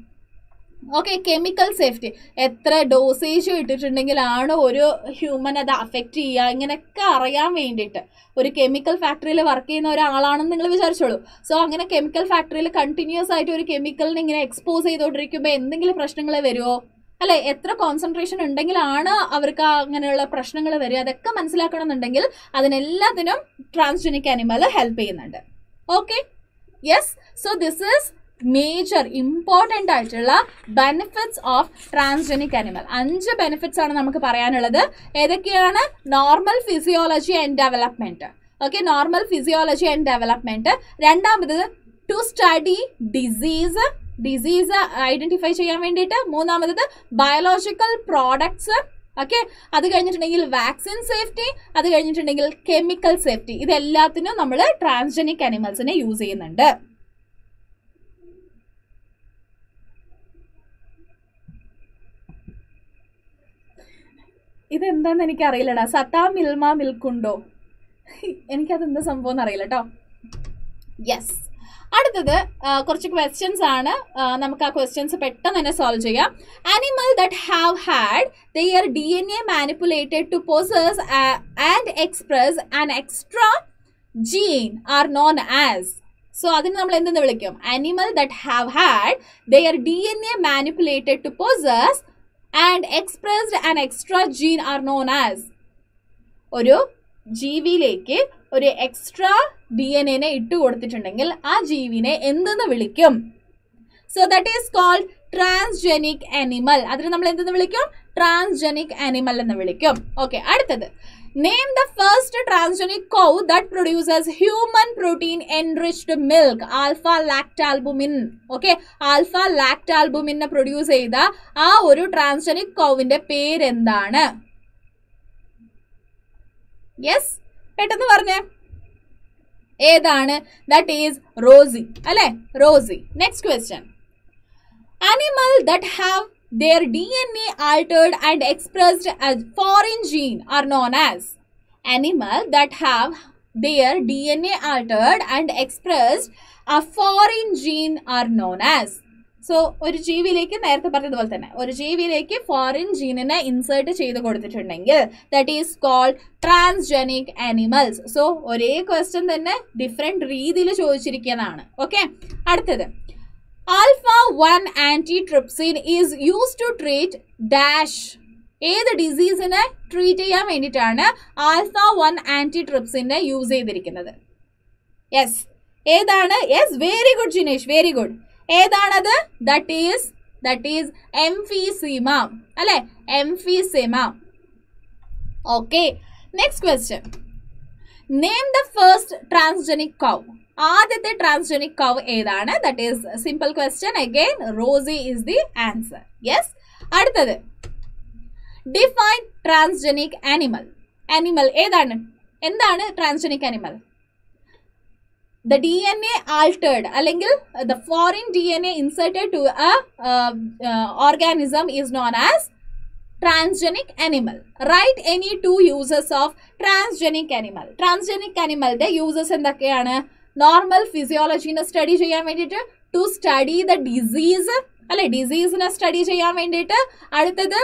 ഓക്കെ കെമിക്കൽ സേഫ്റ്റി എത്ര ഡോസേജ് ഇട്ടിട്ടുണ്ടെങ്കിലാണ് ഒരു ഹ്യൂമൻ അത് അഫക്റ്റ് ചെയ്യുക? ഇങ്ങനെയൊക്കെ അറിയാൻ വേണ്ടിയിട്ട്. ഒരു കെമിക്കൽ ഫാക്ടറിയിൽ വർക്ക് ചെയ്യുന്ന ഒരാളാണെന്ന് നിങ്ങൾ വിചാരിച്ചോളൂ. സോ അങ്ങനെ കെമിക്കൽ ഫാക്ടറിയിൽ കണ്ടിന്യൂസ് ആയിട്ട് ഒരു കെമിക്കലിനെ ഇങ്ങനെ എക്സ്പോസ് ചെയ്തുകൊണ്ടിരിക്കുമ്പോൾ എന്തെങ്കിലും പ്രശ്നങ്ങൾ വരുമോ അല്ലെ? എത്ര കോൺസെൻട്രേഷൻ ഉണ്ടെങ്കിലാണ് അവർക്ക് അങ്ങനെയുള്ള പ്രശ്നങ്ങൾ വരിക? അതൊക്കെ മനസ്സിലാക്കണം എന്നുണ്ടെങ്കിൽ അതിനെല്ലാത്തിനും ട്രാൻസ്ജെനിക് അനിമൽ ഹെൽപ്പ് ചെയ്യുന്നുണ്ട്. Okay yes so this is major important ആയിട്ടുള്ള ബെനിഫിറ്റ്സ് ഓഫ് ട്രാൻസ്ജെനിക് അനിമൽ അഞ്ച് ബെനിഫിറ്റ്സ് ആണ് നമുക്ക് പറയാനുള്ളത്. ഏതൊക്കെയാണ്? Normal physiology and development okay normal physiology and development രണ്ടാമത് to study disease disease identify ചെയ്യാൻ വേണ്ടിയിട്ട്. മൂന്നാമത് ബയോളജിക്കൽ പ്രോഡക്ട്സ് ഓക്കെ അത് കഴിഞ്ഞിട്ടുണ്ടെങ്കിൽ വാക്സിൻ സേഫ്റ്റി അത് കഴിഞ്ഞിട്ടുണ്ടെങ്കിൽ കെമിക്കൽ സേഫ്റ്റി ഇതെല്ലാത്തിനും നമ്മൾ ട്രാൻസ്ജെനിക് അനിമൽസിനെ യൂസ് ചെയ്യുന്നുണ്ട്. ഇതെന്താന്ന് എനിക്ക് അറിയില്ലടാ സത്താ മിൽമ മിൽക്കുണ്ടോ? എനിക്കതെന്താ സംഭവം എന്നറിയില്ല കേട്ടോ യെസ് അടുത്തത് കുറച്ച് ക്വസ്റ്റ്യൻസ് ആണ്. നമുക്ക് ആ ക്വസ്റ്റ്യൻസ് പെട്ടെന്ന് തന്നെ സോൾവ് ചെയ്യാം. Animal that have had their D N A manipulated to possess and express and extra gene are known as so അതിന് നമ്മൾ എന്തെന്ന് വിളിക്കും? Animal that have had their D N A manipulated to possess and expressed and extra gene are known as ഒരു ജീവിയിലേക്ക് ഒരു extra D N എനെ ഇട്ട് കൊടുത്തിട്ടുണ്ടെങ്കിൽ ആ ജീവിനെ എന്തെന്ന് വിളിക്കും? So that is called transgenic animal അതിന് നമ്മൾ എന്തെന്ന് വിളിക്കും? ട്രാൻസ്ജെനിക് അനിമൽ എന്ന് വിളിക്കും. ഓക്കെ അടുത്തത്. Name the first transgenic cow that produces human protein enriched milk alpha lactalbumin okay alpha ലാക്ടാൽബുമിനെ പ്രൊഡ്യൂസ് ചെയ്ത ആ ഒരു ട്രാൻസ്ജെനിക് കൗവിന്റെ പേരെന്താണ്? യെസ് പെട്ടെന്ന് പറഞ്ഞേ. ഏതാണ്? ദാറ്റ് ഈസ് റോസി അല്ലെ? Rosie next question animal that have their DNA altered and expressed as foreign gene are known as animal that have their DNA altered and expressed a foreign gene are known as. So ഒരു ജീവിയിലേക്ക് നേരത്തെ പറഞ്ഞതുപോലെ തന്നെ ഒരു ജീവിയിലേക്ക് foreign ജീനിനെ insert ചെയ്ത് കൊടുത്തിട്ടുണ്ടെങ്കിൽ that is called transgenic animals so ഒരേ question തന്നെ ഡിഫറെന്റ് രീതിയിൽ ചോദിച്ചിരിക്കുന്നതാണ്. ഓക്കെ അടുത്തത്. Alpha one antitrypsin is use to treat dash ഏത് ഡിസീസിനെ ട്രീറ്റ് ചെയ്യാൻ വേണ്ടിയിട്ടാണ് ആൽഫ വൺ ആന്റി ട്രിപ്സിനെ യൂസ് ചെയ്തിരിക്കുന്നത്? യെസ് ഏതാണ്? Yes very good Jinesh very good ഏതാണത്? That is that is emphysema അല്ലെ? Emphysema okay next question name the first transgenic cow ആദ്യത്തെ ട്രാൻസ്ജെനിക് കൗ ഏതാണ്? That is simple question again Rosie is the answer yes അടുത്തത്. Define transgenic animal animal ഏതാണ്? എന്താണ് transgenic animal the D N A altered അല്ലെങ്കിൽ the foreign D N A inserted to a organism is known as transgenic animal right any two uses of transgenic animal transgenic അനിമലിന്റെ uses എന്തൊക്കെയാണ്? Normal ഫിസിയോളജീനെ study ചെയ്യാൻ വേണ്ടിയിട്ട് to study the disease അല്ലെ? ഡിസീസിനെ study ചെയ്യാൻ വേണ്ടിയിട്ട് അടുത്തത്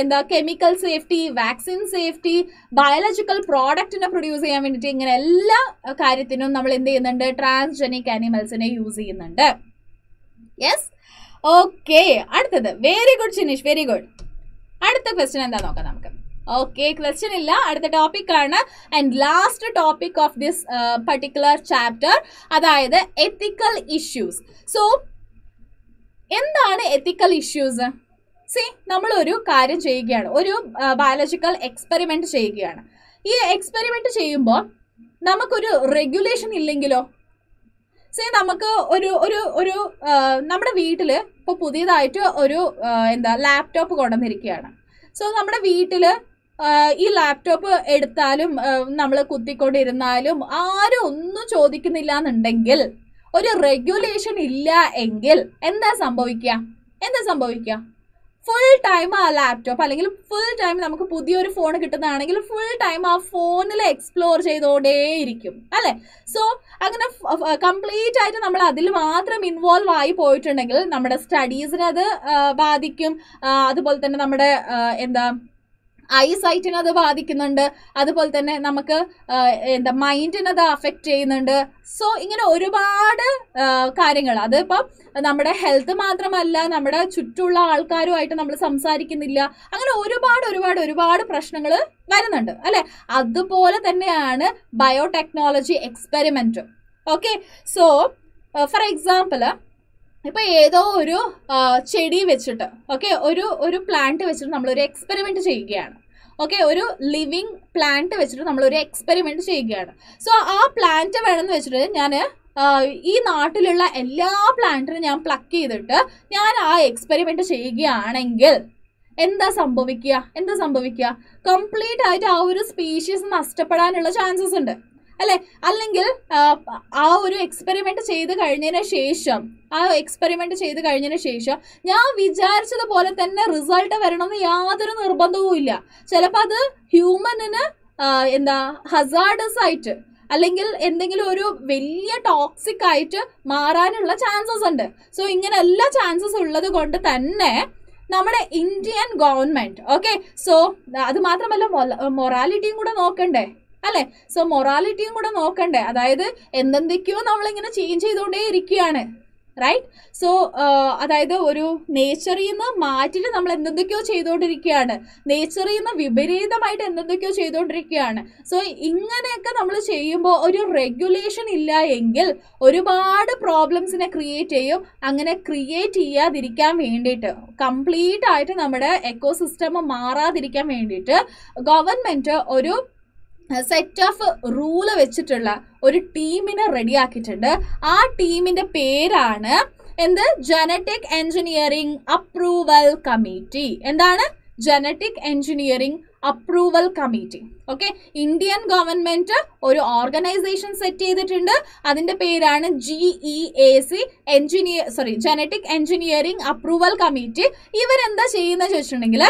എന്താ chemical safety vaccine safety biological പ്രോഡക്റ്റിനെ produce ചെയ്യാൻ വേണ്ടിയിട്ട് ഇങ്ങനെ എല്ലാ കാര്യത്തിനും നമ്മൾ എന്ത് ചെയ്യുന്നുണ്ട്? ട്രാൻസ്ജെനിക് ആനിമൽസിനെ യൂസ് ചെയ്യുന്നുണ്ട്. യെസ് ഓക്കെ അടുത്തത്. Very good Chineesh very good അടുത്ത ക്വസ്റ്റ്യൻ എന്താ നോക്കാം നമുക്ക്? ഓക്കെ ക്വസ്റ്റ്യൻ ഇല്ല. അടുത്ത ടോപ്പിക് ആണ്. And last topic of this particular chapter അതായത് എത്തിക്കൽ ഇഷ്യൂസ് സോ എന്താണ് എത്തിക്കൽ ഇഷ്യൂസ് സി നമ്മൾ ഒരു കാര്യം ചെയ്യുകയാണ്. ഒരു ബയോളജിക്കൽ എക്സ്പെരിമെന്റ് ചെയ്യുകയാണ്. ഈ എക്സ്പെരിമെന്റ് ചെയ്യുമ്പോൾ നമുക്കൊരു റെഗുലേഷൻ ഇല്ലെങ്കിലോ? സേ നമുക്ക് ഒരു ഒരു ഒരു നമ്മുടെ വീട്ടിൽ ഇപ്പോൾ പുതിയതായിട്ട് ഒരു എന്താ ലാപ്ടോപ്പ് കൊണ്ടുവന്നിരിക്കുകയാണ്. സോ നമ്മുടെ വീട്ടിൽ ഈ ലാപ്ടോപ്പ് എടുത്താലും നമ്മൾ കുത്തിക്കൊണ്ടിരുന്നാലും ആരും ഒന്നും ചോദിക്കുന്നില്ല എന്നുണ്ടെങ്കിൽ ഒരു റെഗുലേഷൻ ഇല്ല എങ്കിൽ എന്താ സംഭവിക്കുക? എന്താ സംഭവിക്കുക? ഫുൾ ടൈം ആ ലാപ്ടോപ്പ് അല്ലെങ്കിൽ ഫുൾ ടൈം നമുക്ക് പുതിയൊരു ഫോൺ കിട്ടുന്നതാണെങ്കിൽ ഫുൾ ടൈം ആ ഫോണിൽ എക്സ്പ്ലോർ ചെയ്തോണ്ടേയിരിക്കും. അല്ലേ? സോ അങ്ങനെ കംപ്ലീറ്റ് ആയിട്ട് നമ്മൾ അതിൽ മാത്രം ഇൻവോൾവ് ആയി പോയിട്ടുണ്ടെങ്കിൽ നമ്മുടെ സ്റ്റഡീസിനെ അത് ബാധിക്കും. അതുപോലെ തന്നെ നമ്മുടെ എന്താ ഐ സൈറ്റിനെ അത് ബാധിക്കുന്നുണ്ട്. അതുപോലെ തന്നെ നമുക്ക് എന്താ മൈൻഡിനെ അത് അഫക്റ്റ് ചെയ്യുന്നുണ്ട്. സോ ഇങ്ങനെ ഒരുപാട് കാര്യങ്ങൾ. അതിപ്പം നമ്മുടെ ഹെൽത്ത് മാത്രമല്ല നമ്മുടെ ചുറ്റുള്ള ആൾക്കാരുമായിട്ട് നമ്മൾ സംസാരിക്കുന്നില്ല. അങ്ങനെ ഒരുപാട് ഒരുപാട് ഒരുപാട് പ്രശ്നങ്ങൾ വരുന്നുണ്ട്. അല്ലെ? അതുപോലെ തന്നെയാണ് ബയോടെക്നോളജി എക്സ്പെരിമെന്റും ഓക്കെ സോ ഫോർ എക്സാമ്പിൾ ഇപ്പൊ ഏതോ ഒരു ചെടി വെച്ചിട്ട് ഓക്കെ ഒരു ഒരു പ്ലാന്റ് വെച്ചിട്ട് നമ്മൾ ഒരു എക്സ്പെരിമെന്റ് ചെയ്യുകയാണ്. ഓക്കെ ഒരു ലിവിങ് പ്ലാന്റ് വെച്ചിട്ട് നമ്മൾ ഒരു എക്സ്പെരിമെന്റ് ചെയ്യുകയാണ്. സോ ആ പ്ലാന്റ് വേണമെന്ന് വെച്ചിട്ട് ഞാൻ ഈ നാട്ടിലുള്ള എല്ലാ പ്ലാന്റിനും ഞാൻ പ്ലക്ക് ചെയ്തിട്ട് ഞാൻ ആ എക്സ്പെരിമെന്റ് ചെയ്യുകയാണെങ്കിൽ എന്താ സംഭവിക്കുക? എന്താ സംഭവിക്കുക? കംപ്ലീറ്റ് ആയിട്ട് ആ ഒരു സ്പീഷീസ് നഷ്ടപ്പെടാനുള്ള ചാൻസസ് ഉണ്ട്. അല്ലെ? അല്ലെങ്കിൽ ആ, ഒരു എക്സ്പെരിമെന്റ് ചെയ്ത് കഴിഞ്ഞതിന് ശേഷം ആ എക്സ്പെരിമെന്റ് ചെയ്ത് കഴിഞ്ഞതിന് ശേഷം ഞാൻ വിചാരിച്ചതുപോലെ തന്നെ റിസൾട്ട് വരണമെന്ന് യാതൊരു നിർബന്ധവും ഇല്ല. ചിലപ്പോൾ അത് ഹ്യൂമനിന് എന്താ ഹസാർഡസ് ആയിട്ട് അല്ലെങ്കിൽ എന്തെങ്കിലും ഒരു വലിയ ടോക്സിക് ആയിട്ട് മാറാനുള്ള ചാൻസസ് ഉണ്ട്. സോ ഇങ്ങനെ എല്ലാ ചാൻസസ് ഉള്ളത് കൊണ്ട് തന്നെ നമ്മുടെ ഇന്ത്യൻ ഗവൺമെന്റ് ഓക്കെ സോ അത് മാത്രമല്ല മൊറാലിറ്റിയും കൂടെ നോക്കണ്ടേ? അല്ലെ? സോ മൊറാലിറ്റിയും കൂടെ നോക്കണ്ടേ. അതായത് എന്തെന്തൊക്കെയോ നമ്മളിങ്ങനെ ചേഞ്ച് ചെയ്തുകൊണ്ടേ ഇരിക്കുകയാണ്. റൈറ്റ് സോ അതായത് ഒരു നേച്ചറിൽ നിന്ന് മാറ്റിട്ട് നമ്മൾ എന്തെന്തൊക്കെയോ ചെയ്തുകൊണ്ടിരിക്കുകയാണ്. നേച്ചറിൽ നിന്ന് വിപരീതമായിട്ട് എന്തെന്തൊക്കെയോ ചെയ്തുകൊണ്ടിരിക്കുകയാണ്. സോ ഇങ്ങനെയൊക്കെ നമ്മൾ ചെയ്യുമ്പോൾ ഒരു റെഗുലേഷൻ ഇല്ല എങ്കിൽ ഒരുപാട് പ്രോബ്ലംസിനെ ക്രിയേറ്റ് ചെയ്യും. അങ്ങനെ ക്രിയേറ്റ് ചെയ്യാതിരിക്കാൻ വേണ്ടിയിട്ട് കംപ്ലീറ്റ് ആയിട്ട് നമ്മുടെ എക്കോസിസ്റ്റം മാറാതിരിക്കാൻ വേണ്ടിയിട്ട് ഗവൺമെന്റ് ഒരു സെറ്റ് ഓഫ് റൂൾ വെച്ചിട്ടുള്ള ഒരു ടീമിനെ റെഡിയാക്കിയിട്ടുണ്ട് ആ ടീമിന്റെ പേരാണ് എന്ത്? ജനറ്റിക് എഞ്ചിനീയറിംഗ് അപ്രൂവൽ കമ്മിറ്റി എന്താണ്? Genetic engineering approval committee okay Indian government ഒരു ഓർഗനൈസേഷൻ സെറ്റ് ചെയ്തിട്ടുണ്ട്. അതിന്റെ പേരാണ് G E A C engineer sorry genetic engineering approval committee ഇവരെന്താ ചെയ്യുന്ന ചോദിച്ചിട്ടുണ്ടെങ്കിൽ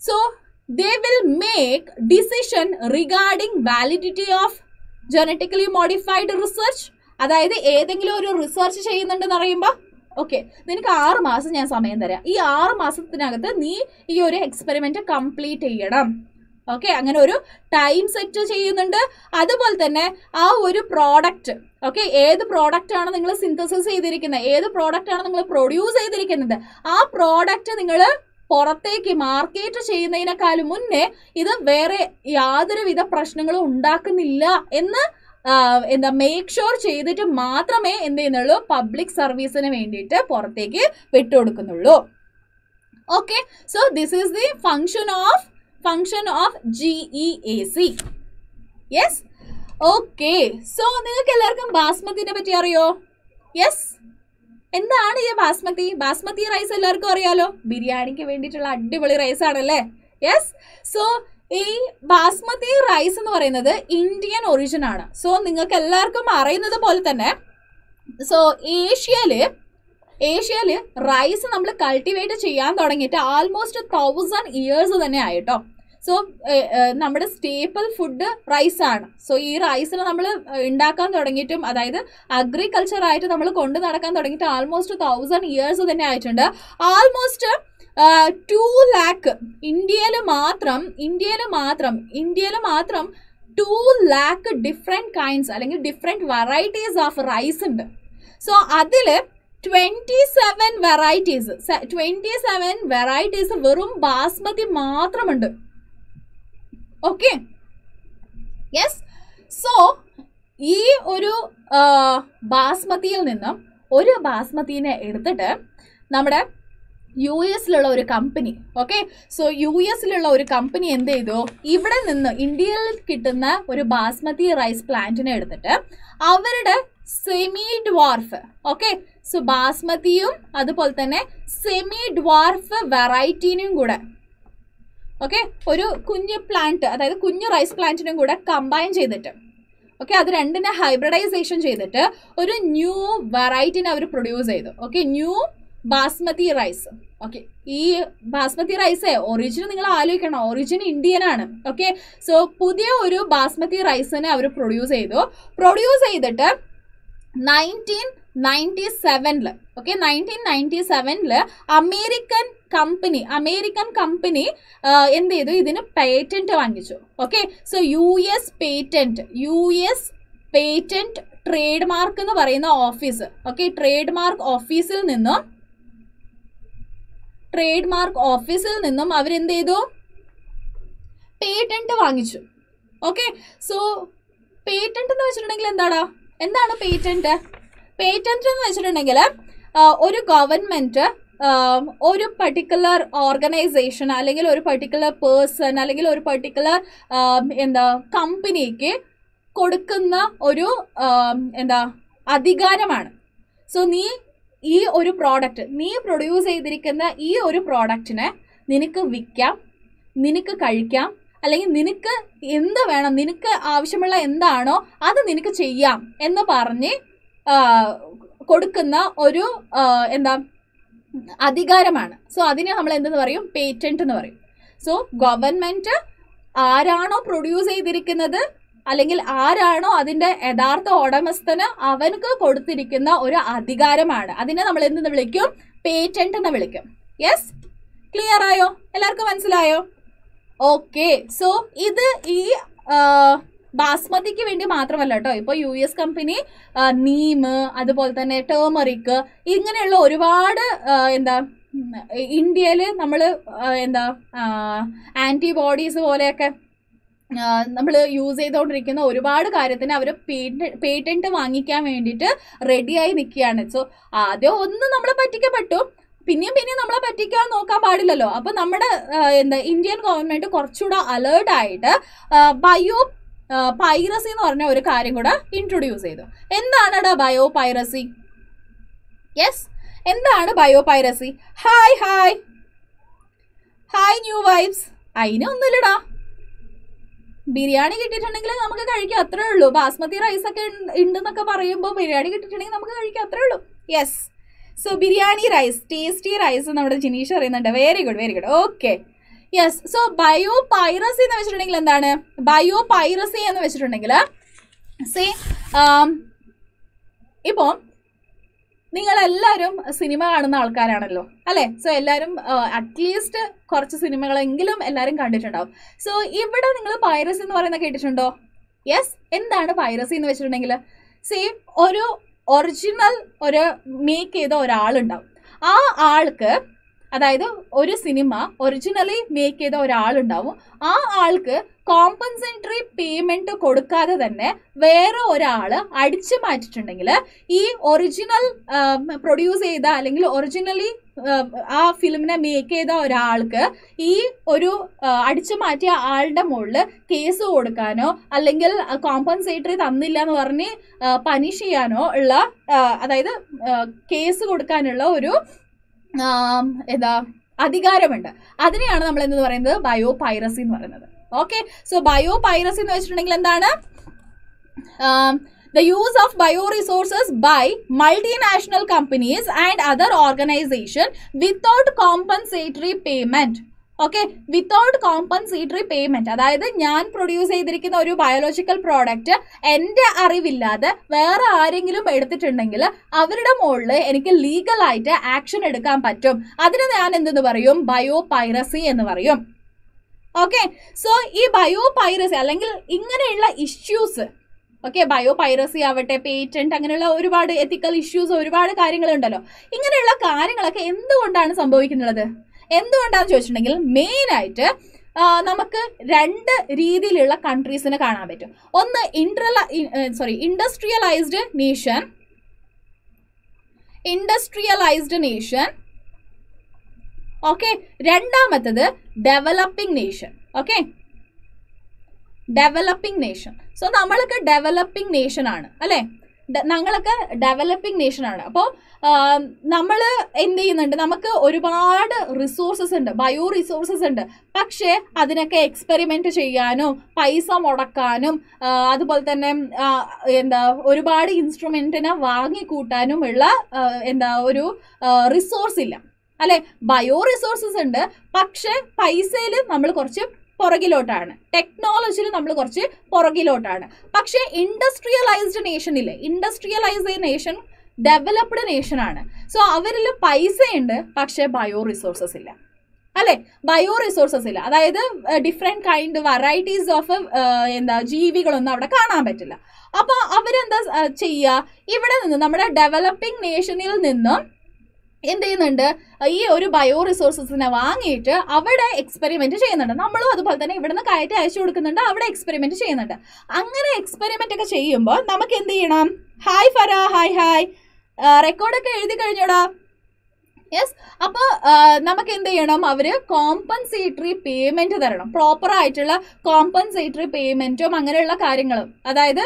so they will make decision regarding validity of genetically modified research. അതായത് ഏതെങ്കിലും ഒരു റിസർച്ച് ചെയ്യുന്നുണ്ടെന്ന് അറിയുമ്പോൾ ഓക്കെ നിനക്ക് ആറ് മാസം ഞാൻ സമയം തരാം. ഈ ആറ് മാസത്തിനകത്ത് നീ ഈ ഒരു എക്സ്പെരിമെന്റ് കംപ്ലീറ്റ് ചെയ്യണം. ഓക്കെ അങ്ങനെ ഒരു ടൈം സെറ്റ് ചെയ്യുന്നുണ്ട്. അതുപോലെ തന്നെ ആ ഒരു പ്രോഡക്റ്റ് ഓക്കെ ഏത് പ്രോഡക്റ്റ് ആണ് നിങ്ങൾ സിന്തസിസ് ചെയ്തിരിക്കുന്നത്? ഏത് പ്രോഡക്റ്റ് ആണ് നിങ്ങൾ പ്രൊഡ്യൂസ് ചെയ്തിരിക്കുന്നത്? ആ പ്രോഡക്റ്റ് നിങ്ങൾ പുറത്തേക്ക് മാർക്കറ്റ് ചെയ്യുന്നതിനേക്കാളും മുന്നേ ഇത് വേറെ യാതൊരുവിധ പ്രശ്നങ്ങളും ഉണ്ടാക്കുന്നില്ല എന്ന് എന്താ മേക്ക് ഷുവർ ചെയ്തിട്ട് മാത്രമേ എന്ത് ചെയ്യുന്നുള്ളൂ? പബ്ലിക് സർവീസിന് വേണ്ടിയിട്ട് പുറത്തേക്ക് വിട്ടുകൊടുക്കുന്നുള്ളൂ. Okay so this is the function of function of G E A C yes okay so നിങ്ങൾക്ക് എല്ലാവർക്കും ബാസ്മതിനെ പറ്റി അറിയോ? യെസ് എന്താണ് ഈ ബാസ്മതി? ബാസ്മതി റൈസ് എല്ലാവർക്കും അറിയാലോ? ബിരിയാണിക്ക് വേണ്ടിയിട്ടുള്ള അടിപൊളി റൈസ് ആണല്ലേ? യെസ് സോ ഈ ബാസ്മതി റൈസ് എന്ന് പറയുന്നത് ഇന്ത്യൻ ഒറിജിൻ ആണ്. സോ നിങ്ങൾക്ക് എല്ലാവർക്കും അറിയുന്നത് പോലെ തന്നെ സോ ഏഷ്യയിൽ ഏഷ്യയിൽ റൈസ് നമ്മൾ കൾട്ടിവേറ്റ് ചെയ്യാൻ തുടങ്ങിയിട്ട് ആൾമോസ്റ്റ് തൗസൻഡ് ഇയേഴ്സ് തന്നെ ആയിട്ടോ സോ നമ്മുടെ സ്റ്റേപ്പിൾ ഫുഡ് റൈസ് ആണ്. സോ ഈ റൈസിനെ നമ്മൾ ഉണ്ടാക്കാൻ തുടങ്ങിയിട്ടും അതായത് അഗ്രികൾച്ചർ ആയിട്ട് നമ്മൾ കൊണ്ടു നടക്കാൻ തുടങ്ങിയിട്ട് ആൾമോസ്റ്റ് തൗസൻഡ് ഇയേഴ്സ് തന്നെ ആയിട്ടുണ്ട്. ആൾമോസ്റ്റ് ടു ലാക്ക് ഇന്ത്യയിൽ മാത്രം ഇന്ത്യയിൽ മാത്രം ഇന്ത്യയിൽ മാത്രം ടു ലാക്ക് ഡിഫറെന്റ് കൈൻഡ്സ് അല്ലെങ്കിൽ ഡിഫറെന്റ് വെറൈറ്റീസ് ഓഫ് റൈസ് ഉണ്ട്. സോ അതിൽ twenty seven varieties twenty seven varieties വെറും ബാസ്മതി മാത്രമുണ്ട്. ഓക്കെ യെസ് സോ ഈ ഒരു ബാസ്മതിയിൽ നിന്നും ഒരു ബാസ്മതിനെ എടുത്തിട്ട് നമ്മുടെ യു എസിലുള്ള ഒരു കമ്പനി ഓക്കെ സോ യു എസിലുള്ള ഒരു കമ്പനി എന്ത് ചെയ്തു? ഇവിടെ നിന്ന് ഇന്ത്യയിൽ കിട്ടുന്ന ഒരു ബാസ്മതി റൈസ് പ്ലാന്റിനെ എടുത്തിട്ട് അവരുടെ സെമി ഡ്വാർഫ് ഓക്കെ സോ ബാസ്മതിയും അതുപോലെ തന്നെ സെമി ഡ്വാർഫ് വെറൈറ്റീനും കൂടെ ഓക്കെ ഒരു കുഞ്ഞ് പ്ലാന്റ് അതായത് കുഞ്ഞു റൈസ് പ്ലാന്റിനും കൂടെ കമ്പൈൻ ചെയ്തിട്ട് ഓക്കെ അത് രണ്ടിനെ ഹൈബ്രിഡൈസേഷൻ ചെയ്തിട്ട് ഒരു ന്യൂ വെറൈറ്റിനെ അവർ പ്രൊഡ്യൂസ് ചെയ്തു. Okay new basmati rice okay ഈ ബാസ്മതി റൈസ് ഒറിജിനൽ നിങ്ങൾ ആലോചിക്കണം. ഒറിജിൻ ഇന്ത്യൻ ആണ്. ഓക്കെ സോ പുതിയ ഒരു ബാസ്മതി റൈസിനെ അവർ പ്രൊഡ്യൂസ് ചെയ്തു. പ്രൊഡ്യൂസ് ചെയ്തിട്ട് നയന്റീൻ നയന്റി സെവനിൽ ഓക്കെ നയന്റീൻ നയന്റി സെവനിൽ അമേരിക്കൻ കമ്പനി അമേരിക്കൻ കമ്പനി എന്ത് ചെയ്തു? ഇതിന് പേറ്റന്റ് വാങ്ങിച്ചു. Okay so U S patent U S patent trademark എന്ന് പറയുന്ന ഓഫീസ് ഓക്കെ ട്രേഡ് മാർക്ക് ഓഫീസിൽ നിന്നും ട്രേഡ് മാർക്ക് ഓഫീസിൽ നിന്നും അവരെന്ത് ചെയ്തു? പേറ്റന്റ് വാങ്ങിച്ചു. ഓക്കെ സോ പേറ്റന്റ് എന്ന് വെച്ചിട്ടുണ്ടെങ്കിൽ എന്താടാ? എന്താണ് പേറ്റന്റ് പേറ്റന്റ് എന്ന് വെച്ചിട്ടുണ്ടെങ്കിൽ ഒരു ഗവൺമെന്റ് ഒരു പർട്ടിക്കുലർ ഓർഗനൈസേഷൻ അല്ലെങ്കിൽ ഒരു പർട്ടിക്കുലർ പേഴ്സൺ അല്ലെങ്കിൽ ഒരു പർട്ടിക്കുലർ എന്താ കമ്പനിക്ക് കൊടുക്കുന്ന ഒരു എന്താ അധികാരമാണ്. സോ നീ ഈ ഒരു പ്രോഡക്റ്റ് നീ പ്രൊഡ്യൂസ് ചെയ്തിരിക്കുന്ന ഈ ഒരു പ്രോഡക്റ്റിനെ നിനക്ക് വിൽക്കാം നിനക്ക് കഴിക്കാം അല്ലെങ്കിൽ നിനക്ക് എന്ത് വേണം നിനക്ക് ആവശ്യമുള്ള എന്താണോ അത് നിനക്ക് ചെയ്യാം എന്ന് പറഞ്ഞ് കൊടുക്കുന്ന ഒരു എന്താ അധികാരമാണ്. സോ അതിനെ നമ്മൾ എന്തെന്ന് പറയും? പേറ്റന്റ് എന്ന് പറയും. സോ ഗവൺമെന്റ് ആരാണോ പ്രൊഡ്യൂസ് ചെയ്തിരിക്കുന്നത് അല്ലെങ്കിൽ ആരാണോ അതിന്റെ യഥാർത്ഥ ഉടമസ്ഥന് അവനക്ക് കൊടുത്തിരിക്കുന്ന ഒരു അധികാരമാണ്. അതിനെ നമ്മൾ എന്തെന്ന് വിളിക്കും? പേറ്റന്റ് എന്ന് വിളിക്കും. യെസ് ക്ലിയർ ആയോ? എല്ലാവർക്കും മനസ്സിലായോ? ഓക്കെ സോ ഇത് ഈ ബാസ്മതിക്ക് വേണ്ടി മാത്രമല്ല കേട്ടോ ഇപ്പോൾ യു എസ് കമ്പനി നീം അതുപോലെ തന്നെ ടേമറിക്ക് ഇങ്ങനെയുള്ള ഒരുപാട് എന്താ ഇന്ത്യയിൽ നമ്മൾ എന്താ ആന്റിബോഡീസ് പോലെയൊക്കെ നമ്മൾ യൂസ് ചെയ്തുകൊണ്ടിരിക്കുന്ന ഒരുപാട് കാര്യത്തിന് അവർ പേറ്റന്റ് വാങ്ങിക്കാൻ വേണ്ടിയിട്ട് റെഡിയായി നിൽക്കുകയാണ്. സോ ആദ്യം ഒന്ന് നമ്മൾ പറ്റിക്കപ്പെട്ടു. പിന്നെയും പിന്നെയും നമ്മളെ പറ്റിക്കാൻ നോക്കാൻ പാടില്ലല്ലോ. അപ്പൊ നമ്മുടെ എന്താ ഇന്ത്യൻ ഗവൺമെന്റ് കുറച്ചുകൂടെ അലേർട്ടായിട്ട് ബയോ പൈറസി എന്ന് പറഞ്ഞ ഒരു കാര്യം കൂടെ ഇൻട്രൊഡ്യൂസ് ചെയ്തു. എന്താണടാ ബയോ പൈറസി യെസ് എന്താണ് biopiracy hi hi hi new vibes അതിനൊന്നുമില്ലടാ biryani കിട്ടിയിട്ടുണ്ടെങ്കിൽ നമുക്ക് കഴിക്കാം അത്രേ ഉള്ളൂ. ബാസ്മതി റൈസ് ഒക്കെ ഉണ്ടെന്നൊക്കെ പറയുമ്പോൾ ബിരിയാണി കിട്ടിയിട്ടുണ്ടെങ്കിൽ നമുക്ക് കഴിക്കാം അത്രേ ഉള്ളൂ. Yes so biryani rice tasty rice നമ്മുടെ ജിനീഷ് പറയുന്നുണ്ട്. Very good very good okay yes so biopiracy എന്ന് വെച്ചിട്ടുണ്ടെങ്കിൽ എന്താണ്? ബയോ പൈറസി എന്ന് വെച്ചിട്ടുണ്ടെങ്കിൽ സി ഇപ്പോൾ നിങ്ങളെല്ലാവരും സിനിമ കാണുന്ന ആൾക്കാരാണല്ലോ അല്ലേ? സോ എല്ലാവരും അറ്റ്ലീസ്റ്റ് കുറച്ച് സിനിമകളെങ്കിലും എല്ലാവരും കണ്ടിട്ടുണ്ടാവും. സോ ഇവിടെ നിങ്ങൾ പൈറസി എന്ന് പറയുന്നത് കേട്ടിട്ടുണ്ടോ? യെസ് എന്താണ് പൈറസി എന്ന് വെച്ചിട്ടുണ്ടെങ്കിൽ? സി ഒരു ഒറിജിനൽ ഒരു മേക്ക് ചെയ്ത ഒരാളുണ്ടാവും. ആ ആൾക്ക് അതായത് ഒരു സിനിമ ഒറിജിനലി മേക്ക് ചെയ്ത ഒരാളുണ്ടാവും. ആ ആൾക്ക് കോമ്പൻസേറ്ററി പേയ്മെന്റ് കൊടുക്കാതെ തന്നെ വേറെ ഒരാൾ അടിച്ചു മാറ്റിയിട്ടുണ്ടെങ്കിൽ ഈ ഒറിജിനൽ പ്രൊഡ്യൂസ് ചെയ്ത അല്ലെങ്കിൽ ഒറിജിനലി ആ ഫിലിമിനെ മേക്ക് ചെയ്ത ഒരാൾക്ക് ഈ ഒരു അടിച്ചു മാറ്റിയ ആളുടെ മുകളിൽ കേസ് കൊടുക്കാനോ അല്ലെങ്കിൽ കോമ്പൻസേറ്ററി തന്നില്ല എന്ന് പറഞ്ഞ് പനിഷ് ചെയ്യാനോ ഉള്ള അതായത് കേസ് കൊടുക്കാനുള്ള ഒരു എന്താ അധികാരമുണ്ട്. അതിനെയാണ് നമ്മൾ എന്ത് പറയുന്നത്? ബയോ പൈറസി എന്ന് പറയുന്നത്. ഓക്കെ സോ ബയോ പൈറസി എന്ന് വെച്ചിട്ടുണ്ടെങ്കിൽ എന്താണ്? The use of bio resources by multinational companies and other organisation without compensatory payment okay without compensatory payment അതായത് ഞാൻ പ്രൊഡ്യൂസ് ചെയ്തിരിക്കുന്ന ഒരു ബയോളജിക്കൽ പ്രോഡക്റ്റ് എന്റെ അറിവില്ലാതെ വേറെ ആരെങ്കിലും എടുത്തിട്ടുണ്ടെങ്കിൽ അവരുടെ മുകളിൽ എനിക്ക് ലീഗലായിട്ട് ആക്ഷൻ എടുക്കാൻ പറ്റും. അതിന് ഞാൻ എന്തെന്ന് പറയും? ബയോ പൈറസി എന്ന് പറയും. ഓക്കെ സോ ഈ ബയോ പൈറസി അല്ലെങ്കിൽ ഇങ്ങനെയുള്ള ഇഷ്യൂസ് ഓക്കെ ബയോ പൈറസി ആവട്ടെ പേറ്റന്റ് അങ്ങനെയുള്ള ഒരുപാട് എത്തിക്കൽ ഇഷ്യൂസ് ഒരുപാട് കാര്യങ്ങളുണ്ടല്ലോ. ഇങ്ങനെയുള്ള കാര്യങ്ങളൊക്കെ എന്തുകൊണ്ടാണ് സംഭവിക്കുന്നത്? എന്തുകൊണ്ടാണെന്ന് ചോദിച്ചിട്ടുണ്ടെങ്കിൽ മെയിനായിട്ട് നമുക്ക് രണ്ട് രീതിയിലുള്ള കൺട്രീസിനെ കാണാൻ പറ്റും. ഒന്ന് ഇൻട്രല sorry industrialised nation industrialised nation okay രണ്ടാമത്തത് developing nation okay developing nation so നമ്മളൊക്കെ ഡെവലപ്പിംഗ് നേഷൻ ആണ് അല്ലെ? ഞങ്ങളൊക്കെ ഡെവലപ്പിംഗ് നേഷൻ ആണ്. അപ്പോൾ നമ്മൾ എന്ത് ചെയ്യുന്നുണ്ട്? നമുക്ക് ഒരുപാട് റിസോഴ്സസ് ഉണ്ട്. ബയോ റിസോഴ്സസ് ഉണ്ട്. പക്ഷേ അതിനൊക്കെ എക്സ്പെരിമെന്റ് ചെയ്യാനും പൈസ മുടക്കാനും അതുപോലെ തന്നെ എന്താ ഒരുപാട് ഇൻസ്ട്രുമെന്റിനെ വാങ്ങിക്കൂട്ടാനും ഉള്ള എന്താ ഒരു റിസോഴ്സ് ഇല്ല. അല്ലെ? ബയോ റിസോഴ്സസ് ഉണ്ട്. പക്ഷെ പൈസയിൽ നമ്മൾ കുറച്ച് പുറകിലോട്ടാണ്. ടെക്നോളജിയിൽ നമ്മൾ കുറച്ച് പുറകിലോട്ടാണ്. പക്ഷേ ഇൻഡസ്ട്രിയലൈസ്ഡ് നേഷനിൽ ഇൻഡസ്ട്രിയലൈസ്ഡ് നേഷൻ ഡെവലപ്ഡ് നേഷനാണ് സോ അവരിൽ പൈസയുണ്ട് പക്ഷേ ബയോ റിസോഴ്സസ് ഇല്ല. അല്ലെ? ബയോ റിസോഴ്സസ് ഇല്ല. അതായത് ഡിഫറെന്റ് കൈൻഡ് വെറൈറ്റീസ് ഓഫ് എന്താ ജീവികളൊന്നും അവിടെ കാണാൻ പറ്റില്ല. അപ്പോൾ അവരെന്താ ചെയ്യുക ഇവിടെ നിന്ന് നമ്മുടെ ഡെവലപ്പിംഗ് നേഷനിൽ നിന്നും എന്ത് ചെയ്യുന്നുണ്ട് ഈ ഒരു ബയോ റിസോഴ്സസിനെ വാങ്ങിയിട്ട് അവിടെ എക്സ്പെരിമെന്റ് ചെയ്യുന്നുണ്ട്. നമ്മളും അതുപോലെ തന്നെ ഇവിടുന്ന് കയറ്റി അയച്ചു കൊടുക്കുന്നുണ്ട്. അവിടെ എക്സ്പെരിമെന്റ് ചെയ്യുന്നുണ്ട്. അങ്ങനെ എക്സ്പെരിമെന്റ് ഒക്കെ ചെയ്യുമ്പോൾ നമുക്ക് എന്ത് ചെയ്യണം? ഹായ് ഫര ഹായ് ഹായ് റെക്കോർഡൊക്കെ എഴുതി കഴിഞ്ഞോടാ? യെസ് അപ്പോൾ നമുക്ക് എന്ത് ചെയ്യണം അവർ കോമ്പൻസേറ്ററി പേയ്മെന്റ് തരണം. പ്രോപ്പർ ആയിട്ടുള്ള കോമ്പൻസേറ്ററി പേയ്മെന്റും അങ്ങനെയുള്ള കാര്യങ്ങളും. അതായത്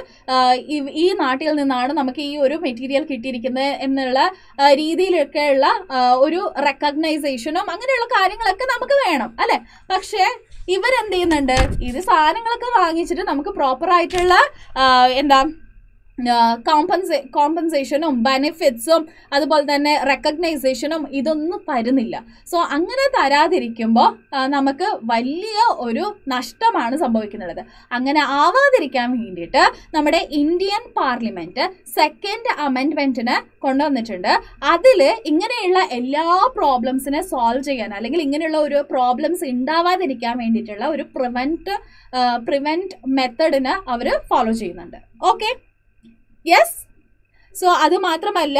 ഈ- നാട്ടിൽ നിന്നാണ് നമുക്ക് ഈ ഒരു മെറ്റീരിയൽ കിട്ടിയിരിക്കുന്നത് എന്നുള്ള രീതിയിലൊക്കെയുള്ള ഒരു റെക്കഗ്നൈസേഷനും അങ്ങനെയുള്ള കാര്യങ്ങളൊക്കെ നമുക്ക് വേണം അല്ലേ? പക്ഷേ ഇവരെന്ത് ചെയ്യുന്നുണ്ട് ഇത് സാധനങ്ങളൊക്കെ വാങ്ങിച്ചിട്ട് നമുക്ക് പ്രോപ്പർ ആയിട്ടുള്ള എന്താ കോമ്പൻസേ കോമ്പൻസേഷനും ബെനിഫിറ്റ്സും അതുപോലെ തന്നെ റെക്കഗ്നൈസേഷനും ഇതൊന്നും തരുന്നില്ല. സോ അങ്ങനെ തരാതിരിക്കുമ്പോൾ നമുക്ക് വലിയ ഒരു നഷ്ടമാണ് സംഭവിക്കുന്നത്. അങ്ങനെ ആവാതിരിക്കാൻ വേണ്ടിയിട്ട് നമ്മുടെ ഇന്ത്യൻ പാർലമെന്റ് സെക്കൻഡ് അമെൻഡ്മെന്റിന് കൊണ്ടുവന്നിട്ടുണ്ട്. അതിൽ ഇങ്ങനെയുള്ള എല്ലാ പ്രോബ്ലംസിനെ സോൾവ് ചെയ്യാൻ അല്ലെങ്കിൽ ഇങ്ങനെയുള്ള ഒരു പ്രോബ്ലംസ് ഉണ്ടാവാതിരിക്കാൻ വേണ്ടിയിട്ടുള്ള ഒരു പ്രിവെന്റ് പ്രിവെന്റ് മെത്തഡിന് അവർ ഫോളോ ചെയ്യുന്നുണ്ട്. ഓക്കെ യെസ് സോ അത് മാത്രമല്ല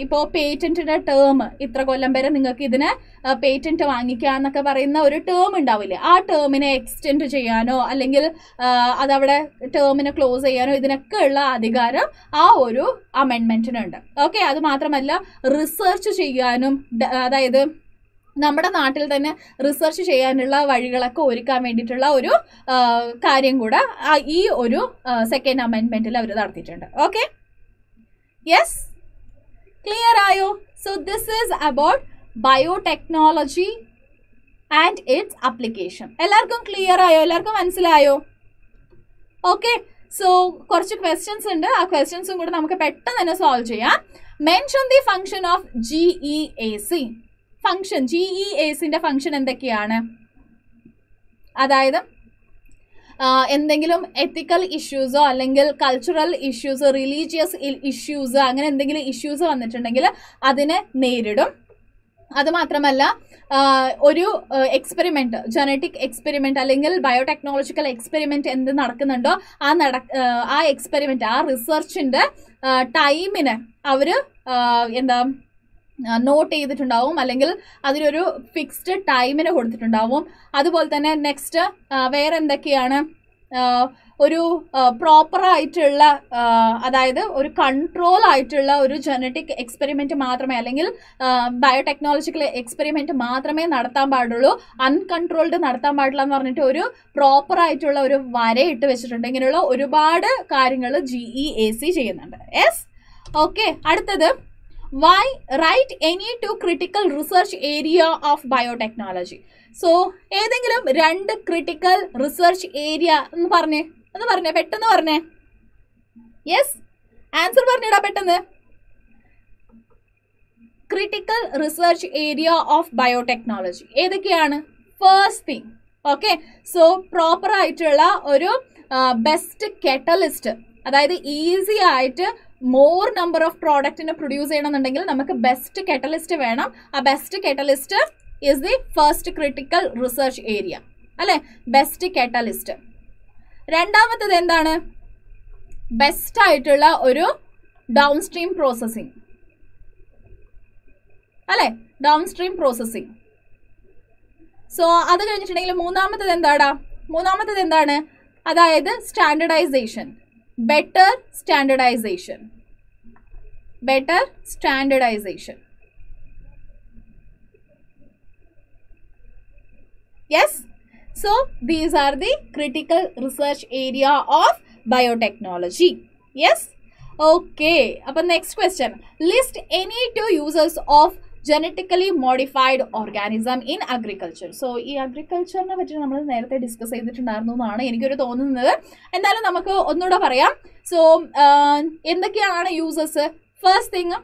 ഇപ്പോൾ പേറ്റന്റിന്റെ ടേം ഇത്ര കൊല്ലം വരെ നിങ്ങൾക്ക് ഇതിന് പേറ്റന്റ് വാങ്ങിക്കുക എന്നൊക്കെ പറയുന്ന ഒരു ടേം ഉണ്ടാവില്ലേ? ആ ടേമിനെ എക്സ്റ്റെൻഡ് ചെയ്യാനോ അല്ലെങ്കിൽ അതവിടെ ടേമിനെ ക്ലോസ് ചെയ്യാനോ ഇതിനൊക്കെ ഉള്ള അധികാരം ആ ഒരു അമെൻമെന്റിനുണ്ട് ഓക്കെ അത് മാത്രമല്ല റിസർച്ച് ചെയ്യാനും അതായത് നമ്മുടെ നാട്ടിൽ തന്നെ റിസർച്ച് ചെയ്യാനുള്ള വഴികളൊക്കെ ഒരുക്കാൻ വേണ്ടിയിട്ടുള്ള ഒരു കാര്യം കൂടെ ഈ ഒരു സെക്കൻഡ് അമെൻമെന്റിൽ അവർ നടത്തിയിട്ടുണ്ട്. ഓക്കെ യെസ് ക്ലിയർ ആയോ? So this is about biotechnology and its application എല്ലാവർക്കും ക്ലിയർ ആയോ? എല്ലാവർക്കും മനസ്സിലായോ? ഓക്കെ സോ കുറച്ച് ക്വസ്റ്റ്യൻസ് ഉണ്ട്. ആ ക്വസ്റ്റ്യൻസും കൂടെ നമുക്ക് പെട്ടെന്ന് തന്നെ സോൾവ് ചെയ്യാം. Mention the function of G E A C function G E എസിന്റെ ഫംഗ്ഷൻ എന്തൊക്കെയാണ്? അതായത് എന്തെങ്കിലും എത്തിക്കൽ ഇഷ്യൂസോ അല്ലെങ്കിൽ കൾച്ചറൽ ഇഷ്യൂസ് റിലീജിയസ് ഇഷ്യൂസ് അങ്ങനെ എന്തെങ്കിലും ഇഷ്യൂസ് വന്നിട്ടുണ്ടെങ്കിൽ അതിനെ നേരിടും. അതുമാത്രമല്ല ഒരു എക്സ്പെരിമെന്റ് ജനറ്റിക് എക്സ്പെരിമെന്റ് അല്ലെങ്കിൽ ബയോടെക്നോളജിക്കൽ എക്സ്പെരിമെന്റ് എന്ത് നടക്കുന്നുണ്ടോ ആ നട ആ, എക്സ്പെരിമെന്റ് ആ റിസർച്ചിന്റെ ടൈമിന് അവർ എന്താ നോട്ട് ചെയ്തിട്ടുണ്ടാവും. അല്ലെങ്കിൽ അതിനൊരു ഫിക്സ്ഡ് ടൈമിന് കൊടുത്തിട്ടുണ്ടാവും. അതുപോലെ തന്നെ നെക്സ്റ്റ് വേറെ എന്തൊക്കെയാണ്? ഒരു പ്രോപ്പറായിട്ടുള്ള അതായത് ഒരു കൺട്രോൾ ആയിട്ടുള്ള ഒരു ജനറ്റിക് എക്സ്പെരിമെന്റ് മാത്രമേ അല്ലെങ്കിൽ ബയോടെക്നോളജിക്കൽ എക്സ്പെരിമെന്റ് മാത്രമേ നടത്താൻ പാടുള്ളൂ. അൺകൺട്രോൾഡ് നടത്താൻ പാടില്ല എന്ന് പറഞ്ഞിട്ട് ഒരു പ്രോപ്പറായിട്ടുള്ള ഒരു വര ഇട്ട് വെച്ചിട്ടുണ്ട്. ഇങ്ങനെയുള്ള ഒരുപാട് കാര്യങ്ങൾ ജി ഇ എ സി ചെയ്യുന്നുണ്ട്. യെസ് ഓക്കെ അടുത്തത് why write any two critical research area of biotechnology? So ഏതെങ്കിലും രണ്ട് ക്രിട്ടിക്കൽ റിസർച്ച് ഏരിയ എന്ന് പറഞ്ഞേ എന്ന് പറഞ്ഞേ പെട്ടെന്ന് പറഞ്ഞേ. യെസ് ആൻസർ പറഞ്ഞിടാ പെട്ടെന്ന്. Critical research area of biotechnology ഏതൊക്കെയാണ്? First thing okay so proper ആയിട്ടുള്ള ഒരു ബെസ്റ്റ് കെറ്റലിസ്റ്റ് അതായത് ഈസി ആയിട്ട് മോർ നമ്പർ ഓഫ് പ്രോഡക്റ്റിനെ പ്രൊഡ്യൂസ് ചെയ്യണമെന്നുണ്ടെങ്കിൽ നമുക്ക് ബെസ്റ്റ് കെറ്റലിസ്റ്റ് വേണം. ആ best catalyst is the first critical research area അല്ലെ? ബെസ്റ്റ് കെറ്റലിസ്റ്റ് രണ്ടാമത്തത് എന്താണ്? ബെസ്റ്റ് ആയിട്ടുള്ള ഒരു ഡൗൺ സ്ട്രീം പ്രോസസ്സിംഗ് അല്ലെ? ഡൗൺ സ്ട്രീം പ്രോസസ്സിംഗ് സോ അത് കഴിഞ്ഞിട്ടുണ്ടെങ്കിൽ മൂന്നാമത്തത് എന്താടാ? മൂന്നാമത്തത് എന്താണ്? അതായത് standardisation better standardization. Better standardization. Yes? So these are the critical research area of biotechnology. Yes? Okay. Upon next question. List any two users of genetically modified organism in agriculture so ഈ അഗ്രികൾച്ചറിനെ പറ്റി നമ്മൾ നേരത്തെ discuss ചെയ്തിട്ടുണ്ടായിരുന്നു എന്നാണ് എനിക്കൊരു തോന്നുന്നത്. എന്തായാലും നമുക്ക് ഒന്നുകൂടെ പറയാം. സോ എന്തൊക്കെയാണ് യൂസേഴ്സ് ഫസ്റ്റ് തിങ്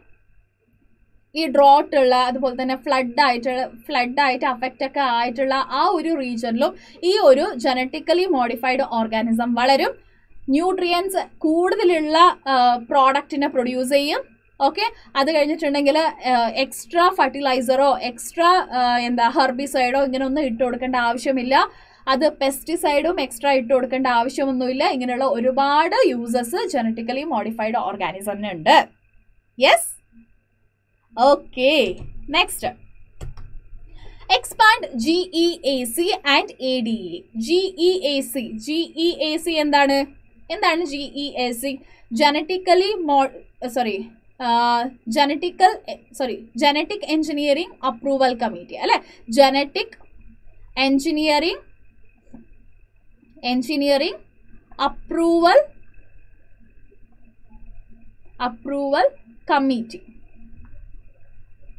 ഈ ഡ്രോട്ട് ഉള്ള അതുപോലെ തന്നെ ഫ്ലഡ് ആയിട്ടുള്ള ഫ്ലഡ് ആയിട്ട് അഫക്റ്റ് ഒക്കെ ആയിട്ടുള്ള ആ ഒരു റീജിയനിലും ഈ ഒരു ജനറ്റിക്കലി മോഡിഫൈഡ് ഓർഗാനിസം വളരും. ന്യൂട്രിയൻസ് കൂടുതലുള്ള പ്രോഡക്റ്റിനെ പ്രൊഡ്യൂസ് ചെയ്യും. ഓക്കെ? അത് കഴിഞ്ഞിട്ടുണ്ടെങ്കിൽ എക്സ്ട്രാ ഫർട്ടിലൈസറോ എക്സ്ട്രാ എന്താ ഹെർബിസൈഡോ ഇങ്ങനെ ഒന്നും ഇട്ട് കൊടുക്കേണ്ട ആവശ്യമില്ല. അത് പെസ്റ്റിസൈഡും എക്സ്ട്രാ ഇട്ട് കൊടുക്കേണ്ട ആവശ്യമൊന്നുമില്ല. ഇങ്ങനെയുള്ള ഒരുപാട് uses genetically modified ഓർഗാനിസമിനുണ്ട് yes okay next expand G E A C and A D A G E A C G E A C എന്താണ്? എന്താണ് G E A C genetically mo sorry genetical sorry genetic engineering approval committee അല്ലെ? Genetic engineering engineering approval approval committee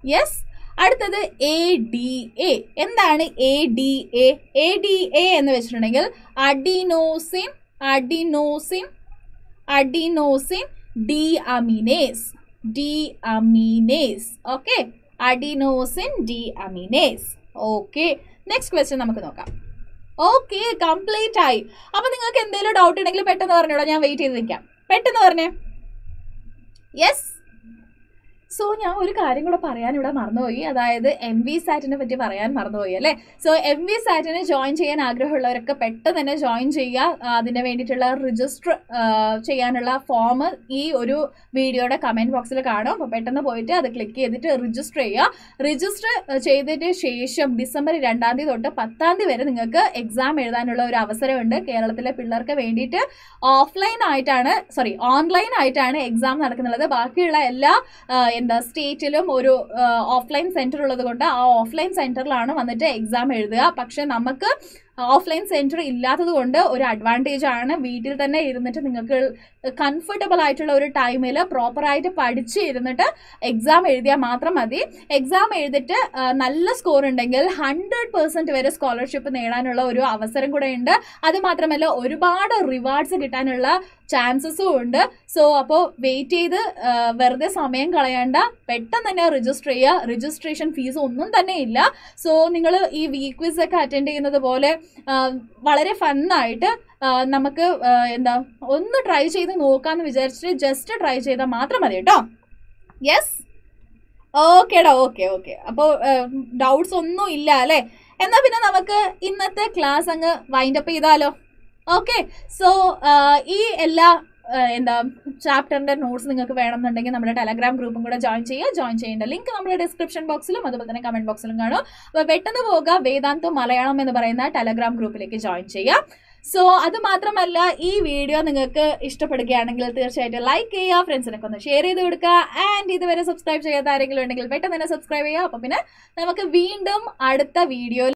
yes അടുത്തത് A D A എന്താണ് A D A A D A എന്ന് വെച്ചിട്ടുണ്ടെങ്കിൽ adenosine adenosine adenosine deaminase aminase okay adenosine de okay next question നമുക്ക് നോക്കാം. Okay complete ആയി. അപ്പൊ നിങ്ങൾക്ക് എന്തെങ്കിലും ഡൗട്ട് ഉണ്ടെങ്കിൽ പെട്ടെന്ന് പറഞ്ഞോളൂ ഞാൻ വെയിറ്റ് ചെയ്ത് നിൽക്കാം. പെട്ടെന്ന് പറഞ്ഞേ. യെസ് സോ ഞാൻ ഒരു കാര്യം കൂടെ പറയാൻ ഇവിടെ മറന്നുപോയി. അതായത് എം വി സാറ്റിനെ പറ്റി പറയാൻ മറന്നുപോയി അല്ലേ? സോ എം വി സാറ്റിനെ ജോയിൻ ചെയ്യാൻ ആഗ്രഹമുള്ളവരൊക്കെ പെട്ടെന്ന് തന്നെ ജോയിൻ ചെയ്യുക. അതിന് വേണ്ടിയിട്ടുള്ള രജിസ്റ്റർ ചെയ്യാനുള്ള ഫോം ഈ ഒരു വീഡിയോയുടെ കമന്റ് ബോക്സിൽ കാണും. അപ്പോൾ പെട്ടെന്ന് പോയിട്ട് അത് ക്ലിക്ക് ചെയ്തിട്ട് രജിസ്റ്റർ ചെയ്യുക. രജിസ്റ്റർ ചെയ്തിട്ട് ശേഷം ഡിസംബർ രണ്ടാം തീയതി തൊട്ട് പത്താം തീയതി വരെ നിങ്ങൾക്ക് എക്സാം എഴുതാനുള്ള ഒരു അവസരമുണ്ട്. കേരളത്തിലെ പിള്ളേർക്ക് വേണ്ടിയിട്ട് ഓഫ്ലൈൻ ആയിട്ടാണ് സോറി ഓൺലൈൻ ആയിട്ടാണ് എക്സാം നടക്കുന്നത് ബാക്കിയുള്ള എല്ലാ എന്താ സ്റ്റേറ്റിലും ഒരു ഓഫ്ലൈൻ സെന്റർ ഉള്ളത് കൊണ്ട് ആ ഓഫ്ലൈൻ സെന്ററിലാണ് വന്നിട്ട് എക്സാം എഴുതുക. പക്ഷെ നമുക്ക് ഓഫ്ലൈൻ സെന്റർ ഇല്ലാത്തത് കൊണ്ട് ഒരു അഡ്വാന്റേജ് ആണ്. വീട്ടിൽ തന്നെ ഇരുന്നിട്ട് നിങ്ങൾക്ക് കംഫർട്ടബിൾ ആയിട്ടുള്ള ഒരു ടൈമിൽ പ്രോപ്പറായിട്ട് പഠിച്ച് ഇരുന്നിട്ട് എക്സാം എഴുതിയാൽ മാത്രം മതി. എക്സാം എഴുതിട്ട് നല്ല സ്കോർ ഉണ്ടെങ്കിൽ ഹൺഡ്രഡ് പെർസെന്റ് വരെ സ്കോളർഷിപ്പ് നേടാനുള്ള ഒരു അവസരം കൂടെ ഉണ്ട്. അത് മാത്രമല്ല ഒരുപാട് റിവാർഡ്സ് കിട്ടാനുള്ള ചാൻസസും ഉണ്ട്. സോ അപ്പോൾ വെയിറ്റ് ചെയ്ത് വെറുതെ സമയം കളയേണ്ട. പെട്ടെന്ന് തന്നെ രജിസ്റ്റർ ചെയ്യുക. രജിസ്ട്രേഷൻ ഫീസ് ഒന്നും തന്നെ ഇല്ല. സോ നിങ്ങൾ ഈ വീക്ക് ക്വിസ് ഒക്കെ അറ്റൻഡ് ചെയ്യുന്നത് പോലെ വളരെ ഫണ്ണായിട്ട് നമുക്ക് എന്താ ഒന്ന് ട്രൈ ചെയ്ത് നോക്കാമെന്ന് വിചാരിച്ചിട്ട് ജസ്റ്റ് ട്രൈ ചെയ്താൽ മാത്രം മതി കേട്ടോ. യെസ് ഓക്കേടാ ഓക്കെ ഓക്കെ അപ്പോൾ ഡൗട്ട്സ് ഒന്നും ഇല്ല അല്ലേ? എന്നാൽ പിന്നെ നമുക്ക് ഇന്നത്തെ ക്ലാസ് അങ്ങ് വൈൻഡപ്പ് ചെയ്താലോ. ഓക്കെ സോ ഈ എല്ലാ എന്താ ചാപ്റ്ററിന്റെ നോട്ട്സ് നിങ്ങൾക്ക് വേണമെന്നുണ്ടെങ്കിൽ നമ്മുടെ ടെലഗ്രാം ഗ്രൂപ്പും കൂടെ ജോയിൻ ചെയ്യുക. ജോയിൻ ചെയ്യേണ്ട ലിങ്ക് നമ്മുടെ ഡിസ്ക്രിപ്ഷൻ ബോക്സിലും അതുപോലെ തന്നെ കമന്റ് ബോക്സിലും കാണും. അപ്പോൾ പെട്ടെന്ന് പോകുക വേദാന്ത മലയാളം എന്ന് പറയുന്ന ടെലഗ്രാം ഗ്രൂപ്പിലേക്ക് ജോയിൻ ചെയ്യുക. സോ അത് മാത്രമല്ല ഈ വീഡിയോ നിങ്ങൾക്ക് ഇഷ്ടപ്പെടുകയാണെങ്കിൽ തീർച്ചയായിട്ടും ലൈക്ക് ചെയ്യുക ഫ്രണ്ട്സിനൊക്കെ ഒന്ന് ഷെയർ ചെയ്ത് കൊടുക്കുക. ആൻഡ് ഇതുവരെ സബ്സ്ക്രൈബ് ചെയ്യാത്ത ആരെങ്കിലും ഉണ്ടെങ്കിൽ പെട്ടെന്ന് തന്നെ സബ്സ്ക്രൈബ് ചെയ്യുക. അപ്പൊ പിന്നെ നമുക്ക് വീണ്ടും അടുത്ത വീഡിയോയിൽ